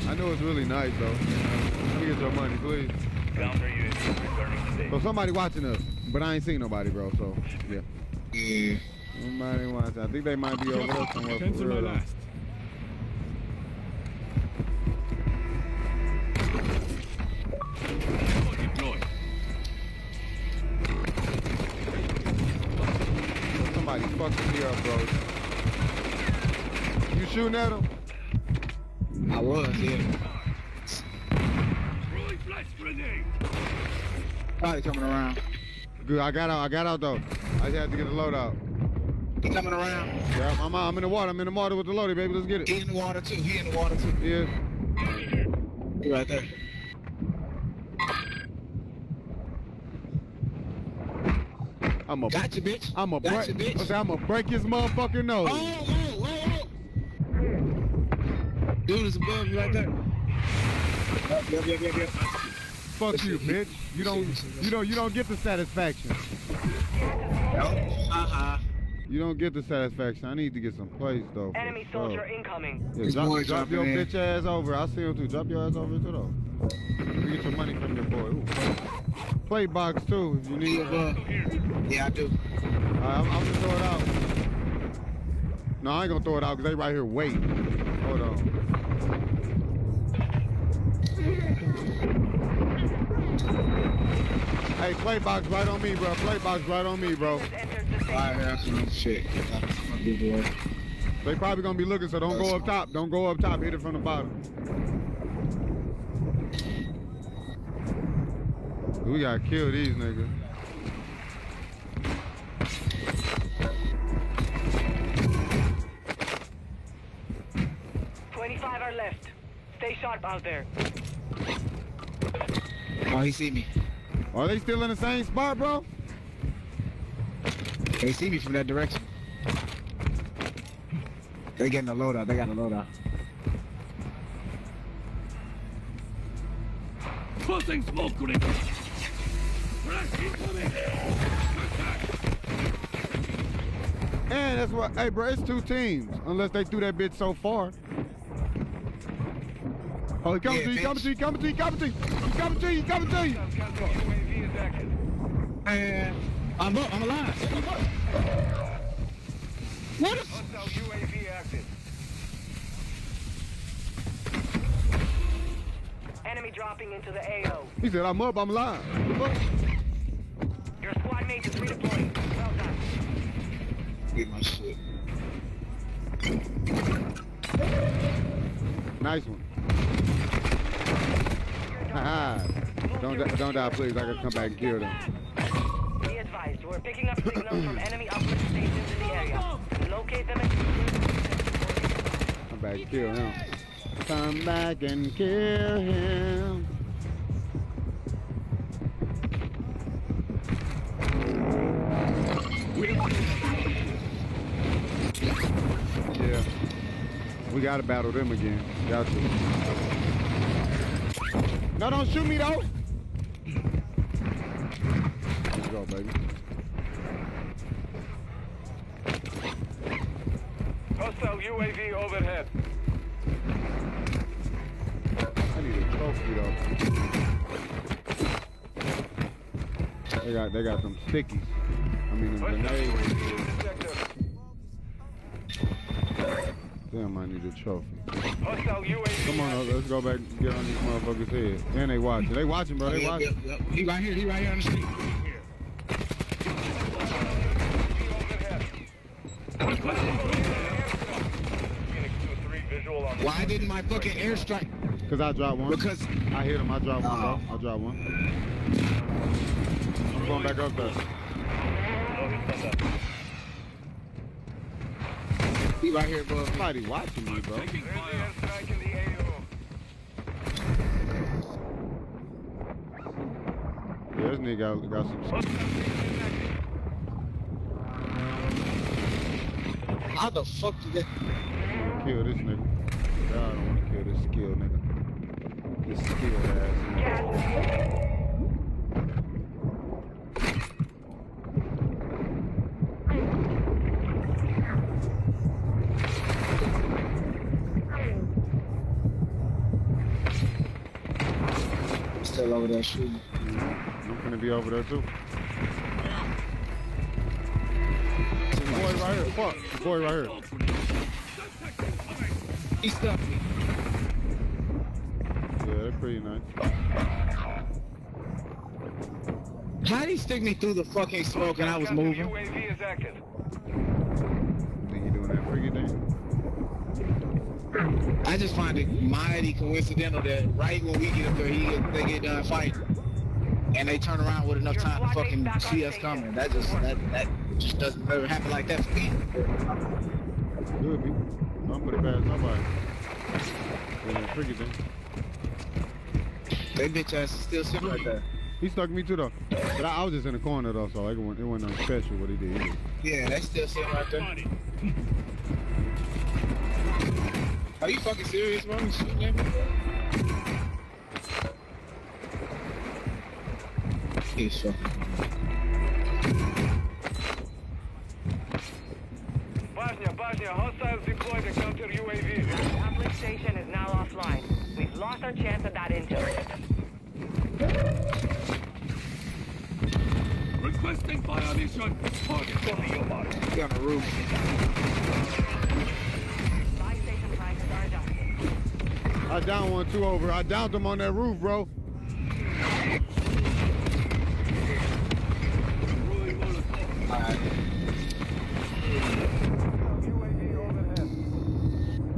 I know it's really nice, though. Let me get your money, please. Counter UAV returning to base. So somebody watching us, but I ain't seen nobody, bro. So yeah. Yeah. Somebody watching. I think they might be over there somewhere for real. though. last. Ammo deployed. Somebody fucking me up, bro. shooting at him? I was, yeah. Throwing flash grenade. Probably coming around. Good. I got out. I got out though. I just had to get the load out. He coming around. Yeah, I'm, I'm in the water. I'm in the water with the loaded, baby. Let's get it. He in the water too. He in the water too. Yeah. He right there. I'm a Gotcha, bitch. I'm a Gotcha, break. bitch. I'm a break his motherfucking nose. Oh, oh, oh, oh. Dude is above you right there. Yep, yep, yep, yep, yep. Fuck you, bitch. You don't. You don't. You don't get the satisfaction. Uh-huh. You don't get the satisfaction. I need to get some plays though. Enemy sure. soldier incoming. Yeah, This drop, boy drop your in. bitch ass over. I see him too. Drop your ass over too though. You get your money from your boy. Ooh. Play box too if you need. He it. above. Yeah, I do. Alright, I'm, I'm gonna throw it out. No, I ain't gonna throw it out because they right here waiting. Hold on. Hey, play box right on me, bro. Play box right on me, bro. Alright, that's some shit. I'll do the work. They probably gonna be looking, so don't go up top. Don't go up top. Hit it from the bottom. We gotta kill these niggas. Twenty-five are left. Stay sharp out there. Oh, he see me. Are they still in the same spot, bro? They see me from that direction. They getting the loadout. They got the loadout. Tossing smoke grenade. And that's what. Hey, bro, it's two teams. Unless they threw that bitch so far. Oh, he coming Yeah, to you, coming to you, coming to you, coming to you, he coming to you, he coming to you. Counter UAV is active. And I'm up. I'm alive. I'm up. What? the- UAV active. Enemy dropping into the AO. He said, I'm up, I'm alive. What the fuck? Your squad mate is redeploying. Well done. Get my shit. Nice one. Don't, di- don't die, please. I gotta come back and kill them. Be advised, we're picking up signals from enemy uplink stations in the area. Locate them and Come back and kill him. Come back and kill him. Yeah. We gotta battle them again. Got to. No, don't shoot me though. Let's go, baby. Hostile UAV overhead. I need a trophy though. They got they got some stickies. I mean them Hostile grenades. UAV in the sector. Damn, I need a trophy. Hostile UAV Come on, uh, let's go back and get on these motherfuckers' head. And they watching. They watching, bro. They Yep, watching. yep, yep. He right here. He right here on the street. My fucking airstrike? Cause I dropped one. Because I hit him. I dropped one, oh. bro. I dropped one. I'm going back up there. he right here above me. Somebody watching me, bro. There's the airstrike in the AO. Yeah, this nigga got, got some. How the fuck did that? Kill this nigga. God, I don't want to kill this skill nigga. This skill ass nigga. Still over there shooting. I'm gonna be over there too. Boy right here. Fuck. Boy right here. He stuffed me. Yeah, they're pretty nice. How'd he stick me through the fucking smoke and I was moving? UAV is active. Think you doing that freaky thing? I just find it mighty coincidental that right when we get up there, he get, they get done fighting, and they turn around with enough time to fucking see us coming. That just that that just doesn't ever happen like that for me. Could be. Don't put it past nobody. Yeah, tricky thing. That bitch ass is still sitting right there. He stuck me too though. But I, I was just in the corner though, so it wasn't, it wasn't nothing special what he did. He just- Yeah, they still sitting right there. Are you fucking serious, bro? You shooting at me? He's fucking. Bosnia, Bosnia, hostiles deployed to counter UAV. Uplink station is now offline. We've lost our chance at that intel. Requesting fire mission. Target on your mark. He on the roof. Buy station prices are adjusted. I downed one two over. I downed them on that roof, bro.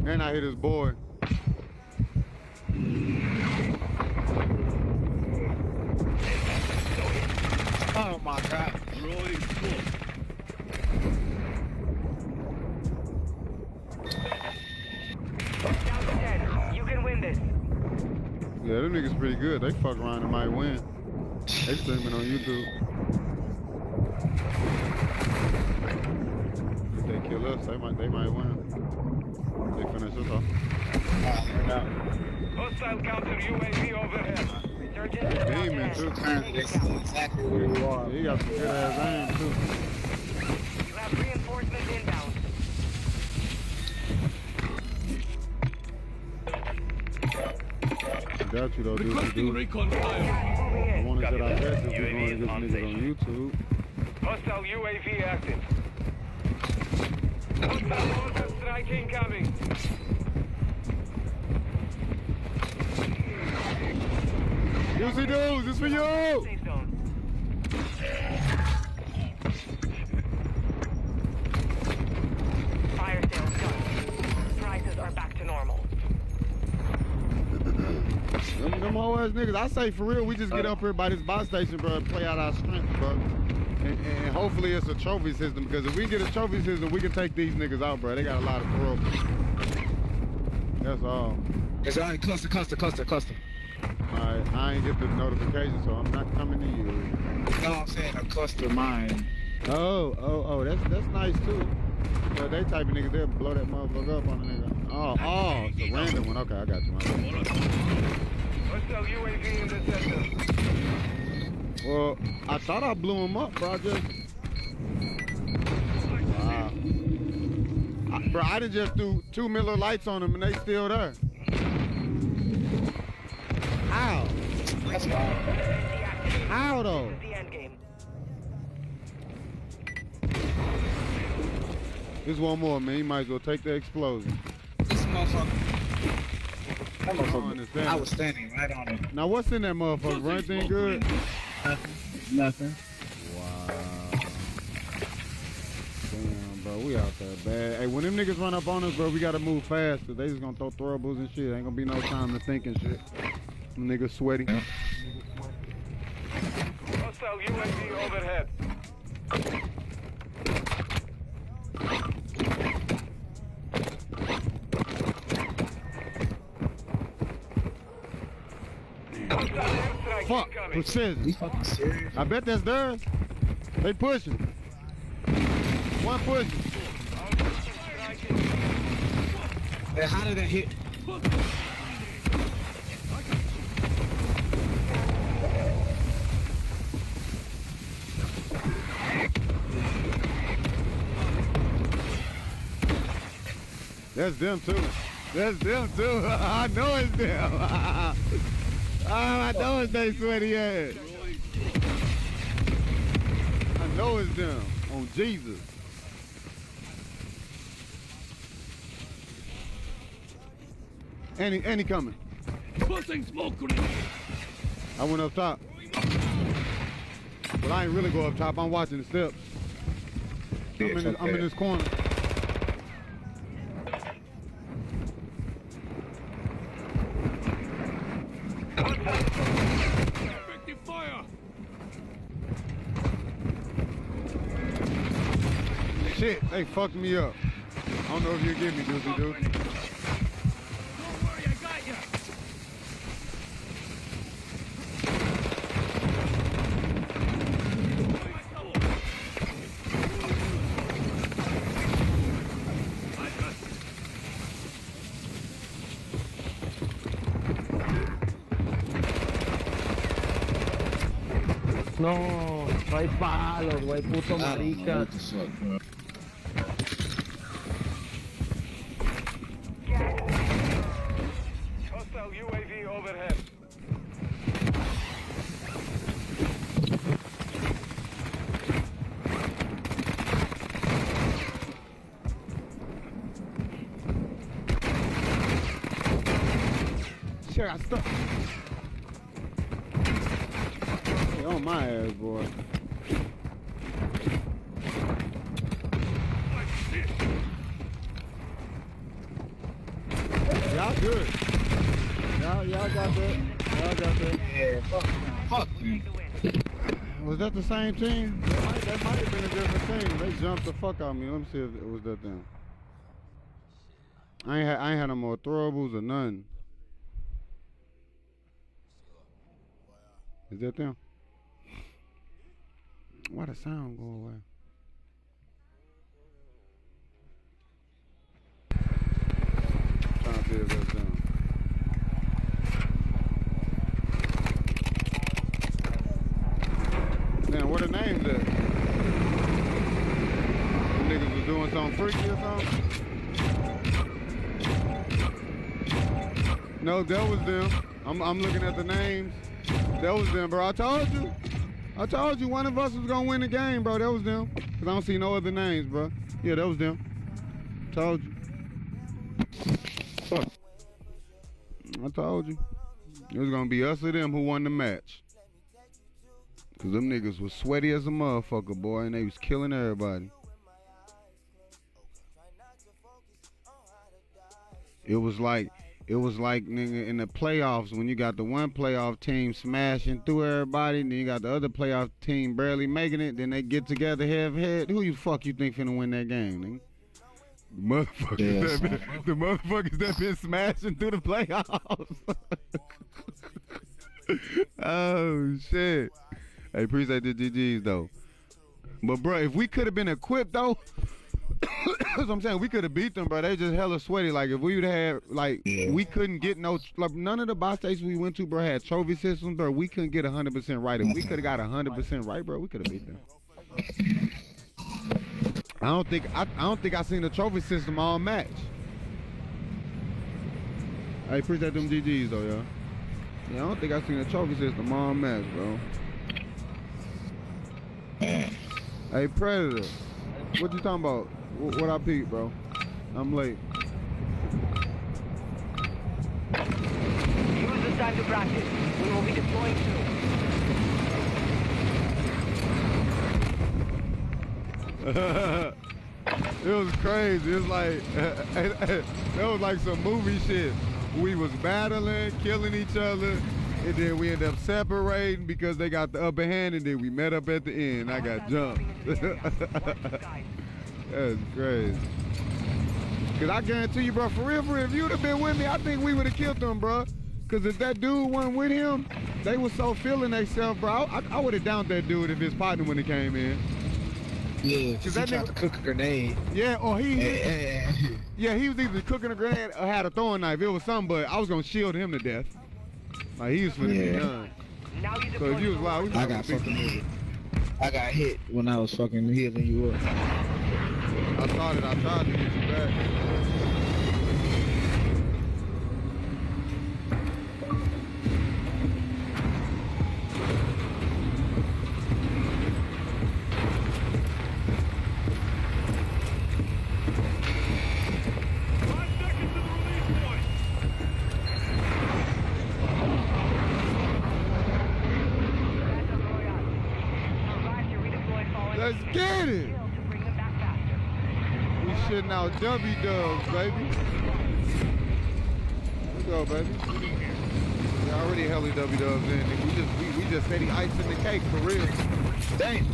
And I hit his boy. Oh my god. Down to 10. You can win this. Yeah, them niggas pretty good. They fuck around and might win. They streaming on YouTube. If they kill us, they might they might win. They finish us off. Hostile counter UAV overhead. Resurgence is Beaming about too. to exactly where you are. He got some good ass aim too. You have reinforcements inbound. I got you though, dude. Requesting dude. recon fire. I wanted to Copy I that. guess if we're going is against on niggas on YouTube. Hostile UAV active. Mortar strike incoming. Dudes, it's for you! Fire sales done. Prices are back to normal. Them, them whole ass niggas, I say for real, we just get up here by this buy station, bro, and play out our strength, bro. And, and hopefully it's a trophy system, because if we get a trophy system, we can take these niggas out, bro. They got a lot of trophies. That's all. It's alright, cluster, cluster, cluster, cluster. Alright, I ain't get the notification, so I'm not coming to you. No, I'm saying a cluster mine. Oh, oh, oh, that's that's nice too. But they type of niggas, they'll blow that motherfucker up on a nigga. Oh, oh, it's a random one. Okay, I got you. bad. Hostile UAV in the sector. Well, I thought I blew him up, bro. I just. Wow. I, bro, I done just threw two Miller Lites on them and they still there. How? How though? The end game. There's one more, man. You might as well take the explosion. This motherfucker. That I motherfucker. I was standing right on it. Now, what's in that motherfucker? Run anything good? Nothing. Nothing. Wow. Damn, bro, we out there bad. Hey, when them niggas run up on us, bro, we gotta move fast, cause they just gonna throw throwables and shit. Ain't gonna be no time to think and shit. Them niggas sweaty. Hostile UAV overhead. Fuck, precision. You fucking serious? I bet that's theirs. They pushing. One pushing. Man, how did that hit? That's them too. That's them too. [laughs] I know it's them. [laughs] oh, I know it's they sweaty ass. I know it's them. On Jesus. Any, he, and he coming. Tossing smoke grenade. I went up top. But I ain't really go up top. I'm watching the steps. I'm, in, this, I'm in this corner. Shit, they fucked me up. I don't know if you get me, doozy dude. No, no hay palos, güey, puto I marica. what the fuck, bro. Hostile UAV overhead. Shit, I stuck. On my ass, boy. Y'all good. Y'all, y'all got that. Y'all got that. Yeah, fuck, fuck. Was that the same team? That might, that might have been a different team. They jumped the fuck out of me. Let me see if it was that them. I ain't had, I ain't had no more throwables or none. Is that them? Why the sound go away? Trying to if that's them. Damn, what the names at? Niggas was doing something freaky or something? No, that was them. I'm, I'm looking at the names. That was them, bro. I told you. I told you one of us was gonna win the game, bro. That was them. Cause I don't see no other names, bro. Yeah, that was them. Told you. Fuck. I told you. It was gonna be us or them who won the match. Cause them niggas was sweaty as a motherfucker, boy, and they was killing everybody. It was like it was like nigga in the playoffs when you got the one playoff team smashing through everybody, then you got the other playoff team barely making it, then they get together head to head. Who you fuck you think finna win that game, nigga? The motherfuckers Yeah, that been, the motherfuckers that been smashing through the playoffs. [laughs] oh shit. Hey, appreciate the GGs though. But bro, if we could have been equipped though, [coughs] that's what I'm saying. We could have beat them, bro. They just hella sweaty. Like if we would have like we couldn't get no like none of the buy stations we went to, bro, had trophy systems, bro. We couldn't get hundred percent right. If we could have got hundred percent right, bro, we could have beat them. I don't think I, I don't think I seen the trophy system all match. I appreciate them GGs though, yeah. Yeah, I don't think I seen the trophy system all match, bro. Hey Predator, what you talking about? What, what I peep, bro? I'm late. Use this time to practice. We will be deploying soon. [laughs] it was crazy. It was like [laughs] that was like some movie shit. We was battling, killing each other, and then we end up separating because they got the upper hand, and then we met up at the end. I got jumped. [laughs] That's crazy. Cause I guarantee you, bro, for real, for real, if you'd have been with me, I think we would have killed them, bro. Cause if that dude wasn't with him, they was so feeling themselves, bro. I, I would have downed that dude if his partner when he came in. Yeah, Cause cause he that tried nigga- to cook a grenade. Yeah, or he, eh. [laughs] yeah, he was either cooking a grenade or had a throwing knife. It was something, but I was gonna shield him to death. Like he was finna be Yeah. done. Now you So deploy if you was to loud, we I was got fix fucking- the nigga. I got hit when I was fucking healing you up. I thought it. I tried to get you back. Five seconds to the release point. Battle Royale. Survive to redeploy fallen Let's enemies. get it. Kill to bring them back faster. We shitting out W dubs, baby. Let's go, baby. We already hella W dubs in. We just we, we just steady icing the cake for real. Damn.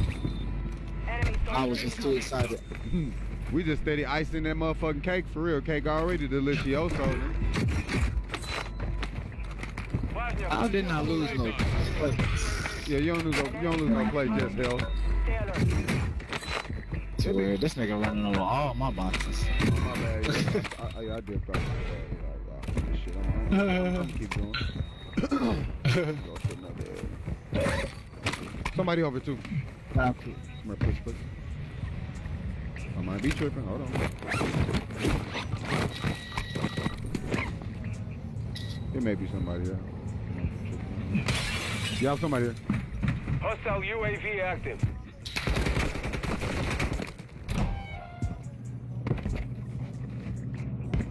I was just too excited. [laughs] we just steady icing that motherfucking cake for real. Cake already delicioso. I didn't I lose no play? Yeah, you don't lose no, you don't lose no play, just hell. It's weird. This nigga running over all my boxes. Oh, [laughs] my bad. Yeah, I, I, I did probably. Yeah, yeah, yeah. Shit, I'm, I'm, I'm, I'm keep going. Go to another area. Somebody over too. I'm gonna push, push. I might be tripping. Hold on. There may be somebody there. Yeah, somebody there. Hostile UAV active.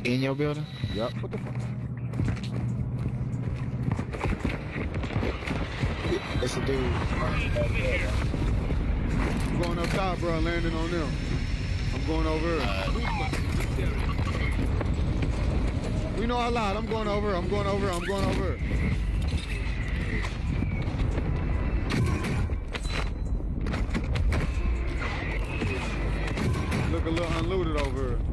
In your building? Yep. What the fuck? It's a dude. I'm going up top, bro. Landing on them. I'm going over. we know I lied. I'm going over. I'm going over. I'm going over. Look a little unlooted over. Hostile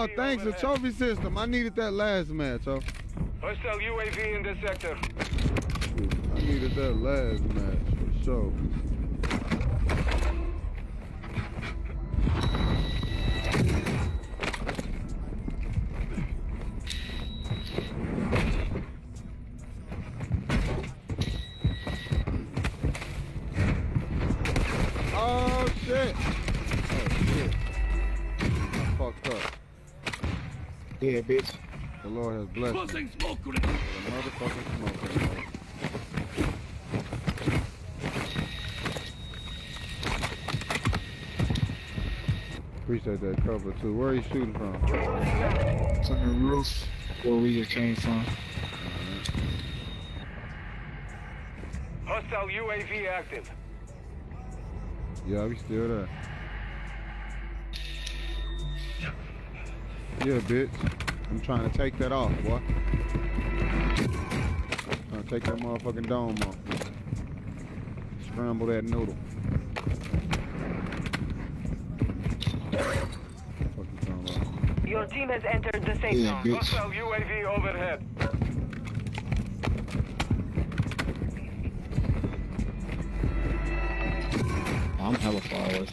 Oh, thanks, the trophy system. I needed that last match, so Hostile UAV in the sector. I needed that last match for sure. Oh shit! Yeah, bitch. The Lord has blessed me. Closing smoke with a motherfucking smoke. in there. Appreciate that cover too. Where are you shooting from? It's on the roof where we just came from. Hostile UAV active. Yeah, we still there. Yeah, bitch. I'm trying to take that off, boy. Trying to take that motherfucking dome off. Scramble that noodle. Fuck you talking? Your team has entered the safe Yeah, zone. bitch. Hostile UAV overhead. I'm hella far away.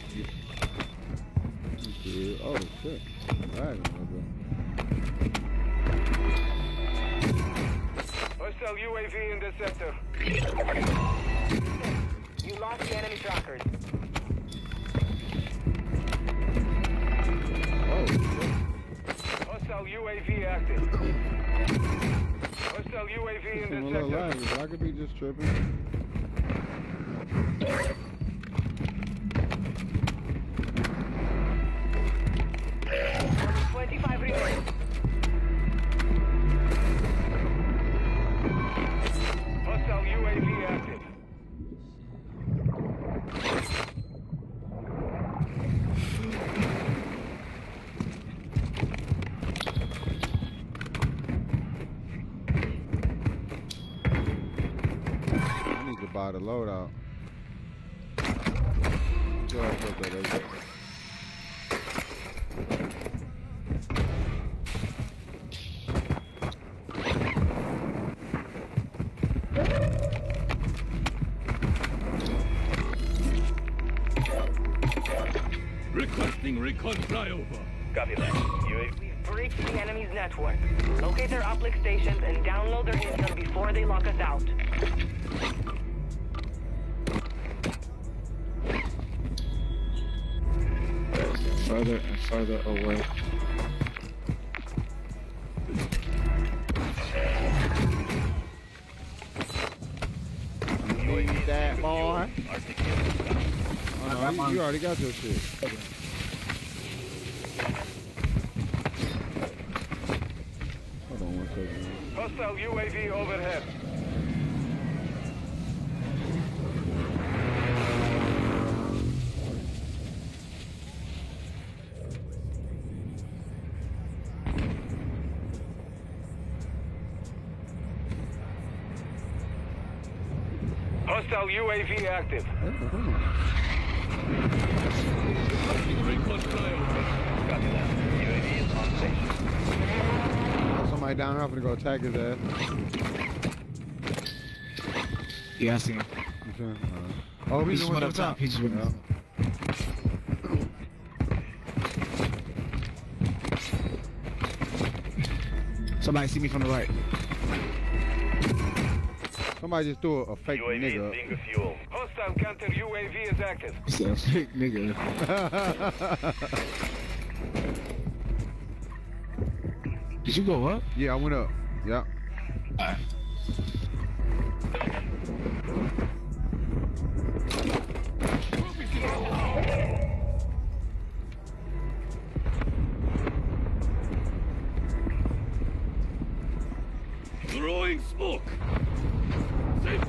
Oh shit. Right, Hostile UAV in the sector. You lost the enemy trackers. Hostile UAV active. Hostile UAV in the sector. but I could be just tripping. Twenty-five remain. I need to buy the loadout. Go ahead, put that over. Requesting recon flyover. Copy that. UAV. We've breached the enemy's network. Locate their uplink stations and download their intel before they lock us out. Further and further away. Need that, boy. Oh, no, you, you already got your shit. Hold on one second. Hostile UAV overhead. Hostile UAV active. Down there, I'm gonna go attack his ass. Yeah, I see him. You see. Oh, He he's just went one up top. He just went up. Somebody see me from the right. Somebody just threw a, a fake UAV nigga. is being fuel. Hostile counter UAV is active. It's a fake nigga. [laughs] Did you go up? Yeah, I went up. Yeah. Throwing smoke. Safe.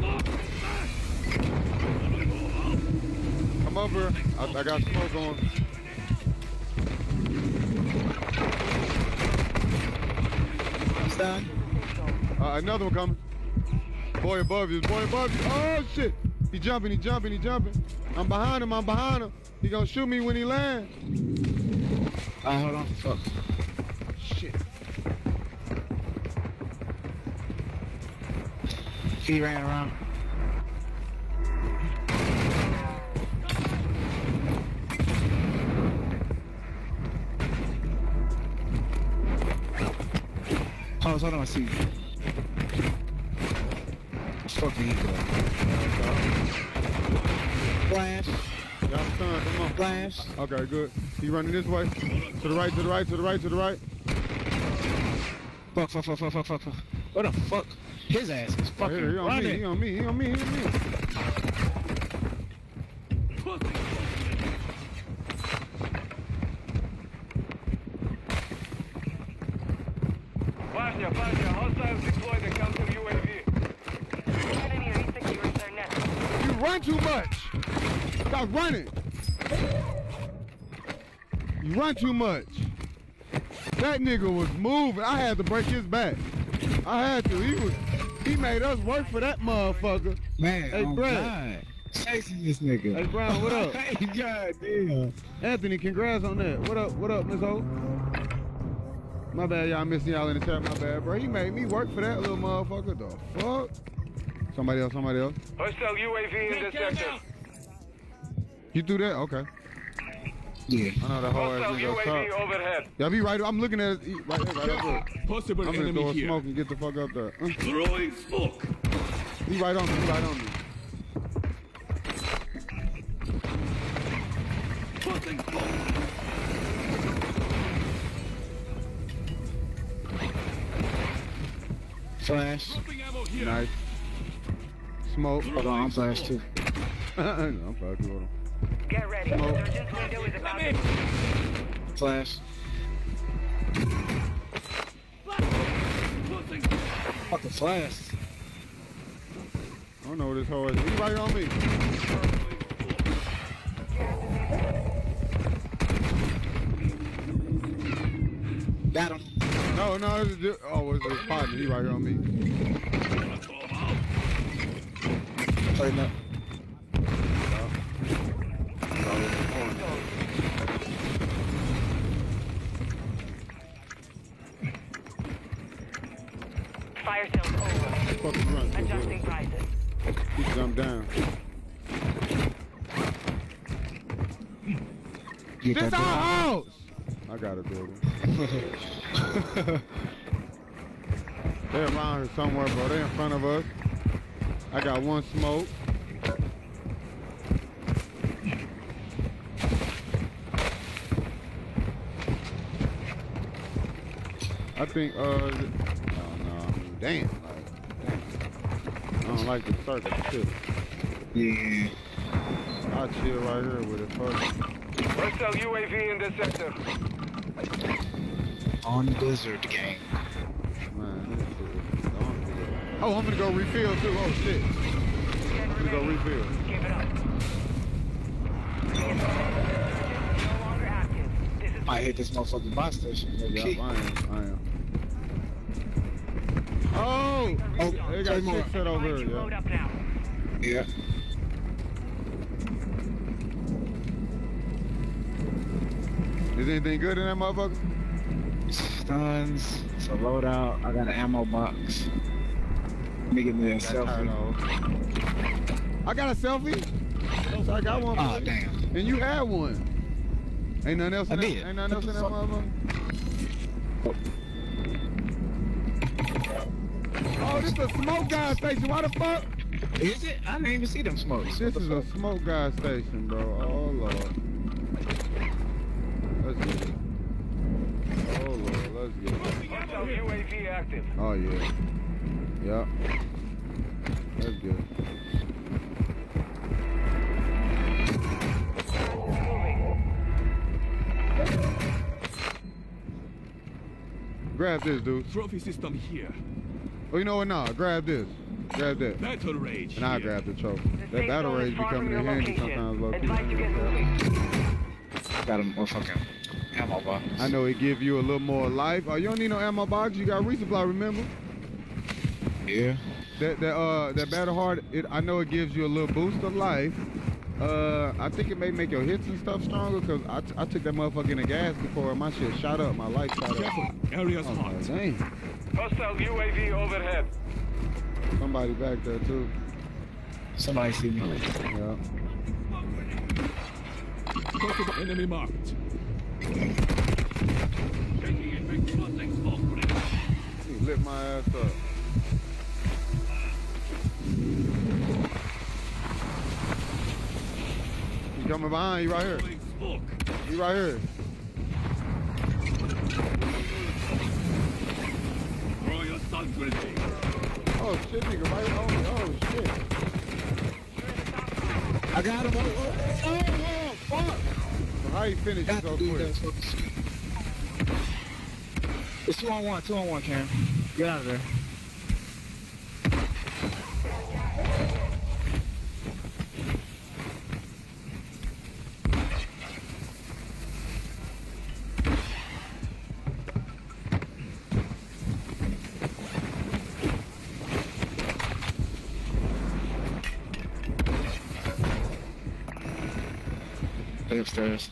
Come over. I, I got smoke on. Done. Uh, another one coming. Boy above you. Boy above you. Oh, shit. He jumping. He jumping. He jumping. I'm behind him. I'm behind him. He gonna shoot me when he lands. Alright, hold on. Fuck. Shit. He ran around. Hold on, hold on, I see you. Fuck me, bro. Flash. Y'all stunned. Come on. Flash. Okay, good. He running this way. To the right, to the right, to the right, to the right. Fuck, fuck, fuck, fuck, fuck, fuck, fuck. What the fuck? His ass is Oh, fucking here, he on me. He on me. He on me. He on me. Run too much. That nigga was moving. I had to break his back. I had to. He was. He made us work for that motherfucker. Man, Hey, oh Brad. God. Chasing this nigga. Hey, Brown, what up? [laughs] hey, God damn. Anthony, congrats on that. What up? What up, Miss Ho? My bad, y'all missing y'all in the chat. My bad, bro. He made me work for that little motherfucker. The fuck? Somebody else. Somebody else. Hostile UAV in the sector. You do that? Okay. Yeah. I know that whole ass Hostile nigga up UAV top. overhead. Y'all be right. I'm looking at it. he- Right there, right there. Possible I'm gonna enemy throw a here. smoke and get the fuck up there. Uh, Throwing smoke. He right on me. He right on me. Putting Flash. Pumping ammo here. Nice. Smoke. Hold on, I'm flash too. [laughs] I'm fucking with him. Get ready. Smoke. Surgeon's window is about to Flash. Putting Fucking flash. I don't know what this hoe is. He right on me. Got him. No, no. This is, ju- oh, it's his partner. He right here on me. Straighten up. Fire sales over. Fucking run. Adjusting prices. He jumped down. Get This our house. I got it, building. [laughs] They're around here somewhere, bro. They're in front of us. I got one smoke. I think, uh, oh no, I mean, damn, like, damn. I don't like the circle shit. Yeah. I'll chill right here with it first. Hostile UAV in the sector. On Blizzard desert gang. Man, this shit is donkey. Oh, I'm gonna go refill too. Oh shit. I'm gonna go refill. Give it up. No longer active. I hit this motherfucking buy station. Yep, Okay. I am. I am. Oh! Oh, they got say more. six set over Find here. Yeah. up now. Yeah. Is anything good in that motherfucker? Stuns. It's a loadout. I got an ammo box. Let me get me a selfie. I got a selfie. So I got ah, one. Oh, for damn. And you had one. Ain't nothing else I in that, did. ain't nothing else in that motherfucker? Oh, this is a smoke gas station. Why the fuck? Is it? I didn't even see them smokes. This is a smoke gas station, bro. Oh, Lord. Let's get it. Oh, Lord. Let's get it. Hostile UAV active. Oh, yeah. Yep. That's good. Grab this, dude. Trophy system here. Oh, you know what? Nah, grab this. Grab that. Battle rage. And I'll grab the trophy. The That battle zone is rage be far coming in handy sometimes, low Advise you get moving. Got a motherfucking ammo box. I know it give you a little more life. Oh, you don't need no ammo box. You got resupply, remember? Yeah. That that uh that battle hard. It I know it gives you a little boost of life. Uh, I think it may make your hits and stuff stronger because I, I took that motherfucker in the gas before and my shit shot up. My light shot up. Careful. Area's I hot. dang. Hostile UAV overhead. Somebody back there too. Somebody see me. Yeah. Talk about enemy marked. He lit my ass up. He coming behind you right here. Smoke. He right here. Grenade. Oh shit, nigga, right on me. Oh shit. I got him. Oh, oh, oh, fuck. So how you finish Got so quick? It's two on one, two on one, Cam. Get out of there. Upstairs.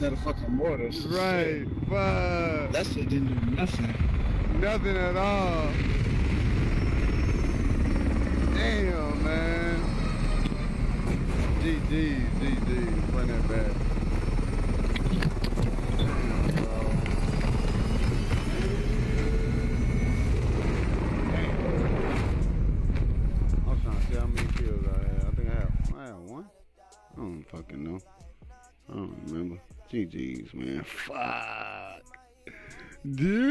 Instead of fucking mortars. Right, fuck. That shit didn't do nothing. Nothing at all. Fuck. Dude.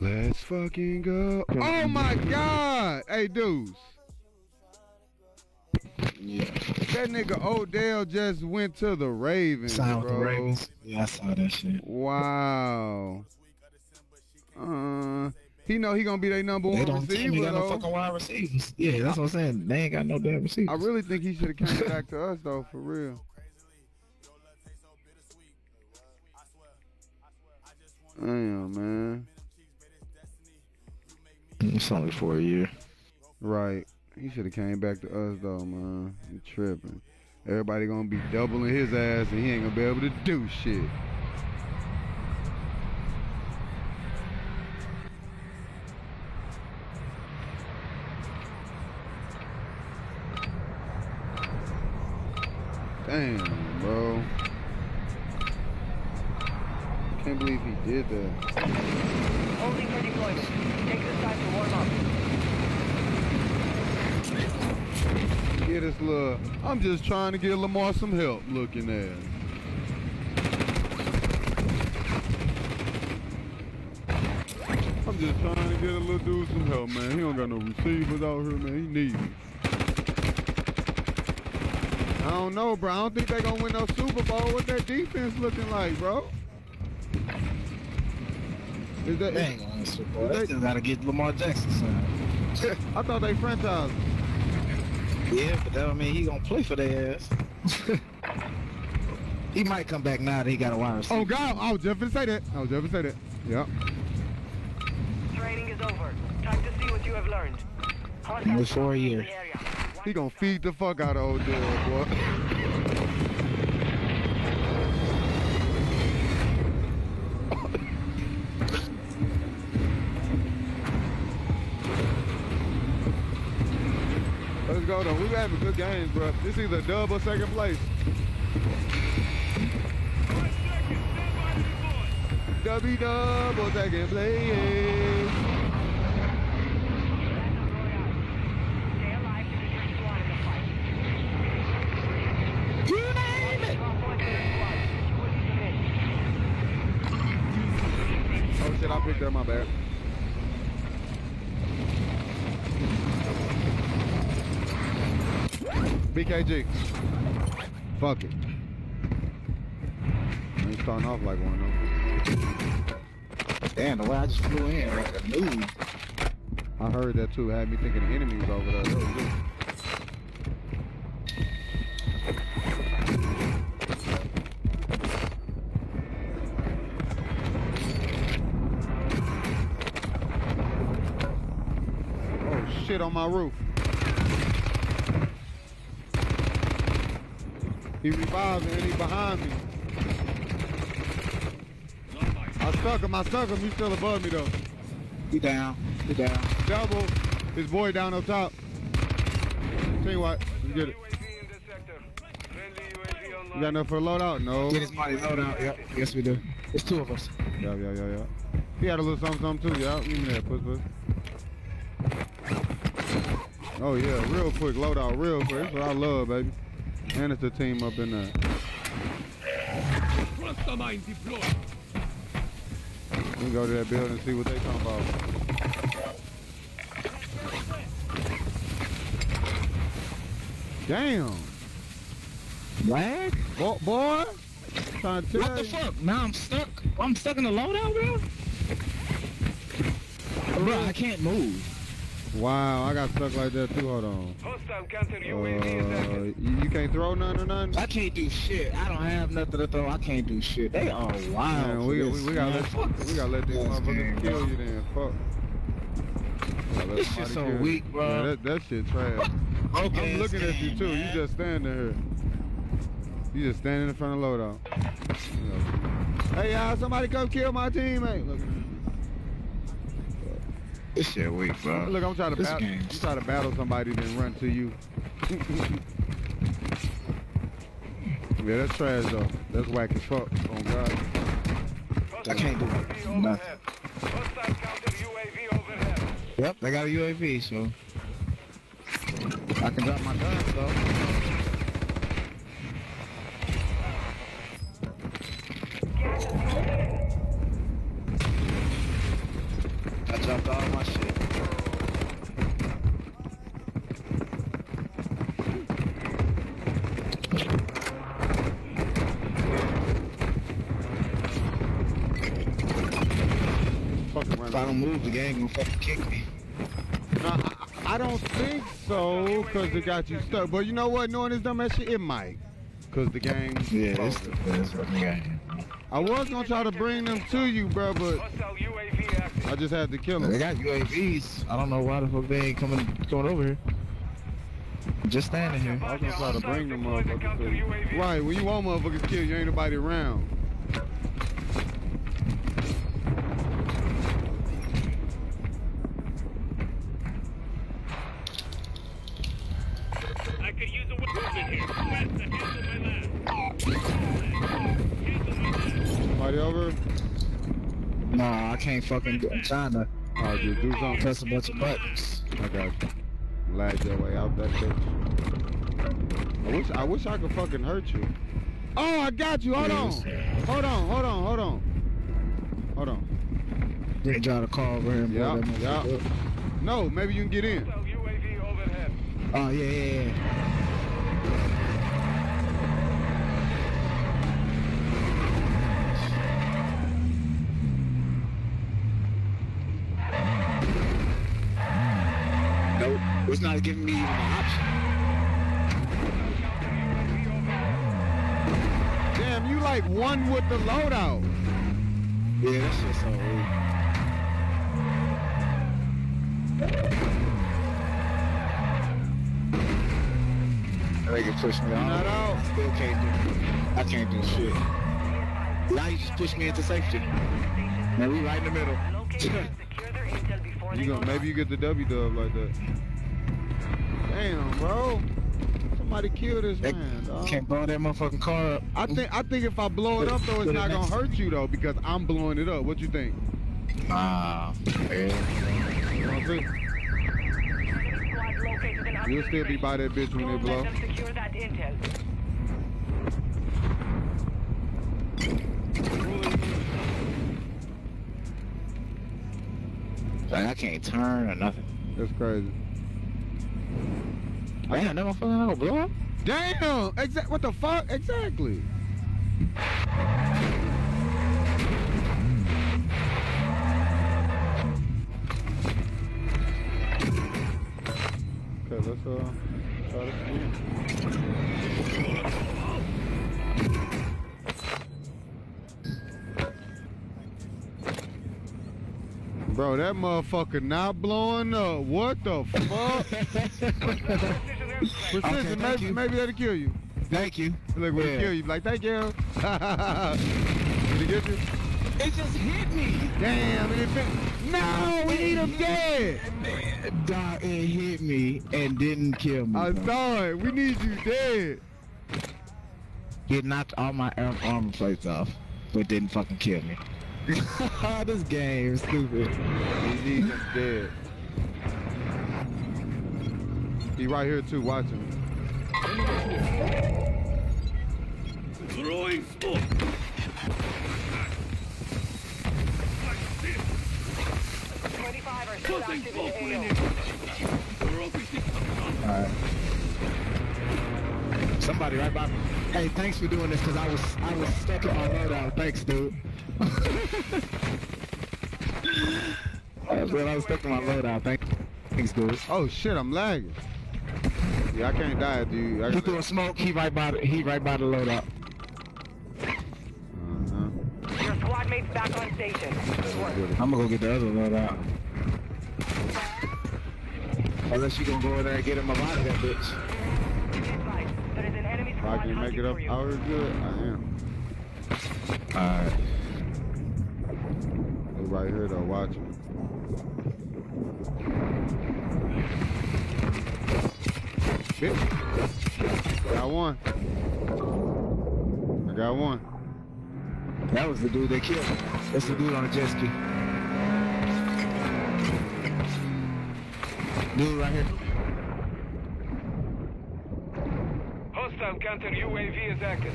Let's fucking go. Oh my god. Hey, dudes. Yeah. That nigga Odell just went to the Ravens, Signed with the Ravens. Yeah, I saw that shit. Wow. Uh, he know he gonna be their number They one don't receiver He got no fucking wide receivers. Yeah, that's what I'm saying. They ain't got no damn receivers. I really think he should have came back to us though, for real. Damn, man. It's only for a year. Right. He should have came back to us though, man. He tripping. Everybody gonna be doubling his ass and he ain't gonna be able to do shit. Damn, bro. I Can't believe he did that. Get this little. I'm just trying to get Lamar some help looking at. I'm just trying to get a little dude some help, man. He don't got no receivers out here, man. He needs me. I don't know, bro. I don't think they're gonna win no Super Bowl. What that defense looking like, bro? Is that, They ain't gonna win the is They they- still gotta get Lamar Jackson signed. [laughs] I thought they franchised. Yeah, but that don't mean he gonna play for their ass. [laughs] he might come back now that he got a wide oh, receiver. Oh God, I was just gonna say that. I was just gonna say that. Yep. Training is over. Time to see what you have learned. Only for a year. He gonna feed the fuck out of Odell, boy. [laughs] go though. We having good games, bro. This either dub or second place. W dub or second place. Oh shit, I picked up my bad. BKG. Fuck it. Ain't starting off like one though. Damn, the way I just flew in like a noob. I heard that too. Had me thinking the enemy was over there. That was good. Oh shit on my roof. He revived and he behind me. I stuck him, I stuck him. He's still above me though. He down. He down. Double. His boy down up top. Tell you what, let's get it. You got enough for a loadout? No. Get his money loadout. Yep. Yes, we do. It's two of us. Yeah, yeah, yeah, yeah. He had a little something, something too, yeah. Give me that, puss, puss. Oh yeah, real quick loadout, real quick. That's what I love, baby. And it's a team up in there. Cluster mine deployed. We can go to that building and see what they talking about. Damn. Lag? Boy, boy. Trying to tell What the you. fuck? Now I'm stuck. I'm stuck in the loadout, bro. Bro, I can't move. Wow, I got stuck like that too. Hold on. Hostile counter Uh, UAV is active. you, you can't throw none or nothing? I can't do shit. I don't have nothing to throw. I can't do shit. They are wild. Man, we, we, we gotta let we gotta let these this motherfuckers kill you then. Fuck. This shit so kill weak, bro. Yeah, that, that shit trash. [laughs] Broke I'm looking at you too. man. You just standing here. You just standing in front of loadout. You [laughs] know. Hey y'all, somebody come kill my teammate. Look. This shit weak, bro. Look, I'm trying to This battle. game I'm trying to battle somebody, then run to you. [laughs] yeah, that's trash though. That's whack as fuck. Oh god. I can't do it. nothing. Yep, they got a UAV, so I can drop my gun though. I dropped all my shit. Fucking. If I don't move, the gang gonna fucking kick me. No, I, I don't think so, cause it got you stuck. But you know what? Knowing this dumb ass shit, it might. Cause the game. Yeah, it's the best fucking game. I was gonna try to bring them to you, bro, but oh, I just had to kill them. They got UAVs. I don't know why the fuck they ain't coming coming over here. Just standing here. I was gonna try to bring them motherfuckers to. Right, when you want motherfuckers killed, you ain't nobody around. I could use a weapon here. West, the hands on my lap. Party over? Nah, I can't fucking do I'm trying to Oh, just do something. press a bunch of buttons. I got you. Lag your way out that bitch. I wish I wish I could fucking hurt you. Oh, I got you. Hold on. Hold on. Hold on. Hold on. Hold on. Didn't try to call over here and blow Yeah. that Yeah. No, maybe you can get in. Oh yeah, yeah, yeah. Not giving me even an option. Damn, you like one with the loadout. Yeah, that's just so weak. They can push me Not out. out. Still can't do. I can't do shit. Now you just push me into safety. Now we right in the middle. [laughs] You gonna maybe you get the W dub like that. Damn, bro. Somebody killed this They man, dog. can't blow that motherfucking car up. I think I think if I blow it up though, it's not gonna hurt you though because I'm blowing it up. What you think? Ah, man. You know what I'm saying? You'll still be by that bitch when they blow. Secure that intel. Like, I can't turn or nothing. That's crazy. Damn, that motherfucker not gonna blow up? Damn! Exact. What the fuck? Exactly. Okay, let's uh try this again. Bro, that motherfucker not blowing up. What the [laughs] fuck? Precision, thank maybe, you. maybe that'll kill you. Thank you. Look, when Yeah. kill you, like, thank you. [laughs] Did it get you? It just hit me. Damn, it been... No, we need him dead. Dog, it hit me and didn't kill me. I saw it. We need you dead. It knocked all my arm armor plates off, but didn't fucking kill me. [laughs] this game is stupid. We need him dead. He right here too, watching. him. Throwing smoke. Twenty-five are still active in the AO. Alright. Somebody right by me. Hey, thanks for doing this because I was I was stuck in my loadout. Thanks, dude. [laughs] I was, I was stuck in my loadout. Thank, you thanks, dude. Oh shit, I'm lagging. Yeah, I can't die, dude. I He threw a smoke. He right by the, he right by the loadout. uh-huh. Your squad mates back on station. Good work. I'm gonna go get the other loadout. Unless you gonna go in there and get him out of that bitch. If I can make it up hours good, I am. Alright. Right here though, watch him. Bitch. Got one. I got one. That was the dude they killed. That's the dude on the jet ski. Dude right here. Hostile counter UAV is active.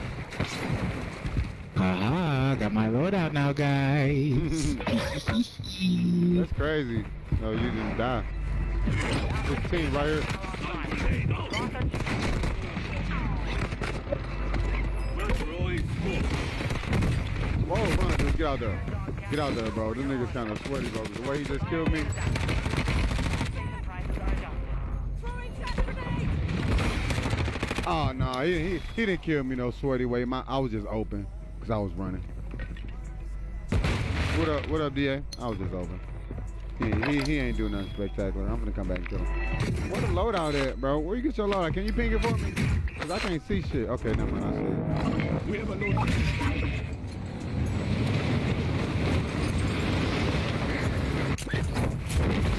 Haha, got my loadout now, guys. [laughs] That's crazy. No, you didn't die. This team right here. Whoa, run, dude. Get out there. Get out there, bro. This nigga's kind of sweaty, bro. The way he just killed me. No. He, he, he didn't kill me no sweaty way. My, I was just open because I was running. What up, what up, DA? I was just open. He, he, he ain't doing nothing spectacular. I'm gonna come back and kill him. What a loadout at, bro? Where you get your loadout? Can you ping it for me? Cause I can't see shit. Okay, never mind. I see it. We have a load. I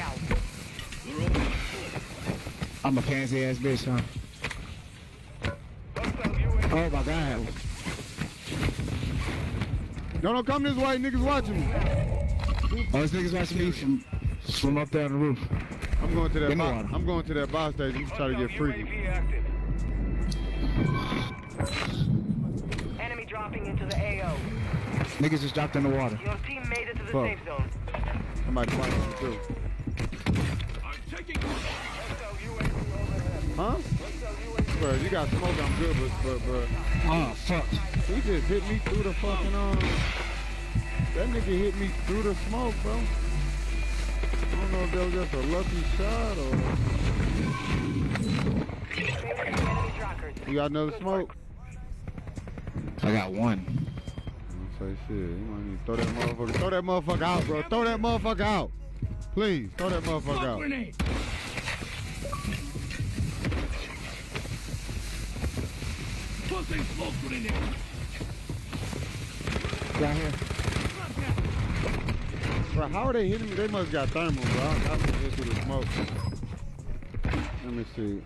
count. I'm a pansy ass bitch, huh? Oh my god. No, no, come this way. Niggas watching me. Oh, this nigga's watching me from, from up there on the roof. I'm going to that. Give me Bo- one. I'm going to that boss station to try to get freaky. UAV active. Enemy dropping into the AO. Niggas just dropped in the water. Your team made it to the Fuck. safe zone. Somebody watching me too. Huh? Bro, you got smoke. I'm good, but but but. Oh fuck. He just hit me through the fucking um. That nigga hit me through the smoke, bro. I don't know if that was just a lucky shot or. You got another smoke? I got one. Say shit. You might need to throw that motherfucker. Throw that motherfucker out, bro. Throw that motherfucker out. Please, throw that motherfucker Smoke out. grenade. Tossing smoke grenade. Down here. Bro, how are they hitting me? They must got thermal, bro. I got to hit through the smoke. Let me see.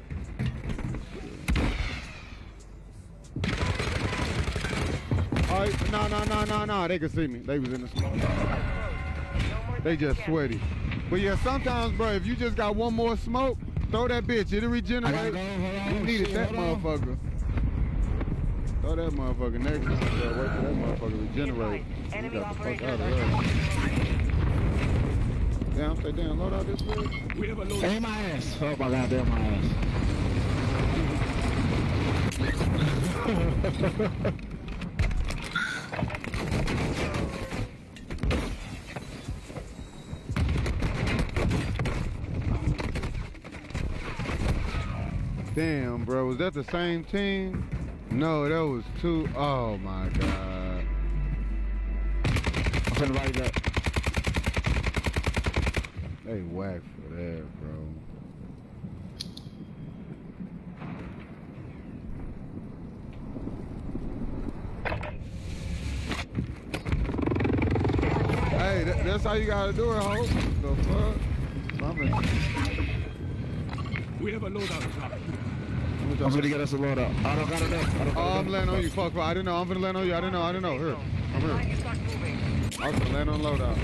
No, no, no, no, no. They can see me. They was in the smoke. They just sweaty. But yeah, sometimes, bro, if you just got one more smoke, throw that bitch. It'll regenerate. I gotta go. On. You needed Shit, that hold on. motherfucker. Throw that motherfucker next. Wait till that motherfucker regenerate. Enemy got the fuck out of there. Damn, say damn, load out this bitch. We have a load. Aim my ass. Oh my god, damn my ass. [laughs] Damn, bro, was that the same team? No, that was two. Oh my god. I'm finna write it up. They whack for that, bro. Hey, that, that's how you gotta do it, ho. The fuck? I'm We have a loadout drop. I'm finna get us a load up. I don't got enough. I don't Oh, I'm enough. landing on you. Fuck, fuck. I didn't know. I'm gonna land on you. I didn't know. I didn't know. Here. I'm here. I was gonna land on loadout.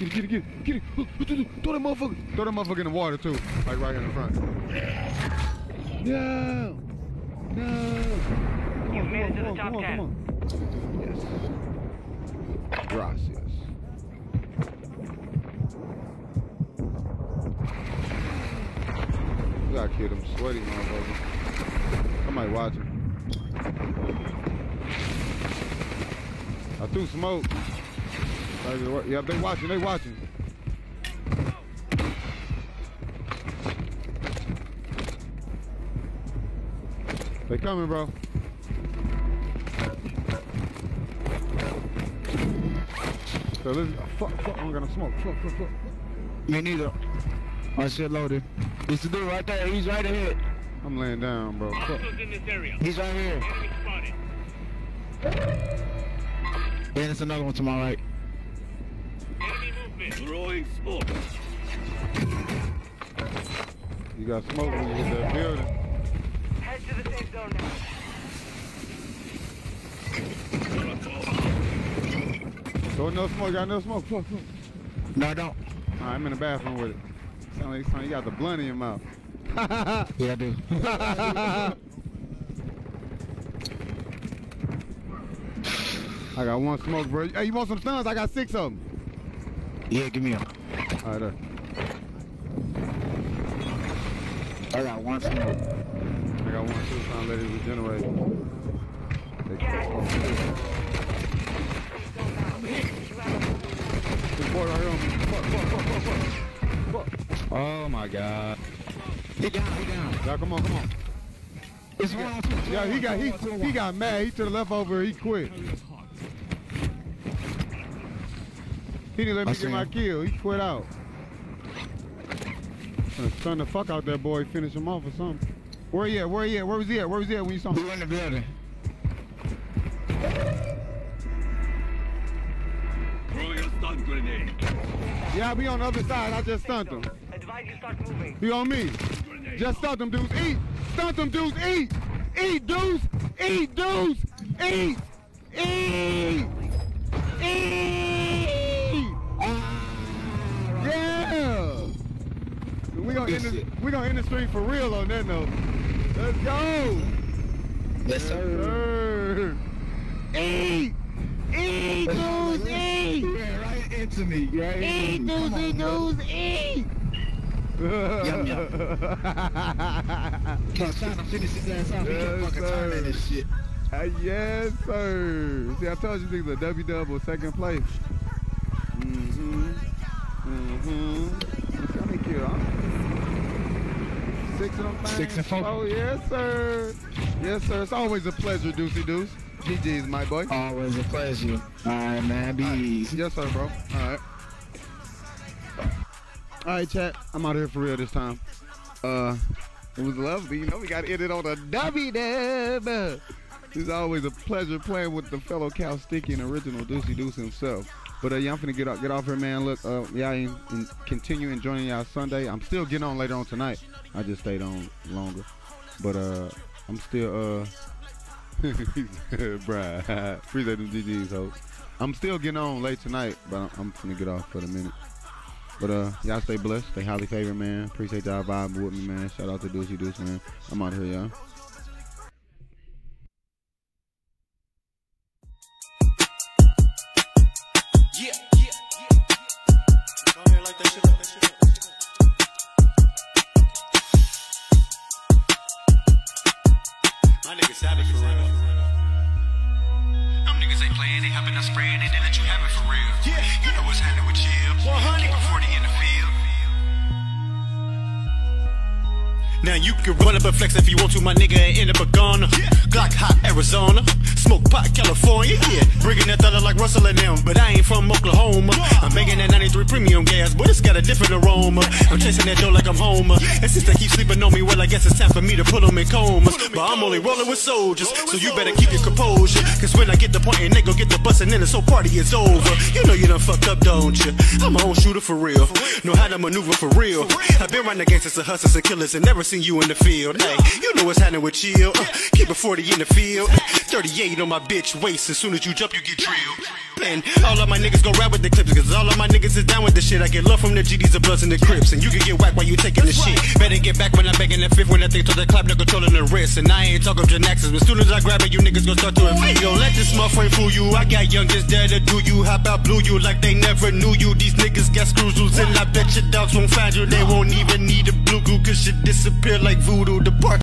Get it, get it, get it, get it. Throw that motherfucker. Throw that motherfucker in the water too. Like right in the front. No. No. You've on, made it to on, the come top on, 10. Gracias. I kid, I'm him sweaty, motherfucker. I might watch him. I threw smoke. Yeah, they watching, they watching. They coming, bro. So let's ah, fuck, fuck, I'm gonna smoke. Fuck, fuck, fuck. Me neither. My shit loaded. It's the dude right there. He's right ahead. I'm laying down, bro. Fuck. in this area. He's right here. Enemy spotted. And it's another one to my right. Enemy movement. Throwing smoke. You got smoke when you hit that building. Head to the safe zone now. So no smoke, got no smoke. Fuck, fuck. No, I don't. Right, I'm in the bathroom with it. Sound like sound you got the blunt in your mouth. [laughs] Yeah, I do. I got one smoke, bro. Hey, you want some stuns? I got six of them. Yeah, give me a. All right, there. I got one smoke. I got one too, let it regenerate. This boy right here. Fuck, fuck, fuck, fuck, fuck. Fuck. Oh my god. He down, he down. Yeah, come on, come on. It's one on two. Yeah, he got he he got mad. He to the left over. He quit. He didn't let me get my kill. He quit out. Gonna stun the fuck out that boy. Finish him off or something. Where he at? Where he at? Where was he at? Where was he at when you saw him? in the building? Yeah, be on the other side. I just stunned him. Advise you start moving. He on me. Just stunt them dudes. Eat. Stunt them dudes. Eat. Eat dudes. Eat dudes. Eat. Eat. Eat. Ah. Yeah. We gonna end the, we gonna end the stream for real on that note. Let's go. Yes, sir. Eat. Eat dudes. Eat. Yeah, right into me. Right Eat into Come Eat on, bro. dudes. Eat. Yum, yum. Can't trying to finish his ass off. He Yes, fucking turning sir. this shit. Uh, yes, sir. See, I told you niggas a W double second place. Mm-hmm. Mm-hmm. Let's see how many kill, huh? Six of them. Six and four. Oh, yes, sir. Yes, sir. It's always a pleasure, Deucey Deuce. GG's, my boy. Always a pleasure. All right, man. Be easy. Yes, sir, bro. All right. All right, chat. I'm out of here for real this time. Uh, it was lovely. You know, we got to end it on a W dub. It's always a pleasure playing with the fellow Cal Sticky and original Deucey Deuce himself. But uh, yeah, I'm finna get off, get off here, man. Look, uh, y'all in, in, continue enjoying y'all Sunday. I'm still getting on later on tonight. I just stayed on longer, but uh, I'm still uh, [laughs] bruh, [laughs] appreciate them GGs, hoes. I'm still getting on late tonight, but I'm, I'm finna get off for the minute. But uh, y'all stay blessed, stay highly favored, man. Appreciate y'all vibing with me, man. Shout out to Deucey Deuce, man. I'm out here, y'all. Yeah, yeah, yeah. Ahead, that shit up. My niggas savage for real. They hopping and spraying, and then let you have it for real. Yeah, you know what's happening with chill. 100. Keep a 40 in the Now you can run up and flex if you want to, my nigga, and end up a gunner. Glock hot Arizona, smoke pot California, yeah. Bringing that dollar like Russell and them, but I ain't from Oklahoma. I'm banging that 93 premium gas, but it's got a different aroma. I'm chasing that dough like I'm Homer. And since they keep sleeping on me, well, I guess it's time for me to put them in comas. But I'm only rolling with soldiers, so you better keep your composure. Cause when I get the point and they go get the bus and then this whole party is over. You know you done fucked up, don't you? I'm a own shooter for real. Know how to maneuver for real. I've been running against the hustlers and killers and never seen you in the field. Hey, you know what's happening with chill. Uh, keep it 40 in the field. 38 on my bitch waist. As soon as you jump, you get drilled. And all of my niggas go rap with the clips. Cause all of my niggas is down with the shit. I get love from the GDs, the Bloods, and the Crips. And you can get whacked while you taking the shit. Better get back when I'm begging that fifth. When I think to the clap, no controlling the wrist. And I ain't talking Genaxis. But as soon as I grab it, you niggas gon' start doing feet. Yo, let this motherfucker fool you. I got youngins there to do you. Hop out, blew you like they never knew you. These niggas got screws loose. And I bet your dogs won't find you. They won't even need a blue goo. Cause shit disappear like voodoo. The park